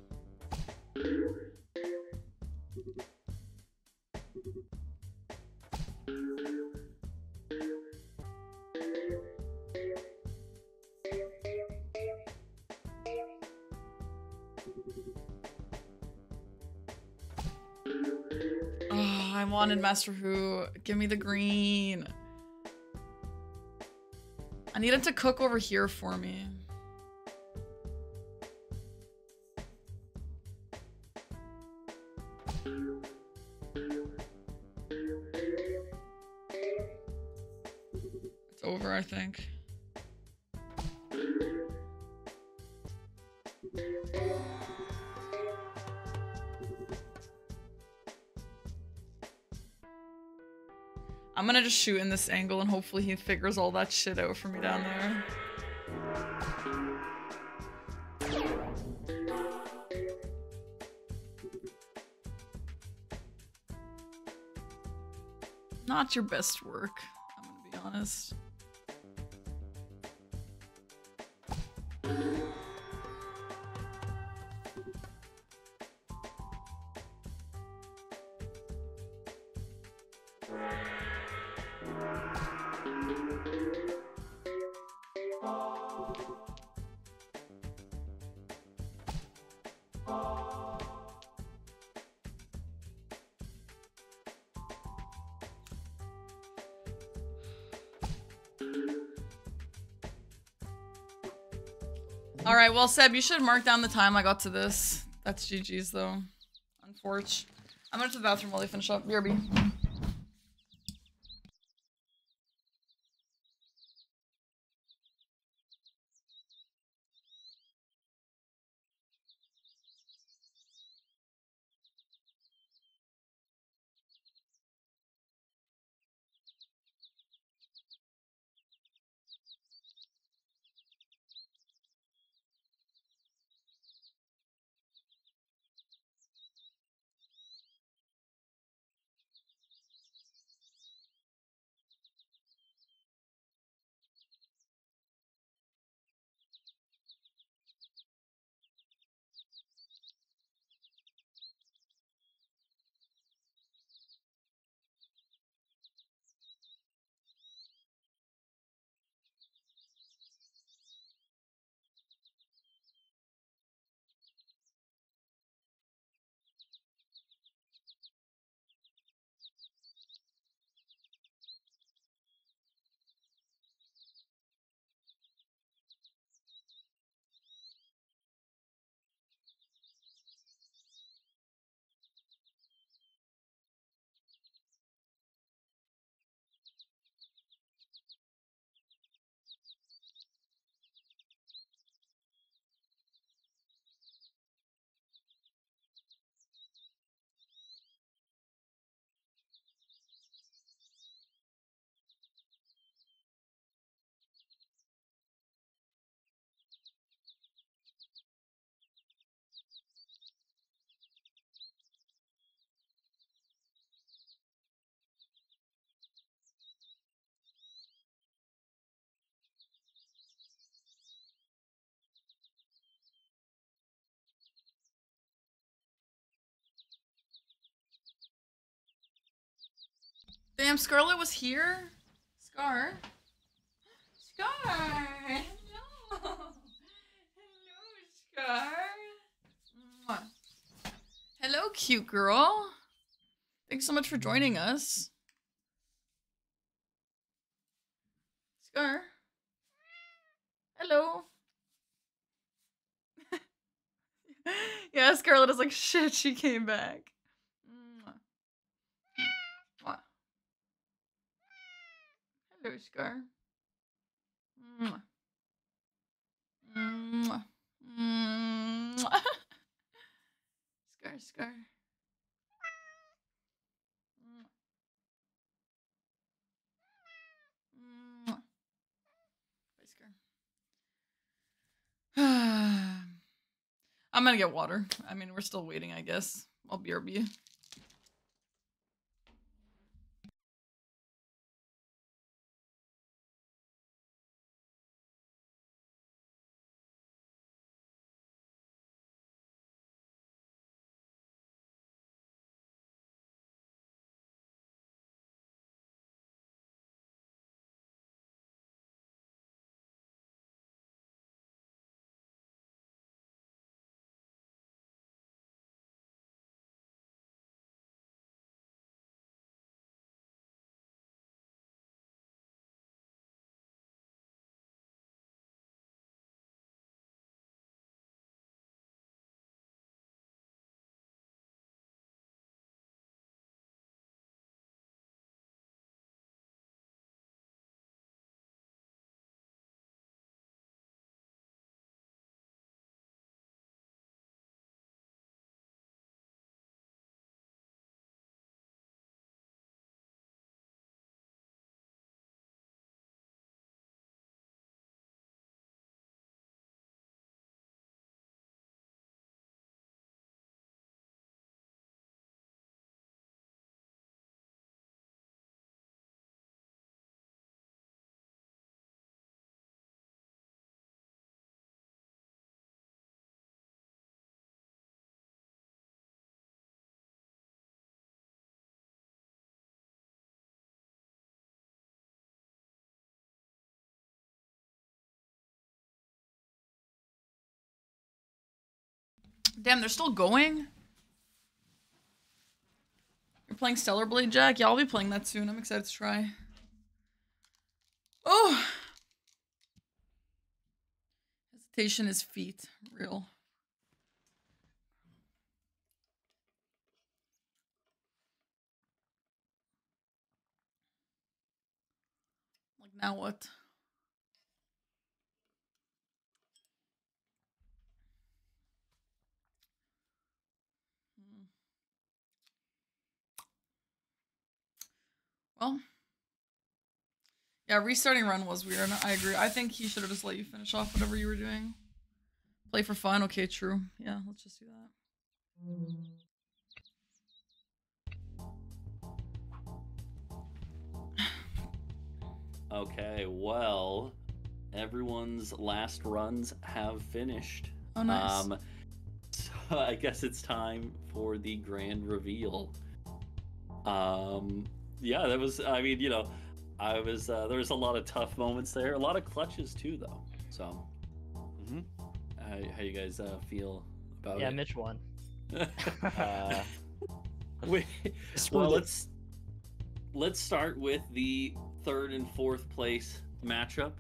Ah, oh, I wanted Master Hu. Give me the green. I need it to cook over here for me. I think. I'm gonna just shoot in this angle and hopefully he figures all that shit out for me down there. Not your best work, I'm gonna be honest. Well, Seb, you should mark down the time I got to this. That's GG's though. Unfortunate. I'm going to the bathroom while they finish up. BRB. Damn, Scarlet was here? Scar? Scar! Hello! Hello, Scar! Hello, cute girl. Thanks so much for joining us. Scar? Hello. yeah, Scarlet is like, shit, she came back. Mwah. Mwah. Hello, Scar. Scar, Scar. Scar. I'm gonna get water. I mean, we're still waiting, I guess. I'll be BRB. Damn, they're still going? You're playing Stellar Blade, Jack? Yeah, I'll be playing that soon. I'm excited to try. Oh! Hesitation is feet. Real. Like, now what? Well, yeah, restarting run was weird. I agree. I think he should have just let you finish off whatever you were doing. Play for fun. Okay, true. Yeah, let's just do that. Okay, well, everyone's last runs have finished. Oh, nice. Um, so I guess it's time for the grand reveal. Um, yeah, that was. I mean, you know, I was. Uh, there was a lot of tough moments there. A lot of clutches too, though. So, Mhm. how, how you guys uh, feel about Yeah, it? Mitch won. Uh, We- well, let's let's start with the third and fourth place matchup.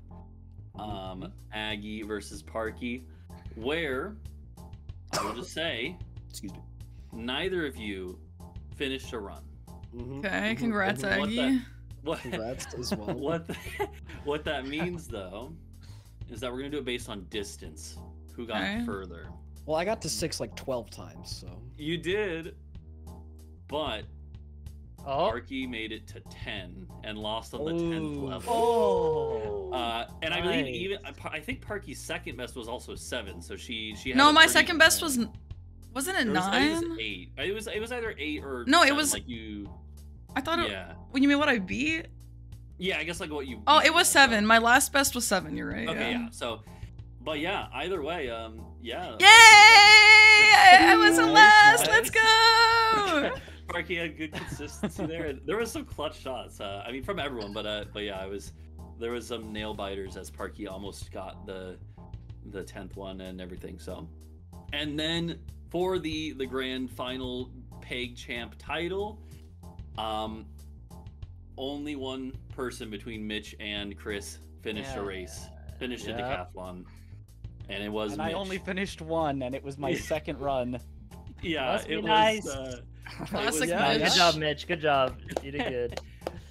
Um, Aggie versus Parky, where I will just say Excuse me. neither of you finished a run. Mhm, Okay, mhm. congrats, What the- Aggie. What Congrats as well. what the, what that means though is that we're gonna do it based on distance. Who got Okay. further? Well, I got to six like 12 times, so. You did, but Oh. Parky made it to ten and lost on the tenth level. Oh. Uh, and I believe even I I think Parky's second best was also seven, so she she. Had No, my second best was. Wasn't it It was, I it nine? was eight. It was it was either eight or No, it was- like you. I thought it. Yeah, What you mean? What I beat? yeah. I guess like what you. Oh, it was seven. My last best was seven. You're right. Okay, yeah. yeah. So, but yeah, either way, um, yeah. Yay! I wasn't last. nice. Let's go. Parky had good consistency there. There was some clutch shots. Uh, I mean, from everyone, but uh, but yeah, I was there was some nail biters as Parky almost got the the tenth one and everything. So, and then for the the grand final peg champ title, um, only one person between Mitch and Chris finished a race, finished a Yeah. decathlon, and it was and Mitch. I only finished one, and it was my second run. yeah, Must be it nice. was. Uh, Classic was Yeah, Good job, Mitch. Good job. You did good.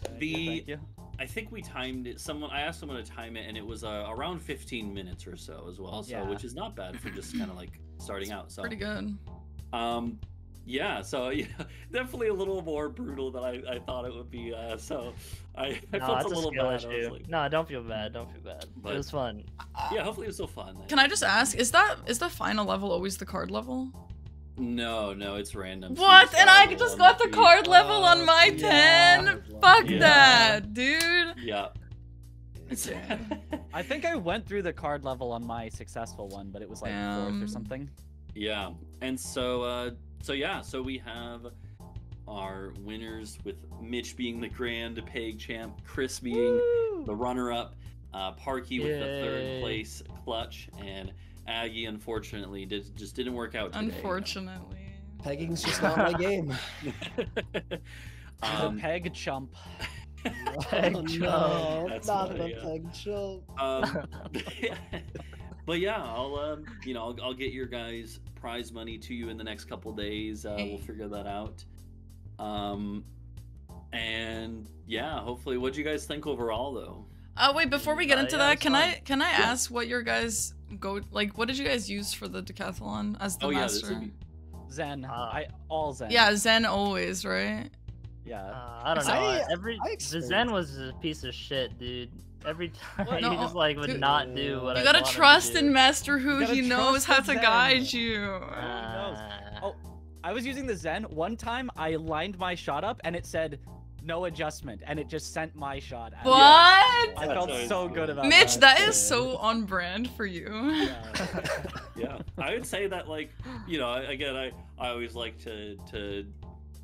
Thank The- you, thank you. I think we timed it. Someone I asked someone to time it, and it was uh, around 15 minutes or so as well. So Yeah. which is not bad for just kind of like starting out. So Pretty good. um, yeah. So yeah, definitely a little more brutal than I, I thought it would be. Uh, so I, I no, felt a a little skill bad. I was like, No, don't feel bad. Don't feel bad. But- it was fun. yeah. Hopefully it was still fun. Can I just ask? Is that is the final level always the card level? No, no, it's random. What? And I just got the beat. card level on my yeah. ten. Fuck Yeah. that, dude. Yeah. I think I went through the card level on my successful one, but it was like fourth or something. Yeah. And so uh so yeah, so we have our winners with Mitch being the grand peg champ, Chris being the runner up, uh Parky with the third place clutch, and Aggie unfortunately did just didn't work out today. Unfortunately. Pegging's just not my game. I'm um, a peg chump. Peg oh, chump. no, That's not funny, the yeah. peg chump. um, but yeah, I'll um, you know, I'll, I'll get your guys prize money to you in the next couple days. Uh, we'll figure that out. Um, and yeah, hopefully, what do you guys think overall, though? Uh, wait, before we get Uh, into yeah, that, can fine. I can I Yeah. ask what your guys go like? What did you guys use for the decathlon as the oh yeah, master? would be Zen. Uh, I all Zen. Yeah, Zen always, right? Yeah. Uh, I don't know. I- Every I the Zen was a piece of shit, dude. Every time Well, he just like would dude, not do what You I gotta wanted to trust do. in Master Hu. He knows how to Zen. guide you. Uh, Oh, I was using the Zen. One time I lined my shot up and it said no adjustment and it just sent my shot out. What? I felt always so good. good about Mitch, that. that is so on brand for you. Yeah. yeah. I would say that like you know again I I always like to to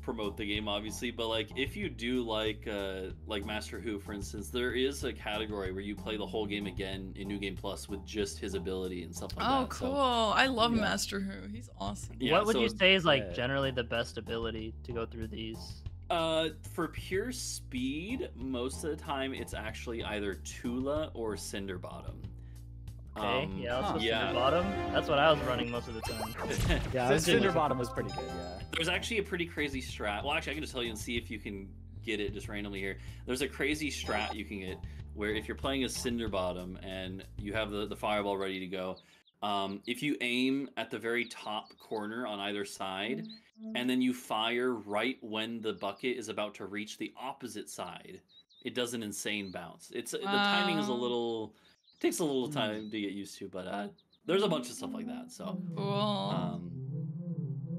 promote the game obviously, but like if you do like uh like Master Hu for instance, there is a category where you play the whole game again in New Game Plus with just his ability and stuff like Oh, that. so- cool. I love yeah. Master Hu. He's awesome. Yeah, what would so you say is like yeah. generally the best ability to go through these? Uh, for pure speed, most of the time it's actually either Tula or Cinderbottom. Okay, Um, yeah, let's yeah. bottom. That's what I was running most of the time. Yeah, I So was Cinder Bottom was pretty good, yeah. There's actually a pretty crazy strat. Well, actually, I can just tell you and see if you can get it just randomly here. There's a crazy strat you can get where if you're playing a Cinderbottom and you have the, the fireball ready to go, um, if you aim at the very top corner on either side, and then you fire right when the bucket is about to reach the opposite side, it does an insane bounce. It's the timing is a little takes a little time to get used to, but uh, there's a bunch of stuff like that. So. Cool. Um,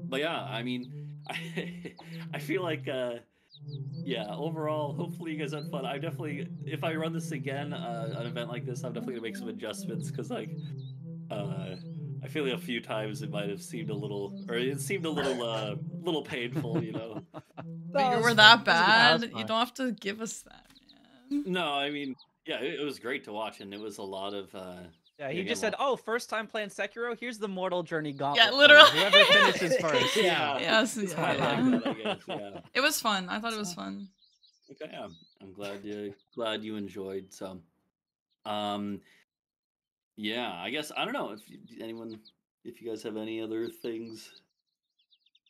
but yeah, I mean, I, I feel like, uh, yeah, overall, hopefully you guys had fun. I definitely, if I run this again, uh, an event like this, I'm definitely gonna make some adjustments because, like, uh, I feel like a few times it might have seemed a little, or it seemed a little, uh, little painful, you know. but you were that bad. You don't have to give us that, man. No, I mean, yeah, it, it was great to watch, and it was a lot of, uh, Yeah, he just said, "Oh, first time playing Sekiro. Here's the Mortal Journey Gauntlet. Yeah, literally. Whoever finishes first. Yeah. Yes, I yeah. like that, I guess, yeah. It was fun. I thought it was fun. Okay, yeah, I'm glad you glad you enjoyed. So, um, yeah, I guess I don't know if you, anyone, if you guys have any other things.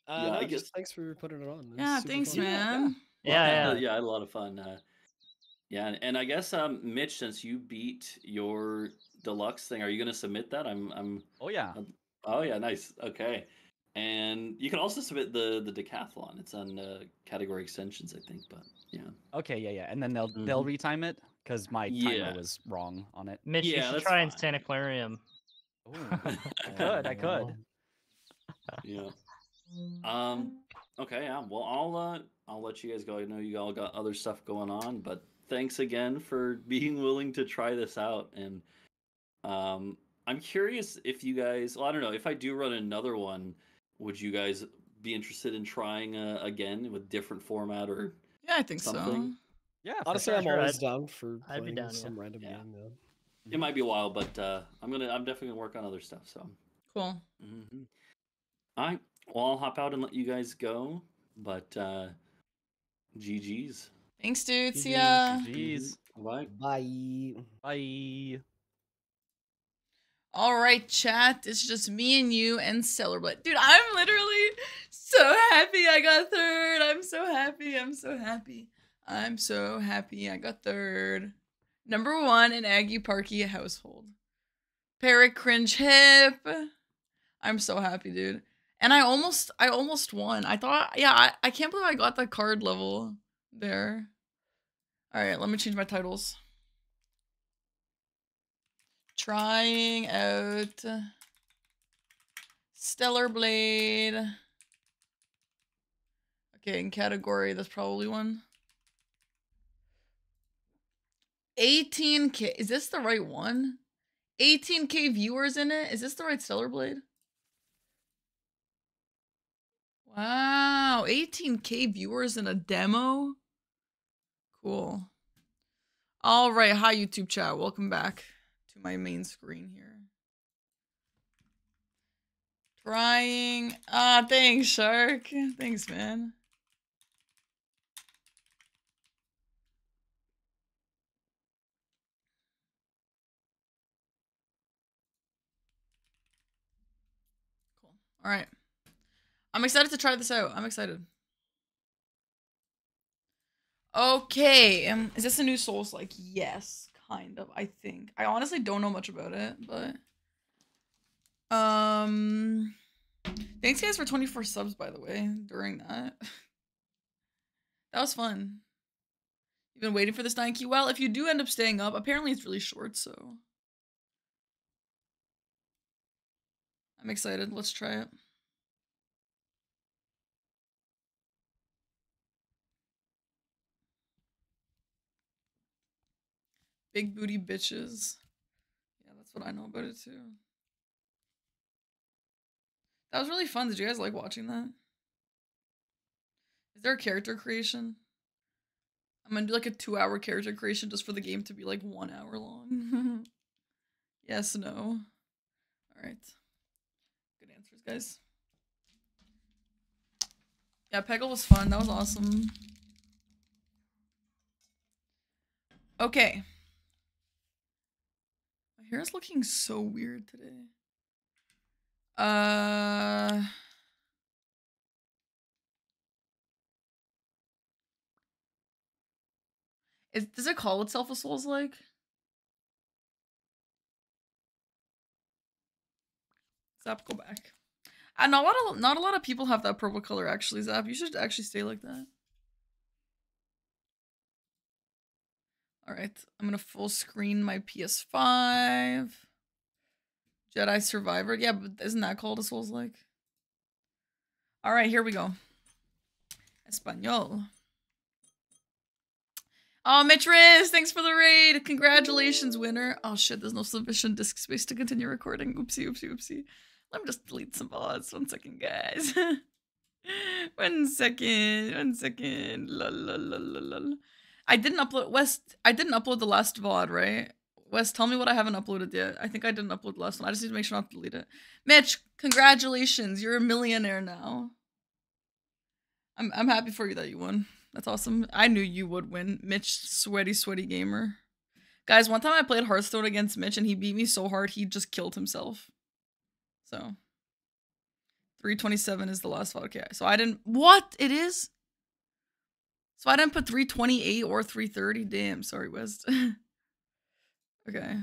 Uh, Yeah, no, I just guess- thanks for putting it on. It Yeah, thanks, fun. man. Yeah, uh, yeah. yeah, I had a lot of fun. Uh, yeah, and, and I guess um, Mitch, since you beat your deluxe thing, are you gonna submit that? I'm, I'm. Oh yeah. Oh yeah, nice. Okay, and you can also submit the the decathlon. It's on uh, category extensions, I think. But yeah, Okay, yeah, yeah. And then they'll they'll retime it because my timer was wrong on it. Mitch, Yeah, you should try fine. Insane Aquarium. Ooh, I could, I could. yeah. Um. Okay. Yeah. Well, I'll uh, I'll let you guys go. I know you all got other stuff going on, but thanks again for being willing to try this out. And um, I'm curious if you guys. Well, I don't know if I do run another one. Would you guys be interested in trying uh, again with different format or? Yeah, I think so. Something. Yeah. Honestly, sure. I'm always I'd- down for I'd be playing down, yeah. some random Yeah. game. Yeah. It might be a while, but uh, I'm gonna. I'm definitely gonna work on other stuff. So. Cool. hmm All right. Well, I'll hop out and let you guys go. But uh, GG's. Thanks, dude. See GG. ya. Jeez. Bye. Bye. Bye. All right, chat. It's just me and you and Stellar Blade. Dude, I'm literally so happy I got third. I'm so happy. I'm so happy. I'm so happy I got third. Number one in Aggie Parky household. Parrot cringe hip. I'm so happy, dude. And I almost I almost won. I thought yeah, I, I can't believe I got the card level there. Alright, let me change my titles trying out Stellar Blade. Okay, in category, that's probably one. 18k. Is this the right one? 18k viewers in it. Is this the right Stellar Blade? Wow, 18k viewers in a demo. Cool. All right, hi YouTube chat. Welcome back to my main screen here. Trying. Ah, thanks, Shark. Thanks, man. All right. I'm excited to try this out. I'm excited. Okay. Um, is this a new Souls like? Yes, kind of. I think. I honestly don't know much about it, but um thanks guys for 24 subs by the way during that. that was fun. You've been waiting for this 9 key. Well, if you do end up staying up, apparently it's really short, so I'm excited. Let's try it. Big booty bitches. Yeah, that's what I know about it too. That was really fun. Did you guys like watching that? Is there a character creation? I'm gonna do like a two hour character creation just for the game to be like one hour long. yes, no. Alright. Guys. Yeah, Peggle was fun. That was awesome. Okay. My hair is looking so weird today. Uh. Is, does it call itself a Souls like? Zap, go back. And not a lot of not a lot of people have that purple color actually, Zap. You should actually stay like that. Alright, I'm gonna full screen my PS5. Jedi Survivor. Yeah, but isn't that called a Souls like? Alright, here we go. Espanol. Oh, Mitch Riz, thanks for the raid. Congratulations, winner. Oh shit, there's no sufficient disk space to continue recording. Oopsie, oopsie, oopsie. Let me just delete some VODs. One second, guys. one second. One second. La la la la la. I didn't upload West. I didn't upload the last VOD, right? West, tell me what I haven't uploaded yet. I think I didn't upload the last one. I just need to make sure not to delete it. Mitch, congratulations. You're a millionaire now. I'm I'm happy for you that you won. That's awesome. I knew you would win. Mitch, sweaty, sweaty gamer. Guys, one time I played Hearthstone against Mitch and he beat me so hard he just killed himself. So 327 is the last VOD. Okay, so I didn't what? It is? So I didn't put 328 or 330. Damn, sorry, West. okay.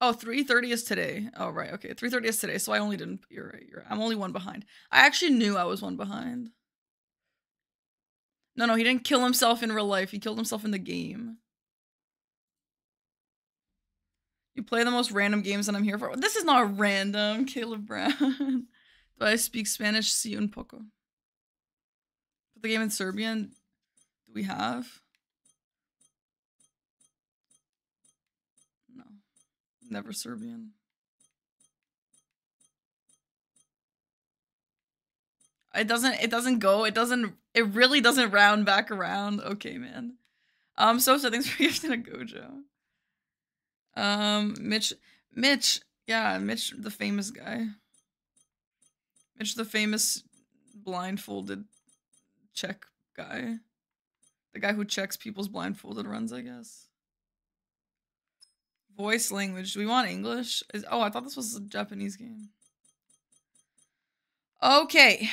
Oh, 330 is today. Oh, right. Okay. 330 is today. So I only didn't. You're right. You're right. I'm only one behind. I actually knew I was one behind. No, no, he didn't kill himself in real life. He killed himself in the game. You play the most random games that I'm here for. This is not random, Caleb Brown. Do I speak Spanish? Si un poco. Put the game in Serbian. Do we have? No. Never Serbian. It doesn't it doesn't go. It doesn't it really doesn't round back around. Okay, man. Um so so thanks for gifting a Gojo. Um Mitch Mitch, yeah, Mitch the famous guy. Mitch the famous blindfolded check guy. The guy who checks people's blindfolded runs, I guess. Voice language. Do we want English? Is oh, I thought this was a Japanese game. Okay.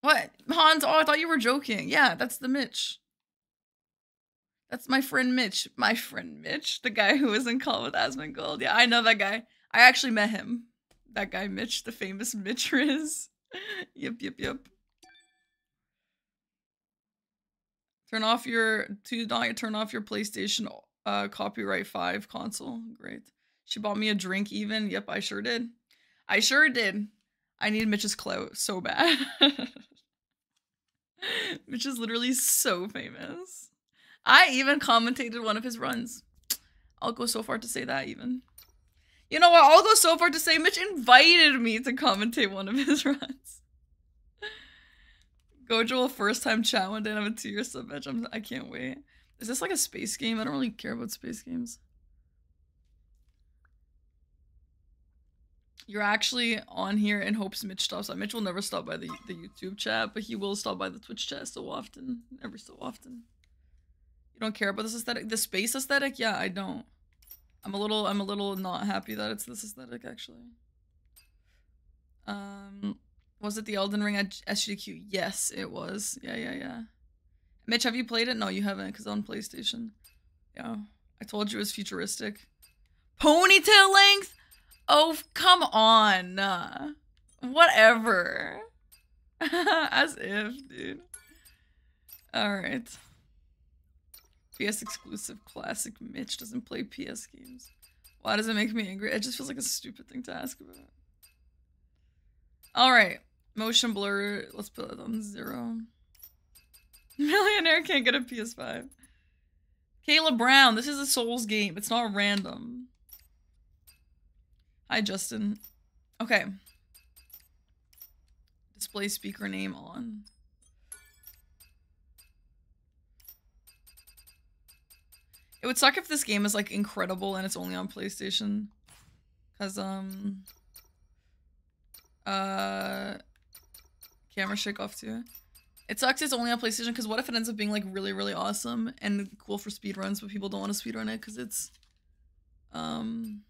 What? Hans, oh, I thought you were joking. Yeah, that's the Mitch. That's my friend Mitch. My friend Mitch, the guy who was in Call with Asmongold. Yeah, I know that guy. I actually met him. That guy Mitch, the famous Mitch Riz. yep, yep, yep. Turn off your to not turn off your PlayStation uh copyright 5 console. Great. She bought me a drink even. Yep, I sure did. I sure did. I need Mitch's clout so bad. Mitch is literally so famous. I even commentated one of his runs. I'll go so far to say that even. You know what? I'll go so far to say Mitch invited me to commentate one of his runs. Gojo will first time chat one day and I'm a two year sub. I'm I can't wait. Is this like a space game? I don't really care about space games. You're actually on here in hopes Mitch stops. Mitch will never stop by the, the YouTube chat, but he will stop by the Twitch chat so often. Every so often. You don't care about this aesthetic? The space aesthetic? Yeah, I don't. I'm a little I'm a little not happy that it's this aesthetic actually. Um was it the Elden Ring at SGQ? Yes, it was. Yeah, yeah, yeah. Mitch, have you played it? No, you haven't, because on PlayStation. Yeah. I told you it was futuristic. Ponytail length? Oh, come on. Uh, whatever. As if, dude. Alright. PS exclusive classic Mitch doesn't play PS games. Why does it make me angry? It just feels like a stupid thing to ask about. Alright. Motion blur. Let's put it on zero. Millionaire can't get a PS5. Kayla Brown. This is a Souls game. It's not random. Hi, Justin. Okay. Display speaker name on. It would suck if this game is like incredible and it's only on PlayStation. Cause um uh camera shake off too. It sucks it's only on PlayStation because what if it ends up being like really, really awesome and cool for speedruns, but people don't want to speedrun it because it's um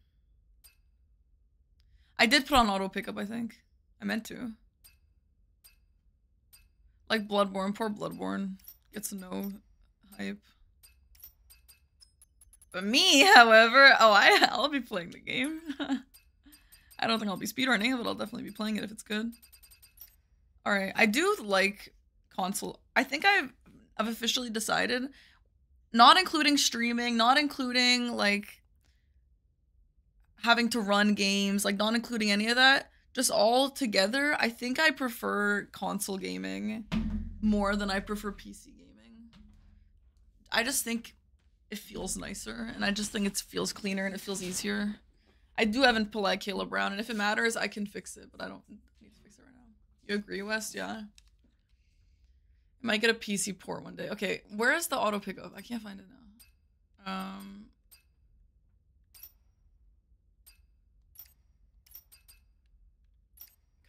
I did put on auto pickup, I think. I meant to. Like Bloodborne, poor Bloodborne. Gets no hype. But me, however, oh, I, I'll be playing the game. I don't think I'll be speedrunning it, but I'll definitely be playing it if it's good. Alright, I do like console. I think I've, I've officially decided, not including streaming, not including, like, having to run games, like, not including any of that, just all together, I think I prefer console gaming more than I prefer PC gaming. I just think it feels nicer, and I just think it feels cleaner and it feels easier. I do have input like Caleb Brown, and if it matters, I can fix it, but I don't need to fix it right now. You agree, West? Yeah. I might get a PC port one day. Okay, where is the auto pickup? I can't find it now. Um.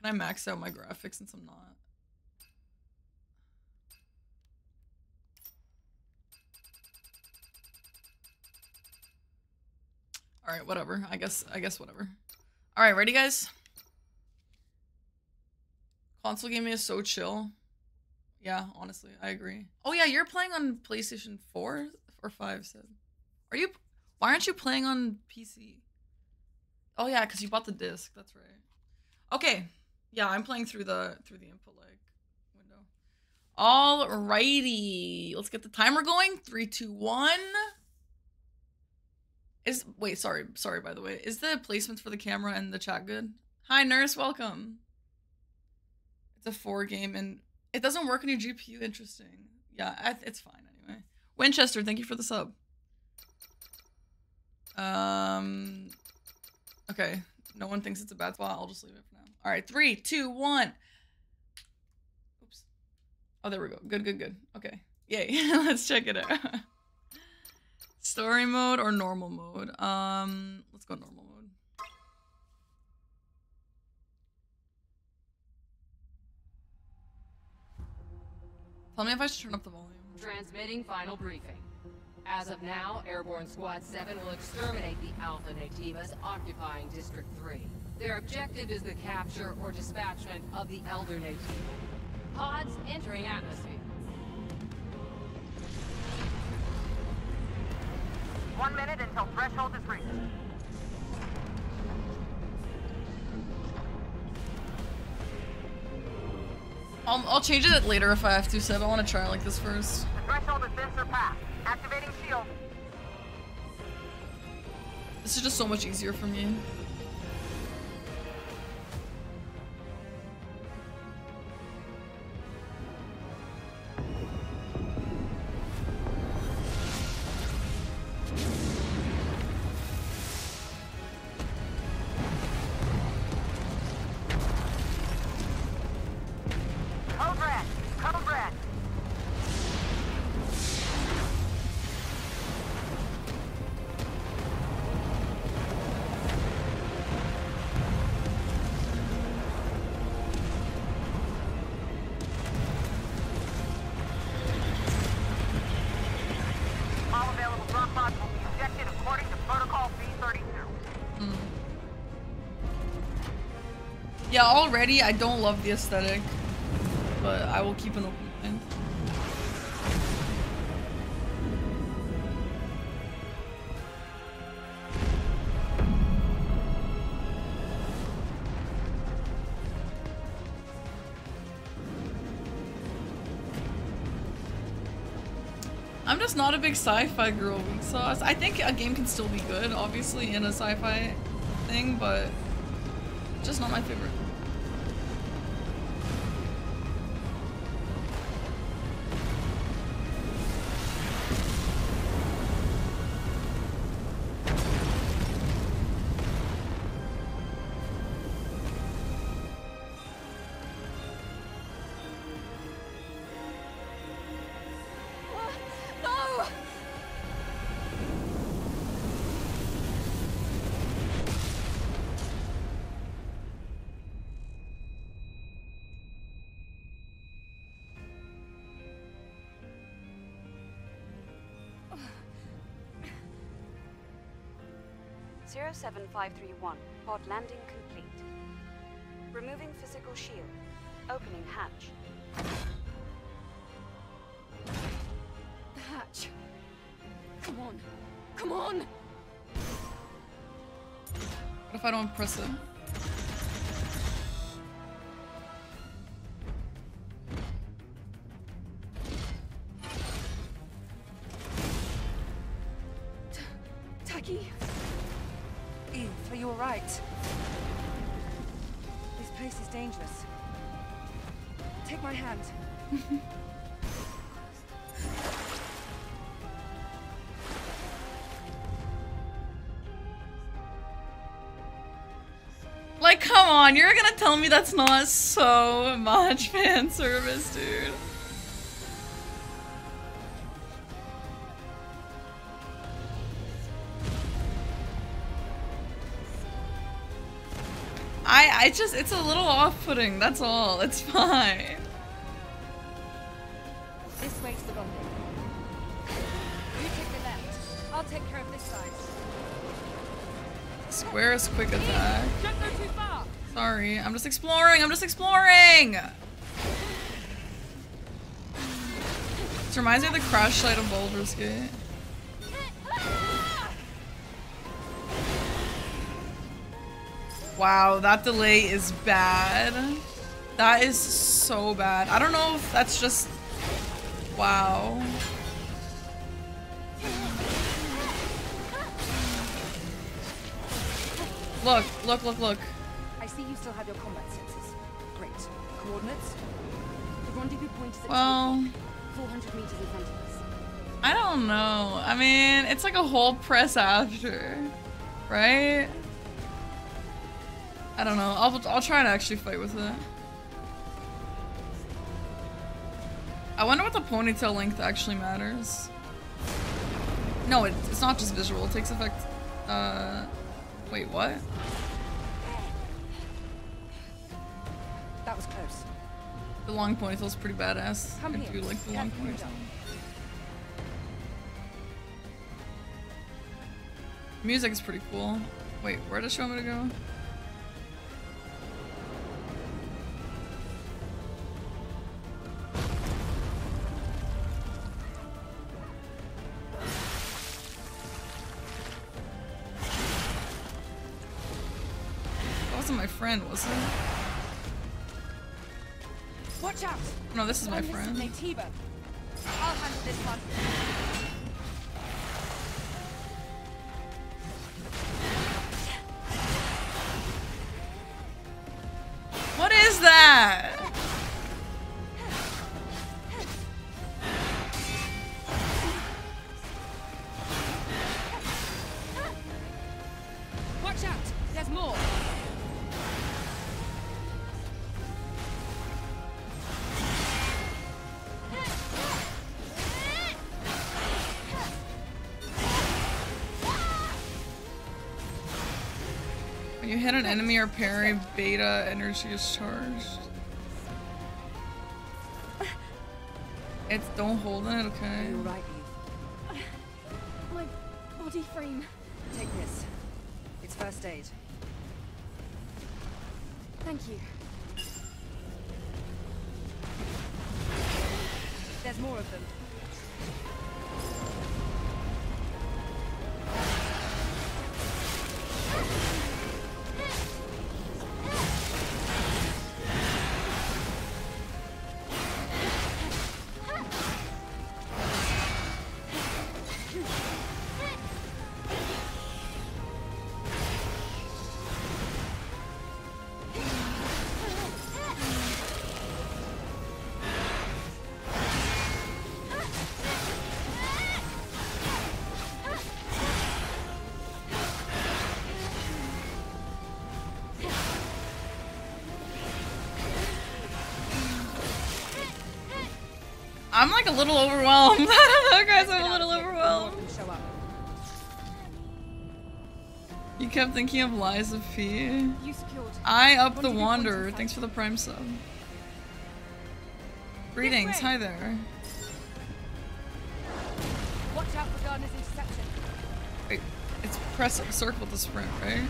Can I max out my graphics since I'm not? All right, whatever. I guess I guess whatever. All right, ready guys? Console gaming is so chill. Yeah, honestly, I agree. Oh yeah, you're playing on PlayStation 4 or 5, Sid. Are you Why aren't you playing on PC? Oh yeah, cuz you bought the disc. That's right. Okay. Yeah, I'm playing through the through the input lag window. All righty. Let's get the timer going. Three, two, one. Is wait, sorry, sorry by the way. Is the placements for the camera and the chat good? Hi nurse, welcome. It's a four game and it doesn't work on your GPU. Interesting. Yeah, it's fine anyway. Winchester, thank you for the sub. Um. Okay, no one thinks it's a bad spot. I'll just leave it for now. All right, three, two, one. Oops. Oh, there we go. Good, good, good. Okay. Yay. Let's check it out. Story mode or normal mode? Um, let's go normal mode. Tell me if I should turn up the volume. Transmitting final briefing. As of now, Airborne Squad 7 will exterminate the Alpha Naytibas occupying District 3. Their objective is the capture or dispatchment of the Elder Naytiba. Pods entering atmosphere. One minute until threshold is reached. I'll, I'll change it later if I have to, Seb. I want to try like this first. The threshold has been surpassed. Activating shield. This is just so much easier for me. Yeah, already I don't love the aesthetic, but I will keep an open mind. I'm just not a big sci-fi girl, weak sauce. I think a game can still be good, obviously, in a sci-fi thing, but just not my favorite. 07531. Pod landing complete. Removing physical shield. Opening hatch. The hatch. Come on. Come on! What if I don't press it? On, you're gonna tell me that's not so much fan service, dude. I I just it's a little off-putting, that's all. It's fine. This way to the rendezvous. You take the left. I'll take care of this side. Square is quick attack. Sorry, I'm just exploring. I'm just exploring. This reminds me of the crash site of Baldur's Gate. Wow, that delay is bad. That is so bad. I don't know if that's just. Wow. Look, look, look, look. I see you still have your combat senses. Great. Coordinates? The rendezvous point is at Well, 400 meters in front of us. I don't know. I mean, it's like a whole press after, right? I don't know. I'll I'll try to actually fight with it. I wonder what the ponytail length actually matters. No, it, it's not just visual. It takes effect. Uh, wait, what? That was close. The long ponytail's pretty badass. Come I here. do like the long ponytail. Music is pretty cool. Wait, where does she want me to go? That wasn't my friend, was it? Watch out! No, this is my friend. I'll handle this one. Enemy or parry, beta energy is charged. It's don't hold it, okay? Eve. My body frame. Take this. It's first aid. Thank you. There's more of them. Like a little overwhelmed. I don't know, guys. I'm a little overwhelmed. You kept thinking of Lies of P. I up the Wanderer. Thanks for the prime sub. Greetings. Hi there. Watch out for interception. Wait. It's press circle to sprint, right?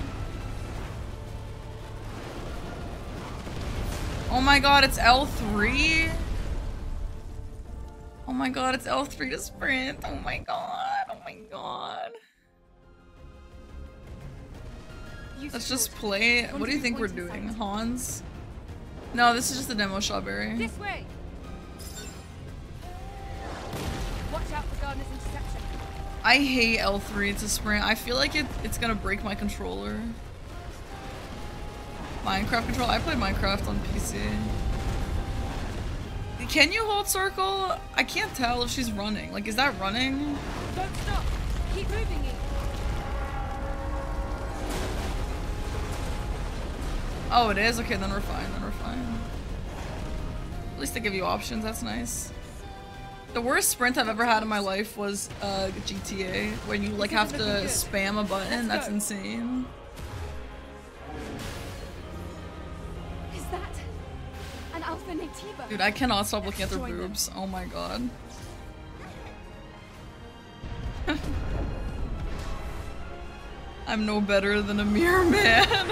Oh my god, it's L3? Oh my god, it's L3 to sprint. Oh my god. Oh my god. Let's just play. What do you think we're doing? Hans? No, this is just the demo strawberry. This way. Watch out for Gardner's interception. I hate L3 to sprint. I feel like it, it's gonna break my controller. Minecraft control? I played Minecraft on PC. Can you hold circle? I can't tell if she's running. Like, is that running? Don't stop. Keep moving, Eve. Oh, it is? Okay, then we're fine. Then we're fine. At least they give you options. That's nice. The worst sprint I've ever had in my life was uh, GTA, when you like have to spam a button. That's insane. Dude, I cannot stop looking at their boobs. Oh my god. I'm no better than a mere man.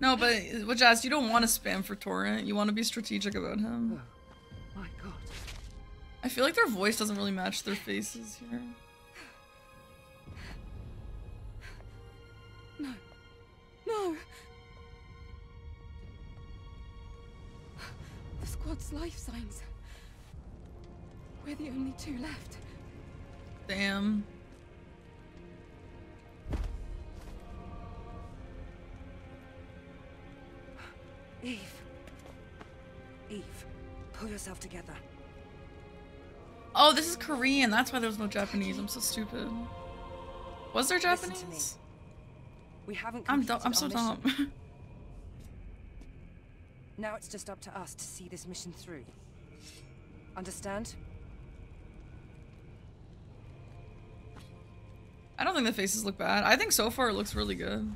no, but Jazz, you don't want to spam for Torrent. You want to be strategic about him. I feel like their voice doesn't really match their faces here. No. No. The squad's life signs. We're the only two left. Damn. Eve. Eve, pull yourself together. Oh, this is Korean. That's why there was no Japanese. I'm so stupid. Was there Listen to me. Japanese? We haven't I'm dumb. I'm so mission. dumb. Now it's just up to us to see this mission through. Understand? I don't think the faces look bad. I think so far it looks really good.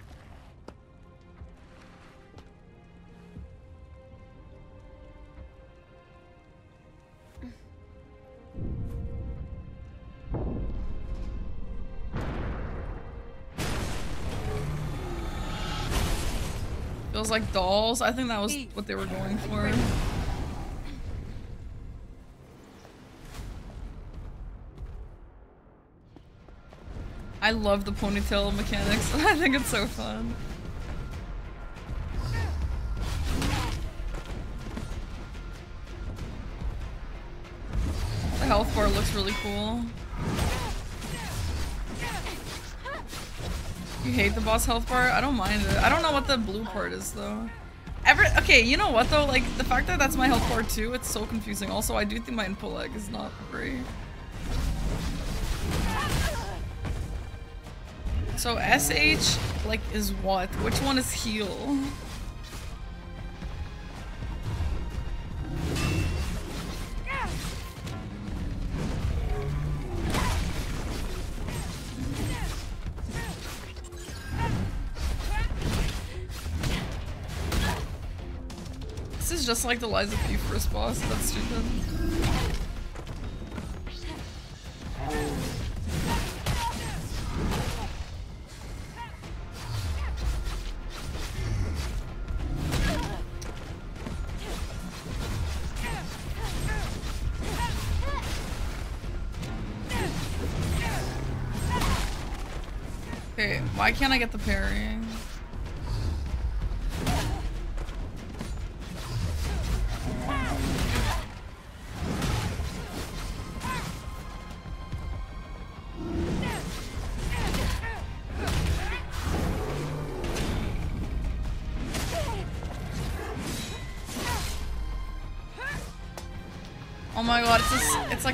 Feels like dolls. I think that was what they were going for. I love the ponytail mechanics. I think it's so fun. The health bar looks really cool. You hate the boss health bar? I don't mind it. I don't know what the blue part is though. Ever okay, you know what though? Like the fact that that's my health bar too, it's so confusing. Also, I do think my input lag is not great. So SH like is what? Which one is heal? Just like the Lies of P first boss. That's stupid. Okay, why can't I get the parrying?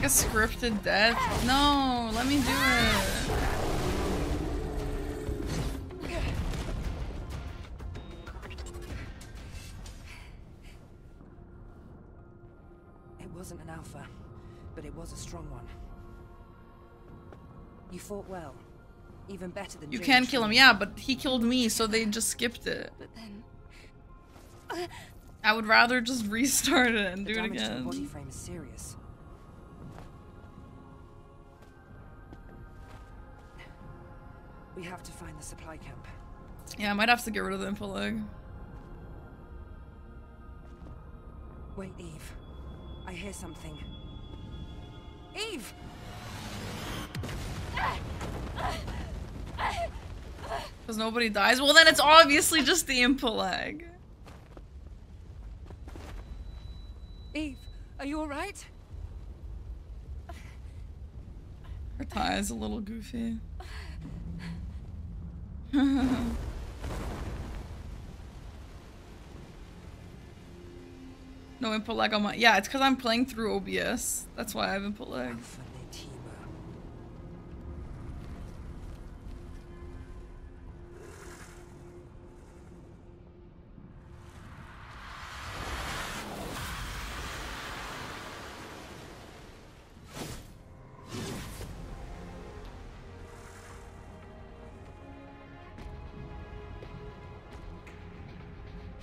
A scripted death. No, let me do it. It wasn't an alpha, but it was a strong one. You fought well. Even better than You can kill him, yeah, but he killed me, so they just skipped it. But then. I would rather just restart it and The do it to the body again. frame is serious. We have to find the supply camp. Yeah, I might have to get rid of the input lag. Wait, Eve. I hear something. Eve! Because nobody dies. Well, then it's obviously just the lag. Eve, are you alright? Her tie is a little goofy. no input lag on my. Yeah, it's because I'm playing through OBS. That's why I have input lag.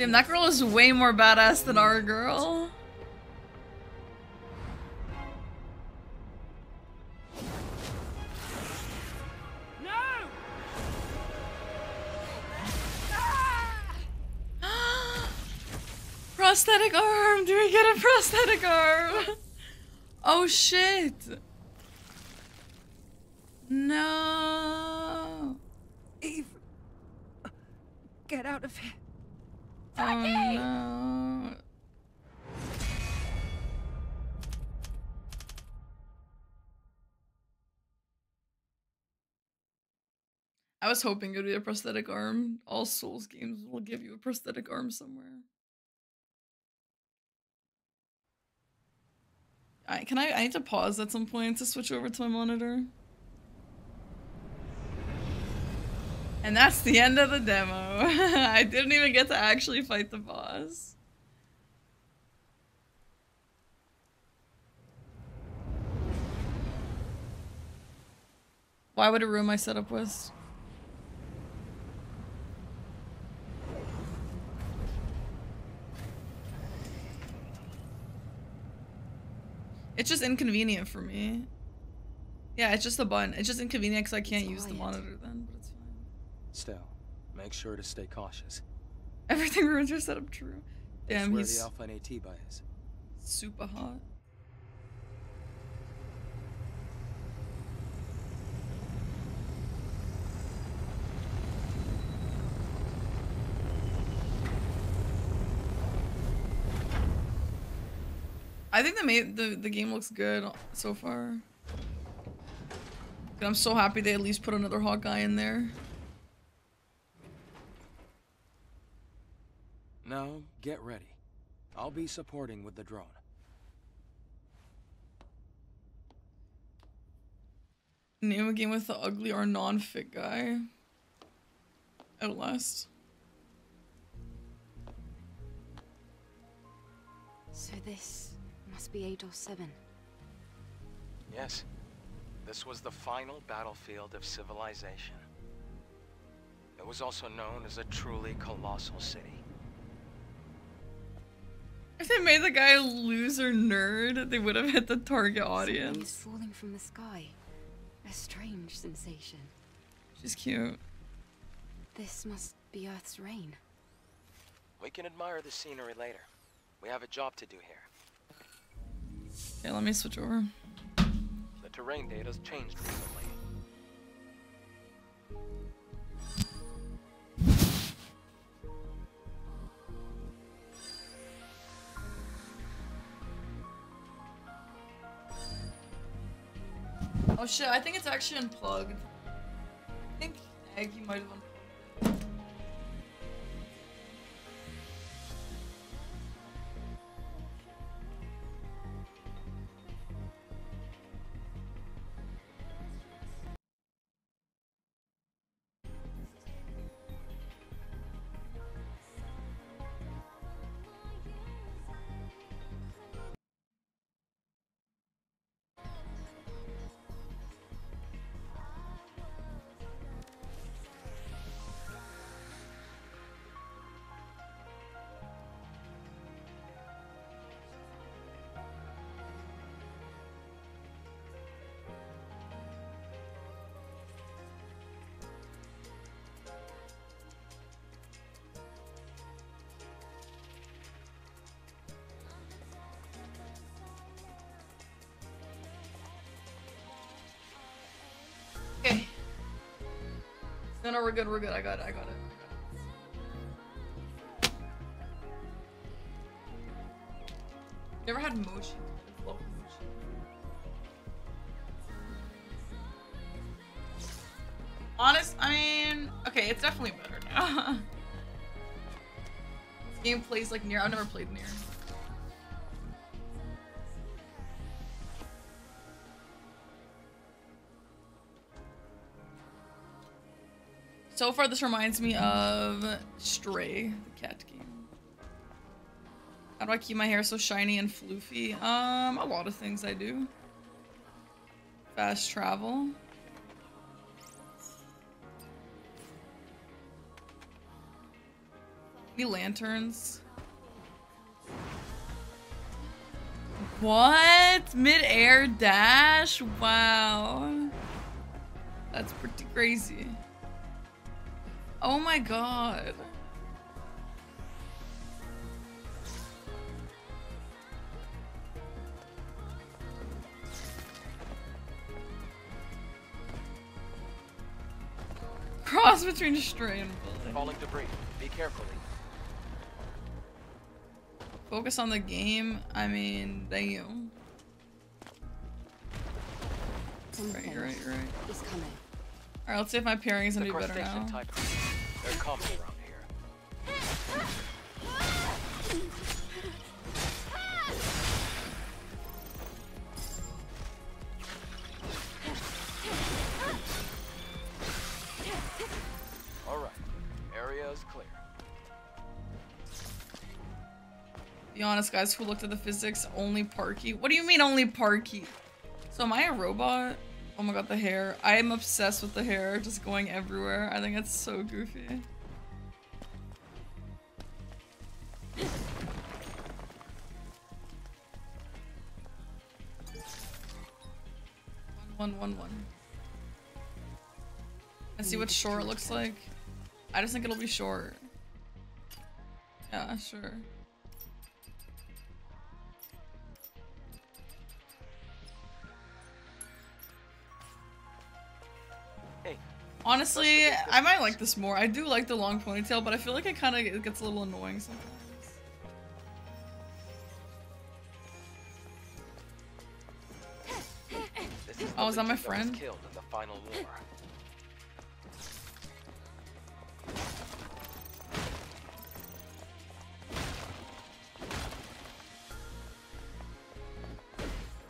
Damn, that girl is way more badass than our girl. prosthetic arm! Do we get a prosthetic arm? Oh shit! No! Eve! Get out of here. Oh no. I was hoping it would be a prosthetic arm. All Souls games will give you a prosthetic arm somewhere. I, can I? I need to pause at some point to switch over to my monitor. And that's the end of the demo. I didn't even get to actually fight the boss. Why would it ruin my setup West? It's just inconvenient for me. Yeah, it's just a button. It's just inconvenient because I can't use the monitor then, it's. Still, make sure to stay cautious. Everything ruins your setup, true. Damn, he's the Alpha and AT is. super hot. I think the ma- the the game looks good so far. And I'm so happy they at least put another Hawkeye in there. Now, get ready. I'll be supporting with the drone. Name a game with the ugly or non-fit guy. Outlast. So this must be Eidos 7. Yes. This was the final battlefield of civilization. It was also known as a truly colossal city. If they made the guy a loser nerd, they would have hit the target Something is falling from the sky. A strange sensation. She's cute. This must be Earth's rain. We can admire the scenery later. We have a job to do here. Okay, let me switch over. The terrain data's changed recently. Oh shit, I think it's actually unplugged. I think Aggie might have unplugged No, no, we're good. We're good. I got it. I got it. Never had mochi. Love mochi. Honest, I mean, okay, it's definitely better now. this game plays like NieR. I've never played NieR. So far, this reminds me of Stray, the cat game. How do I keep my hair so shiny and floofy? Um, a lot of things I do. Fast travel. Any lanterns? What? Mid-air dash? Wow. That's pretty crazy. Oh my god. Cross between stray and bullet. Falling debris. Be careful. Focus on the game. I mean, damn. Right, right, right. It's coming. Alright, let's see if my pairing's The gonna be better now. type. They're common around here. All right. Area is clear. Be honest, guys, who looked at the physics? Only Parky. What do you mean only Parky? So am I a robot? Oh my god, the hair. I am obsessed with the hair just going everywhere. I think it's so goofy. One, one, one, one. And see what short looks like. I just think it'll be short. Yeah, sure. Honestly, I might like this more. I do like the long ponytail, but I feel like it kind of gets a little annoying sometimes. Is Oh, is that my friend? Killed in the final war.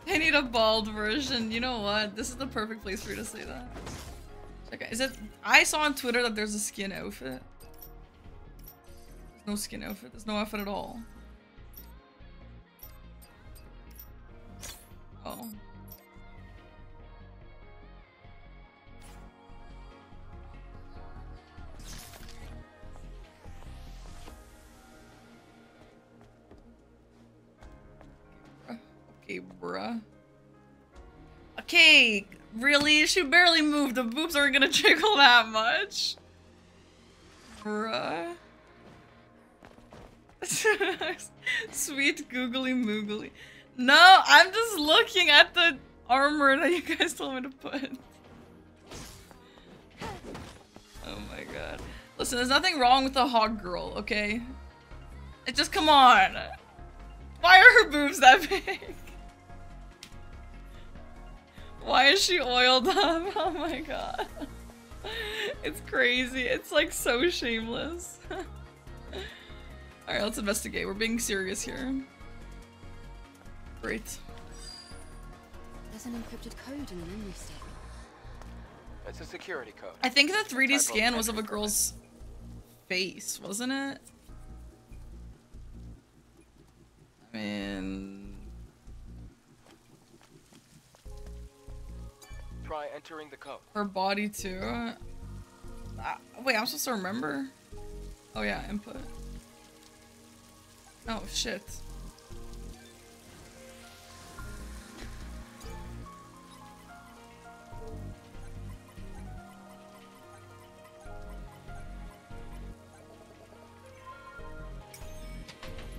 I need a bald version. You know what? This is the perfect place for you to say that. Okay, is it? I saw on Twitter that there's a skin outfit. There's no skin outfit. There's no outfit at all. Oh. Okay, bruh. Okay, really? She barely moved. The boobs aren't gonna jiggle that much. Bruh. Sweet googly moogly. No, I'm just looking at the armor that you guys told me to put. Oh my god. Listen, there's nothing wrong with the hog girl, okay? It just come on. Why are her boobs that big? Why is she oiled up? Oh my god. It's crazy. It's like so shameless. Alright, let's investigate. We're being serious here. Great. There's an encrypted code in the memory stick. It's a security code. I think the 3D scan was of a girl's face, wasn't it? I mean, Try entering the code. her body too. Uh, wait, I'm supposed to remember? Oh yeah, input. Oh shit.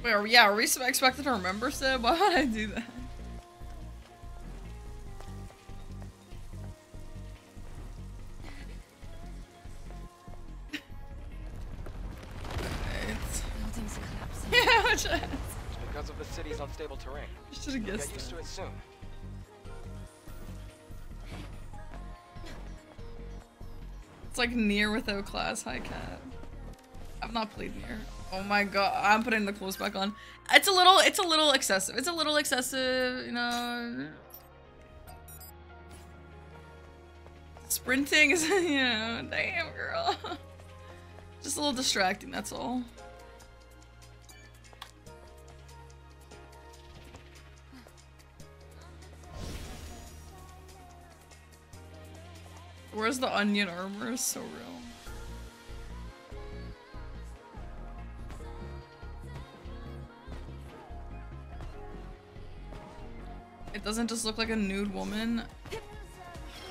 Wait, are we, yeah, are we expected to remember Sib? Why would I do that? Unstable terrain. Should've You'll guessed Get used that. to it soon. It's like NieR without class. Hi, cat. I've not played NieR. Oh my god, I'm putting the clothes back on. It's a little, it's a little excessive. It's a little excessive, you know. Sprinting is, you know, damn girl. Just a little distracting, that's all. Where's the onion armor? It's so real. It doesn't just look like a nude woman.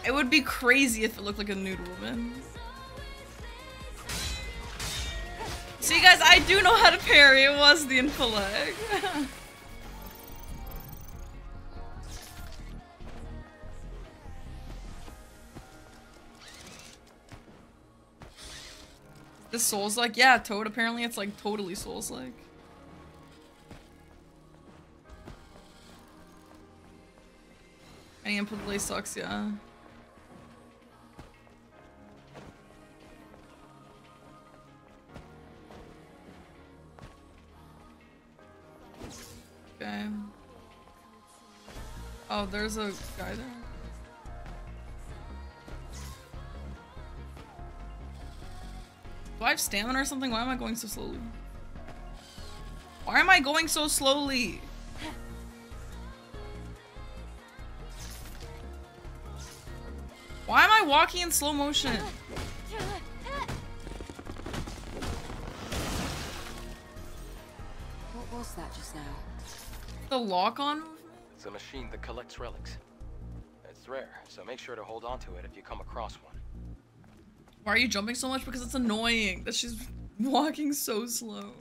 It would be crazy if it looked like a nude woman. See guys, I do know how to parry. It was the input lag. This Souls like? Yeah, Toad. Apparently it's like totally Souls like. And input delay sucks, yeah. Okay. Oh, there's a guy there. Do I have stamina or something? Why am I going so slowly? Why am I going so slowly? Why am I walking in slow motion? What was that just now? The lock on movement? It's a machine that collects relics. It's rare, so make sure to hold on to it if you come across one. Why are you jumping so much? Because it's annoying that she's walking so slow.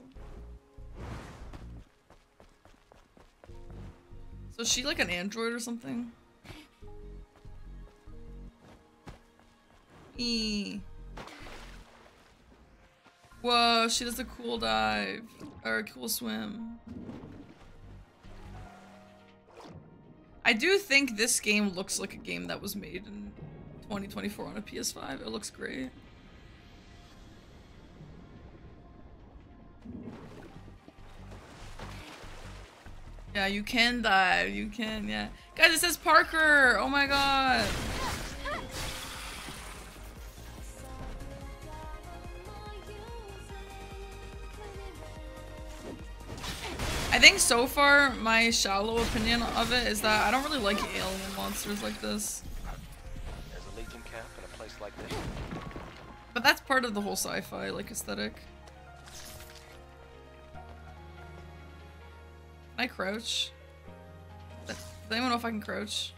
So is she like an android or something? E. Whoa, she does a cool dive. Or a cool swim. I do think this game looks like a game that was made in 2024 on a PS5. It looks great. Yeah, you can dive. You can, yeah. Guys, it says Parker! Oh my god! I think so far, my shallow opinion of it is that I don't really like alien monsters like this. Like this. But that's part of the whole sci-fi, like, aesthetic. I crouch? Does anyone know if I can crouch?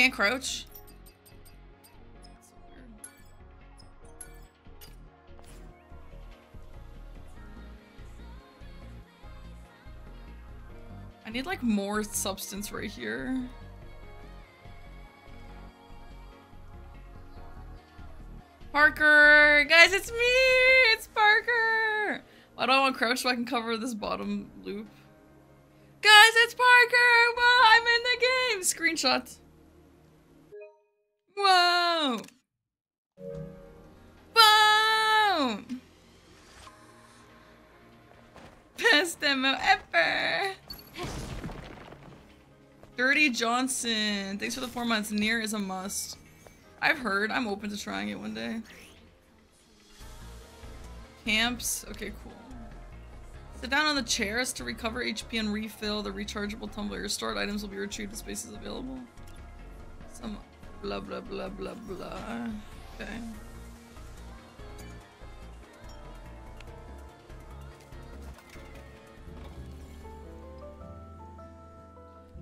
Can't crouch? I need like more substance right here. Parker! Guys, it's me! It's Parker! Why do I want crouch so I can cover this bottom loop? Guys, it's Parker! Wow, I'm in the game! Screenshot. Whoa! Boom! Best demo ever! Dirty Johnson. Thanks for the four months. NieR is a must. I've heard. I'm open to trying it one day. Camps. Okay, cool. Sit down on the chairs to recover HP and refill the rechargeable tumbler. Your stored items will be retrieved. The space is available. Some blah blah blah blah blah. Okay.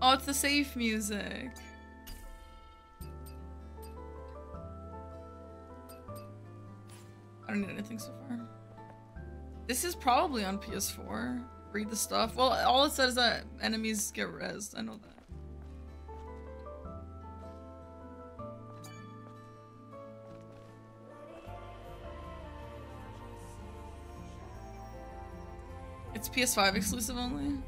Oh, it's the safe music. I don't need anything so far. This is probably on PS4. Read the stuff. Well, all it says is that enemies get rezzed. I know that. It's PS5 exclusive only.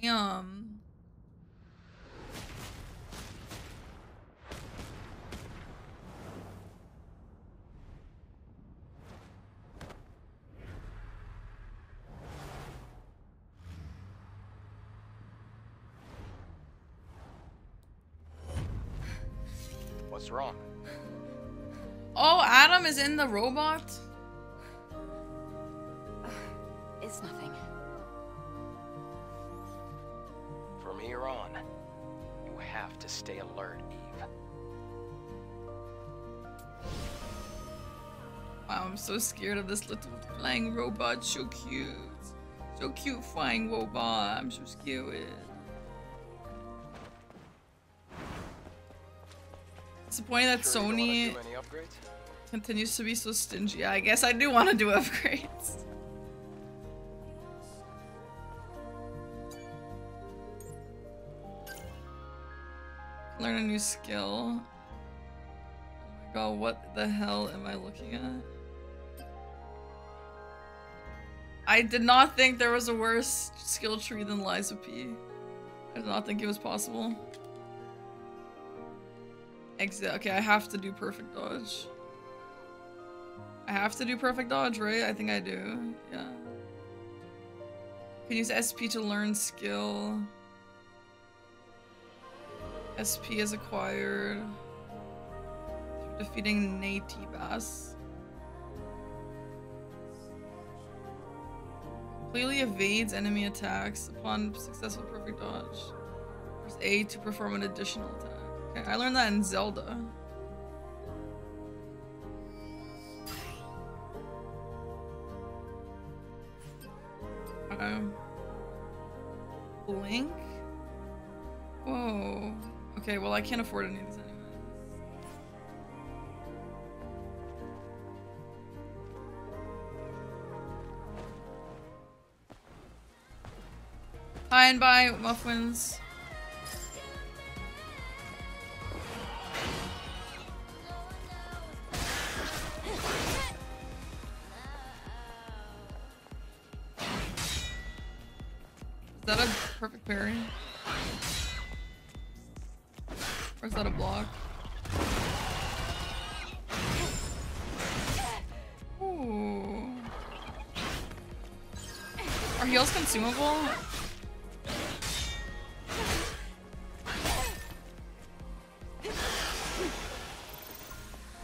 Damn. Is in the robot? It's nothing. From here on, you have to stay alert, Eve. Wow, I'm so scared of this little flying robot. So cute. So cute flying robot. I'm so scared. Disappointing that Sure you don't Sony do any upgrades? Continues to be so stingy. I guess I do want to do upgrades. Learn a new skill. Oh my god, what the hell am I looking at? I did not think there was a worse skill tree than Lies of P. I did not think it was possible. Exit. Okay, I have to do perfect dodge. I have to do perfect dodge, right? I think I do. Yeah. Can use SP to learn skill. SP is acquired through defeating Nate Bass. Completely evades enemy attacks upon successful perfect dodge. Press A to perform an additional attack. Okay, I learned that in Zelda. Um, Blink? Whoa. Okay, well I can't afford any of these anyways. Hi and bye, muffins.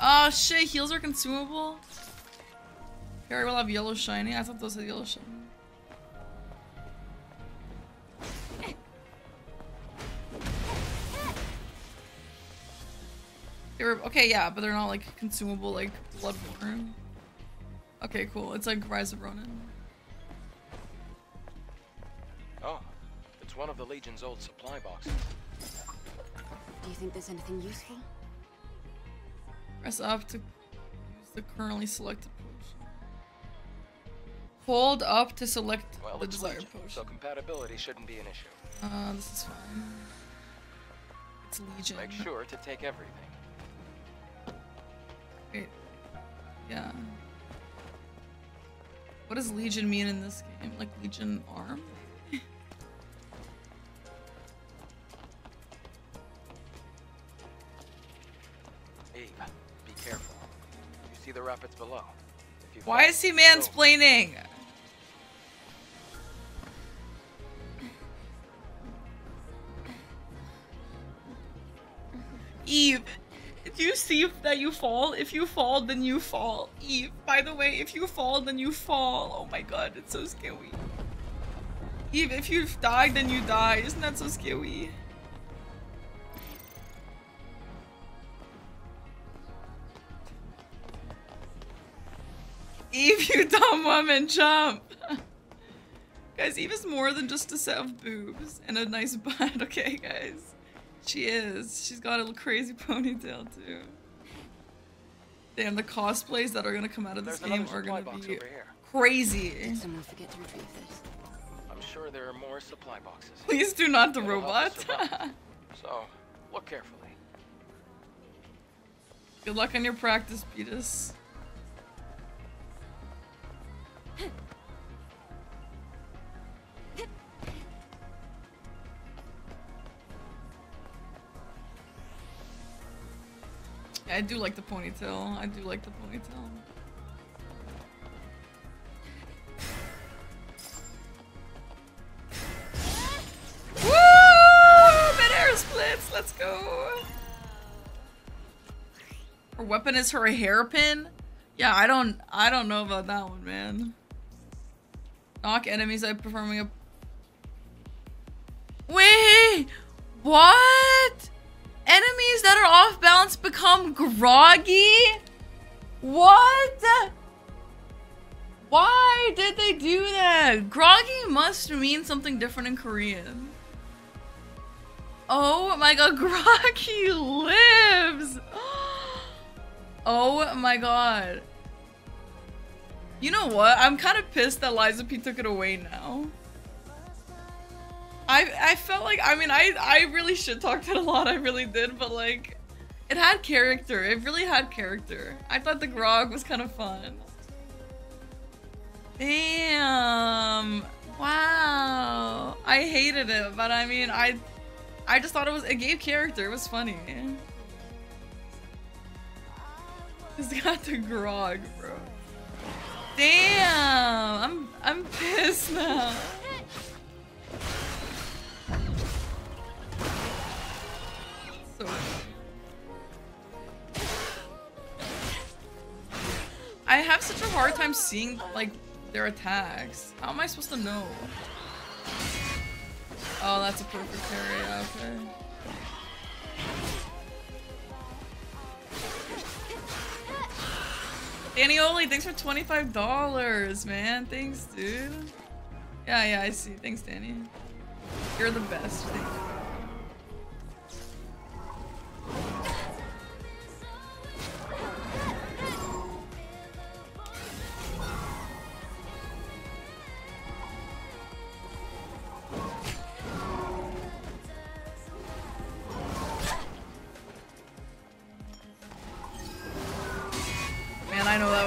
Oh shit, heals are consumable? Here we will have yellow shiny. I thought those had yellow shiny. They're okay, yeah, but they're not like consumable like Bloodborne. Okay, cool. It's like Rise of Ronin. It's one of the Legion's old supply boxes. Do you think there's anything useful? Press up to use the currently selected potion. Hold up to select Well, the it's desired Legion, potion. so compatibility shouldn't be an issue. Uh, this is fine. It's Legion. Make sure to take everything. Wait. Yeah. What does Legion mean in this game? Like Legion arm? The rapids below. Why is he mansplaining? Eve, if you see that you fall, if you fall, then you fall. Eve, by the way, if you fall, then you fall. Oh my god, it's so scary. Eve, if you die, then you die. Isn't that so scary? Eve, you dumb woman, jump! guys, Eve is more than just a set of boobs and a nice butt, okay, guys? She is. She's got a crazy ponytail, too. Damn, the cosplays that are gonna come out of this There's game are gonna be over here. crazy. Someone forget to retrieve this. I'm sure there are more supply boxes. Please do not the It'll robot. so, look carefully. Good luck on your practice, Beatus. I do like the ponytail. I do like the ponytail. Woo! Mid-air splits! Let's go! Her weapon is her hairpin? Yeah, I don't I don't know about that one, man. Knock enemies out performing a Wait! What? Enemies that are off balance become groggy? What? Why did they do that? Groggy must mean something different in Korean. Oh my god, Groggy lives! Oh my god. You know what? I'm kind of pissed that Lies of P took it away now. I I felt like I mean I I really shit talked it a lot. I really did, but like it had character. It really had character. I thought the grog was kind of fun. Damn. Wow. I hated it, but I mean I I just thought it was it gave character. It was funny. He's got the grog, bro. Damn. I'm I'm pissed now. I have such a hard time seeing like their attacks. How am I supposed to know? Oh, that's a perfect area. Okay. Danny thanks for $25, man. Thanks, dude. Yeah, yeah, I see. Thanks, Danny. You're the best. Thank you.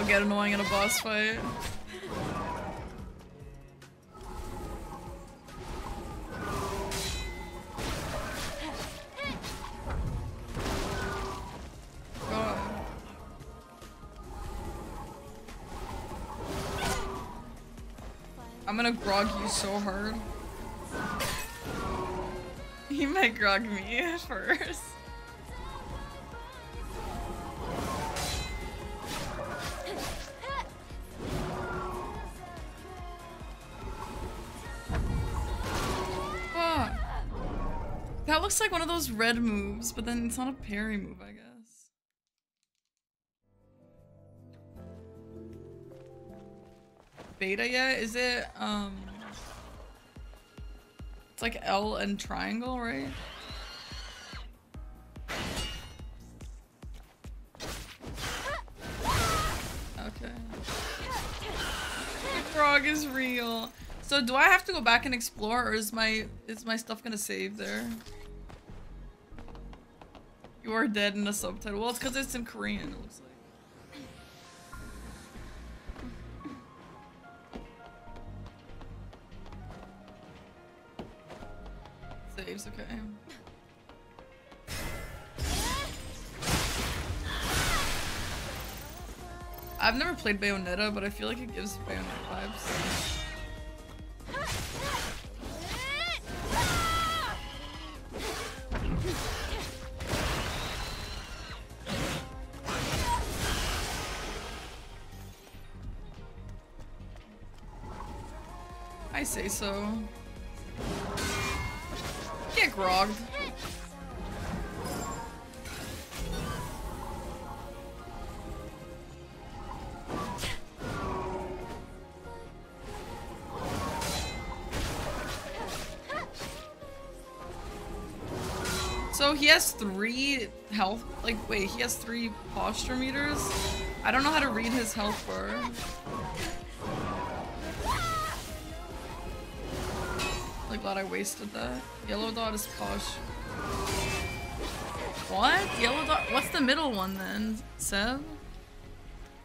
Get annoying in a boss fight. I'm gonna grog you so hard. He might grog me first. That looks like one of those red moves, but then it's not a parry move, I guess. Beta yet? Is it, um... It's like L and triangle, right? Okay. Frog is real. So do I have to go back and explore or is my is my stuff gonna save there? You are dead in the subtitle. Well, it's because it's in Korean, it looks like. Saves, okay. I've never played Bayonetta, but I feel like it gives Bayonetta vibes. Say so. Get grogged. So he has three health, like, wait, he has three posture meters? I don't know how to read his health bar. Glad I wasted that. Yellow dot is posh. What? Yellow dot? What's the middle one then? Sev?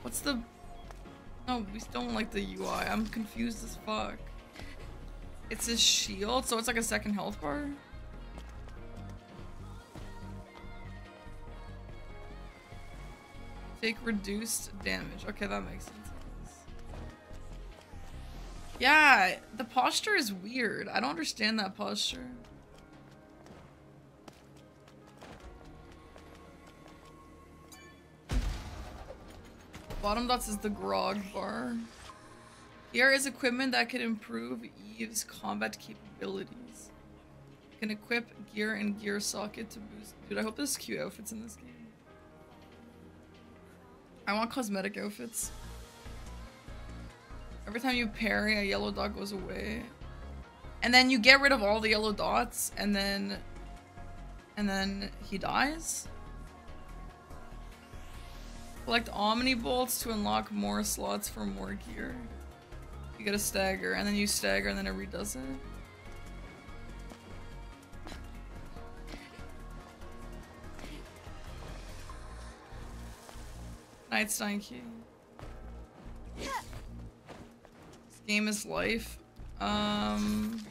What's the... No, we don't like the UI. I'm confused as fuck. It's his shield, so it's like a second health bar? Take reduced damage. Okay, that makes sense. Yeah, the posture is weird. I don't understand that posture. Bottom dots is the grog bar. Here is equipment that can improve Eve's combat capabilities. You can equip gear and gear socket to boost. Dude, I hope there's cute outfits in this game. I want cosmetic outfits. Every time you parry, a yellow dot goes away. And then you get rid of all the yellow dots, and then... And then he dies? Collect Omni Bolts to unlock more slots for more gear. You get a stagger, and then you stagger, and then it redoes it. Nightstein key. Game is life. Um...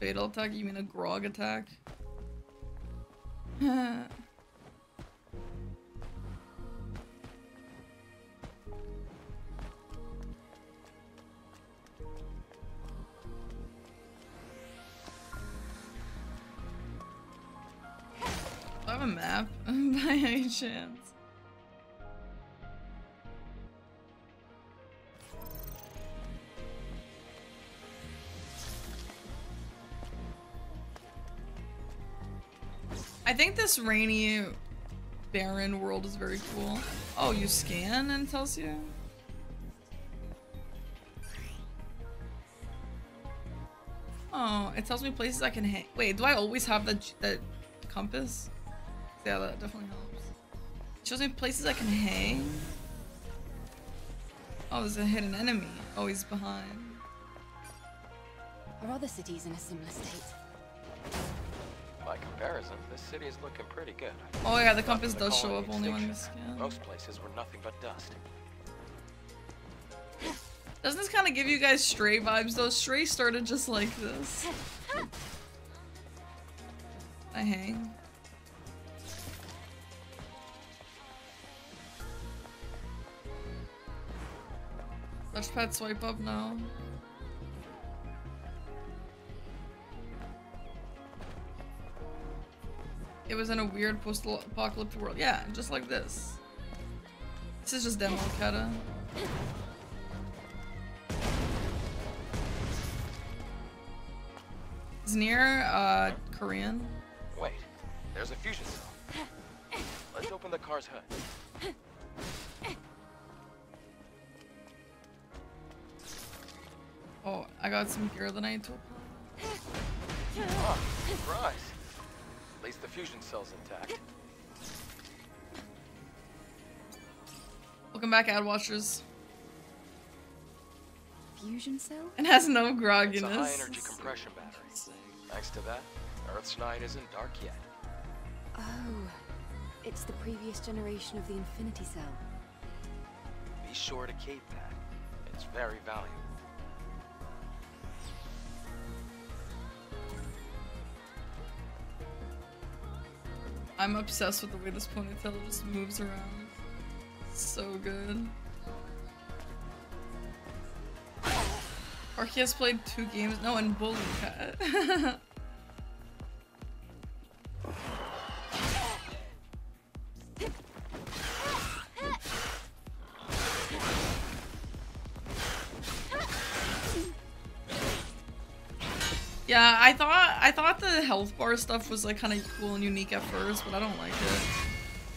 Fatal attack? You mean a grog attack? I have a map by any chance? I think this rainy, barren world is very cool. Oh, you scan and tells you? Oh, it tells me places I can hang. Wait, do I always have the the compass? Yeah, that definitely helps. It shows me places I can hang. Oh, there's a hidden enemy. He's behind. Are other cities in a similar state? By comparison, this city is looking pretty good. Oh yeah, the compass does show up only when extinction. scan. Most places were nothing but dust. Doesn't this kind of give you guys Stray vibes though? Stray started just like this. I hang. Touchpad swipe up now. It was in a weird post-apocalyptic world. Yeah, just like this. This is just demo kata. Is NieR uh Korean. Wait, there's a fusion cell. Let's open the car's hood. Oh, I got some gear that I need to apply. Oh, surprise. At least the fusion cell's intact. Welcome back, ad watchers. Fusion cell? It has no It's a grogginess. high energy compression battery. Thanks to that, Earth's night isn't dark yet. Oh, it's the previous generation of the Infinity Cell. Be sure to keep that. It's very valuable. I'm obsessed with the way this ponytail just moves around. So good. Arky has played two games. No, and Bully Cat. Yeah, I thought I thought the health bar stuff was like kind of cool and unique at first, but I don't like it.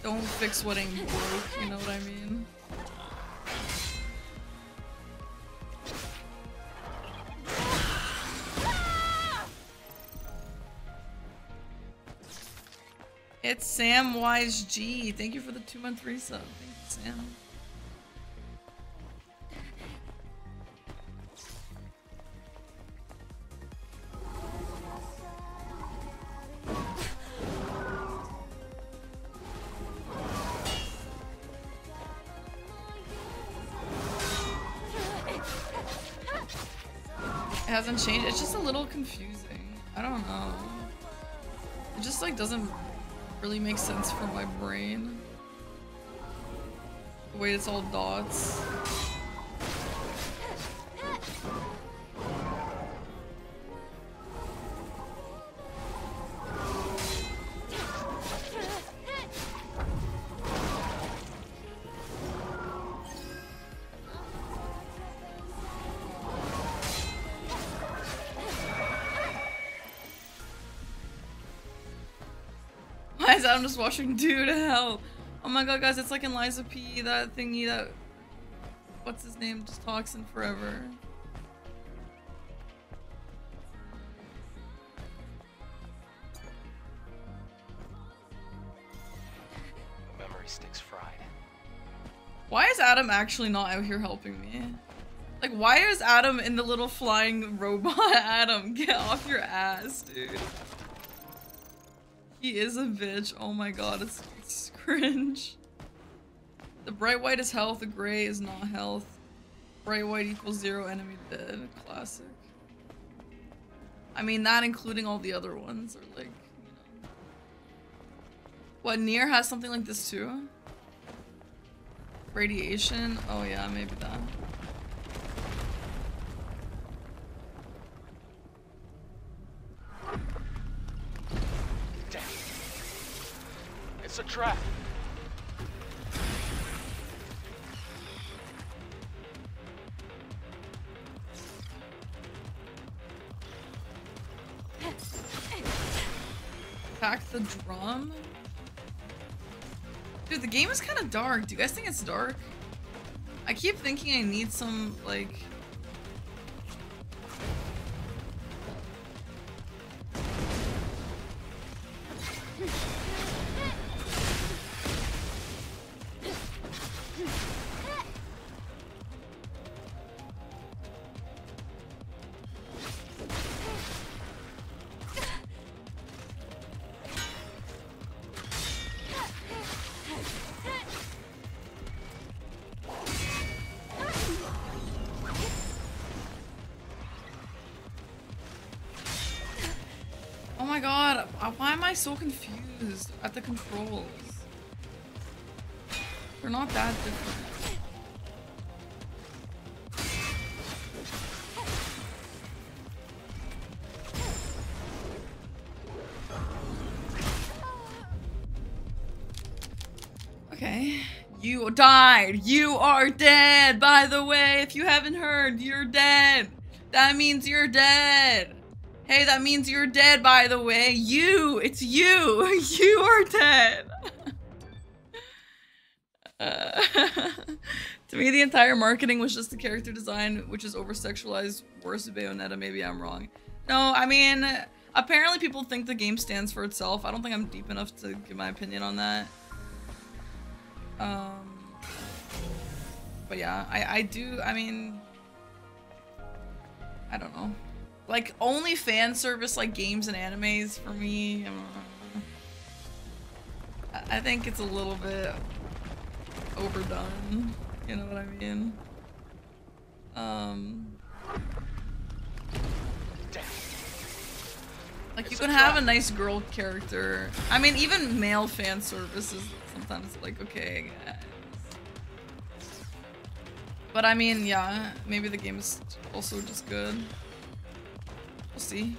Don't fix what ain't broke, you know what I mean? It's Sam Wise G. Thank you for the two month resub. Thank you, Sam. Hasn't changed. It's just a little confusing. I don't know. It just like doesn't really make sense for my brain. The way it's all dots. Just watching Dude Hell? Oh my god, guys, it's like in Lies of P, that thingy that. What's his name? Just talks in forever. Memory sticks fried. Why is Adam actually not out here helping me? Like, why is Adam in the little flying robot? Adam, get off your ass, dude. He is a bitch. Oh my god, it's, it's cringe. The bright white is health, the gray is not health. Bright white equals zero, enemy dead. Classic. I mean, that including all the other ones are like, you know. What, Nier has something like this too? Radiation? Oh yeah, maybe that. It's a trap. Pack the drum? Dude, the game is kind of dark. Do you guys think it's dark? I keep thinking I need some, like... why am I so confused at the controls? They're not that different. Okay. You died. You are dead. By the way, if you haven't heard, you're dead. That means you're dead. Hey, that means you're dead, by the way. You. It's you. You are dead. Uh, to me, the entire marketing was just the character design, which is over-sexualized. Worse Bayonetta. Maybe I'm wrong. No, I mean, apparently people think the game stands for itself. I don't think I'm deep enough to give my opinion on that. Um, but yeah, I, I do, I mean, I don't know. Like, only fan service like games and animes for me, uh, I- I think it's a little bit overdone. You know what I mean? Um, like you can have a nice girl character. I mean, even male fan service is sometimes like okay, I guess. But I mean, yeah, maybe the game is also just good. See.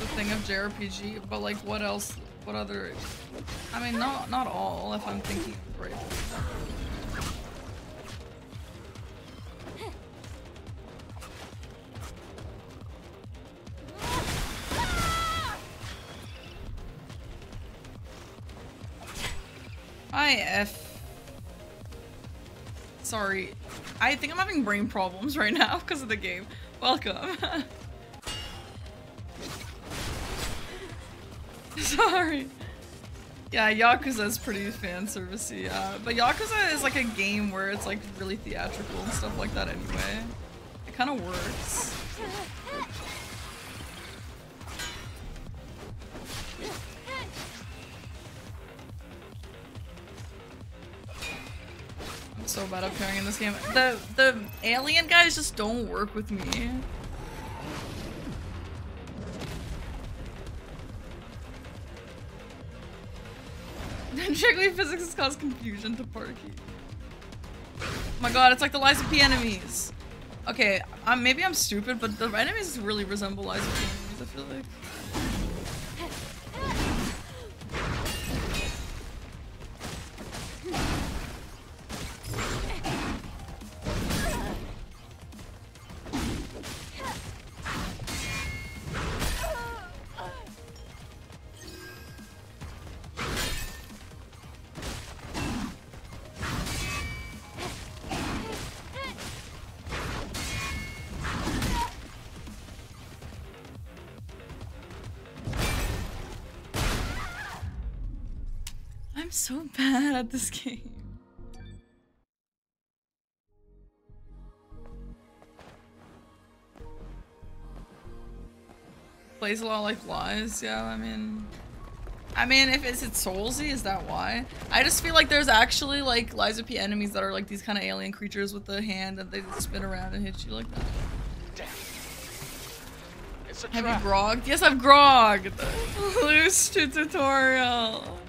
The thing of JRPG, but like what else? What other? I mean, not not all. If I'm thinking right. F. Sorry. I think I'm having brain problems right now because of the game. Welcome. Sorry. Yeah, Yakuza is pretty fan servicey, yeah. But Yakuza is like a game where it's like really theatrical and stuff like that anyway. It kind of works. So bad at pairing in this game. The the alien guys just don't work with me. Jiggly physics has caused confusion to Parky. Oh my god, it's like the Lies of P enemies. Okay, um, maybe I'm stupid, but the enemies really resemble of P enemies, I feel like. So bad at this game. Plays a lot like Lies, yeah, I mean... I mean, if it's, it's Soulsy, is that why? I just feel like there's actually, like, Lies of P enemies that are, like, these kind of alien creatures with the hand that they spin around and hit you like that. It's a Have trap. you grogged? Yes, I've grogged! Loose to tutorial!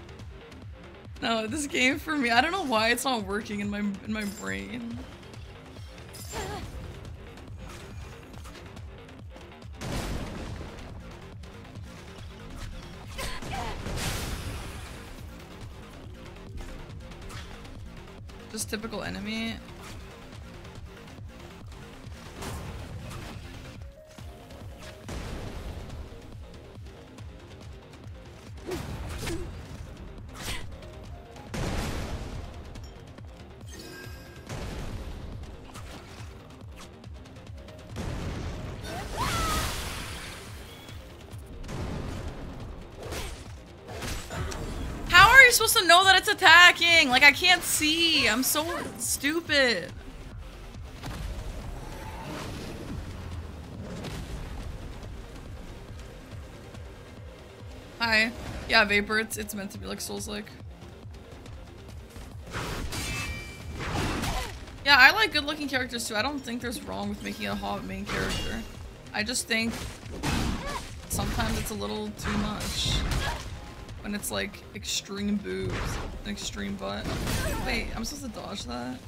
No, this game for me, I don't know why it's not working in my in my brain. Just typical enemy. Attacking? Like, I can't see. I'm so stupid. Hi. Yeah, Vapor, it's, it's meant to be like Souls-like. Yeah, I like good-looking characters too. I don't think there's wrong with making a hot main character. I just think sometimes it's a little too much. When it's like extreme boobs and extreme butt. Wait, I'm supposed to dodge that?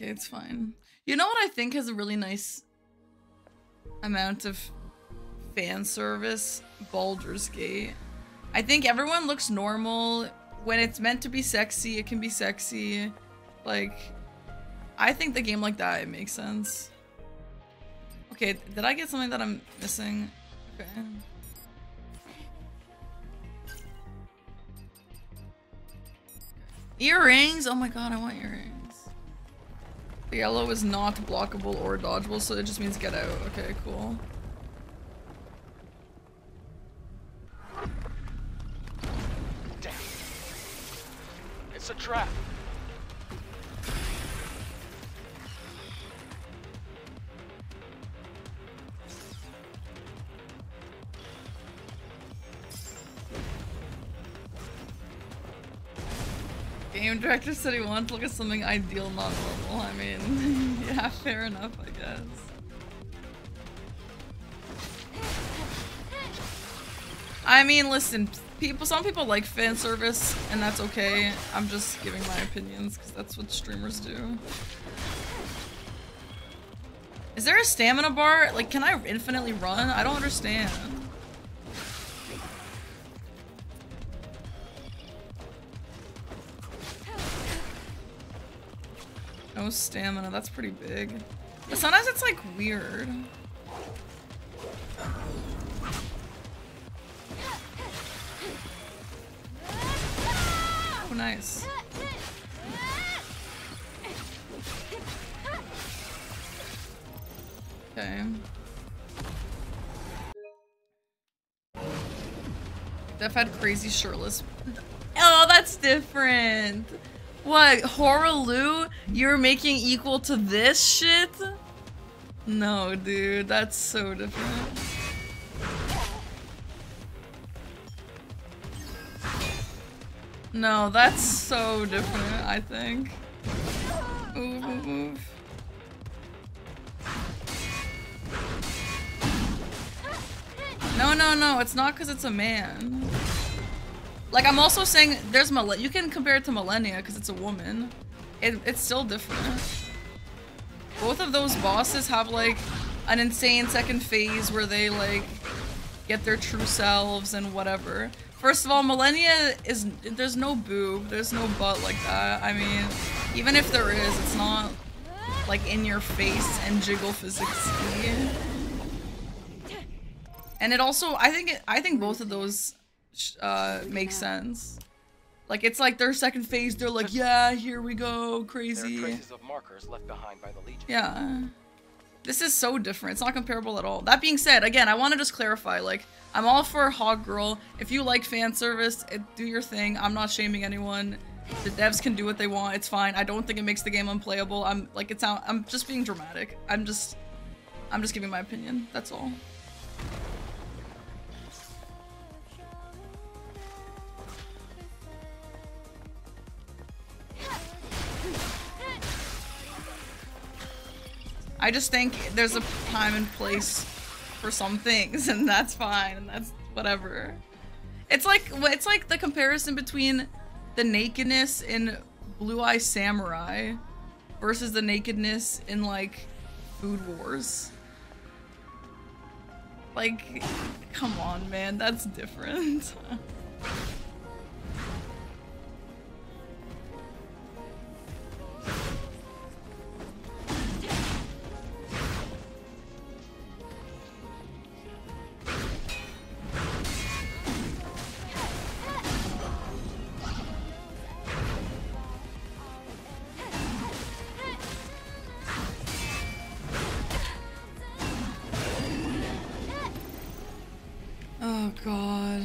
Okay, it's fine. You know what I think has a really nice amount of fan service? Baldur's Gate. I think everyone looks normal. When it's meant to be sexy, it can be sexy. Like, I think the game like that, it makes sense. Okay, did I get something that I'm missing? Okay. Earrings? Oh my god, I want earrings. The yellow is not blockable or dodgeable, so it just means get out. Okay, cool. Damn. It's a trap. game director said he wanted to look at something ideal, not level. I mean, yeah, fair enough, I guess. I mean, listen, people. Some people like fan service, and that's okay. I'm just giving my opinions because that's what streamers do. Is there a stamina bar? Like, can I infinitely run? I don't understand. No stamina. That's pretty big. But sometimes it's like weird. Oh, nice. Okay. Def had crazy shirtless. Oh, that's different. What, Horalu? You're making equal to this shit? No, dude, that's so different. No, that's so different, I think. Move, move, move. No, no, no, it's not because it's a man. Like, I'm also saying there's you can compare it to Malenia because it's a woman. It, it's still different. Both of those bosses have, like, an insane second phase where they, like, get their true selves and whatever. First of all, Malenia is- there's no boob, there's no butt like that. I mean, even if there is, it's not, like, in your face and jiggle physics And it also, I think, it, I think both of those uh, make sense. Like it's like their second phase. They're like, yeah, here we go, There crazy. are traces of markers left behind by the Legion. Yeah. This is so different. It's not comparable at all. That being said, again, I want to just clarify. Like, I'm all for Hog Girl. If you like fan service, it, do your thing. I'm not shaming anyone. The devs can do what they want. It's fine. I don't think it makes the game unplayable. I'm like, it's out. I'm just being dramatic. I'm just, I'm just giving my opinion. That's all. I just think there's a time and place for some things, and that's fine, and that's whatever. It's like it's like the comparison between the nakedness in Blue Eye Samurai versus the nakedness in like Food Wars. Like, come on, man, that's different. Oh god.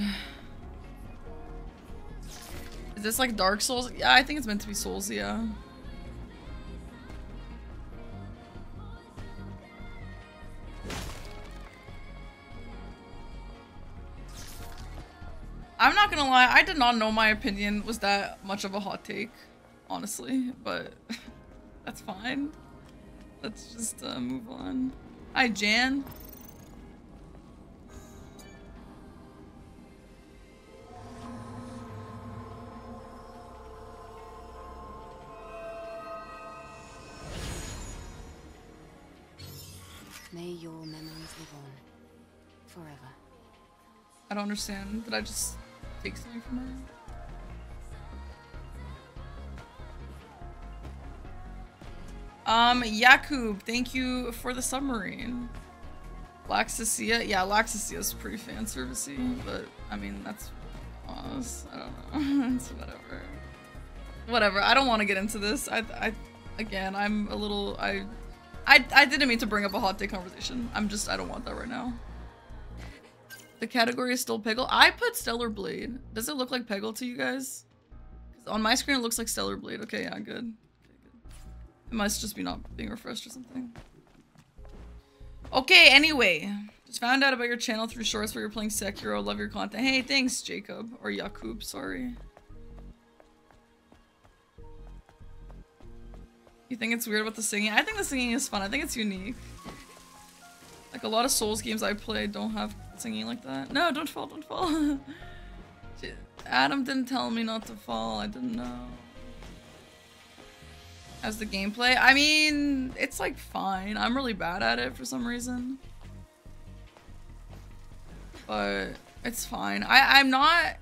Is this like Dark Souls? Yeah, I think it's meant to be Souls, yeah. I'm not gonna lie, I did not know my opinion was that much of a hot take, honestly, but that's fine. Let's just uh, move on. Hi, Jan. May your memories live on. Forever. I don't understand. Did I just take something from her? Um, Yakub, thank you for the submarine. Laxasia, yeah, Laxasia is pretty fan servicey, but I mean that's us. I don't know. it's whatever. Whatever. I don't want to get into this. I, I, again, I'm a little. I, I, I didn't mean to bring up a hot take conversation. I'm just. I don't want that right now. The category is still Peggle. I put Stellar Blade. Does it look like Peggle to you guys? on my screen, it looks like Stellar Blade. Okay, yeah, good. Okay, good. It must just be not being refreshed or something. Okay, anyway. Just found out about your channel through shorts where you're playing Sekiro. Love your content. Hey, thanks, Jacob. Or Yakub, sorry. You think it's weird about the singing? I think the singing is fun. I think it's unique. Like a lot of Souls games I play don't have singing like that. No, don't fall, don't fall. Adam didn't tell me not to fall. I didn't know. As the gameplay, I mean, it's like fine. I'm really bad at it for some reason. But it's fine. I I'm not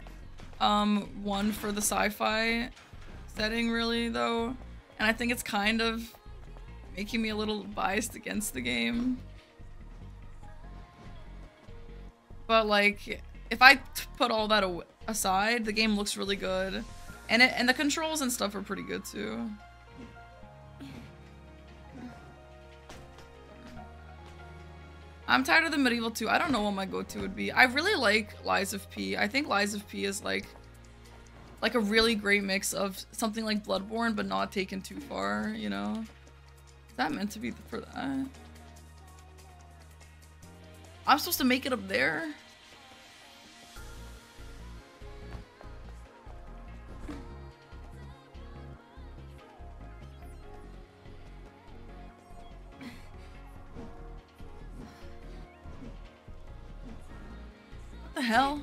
um one for the sci-fi setting really though. And I think it's kind of making me a little biased against the game. But like, if I put all that aside, the game looks really good, and it and the controls and stuff are pretty good too. I'm tired of the medieval too. I don't know what my go-to would be. I really like Lies of P. I think Lies of P is like like a really great mix of something like Bloodborne, but not taken too far. You know, is that meant to be for that? I'm supposed to make it up there. What the hell?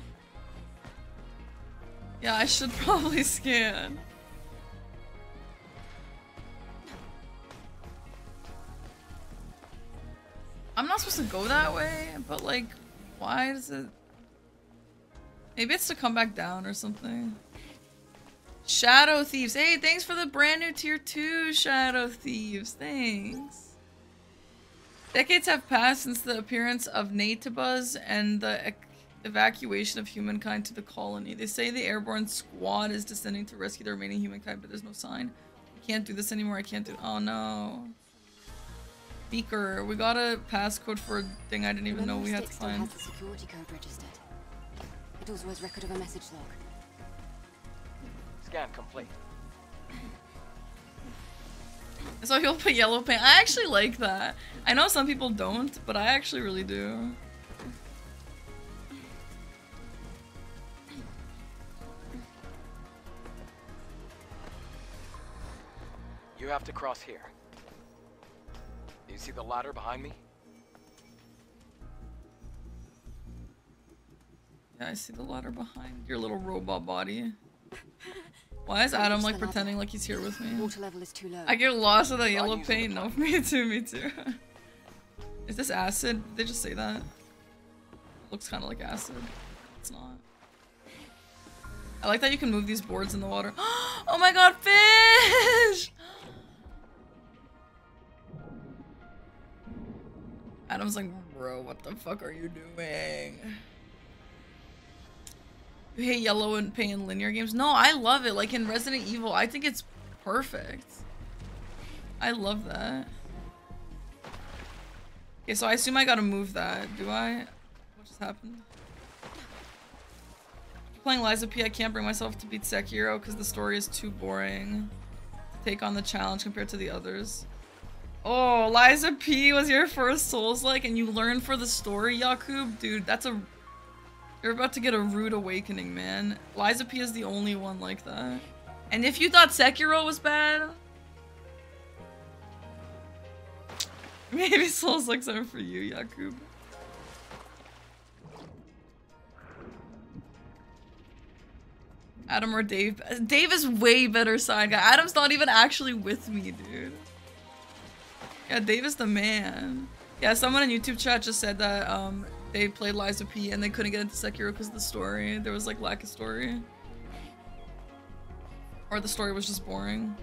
Yeah, I should probably scan. I'm not supposed to go that way, but like, why does it... Maybe it's to come back down or something. Shadow Thieves. Hey, thanks for the brand new tier 2, Shadow Thieves. Thanks. Decades have passed since the appearance of Naytibas and the evacuation of humankind to the colony. They say the airborne squad is descending to rescue the remaining humankind, but there's no sign. I can't do this anymore. I can't do- Oh no. Beaker, we got a passcode for a thing I didn't even know we had to still find. has the security code registered. It also has record of a message log. Scan complete. So he'll put yellow paint. I actually like that. I know some people don't, but I actually really do. You have to cross here. You see the ladder behind me? Yeah, I see the ladder behind your little robot body. Why is Adam like pretending like he's here with me? Water level is too low. I get lost in that yellow paint. No, me too, me too. is this acid? Did they just say that? Looks kind of like acid. It's not. I like that you can move these boards in the water. oh my god, fish! Adam's like, bro, what the fuck are you doing? You hate yellow and paint in linear games? No, I love it. Like in Resident Evil, I think it's perfect. I love that. Okay, so I assume I gotta move that. Do I? What just happened? Playing Lies of P, I can't bring myself to beat Sekiro because the story is too boring to take on the challenge compared to the others. Oh, Lies of P was your first Souls-like and you learned for the story, Yakub? Dude, that's a... You're about to get a rude awakening, man. Lies of P is the only one like that. And if you thought Sekiro was bad... Maybe Souls-likes are for you, Yakub. Adam or Dave? Dave is way better side guy. Adam's not even actually with me, dude. Yeah, Dave is the man. Yeah, someone in YouTube chat just said that um they played Lies of P and they couldn't get into Sekiro because of the story. There was like lack of story. Or the story was just boring.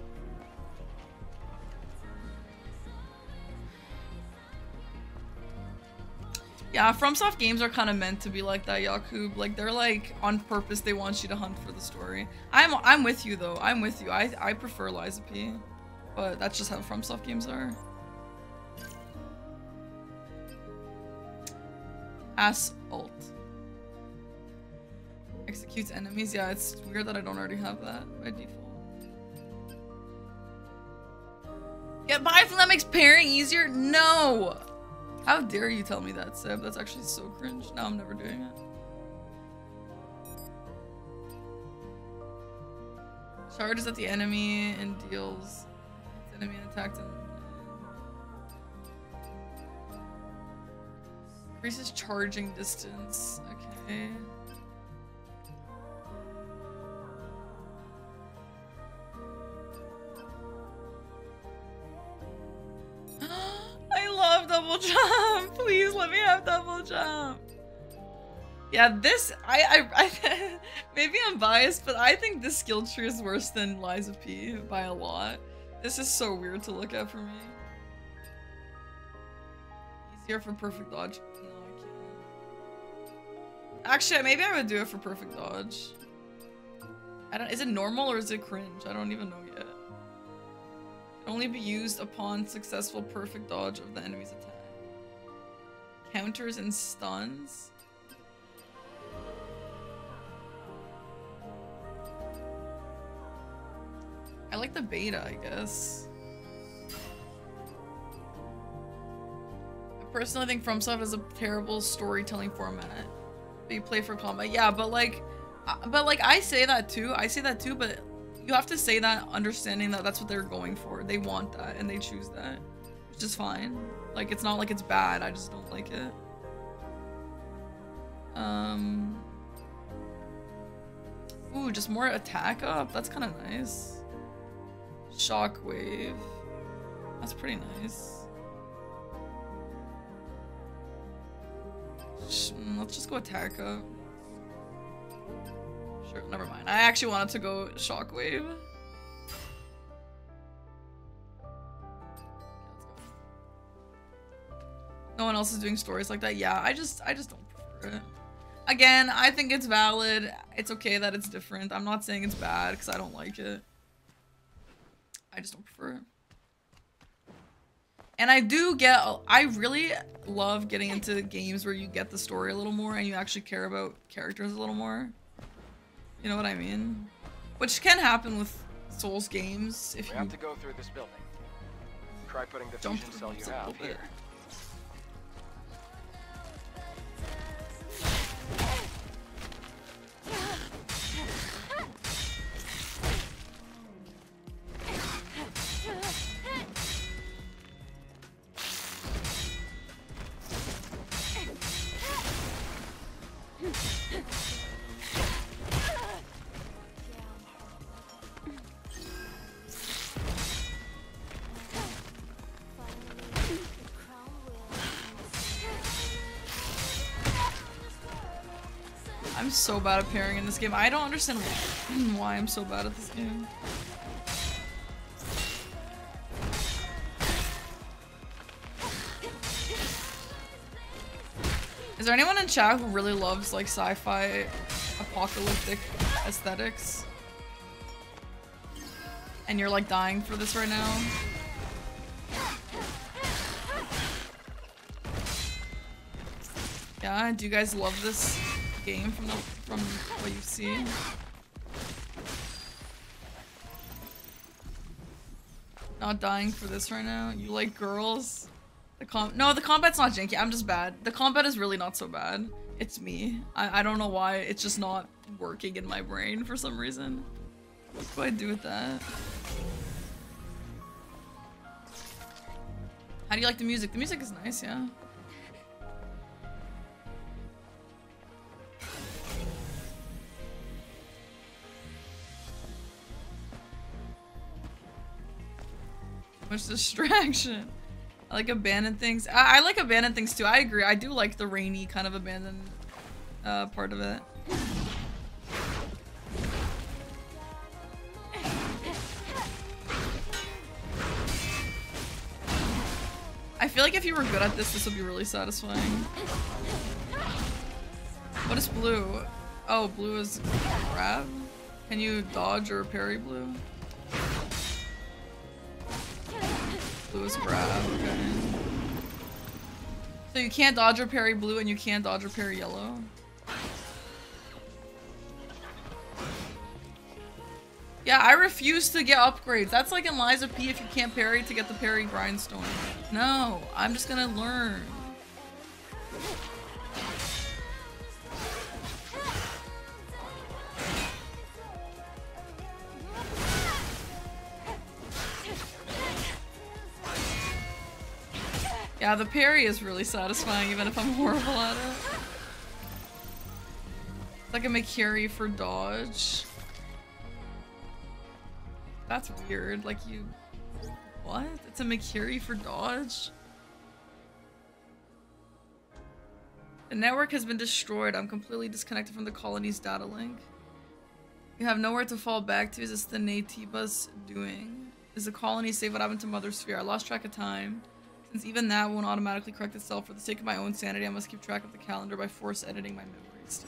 Yeah, FromSoft games are kind of meant to be like that, Yakub. Like they're like on purpose. They want you to hunt for the story. I'm I'm with you though. I'm with you. I I prefer Lies of P, but that's just how FromSoft games are. Ass alt. Executes enemies. Yeah, it's weird that I don't already have that by default. Get by from that makes pairing easier? No! How dare you tell me that, Seb? That's actually so cringe. Now I'm never doing it. Charges at the enemy and deals. Enemy and attacked him. Increases charging distance. Okay. I love double jump. Please let me have double jump. Yeah, this I I, I maybe I'm biased, but I think this skill tree is worse than Lies of P by a lot. This is so weird to look at for me. Easier for perfect dodge. Actually, maybe I would do it for perfect dodge. I don't. Is it normal or is it cringe? I don't even know yet. Can only be used upon successful perfect dodge of the enemy's attack. Counters and stuns. I like the beta, I guess. I personally think FromSoft is a terrible storytelling format. You play for combat. Yeah, but like, uh, but like I say that too. I say that too, but you have to say that understanding that that's what they're going for. They want that and they choose that, which is fine. Like it's not like it's bad. I just don't like it. Um. Ooh, just more attack up. That's kind of nice. Shockwave. That's pretty nice. Mm, let's just go up. Sure, never mind. I actually wanted to go shockwave. No one else is doing stories like that. Yeah, I just I just don't prefer it. Again, I think it's valid. It's okay that it's different. I'm not saying it's bad because I don't like it. I just don't prefer it. And I do get, I really love getting into games where you get the story a little more and you actually care about characters a little more. You know what I mean? Which can happen with Souls games if We you have to go through this building. Try putting the fusion cell you this a little have here. bit. At pairing in this game. I don't understand why I'm so bad at this game. Is there anyone in chat who really loves like sci-fi apocalyptic aesthetics? And you're like dying for this right now? Yeah, do you guys love this game from the from what you've seen? Not dying for this right now. You like girls? The com No, the combat's not janky. I'm just bad. The combat is really not so bad. It's me. I, I don't know why. It's just not working in my brain for some reason. What do I do with that? How do you like the music? The music is nice, yeah. Much distraction. I like abandoned things. I, I like abandoned things too. I agree. I do like the rainy kind of abandoned uh, part of it. I feel like if you were good at this, this would be really satisfying. What is blue? Oh, blue is grab? Can you dodge or parry blue? Okay. So you can't dodge or parry blue and you can't dodge or parry yellow? Yeah, I refuse to get upgrades. That's like in Lies of P if you can't parry to get the parry grindstone. No, I'm just gonna learn. Yeah, the parry is really satisfying even if I'm horrible at it. It's like a Mikiri for dodge. That's weird. Like you... What? It's a Mikiri for dodge? The network has been destroyed. I'm completely disconnected from the colony's data link. You have nowhere to fall back to. Is this the Naytibas doing? Is the colony safe? What happened to Mother Sphere? I lost track of time. Since even that won't automatically correct itself, for the sake of my own sanity, I must keep track of the calendar by force editing my memories.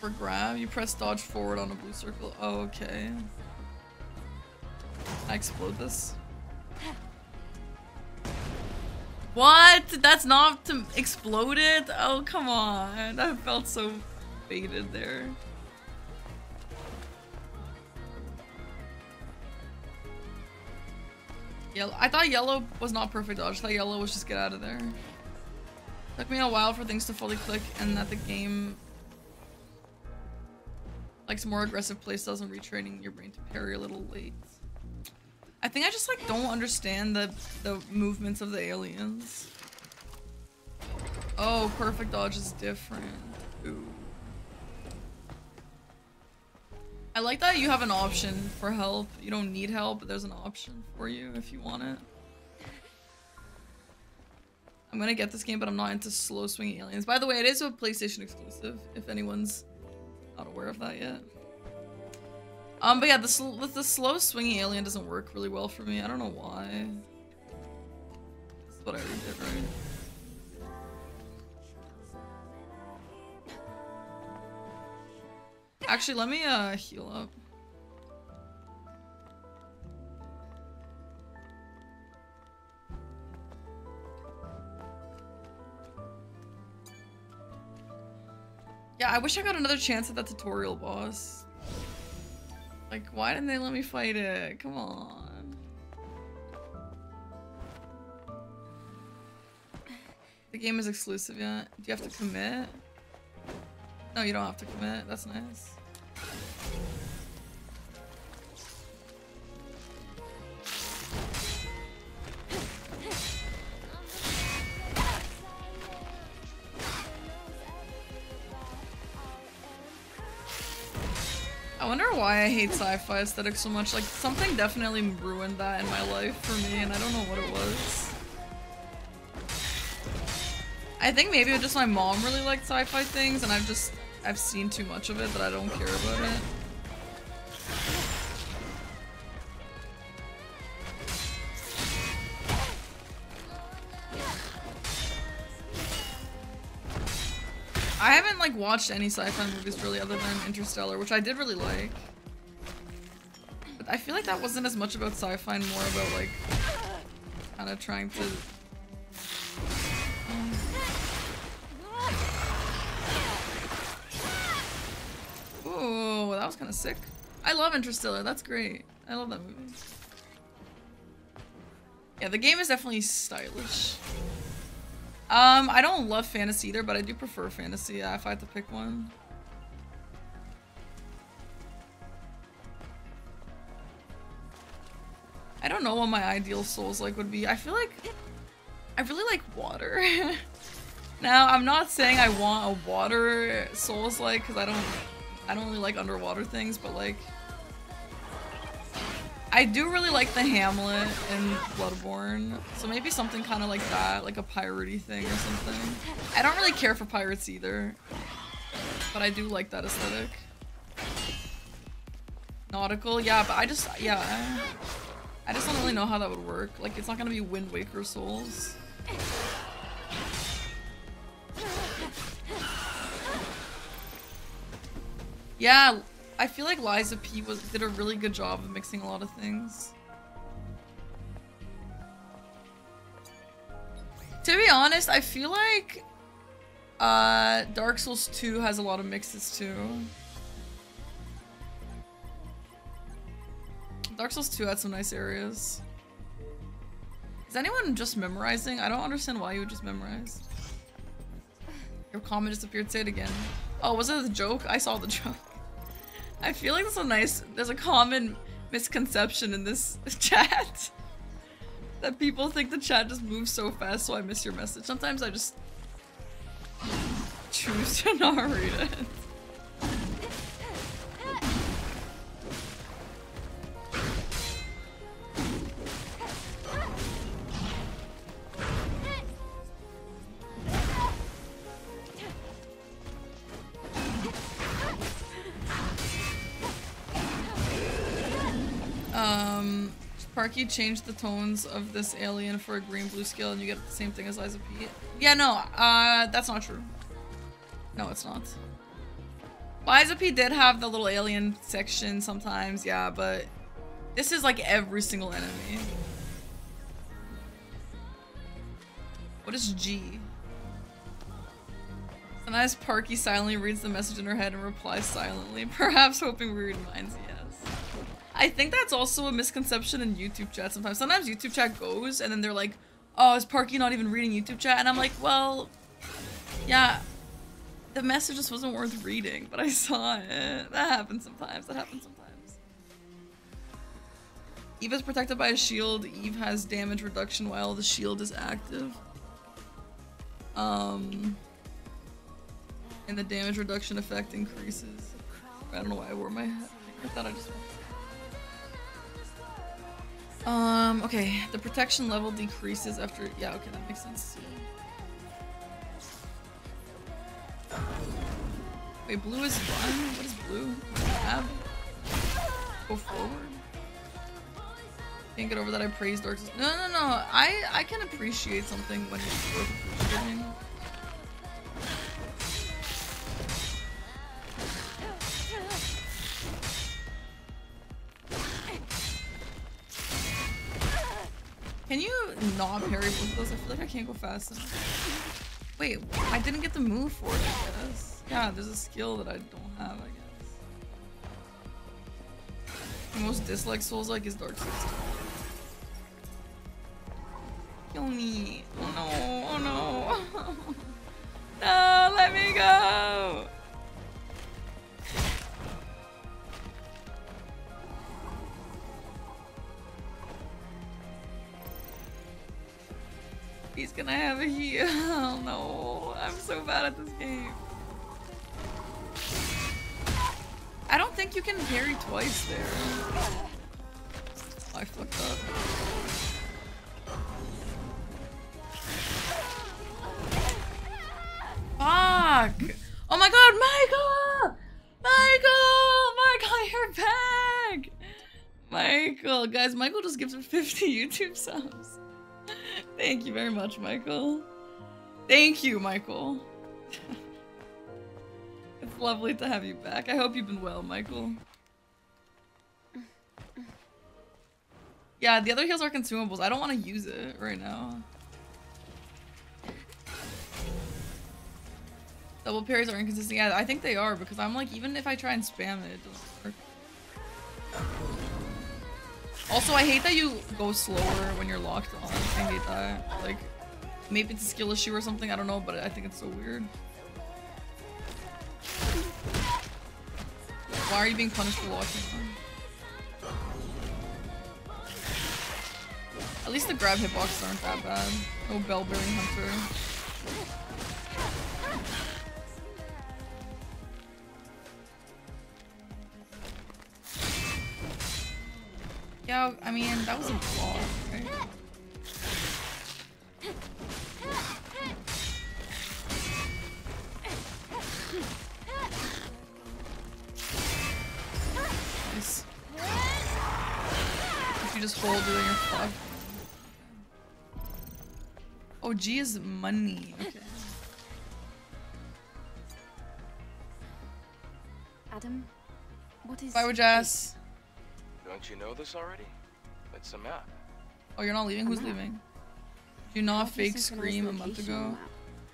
For grab, you press dodge forward on a blue circle. Oh, okay. I explode this. What? That's not to explode it? Oh, come on. I felt so faded there. Yellow. I thought yellow was not perfect dodge. I thought yellow was just get out of there. Took me a while for things to fully click and that the game likes more aggressive playstyles and retraining your brain to parry a little late. I think I just like don't understand the the movements of the aliens. Oh, perfect dodge is different. Ooh. I like that you have an option for help. You don't need help, but there's an option for you if you want it. I'm gonna get this game, but I'm not into slow swinging aliens. By the way, it is a PlayStation exclusive, if anyone's not aware of that yet. Um, but yeah, the, sl the slow swinging alien doesn't work really well for me. I don't know why. This is what I did, right? Actually, let me uh heal up. Yeah, I wish I got another chance at that tutorial boss. Like, why didn't they let me fight it? Come on. The game is exclusive yet? Do you have to commit? No, you don't have to commit. That's nice. I wonder why I hate sci-fi aesthetic so much. Like, something definitely ruined that in my life for me, and I don't know what it was. I think maybe it just my mom really liked sci-fi things, and I've just I've seen too much of it that I don't care about it. I haven't like watched any sci-fi movies really other than Interstellar, which I did really like. But I feel like that wasn't as much about sci-fi and more about like kind of trying to Ooh, that was kind of sick. I love Interstellar. That's great. I love that movie. Yeah, the game is definitely stylish. Um, I don't love fantasy either, but I do prefer fantasy yeah, if I had to pick one. I don't know what my ideal Souls like would be. I feel like I really like water. now, I'm not saying I want a water Souls like because I don't I don't really like underwater things, but like I do really like the Hamlet in Bloodborne, so maybe something kind of like that, like a piratey thing or something. I don't really care for pirates either, but I do like that aesthetic. Nautical, yeah, but I just, yeah, I just don't really know how that would work. Like, it's not gonna be Wind Waker Souls. Yeah, I feel like Lies of P was did a really good job of mixing a lot of things. To be honest, I feel like uh, Dark Souls 2 has a lot of mixes too. Dark Souls 2 had some nice areas. Is anyone just memorizing? I don't understand why you would just memorize. Your comment disappeared. Say it again. Oh, was it a joke? I saw the joke. I feel like there's a nice, there's a common misconception in this chat that people think the chat just moves so fast, so I miss your message. Sometimes I just choose to not read it. Parky changed the tones of this alien for a green blue scale and you get the same thing as Lies of P. Yeah, no, uh, that's not true. No, it's not. Lies of P did have the little alien section sometimes, yeah, but this is like every single enemy. What is G? Sometimes Parky silently reads the message in her head and replies silently, perhaps hoping we read minds, yes. I think that's also a misconception in YouTube chat sometimes. Sometimes YouTube chat goes and then they're like, oh, is Parky not even reading YouTube chat? And I'm like, well, yeah, the message just wasn't worth reading, but I saw it. That happens sometimes. That happens sometimes. Eve is protected by a shield. Eve has damage reduction while the shield is active. Um, and the damage reduction effect increases. I don't know why I wore my hat. I thought I just. Um, okay, the protection level decreases after- yeah, okay, that makes sense. Wait, blue is run? What is blue? Have? Go forward? Can't get over that I praise Dark No, no, no, I, I can appreciate something when it's worth appreciating. Can you not parry both those? I feel like I can't go fast enough. Wait, I didn't get the move for it, I guess. Yeah, there's a skill that I don't have, I guess. The most disliked Souls-like is Dark Souls Kill me. Oh no, oh no. no, let me go. He's gonna have a heal. Oh no, I'm so bad at this game. I don't think you can parry twice there. I fucked up. Fuck! Oh my god, Michael! Michael! Michael, you're back! Michael, guys, Michael just gifted 50 YouTube subs. Thank you very much, Michael. Thank you, Michael. it's lovely to have you back. I hope you've been well, Michael. Yeah, the other heals are consumables. I don't want to use it right now. Double parries are inconsistent. Yeah, I think they are because I'm like, even if I try and spam it, it doesn't Also, I hate that you go slower when you're locked on. I hate that. Like, maybe it's a skill issue or something, I don't know, but I think it's so weird. Why are you being punished for locking on? At least the grab hitboxes aren't that bad. No bell-bearing hunter. Yeah, I mean, that was a flaw, right? Nice. If you just hold then you're fucked. Oh, G is money. Okay. Adam, what is... Bye, Wajas. Don't you know this already? It's a map. Oh, you're not leaving? Who's map. leaving? Did you not How do you fake scream a month location on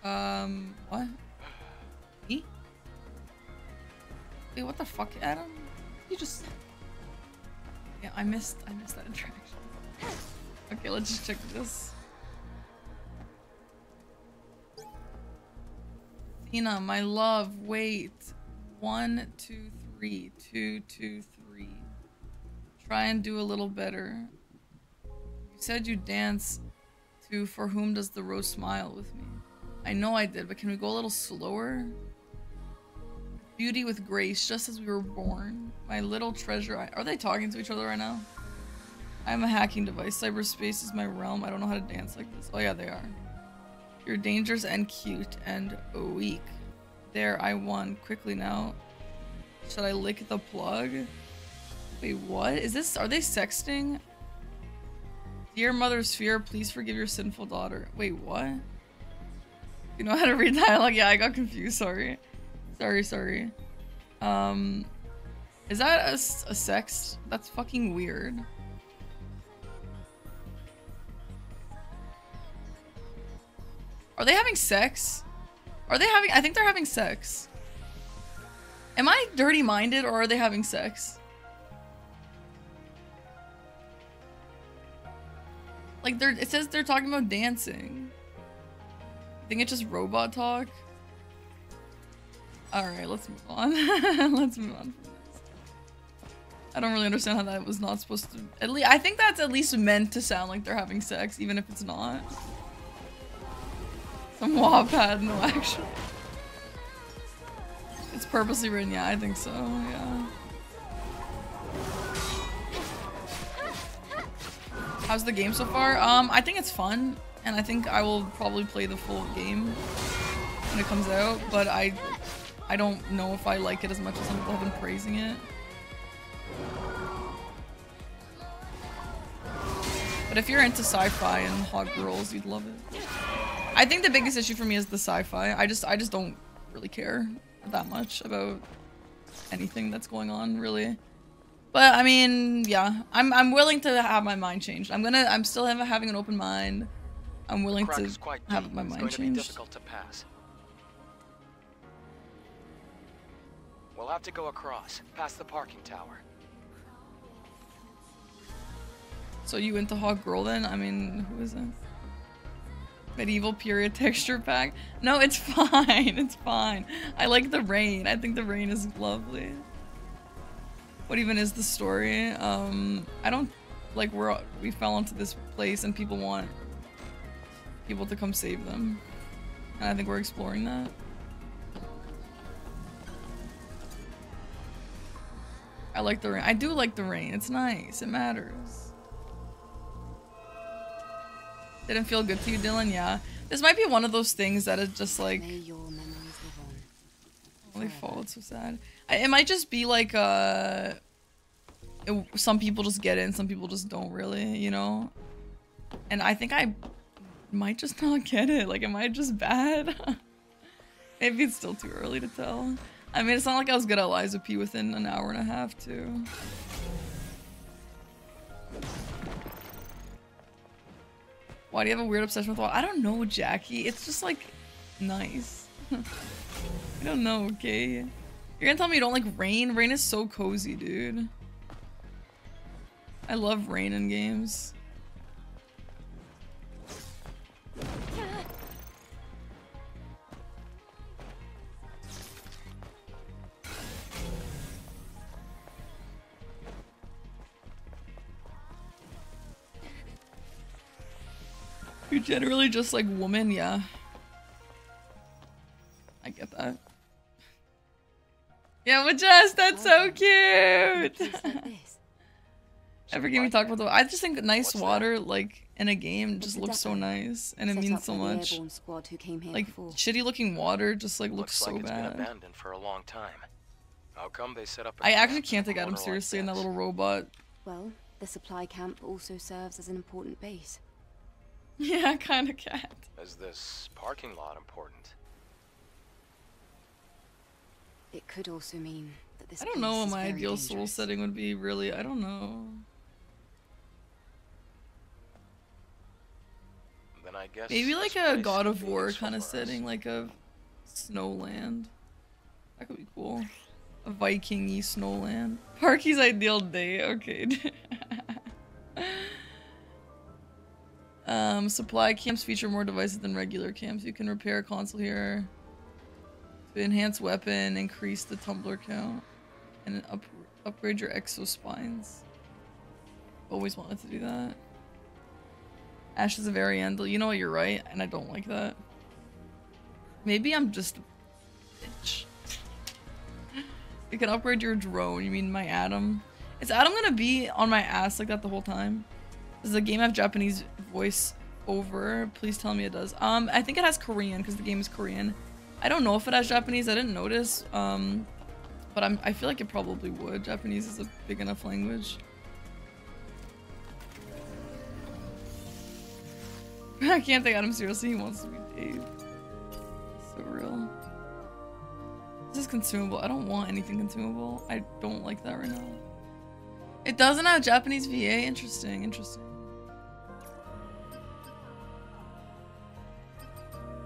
ago? Um, what? Me? Wait, what the fuck, Adam? You just... Yeah, I missed, I missed that interaction. Okay, let's just check this. Tina, my love, wait. One, two, three, two, two, three. Try and do a little better. You said you dance to For Whom Does the Rose Smile with me. I know I did, but can we go a little slower? Beauty with grace, just as we were born. My little treasure. Are they talking to each other right now? I'm a hacking device. Cyberspace is my realm. I don't know how to dance like this. Oh yeah, they are. You're dangerous and cute and weak. There, I won. Quickly now. Should I lick the plug? Wait, what? Is this- are they sexting? Dear Mother Sphere, please forgive your sinful daughter. Wait, what? You know how to read dialogue? Yeah, I got confused, sorry. Sorry, sorry. Um, is that a sex? That's fucking weird. Are they having sex? Are they having- I think they're having sex. Am I dirty-minded or are they having sex? Like they're- it says they're talking about dancing. I think it's just robot talk. Alright, let's move on. let's move on from this. I don't really understand how that was not supposed to- at least- I think that's at least meant to sound like they're having sex, even if it's not. Some Wattpad, no action. It's purposely written, yeah, I think so, yeah. How's the game so far? Um, I think it's fun, and I think I will probably play the full game when it comes out, but I I don't know if I like it as much as some people have been praising it. But if you're into sci-fi and hot girls, you'd love it. I think the biggest issue for me is the sci-fi. I just I just don't really care that much about anything that's going on, really. But I mean, yeah, I'm I'm willing to have my mind changed. I'm gonna I'm still have, having an open mind. I'm willing to quite have deep. my It's mind going to be changed. difficult to pass. We'll have to go across, past the parking tower. So you into hot girl then? I mean, who is it? Medieval period texture pack? No, it's fine. It's fine. I like the rain. I think the rain is lovely. What even is the story? Um, I don't like we're we fell into this place and people want people to come save them. And I think we're exploring that. I like the rain. I do like the rain. It's nice. It matters. Didn't feel good to you, Dylan? Yeah. This might be one of those things that is just like. Holy fall, it's so sad. It might just be like uh, it- some people just get it and some people just don't really, you know. And I think I might just not get it. Like, am I just bad? Maybe it's still too early to tell. I mean, it's not like I was good at Lies of P within an hour and a half, too. Why do you have a weird obsession with water? I don't know, Jackie. It's just like nice. I don't know, okay? You're gonna tell me you don't like rain? Rain is so cozy, dude. I love rain in games. You're generally just like woman, yeah. I get that. Yeah, Majest, that's so cute! Every game we talk about the I just think nice water, like, in a game just looks so nice, and it means so much. squad who came here Like, before. shitty looking water just, like, looks, Looks so like it's been bad. abandoned for a long time. How come they set up? a I actually can't in a take Adam corner like seriously in that little robot. Well, the supply camp also serves as an important base. Yeah, kinda cat. Is this parking lot important? It could also mean that this I don't know what my very ideal soul setting would be, really. I don't know. Then I guess Maybe like a God of War kind of setting, like a snowland. That could be cool. A Viking-y snowland. Parky's ideal day. Okay. um, supply camps feature more devices than regular camps. You can repair a console here enhance weapon, increase the tumbler count, and up upgrade your exospines. always wanted to do that. Ash is a very end. You know what? You're right, and I don't like that. Maybe I'm just a bitch. You can upgrade your drone. You mean my Adam? Is Adam gonna be on my ass like that the whole time? Does the game have Japanese voice over? Please tell me it does. Um, I think it has Korean because the game is Korean. I don't know if it has Japanese. I didn't notice. Um, but I'm, I feel like it probably would. Japanese is a big enough language. I can't take Adam seriously. He wants to be Dave. So real. This is consumable. I don't want anything consumable. I don't like that right now. It doesn't have Japanese VA. Interesting. Interesting.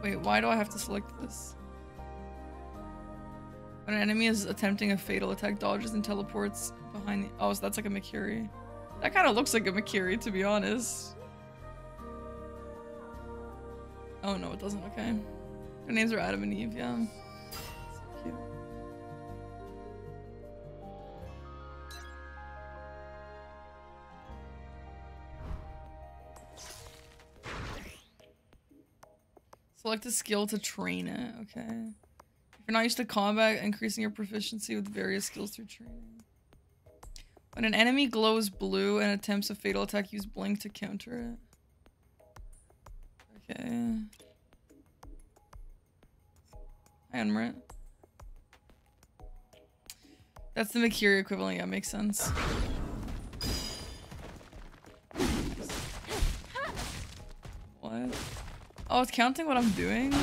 Wait, why do I have to select this? When an enemy is attempting a fatal attack, dodges and teleports behind the- Oh, so that's like a Mikiri. That kind of looks like a Mikiri, to be honest. Oh no, it doesn't. Okay. Their names are Adam and Eve, yeah. So. Select a skill to train it. Okay. You're not used to combat, increasing your proficiency with various skills through training. When an enemy glows blue and attempts a fatal attack, use blink to counter it. Okay. Hi, Unmrit. That's the Mikiri equivalent, yeah, makes sense. What? Oh, it's counting what I'm doing?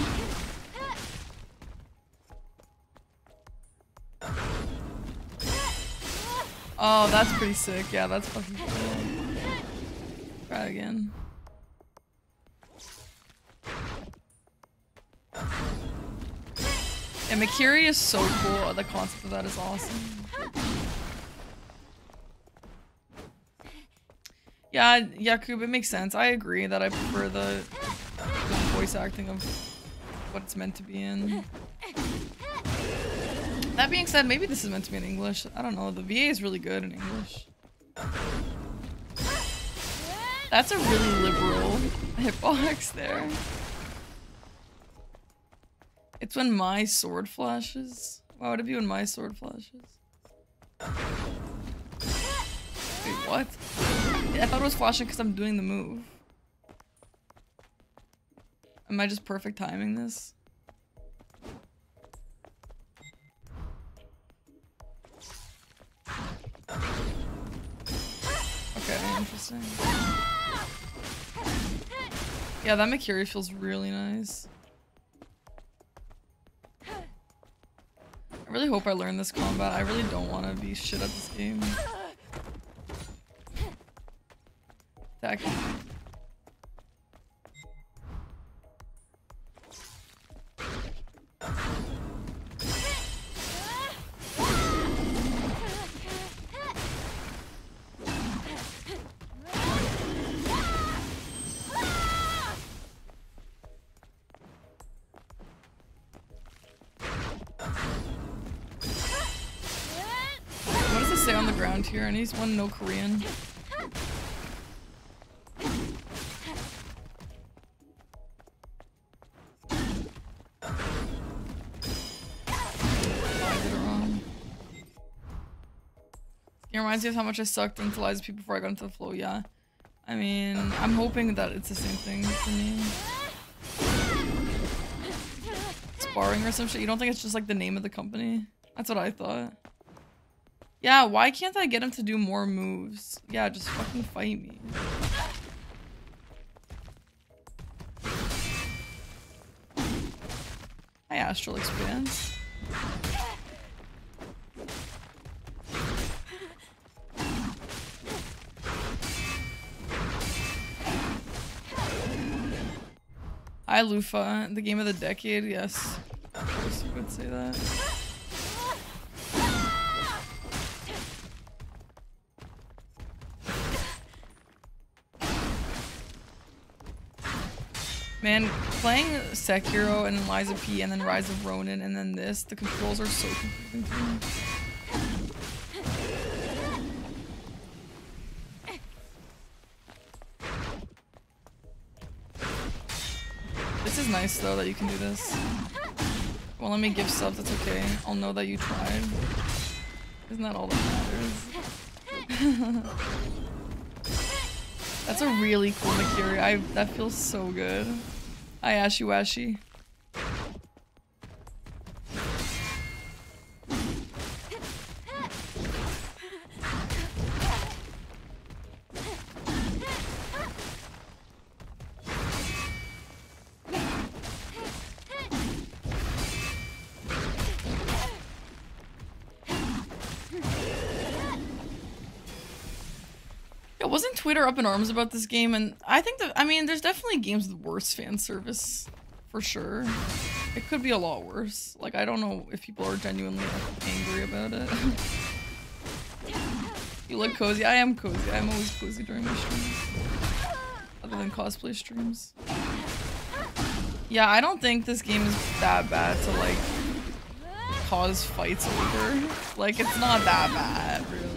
Oh, that's pretty sick. Yeah, that's fucking cool. Try again. Yeah, Mikiri is so cool. The concept of that is awesome. Yeah, Yakub, it makes sense. I agree that I prefer the, the voice acting of what it's meant to be in. That being said, maybe this is meant to be in English. I don't know. The VA is really good in English. That's a really liberal hitbox there. It's when my sword flashes. Why would it be when my sword flashes? Wait, what? I thought it was flashing because I'm doing the move. Am I just perfect timing this? Okay, interesting. Yeah, that Mikiri feels really nice. I really hope I learn this combat. I really don't want to be shit at this game. Attack. Need one no Korean. It. Reminds me of how much I sucked into P before I got into the flow, yeah. I mean, I'm hoping that it's the same thing for me. Sparring or some shit. You don't think it's just like the name of the company? That's what I thought. Yeah, why can't I get him to do more moves? Yeah, just fucking fight me. Hi, Astral Expanse. Hi, Lufa. The game of the decade, yes. Of course you would say that. Man, playing Sekiro and Lies of P and then Rise of Ronin and then this, the controls are so confusing. This is nice though that you can do this. Well, let me give stuff, that's okay. I'll know that you tried. Isn't that all that matters? That's a really cool Mikiri. I that feels so good. Hi up in arms about this game? And I think that I mean, there's definitely games with worse fan service, for sure. It could be a lot worse. Like I don't know if people are genuinely angry about it. you look cozy. I am cozy. I'm always cozy during my streams, other than cosplay streams. Yeah, I don't think this game is that bad to like cause fights over. Like it's not that bad, really.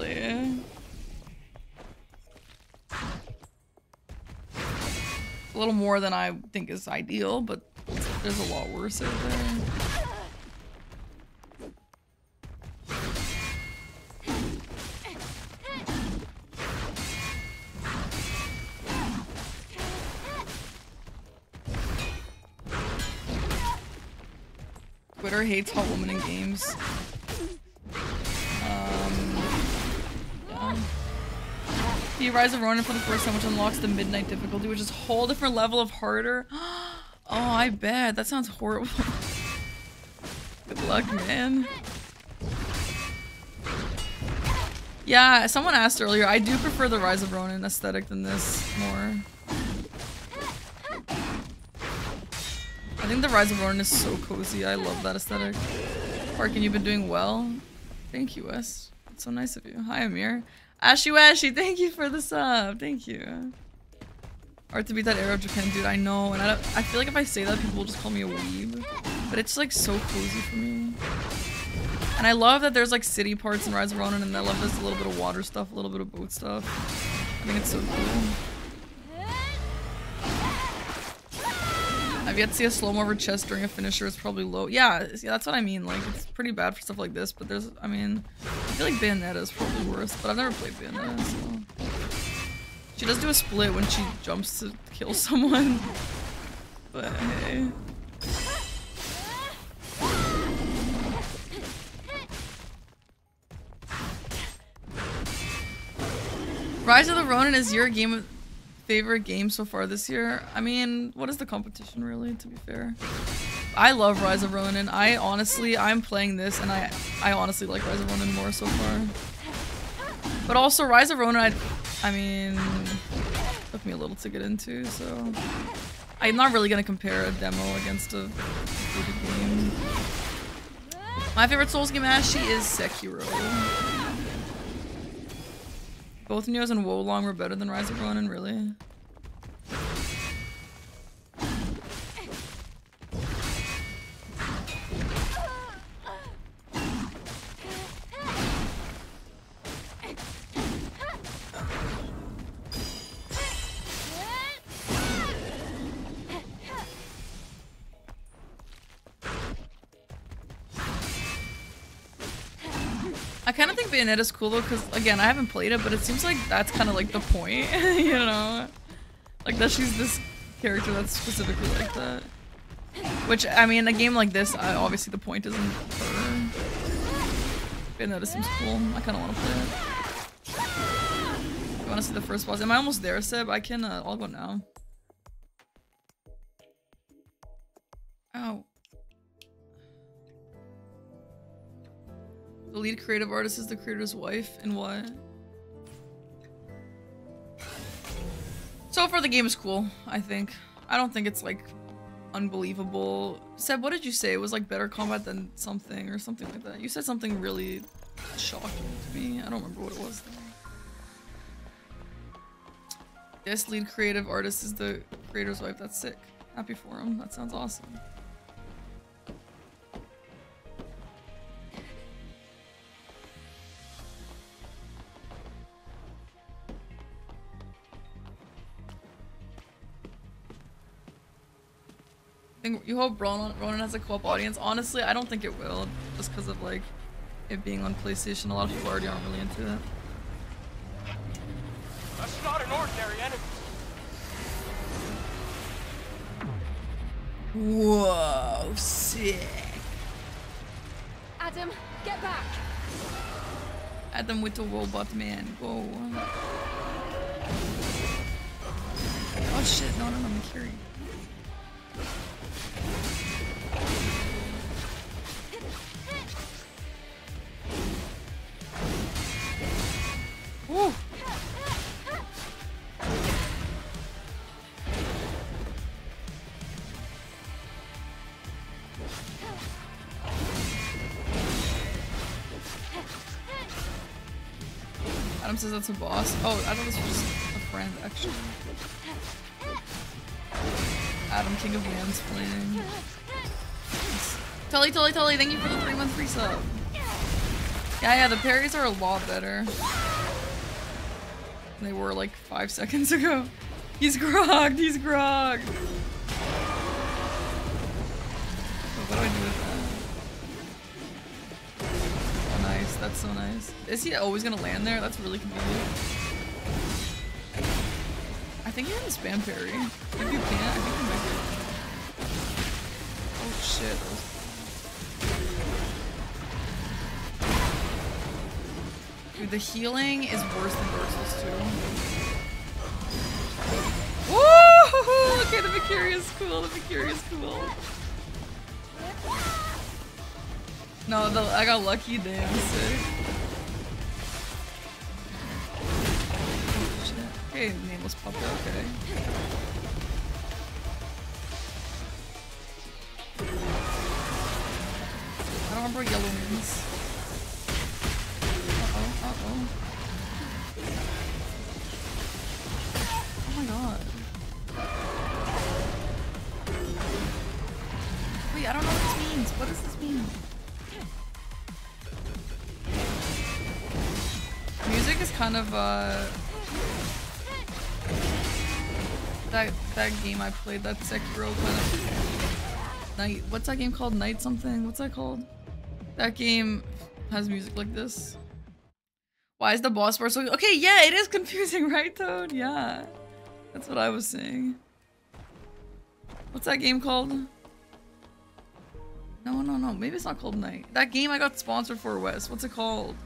A little more than I think is ideal, but there's a lot worse out there. Twitter hates hot woman in games. The Rise of Ronin for the first time, which unlocks the midnight difficulty, which is a whole different level of harder. Oh, I bet. That sounds horrible. Good luck, man. Yeah, someone asked earlier, I do prefer the Rise of Ronin aesthetic than this more. I think the Rise of Ronin is so cozy. I love that aesthetic. Parkin, you've been doing well. Thank you, Wes. It's so nice of you. Hi, Amir. Ashy Ashy, thank you for the sub. Thank you. Art to beat that Arrow Japan dude, I know, and I, don't, I feel like if I say that, people will just call me a weeb. But it's like so cozy for me. And I love that there's like city parts in Rise of Ronin, and I love this a little bit of water stuff, a little bit of boat stuff. I think it's so cool. I've yet to see a slow-mo over chest during a finisher. It's probably low. Yeah, yeah, that's what I mean. Like, it's pretty bad for stuff like this, but there's, I mean, I feel like Bayonetta is probably worse, but I've never played Bayonetta, so. She does do a split when she jumps to kill someone. But hey. Rise of the Ronin is your game of favorite game so far this year. I mean, what is the competition really, to be fair? I love Rise of Ronin. I honestly, I'm playing this and I, I honestly like Rise of Ronin more so far. But also Rise of Ronin, I, I mean, took me a little to get into, so I'm not really gonna compare a demo against a completed game. My favorite Souls game, Ashy, is Sekiro. Both Neos and Wo Long were better than Rise of Ronin, really. I kind of think Bayonetta's cool though, because again, I haven't played it, but it seems like that's kind of like the point, you know? Like that she's this character that's specifically like that. Which, I mean, a game like this, I, obviously the point isn't her. Bayonetta seems cool. I kind of want to play it. You want to see the first boss? Am I almost there, Seb? I can, uh, I'll go now. Ow. The lead creative artist is the creator's wife, and what? So far, the game is cool, I think. I don't think it's, like, unbelievable. Seb, what did you say? It was, like, better combat than something, or something like that. You said something really shocking to me. I don't remember what it was. Yes, lead creative artist is the creator's wife. That's sick. Happy for him. That sounds awesome. Think you hope Ronin, Ronin has a co-op audience. Honestly, I don't think it will, just because of like it being on PlayStation. A lot of people already aren't really into it. That's not an ordinary enemy. Whoa, sick. Adam, get back! Adam with the robot man, go. Oh shit, no, no, no, I'm carrying. Adam says that's a boss. Oh, I thought this was just a friend, actually. Adam, King of Mansplaining. Tully, Tully, Tully, thank you for the three month free sub. Yeah, yeah, the parries are a lot better. They were like five seconds ago. He's grogged, he's grogged. What do I do with that? Oh, nice, that's so nice. Is he always gonna land there? That's really convenient. I think you're spam parry. If you can, I think shit. Dude, the healing is worse than Dark Souls 2. Woo! Okay, the Vicarious is cool, the Vicarious is cool. No, the, I got lucky, damn sick. Shit. Okay, nameless puppet, okay. I don't remember yellow means. Uh-oh, uh-oh. Oh my god. Wait, I don't know what this means. What does this mean? Music is kind of, uh... That, that game I played, that Sekiro kind of... Night... What's that game called? Night something? What's that called? That game has music like this. Why is the boss bar so- Okay, yeah, it is confusing, right, Toad? Yeah. That's what I was saying. What's that game called? No, no, no. Maybe it's not called Night. That game I got sponsored for, Wes. What's it called?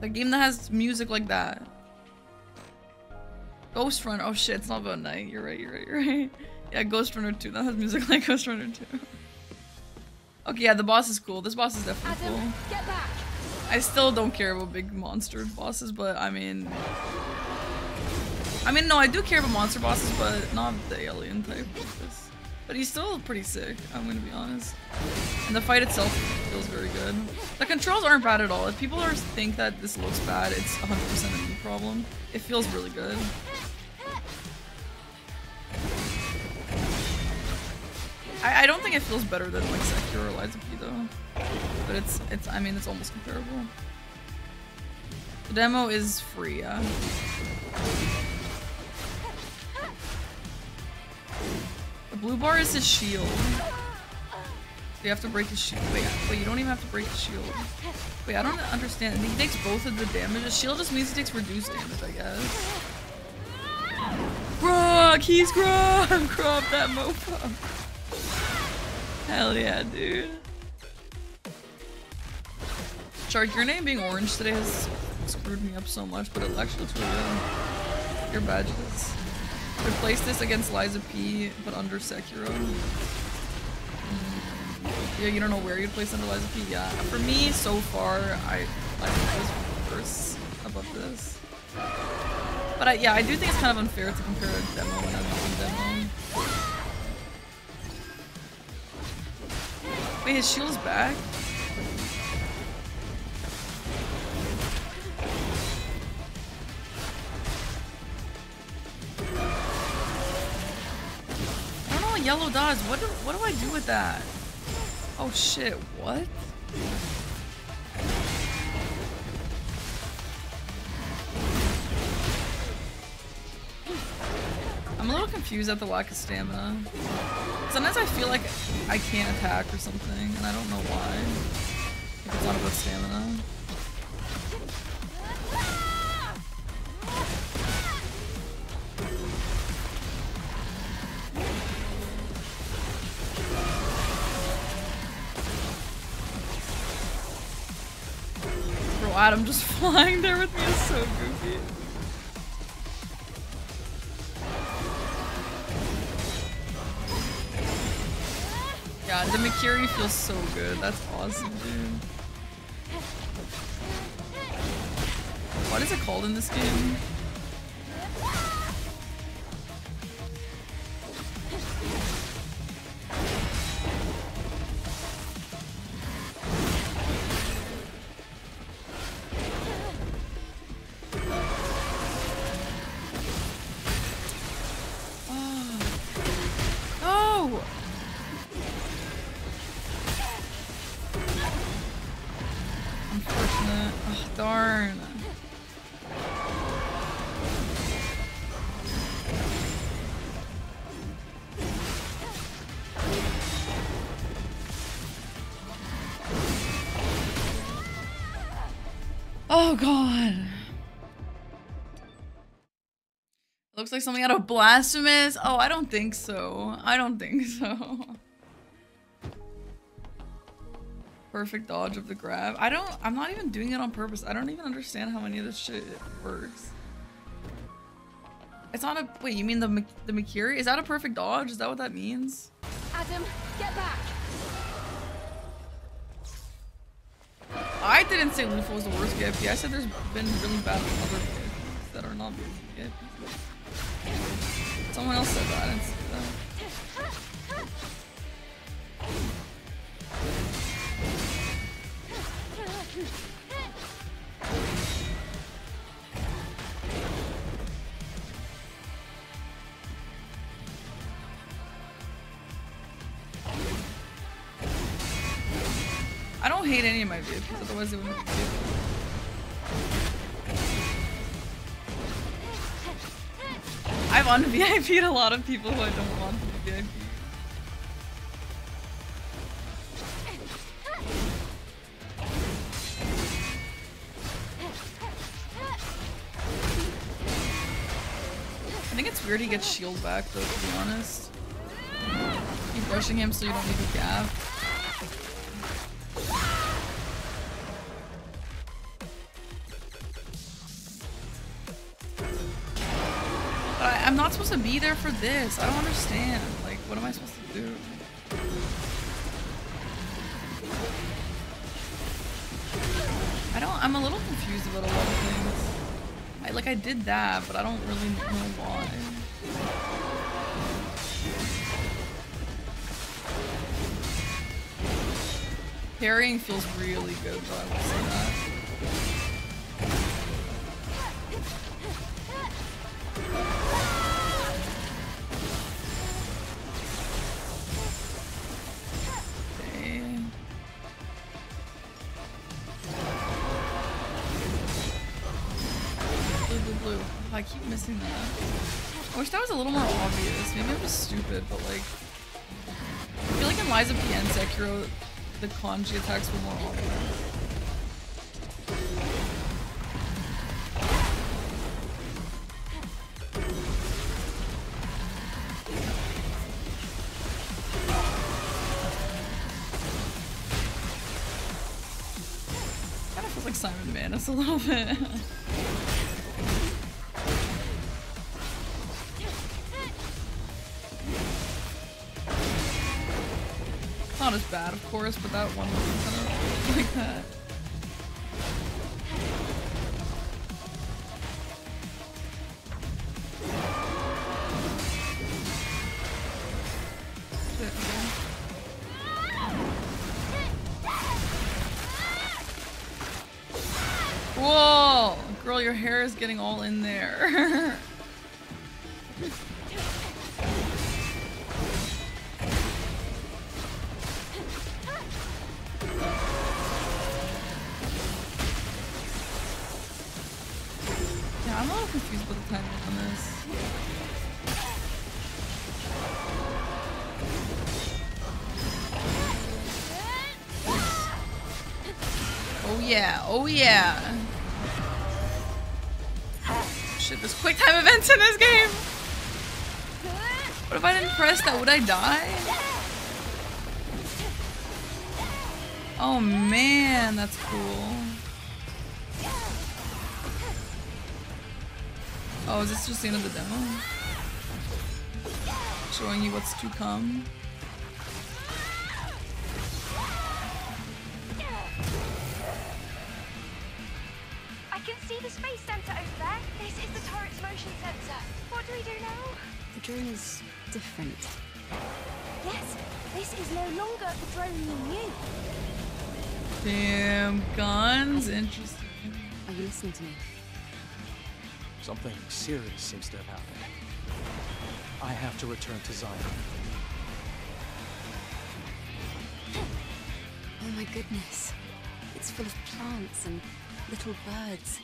The game that has music like that. Ghost Run. Oh shit, it's not about Night. You're right, you're right, you're right. Yeah, Ghostrunner 2. That has music like Ghostrunner 2. Okay, yeah, the boss is cool. This boss is definitely cool. Get back! I still don't care about big monster bosses, but I mean... I mean, no, I do care about monster bosses, but not the alien type. But he's still pretty sick, I'm gonna be honest. And the fight itself feels very good. The controls aren't bad at all. If people are think that this looks bad, it's 100% a me problem. It feels really good. I, I don't think it feels better than like Sekiro or Lies of P though. But it's, it's, I mean, it's almost comparable. The demo is free, yeah. The blue bar is his shield. You have to break his shield. Wait, wait, you don't even have to break his shield. Wait, I don't understand. He takes both of the damage. Shield just means he takes reduced damage, I guess. Grog! He's Grog! Grog that mofo. Hell yeah, dude. Shark, your name being orange today has screwed me up so much, but it actually looks really good. Your badges. Replace this against Lies of P, but under Sekiro. Mm, Yeah, you don't know where you'd place under Lies of P? Yeah. For me, so far, I I this worse above this. But I, yeah, I do think it's kind of unfair to compare a demo and a non-demo. Wait, his shield's back? I yellow does. What do, what do I do with that? Oh shit, what? I'm a little confused at the lack of stamina. Sometimes I feel like I can't attack or something, and I don't know why. If it's not about stamina. Bro, Adam just flying there with me is so goofy. Yeah, the Mikiri feels so good. That's awesome, dude. What is it called in this game? Darn. Oh god. Looks like something out of Blasphemous. Oh, I don't think so. I don't think so. Perfect dodge of the grab. I don't, I'm not even doing it on purpose. I don't even understand how any of this shit works. It's not a, wait, you mean the, the Mikiri? Is that a perfect dodge? Is that what that means? Adam, get back! I didn't say Lufa was the worst VIP. I said there's been really bad other that are not VIPs. Someone else said that. I didn't say that. I don't hate any of my VIPs, otherwise it wouldn't be VIP. I've un-VIP'd a lot of people who I don't want to be VIP. Think it's weird he gets shield back though, to be honest. Keep rushing him so you don't need a gap. I, I'm not supposed to be there for this. I don't understand. Like, what am I supposed to do? I don't. I'm a little confused about a lot of things. I like I did that, but I don't really know why. Parrying feels really good, though. I will say that. I that. I wish that was a little more obvious. Maybe I'm just stupid, but like... I feel like in Lies of P and Sekiro, the kanji attacks were more obvious. Kind of feels like Simon Manus a little bit. bad, of course, but that one was kind of like that. Whoa! Girl, your hair is getting all in yeah. Shit, there's quick time events in this game. What if I didn't press that? Would I die? Oh man, that's cool. Oh, is this just the end of the demo? Showing you what's to come. Something serious seems to have happened. I have to return to Xion. Oh my goodness. It's full of plants and little birds.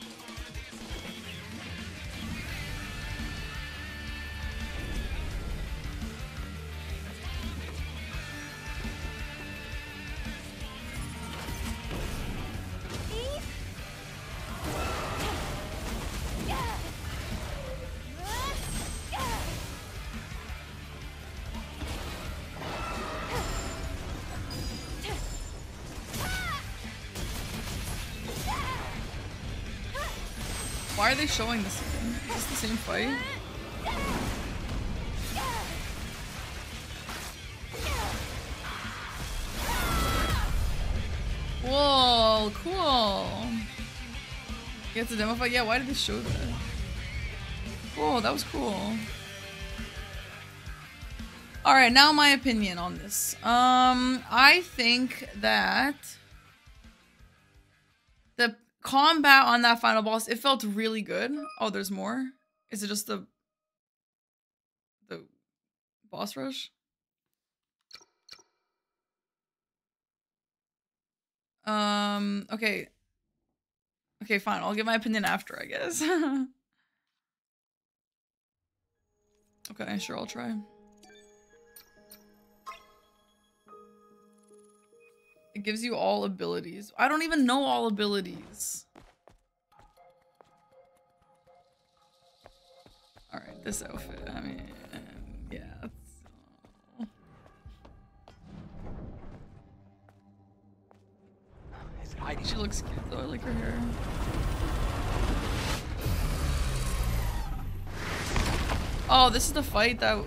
Showing this again? Is this the same fight? Whoa, cool. You have to demo fight? Yeah, why did they show that? Whoa, that was cool. Alright, now my opinion on this. Um, I think that combat on that final boss, it felt really good. Oh, there's more? Is it just the the boss rush? Um, okay. Okay, fine. I'll give my opinion after, I guess. okay, sure, I'll try. It gives you all abilities. I don't even know all abilities. Alright, this outfit. I mean, yeah. it's- She looks cute though. I like her hair. Oh, this is the fight that.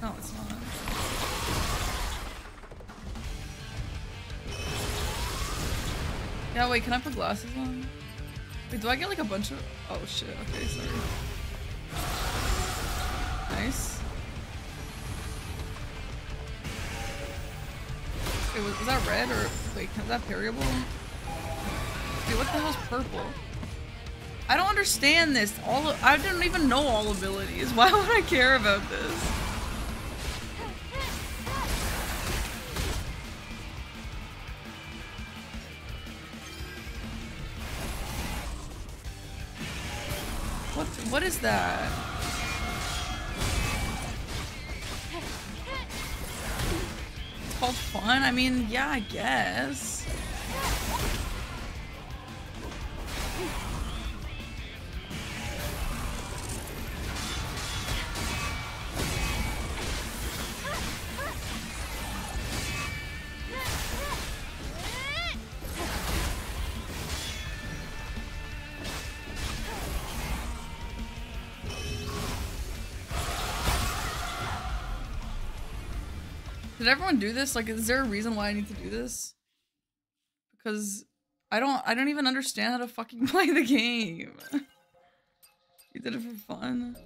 No, it's not. Yeah, wait, can I put glasses on? Wait, do I get like a bunch of. Oh shit, okay, sorry. Nice. Wait, was, was that red or. Wait, is that variable? Wait, what the hell's purple? I don't understand this. All of, I don't even know all abilities. Why would I care about this? That? It's called fun. I mean, yeah, I guess. Everyone do this? Like, is there a reason why I need to do this? Because I don't, I don't even understand how to fucking play the game. you did it for fun.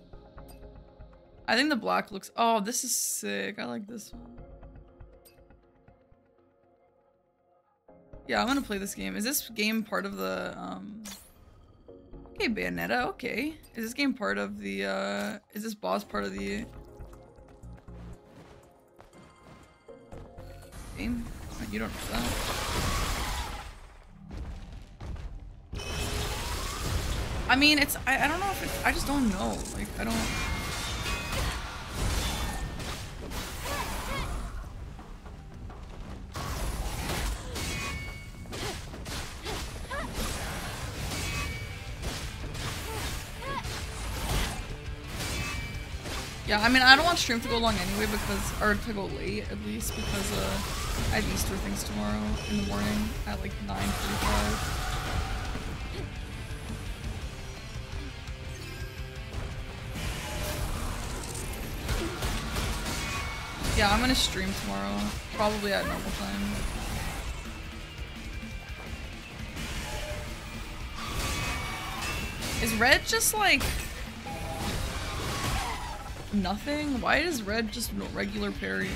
I think the black looks, oh, this is sick. I like this one. Yeah, I'm gonna play this game. Is this game part of the, um... Okay, Bayonetta, okay. Is this game part of the, uh... Is this boss part of the... Game? You don't know that. I mean, it's, I, I don't know if it's, I just don't know. Like, I don't... Yeah, I mean, I don't want stream to go long anyway because, or to go late at least because uh, I have Easter things tomorrow in the morning at like 9:45. Yeah, I'm gonna stream tomorrow, probably at normal time. Is red just like nothing? Why is red just regular parry?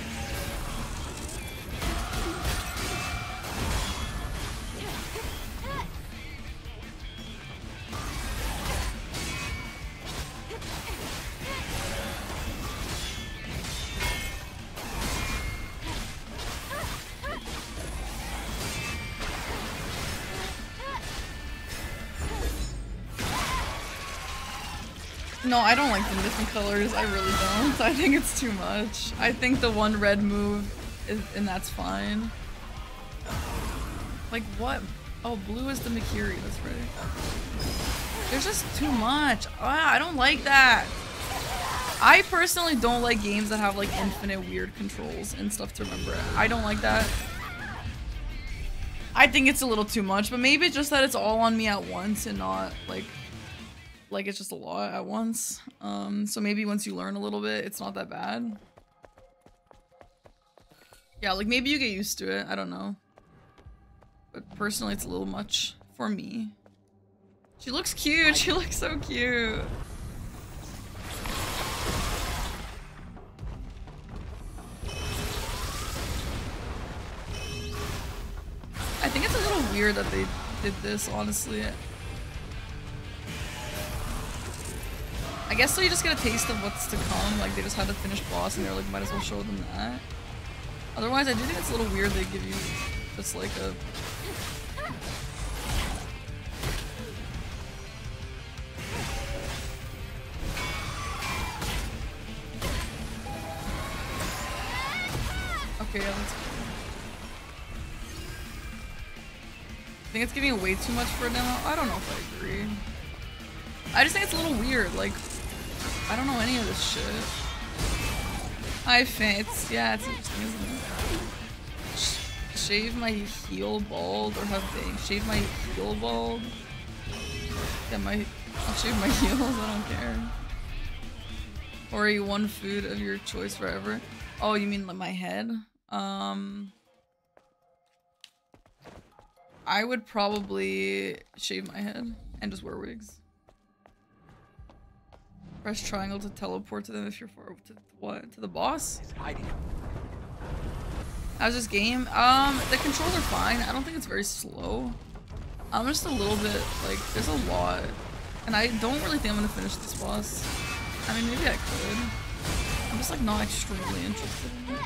I don't like the different colors. I really don't. I think it's too much. I think the one red move is, and that's fine. Like what? Oh, blue is the Mikiri. That's right. There's just too much. Ah, I don't like that. I personally don't like games that have like infinite weird controls and stuff to remember. I don't like that. I think it's a little too much, but maybe it's just that it's all on me at once and not like like it's just a lot at once. Um, so maybe once you learn a little bit, it's not that bad. Yeah, like maybe you get used to it. I don't know. But personally, it's a little much for me. She looks cute. She looks so cute. I think it's a little weird that they did this, honestly. I guess so you just get a taste of what's to come, like they just had the finished boss and they're like, might as well show them that. Otherwise, I do think it's a little weird they give you just like a... Okay, yeah, that's. I think it's giving way too much for a demo. I don't know if I agree. I just think it's a little weird, like, I don't know any of this shit. I it's, yeah, it's interesting, isn't it? Sh shave my heel bald or have bang. Shave my heel bald. Yeah, my, I'll shave my heels, I don't care. Or eat one food of your choice forever. Oh, you mean like my head? Um... I would probably shave my head and just wear wigs. Press triangle to teleport to them if you're far to what? To the boss? How's this game? Um, the controls are fine. I don't think it's very slow. I'm just a little bit like there's a lot, and I don't really think I'm gonna finish this boss. I mean, maybe I could. I'm just like not extremely interested in it.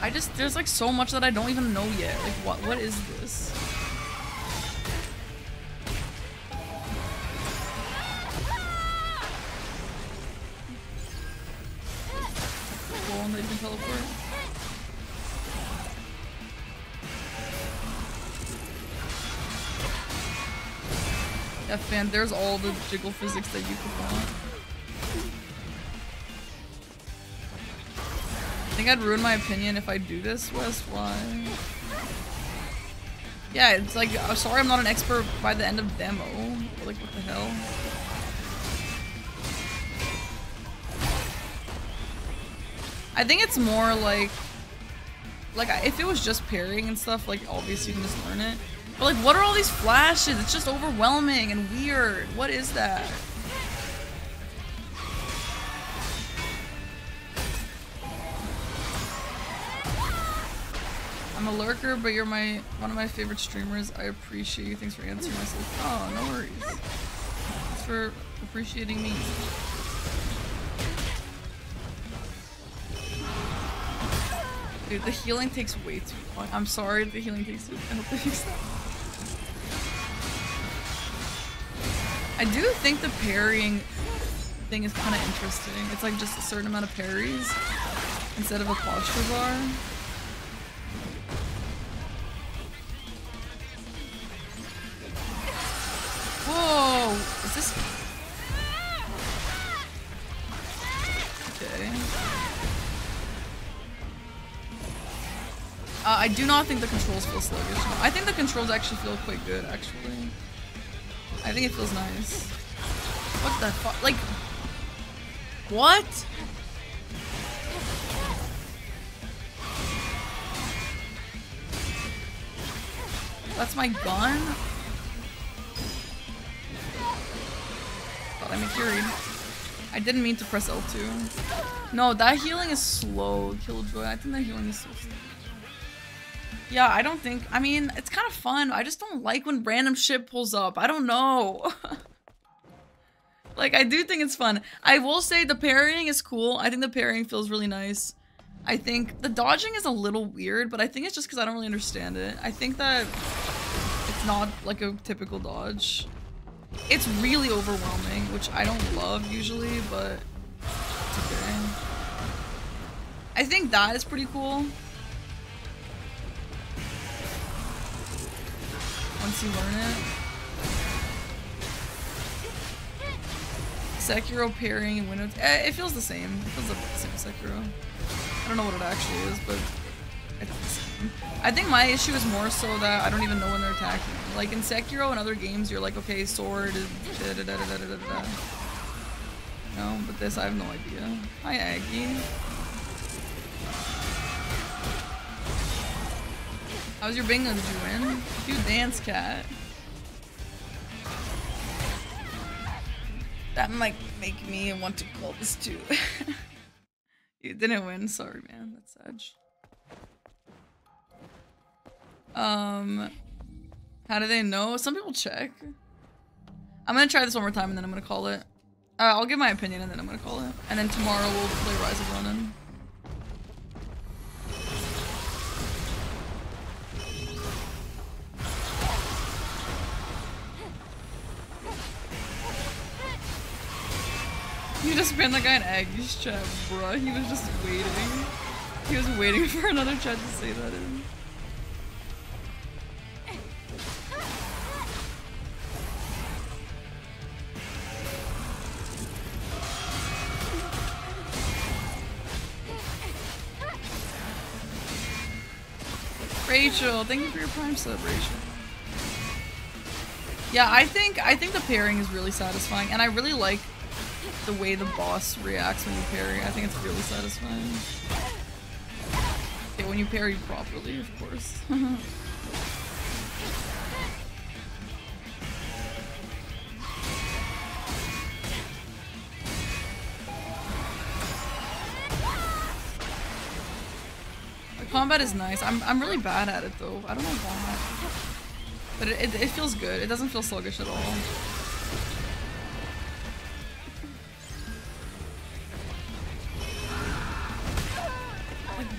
I just there's like so much that I don't even know yet. Like what what is this? Cool, and they can teleport. Yeah, fan, there's all the jiggle physics that you could want. I think I'd ruin my opinion if I do this, West. Why? Yeah, it's like, I'm sorry I'm not an expert by the end of demo. Like, what the hell? I think it's more like, like, if it was just parrying and stuff, like, obviously you can just learn it. But like, what are all these flashes? It's just overwhelming and weird. What is that? I'm a lurker, but you're my one of my favorite streamers. I appreciate you. Thanks for answering my. Oh, no worries. Thanks for appreciating me. Dude, the healing takes way too long. I'm sorry, the healing takes too long. I hope they fix that. I do think the parrying thing is kind of interesting. It's like just a certain amount of parries instead of a posture bar. Whoa! Is this... Okay. Uh, I do not think the controls feel sluggish. I think the controls actually feel quite good, actually. I think it feels nice. What the fuck? Like, what? That's my gun? Thought I me carried. I didn't mean to press L2. No, that healing is slow, Killjoy. I think that healing is so slow. Yeah, I don't think- I mean, it's kind of fun. I just don't like when random shit pulls up. I don't know. like, I do think it's fun. I will say the parrying is cool. I think the parrying feels really nice. I think the dodging is a little weird, but I think it's just because I don't really understand it. I think that it's not like a typical dodge. It's really overwhelming, which I don't love usually, but it's okay. I think that is pretty cool. Once you learn it. Sekiro parrying and. Eh, it feels the same. It feels the same Sekiro. I don't know what it actually is, but. I think my issue is more so that I don't even know when they're attacking. Like in Sekiro and other games, you're like, okay, sword da da da da da da da. No, but this I have no idea. Hi, Aggie. How's your bingo? Did you win? You dance, cat. That might make me want to call this too. you didn't win. Sorry, man. That's sad. Um, how do they know? Some people check. I'm gonna try this one more time and then I'm gonna call it. Uh, I'll give my opinion and then I'm gonna call it. And then tomorrow we'll play Rise of Ronin. You just ran the guy in Aggie's chat, bruh. He was just waiting. He was waiting for another chat to say that in. Rachel, thank you for your prime celebration. Yeah, I think I think the parrying is really satisfying, and I really like the way the boss reacts when you parry. I think it's really satisfying. Okay, when you parry properly, of course. the combat is nice. I'm I'm really bad at it though. I don't know why. But it, it, it feels good. It doesn't feel sluggish at all.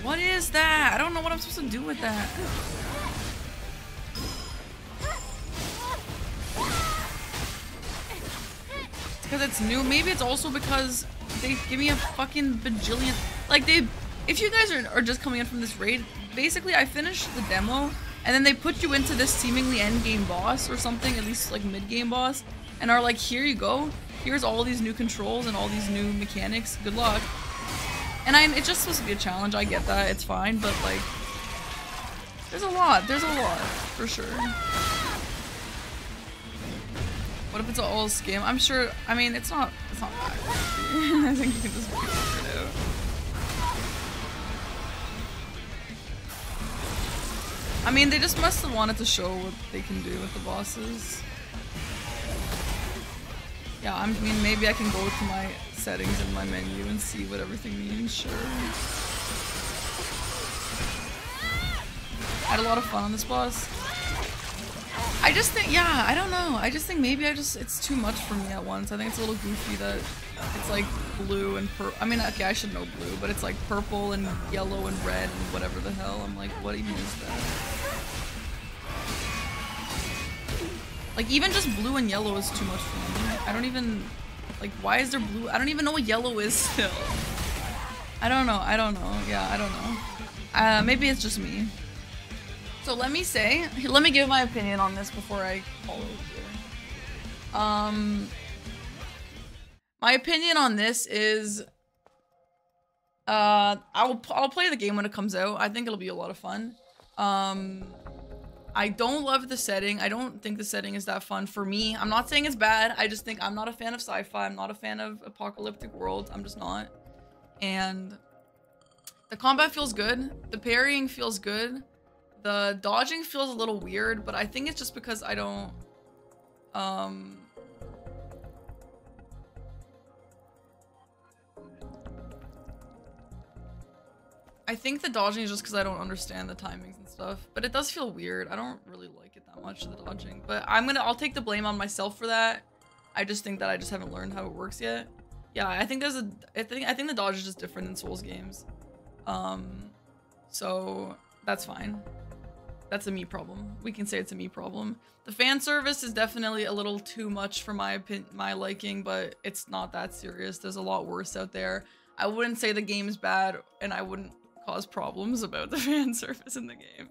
What is that? I don't know what I'm supposed to do with that. Because it's new. Maybe it's also because they give me a fucking bajillion. Like, they. If you guys are, are just coming in from this raid, basically, I finished the demo, and then they put you into this seemingly end-game boss or something, at least like mid-game boss, and are like, here you go. Here's all these new controls and all these new mechanics. Good luck. And I'm it's just supposed to be a challenge, I get that, it's fine, but like there's a lot, there's a lot, for sure. What if it's all scam? I'm sure I mean it's not it's not crazy. I think you can just figure it out. I mean they just must have wanted to show what they can do with the bosses. Yeah, I mean maybe I can go to my settings in my menu and see what everything means, sure. I had a lot of fun on this boss. I just think, yeah, I don't know. I just think maybe I just, it's too much for me at once. I think it's a little goofy that it's like blue and purple. I mean, okay, I should know blue, but it's like purple and yellow and red and whatever the hell. I'm like, what even is that? Like, even just blue and yellow is too much for me. I don't even, like, why is there blue? I don't even know what yellow is still. I don't know. I don't know. Yeah, I don't know. Uh, maybe it's just me. So let me say, let me give my opinion on this before I call it here. Um, my opinion on this is, uh, I'll I'll play the game when it comes out. I think it'll be a lot of fun. Um, I don't love the setting. I don't think the setting is that fun for me. I'm not saying it's bad. I just think I'm not a fan of sci-fi. I'm not a fan of apocalyptic world. I'm just not. And the combat feels good. The parrying feels good. The dodging feels a little weird, but I think it's just because I don't um I think the dodging is just because I don't understand the timings and stuff, but it does feel weird. I don't really like it that much, the dodging, but I'm gonna, I'll take the blame on myself for that. I just think that I just haven't learned how it works yet. Yeah, I think there's a, I think, I think the dodge is just different in Souls games. Um, so that's fine. That's a me problem. We can say it's a me problem. The fan service is definitely a little too much for my my liking, but it's not that serious. There's a lot worse out there. I wouldn't say the game's bad, and I wouldn't cause problems about the fan service in the game.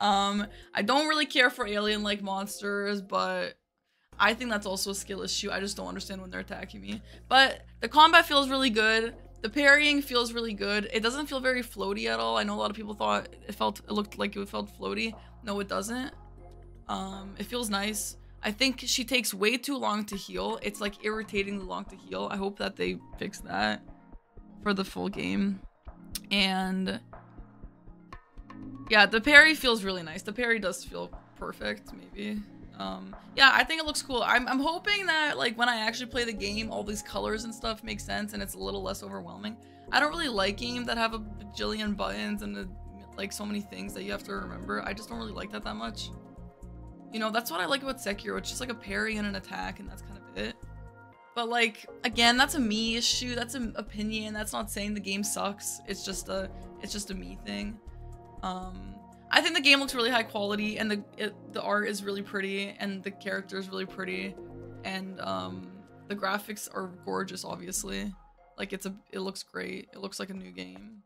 Um, I don't really care for alien-like monsters, but I think that's also a skill issue. I just don't understand when they're attacking me. But the combat feels really good. The parrying feels really good. It doesn't feel very floaty at all. I know a lot of people thought it felt it looked like it felt floaty. No, it doesn't. Um, it feels nice. I think she takes way too long to heal. It's like irritatingly long to heal. I hope that they fix that for the full game. And yeah, the parry feels really nice. The parry does feel perfect, maybe. Um, yeah, I think it looks cool. I'm, I'm hoping that like when I actually play the game, all these colors and stuff make sense and it's a little less overwhelming. I don't really like games that have a bajillion buttons and a, like so many things that you have to remember. I just don't really like that that much. You know, that's what I like about Sekiro. It's just like a parry and an attack and that's kind of it. But like, again, that's a me issue. That's an opinion. That's not saying the game sucks. It's just a, it's just a me thing. Um, I think the game looks really high quality and the it, the art is really pretty and the character is really pretty and um, the graphics are gorgeous obviously like it's a it looks great it looks like a new game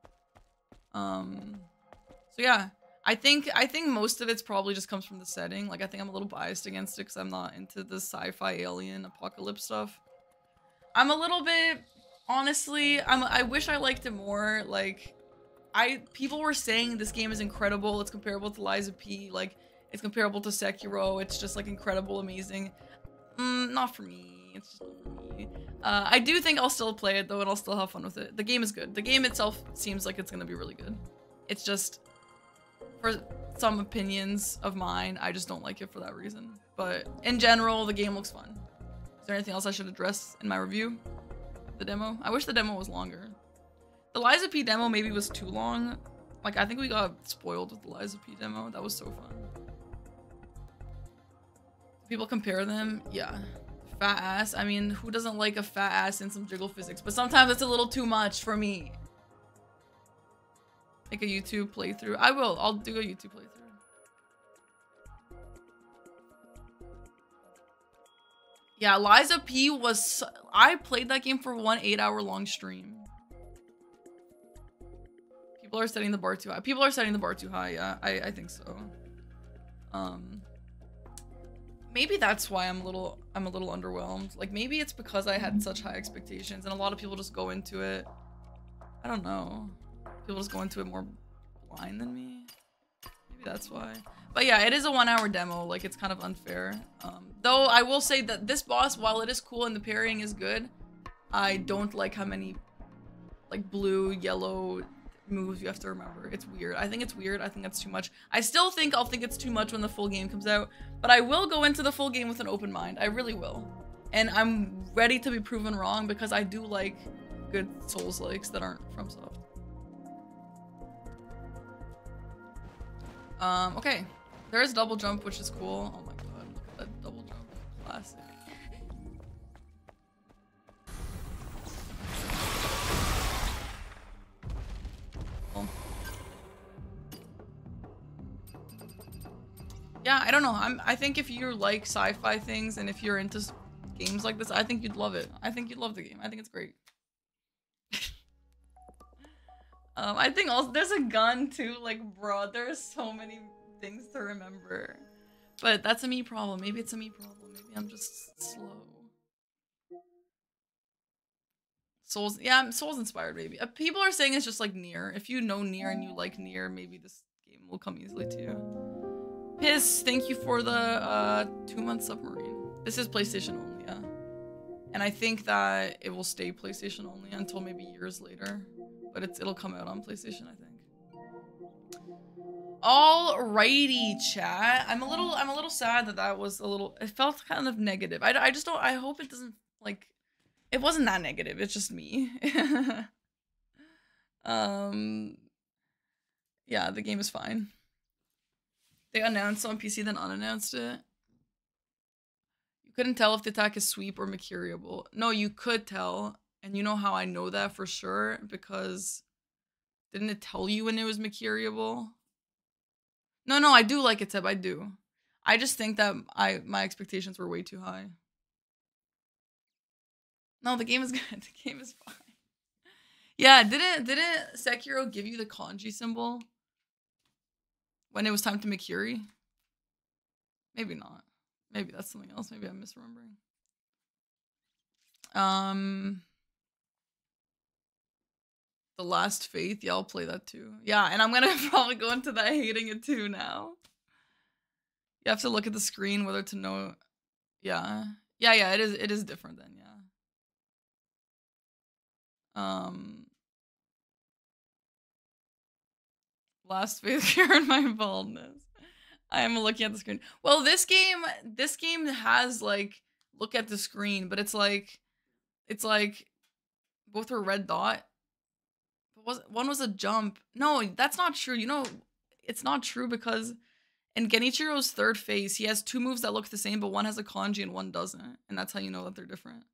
um so yeah I think I think most of it's probably just comes from the setting like I think I'm a little biased against it because I'm not into the sci-fi alien apocalypse stuff I'm a little bit honestly I'm I wish I liked it more like I people were saying this game is incredible. It's comparable to Lies of P. Like it's comparable to Sekiro. It's just like incredible, amazing. Mm, not for me. It's just not for me. Uh, I do think I'll still play it though, and I'll still have fun with it. The game is good. The game itself seems like it's gonna be really good. It's just for some opinions of mine, I just don't like it for that reason. But in general, the game looks fun. Is there anything else I should address in my review? The demo? I wish the demo was longer. The Lies of P demo maybe was too long. Like, I think we got spoiled with the Lies of P demo. That was so fun. People compare them? Yeah. Fat ass. I mean, who doesn't like a fat ass in some jiggle physics? But sometimes it's a little too much for me. Make a YouTube playthrough. I will. I'll do a YouTube playthrough. Yeah, Lies of P was... I played that game for one eight hour long stream. People are setting the bar too high. People are setting the bar too high, yeah. I, I think so. Um maybe that's why I'm a little I'm a little underwhelmed. Like maybe it's because I had such high expectations and a lot of people just go into it. I don't know. People just go into it more blind than me. Maybe that's why. But yeah, it is a one hour demo. Like it's kind of unfair. Um, though I will say that this boss, while it is cool and the parrying is good, I don't like how many like blue, yellow, moves you have to remember. It's weird. I think it's weird. I think that's too much. I still think I'll think it's too much when the full game comes out, but I will go into the full game with an open mind. I really will. And I'm ready to be proven wrong because I do like good Souls likes that aren't FromSoft. Um, okay. There is double jump, which is cool. Oh my god, look at that double jump. Classic. Yeah, I don't know. I'm. I think if you like sci-fi things and if you're into games like this, I think you'd love it. I think you'd love the game. I think it's great. um, I think also there's a gun too. Like, bro, there's so many things to remember. But that's a me problem. Maybe it's a me problem. Maybe I'm just slow. Souls, yeah, I'm Souls inspired maybe. Uh, people are saying it's just like NieR. If you know NieR and you like NieR, maybe this game will come easily to you. Piss, thank you for the uh, two month submarine. This is PlayStation only, yeah. And I think that it will stay PlayStation only until maybe years later. But it's it'll come out on PlayStation, I think. Alrighty, chat. I'm a little I'm a little sad that that was a little. It felt kind of negative. I, I just don't. I hope it doesn't like. It wasn't that negative. It's just me. um. Yeah, the game is fine. They announced on PC, then unannounced it. You couldn't tell if the attack is sweep or mercuriable. No, you could tell, and you know how I know that for sure because didn't it tell you when it was mercuriable? No, no, I do like it, Teb. I do. I just think that I my expectations were way too high. No, the game is good. The game is fine. Yeah, didn't didn't Sekiro give you the kanji symbol when it was time to Mikiri? Maybe not. Maybe that's something else. Maybe I'm misremembering. Um, The Last Faith. Yeah, I'll play that too. Yeah, and I'm gonna probably go into that hating it too now. You have to look at the screen whether to know. Yeah, yeah, yeah. It is. It is different then. Yeah. Um. Last Faith cured my baldness. I am looking at the screen. Well, this game, this game has like look at the screen, but it's like, it's like, both are red dot. Was one was a jump? No, that's not true. You know, it's not true because in Genichiro's third phase, he has two moves that look the same, but one has a kanji and one doesn't, and that's how you know that they're different.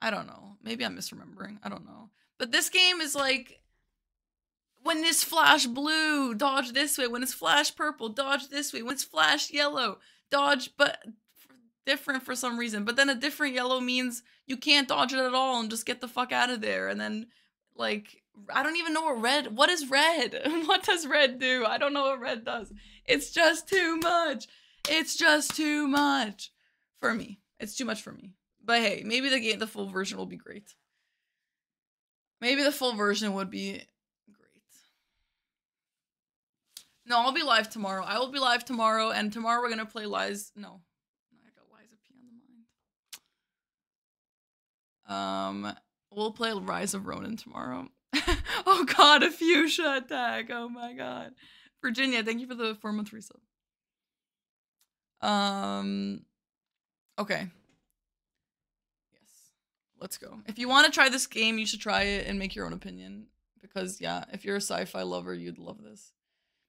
I don't know. Maybe I'm misremembering. I don't know. But this game is like when it's flash blue, dodge this way. When it's flash purple, dodge this way. When it's flash yellow, dodge but different for some reason. But then a different yellow means you can't dodge it at all and just get the fuck out of there. And then like I don't even know what red what is red? what does red do? I don't know what red does. It's just too much. It's just too much for me. It's too much for me. But hey, maybe the game the full version will be great. Maybe the full version would be great. No, I'll be live tomorrow. I will be live tomorrow, and tomorrow we're gonna play Lies. No, I got Lies of P on the mind. Um, we'll play Rise of Ronin tomorrow. oh God, a fuchsia attack! Oh my God, Virginia, thank you for the four month resub. Um, okay. Yes, let's go. If you want to try this game, you should try it and make your own opinion. Because yeah, if you're a sci-fi lover, you'd love this.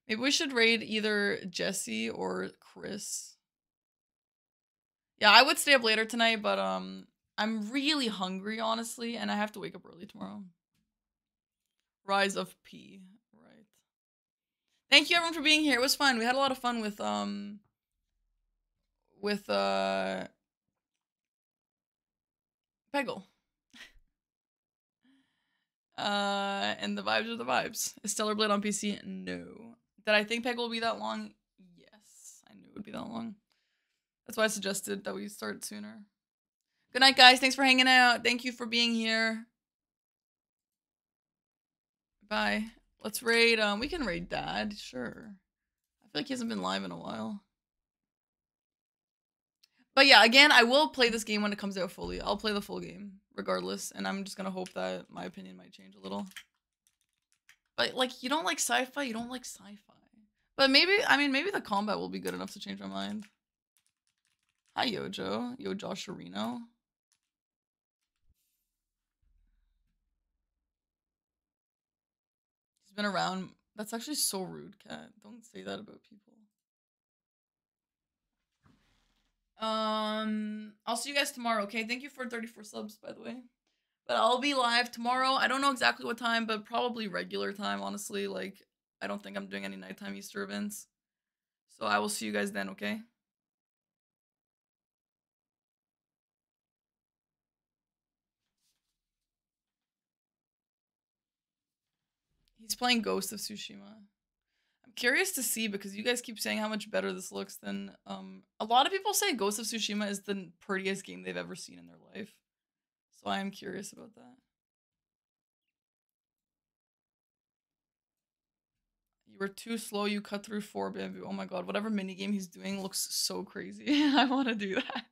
Maybe we should raid either Jesse or Chris. Yeah, I would stay up later tonight, but um, I'm really hungry, honestly, and I have to wake up early tomorrow. Rise of P, right? Thank you everyone for being here. It was fun. We had a lot of fun with um, with uh, Peggle. Uh, and the vibes are the vibes. Is Stellar Blade on PC? No. Did I think Peggle will be that long? Yes, I knew it would be that long. That's why I suggested that we start sooner. Good night, guys. Thanks for hanging out. Thank you for being here. Bye. Let's raid. Um, we can raid Dad. Sure. I feel like he hasn't been live in a while. But yeah, again, I will play this game when it comes out fully. I'll play the full game regardless, and I'm just gonna hope that my opinion might change a little. But like, you don't like sci-fi, you don't like sci-fi. But maybe, I mean, maybe the combat will be good enough to change my mind. Hi, Yojo. Yo, Josh Areno. Been around. That's actually so rude, Cat. Don't say that about people. Um, I'll see you guys tomorrow, okay? Thank you for 34 subs, by the way. But I'll be live tomorrow. I don't know exactly what time, but probably regular time, honestly. Like, I don't think I'm doing any nighttime Easter events. So I will see you guys then, okay? He's playing Ghost of Tsushima. I'm curious to see because you guys keep saying how much better this looks than um a lot of people say Ghost of Tsushima is the prettiest game they've ever seen in their life. So I am curious about that. You were too slow. You cut through four bamboo. Oh my god, whatever mini game he's doing looks so crazy. I want to do that.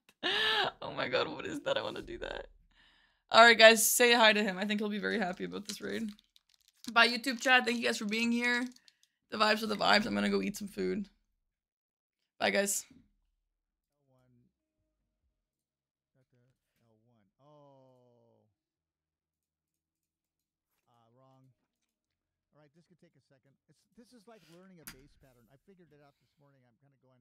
Oh my god, what is that? I want to do that. All right, guys, say hi to him. I think he'll be very happy about this raid. Bye, YouTube chat. Thank you guys for being here. The vibes are the vibes. I'm gonna go eat some food. Bye, guys. Oh. Uh, All right, this could take a second. It's this is like learning a bass pattern. I figured it out this morning. I'm kind of going.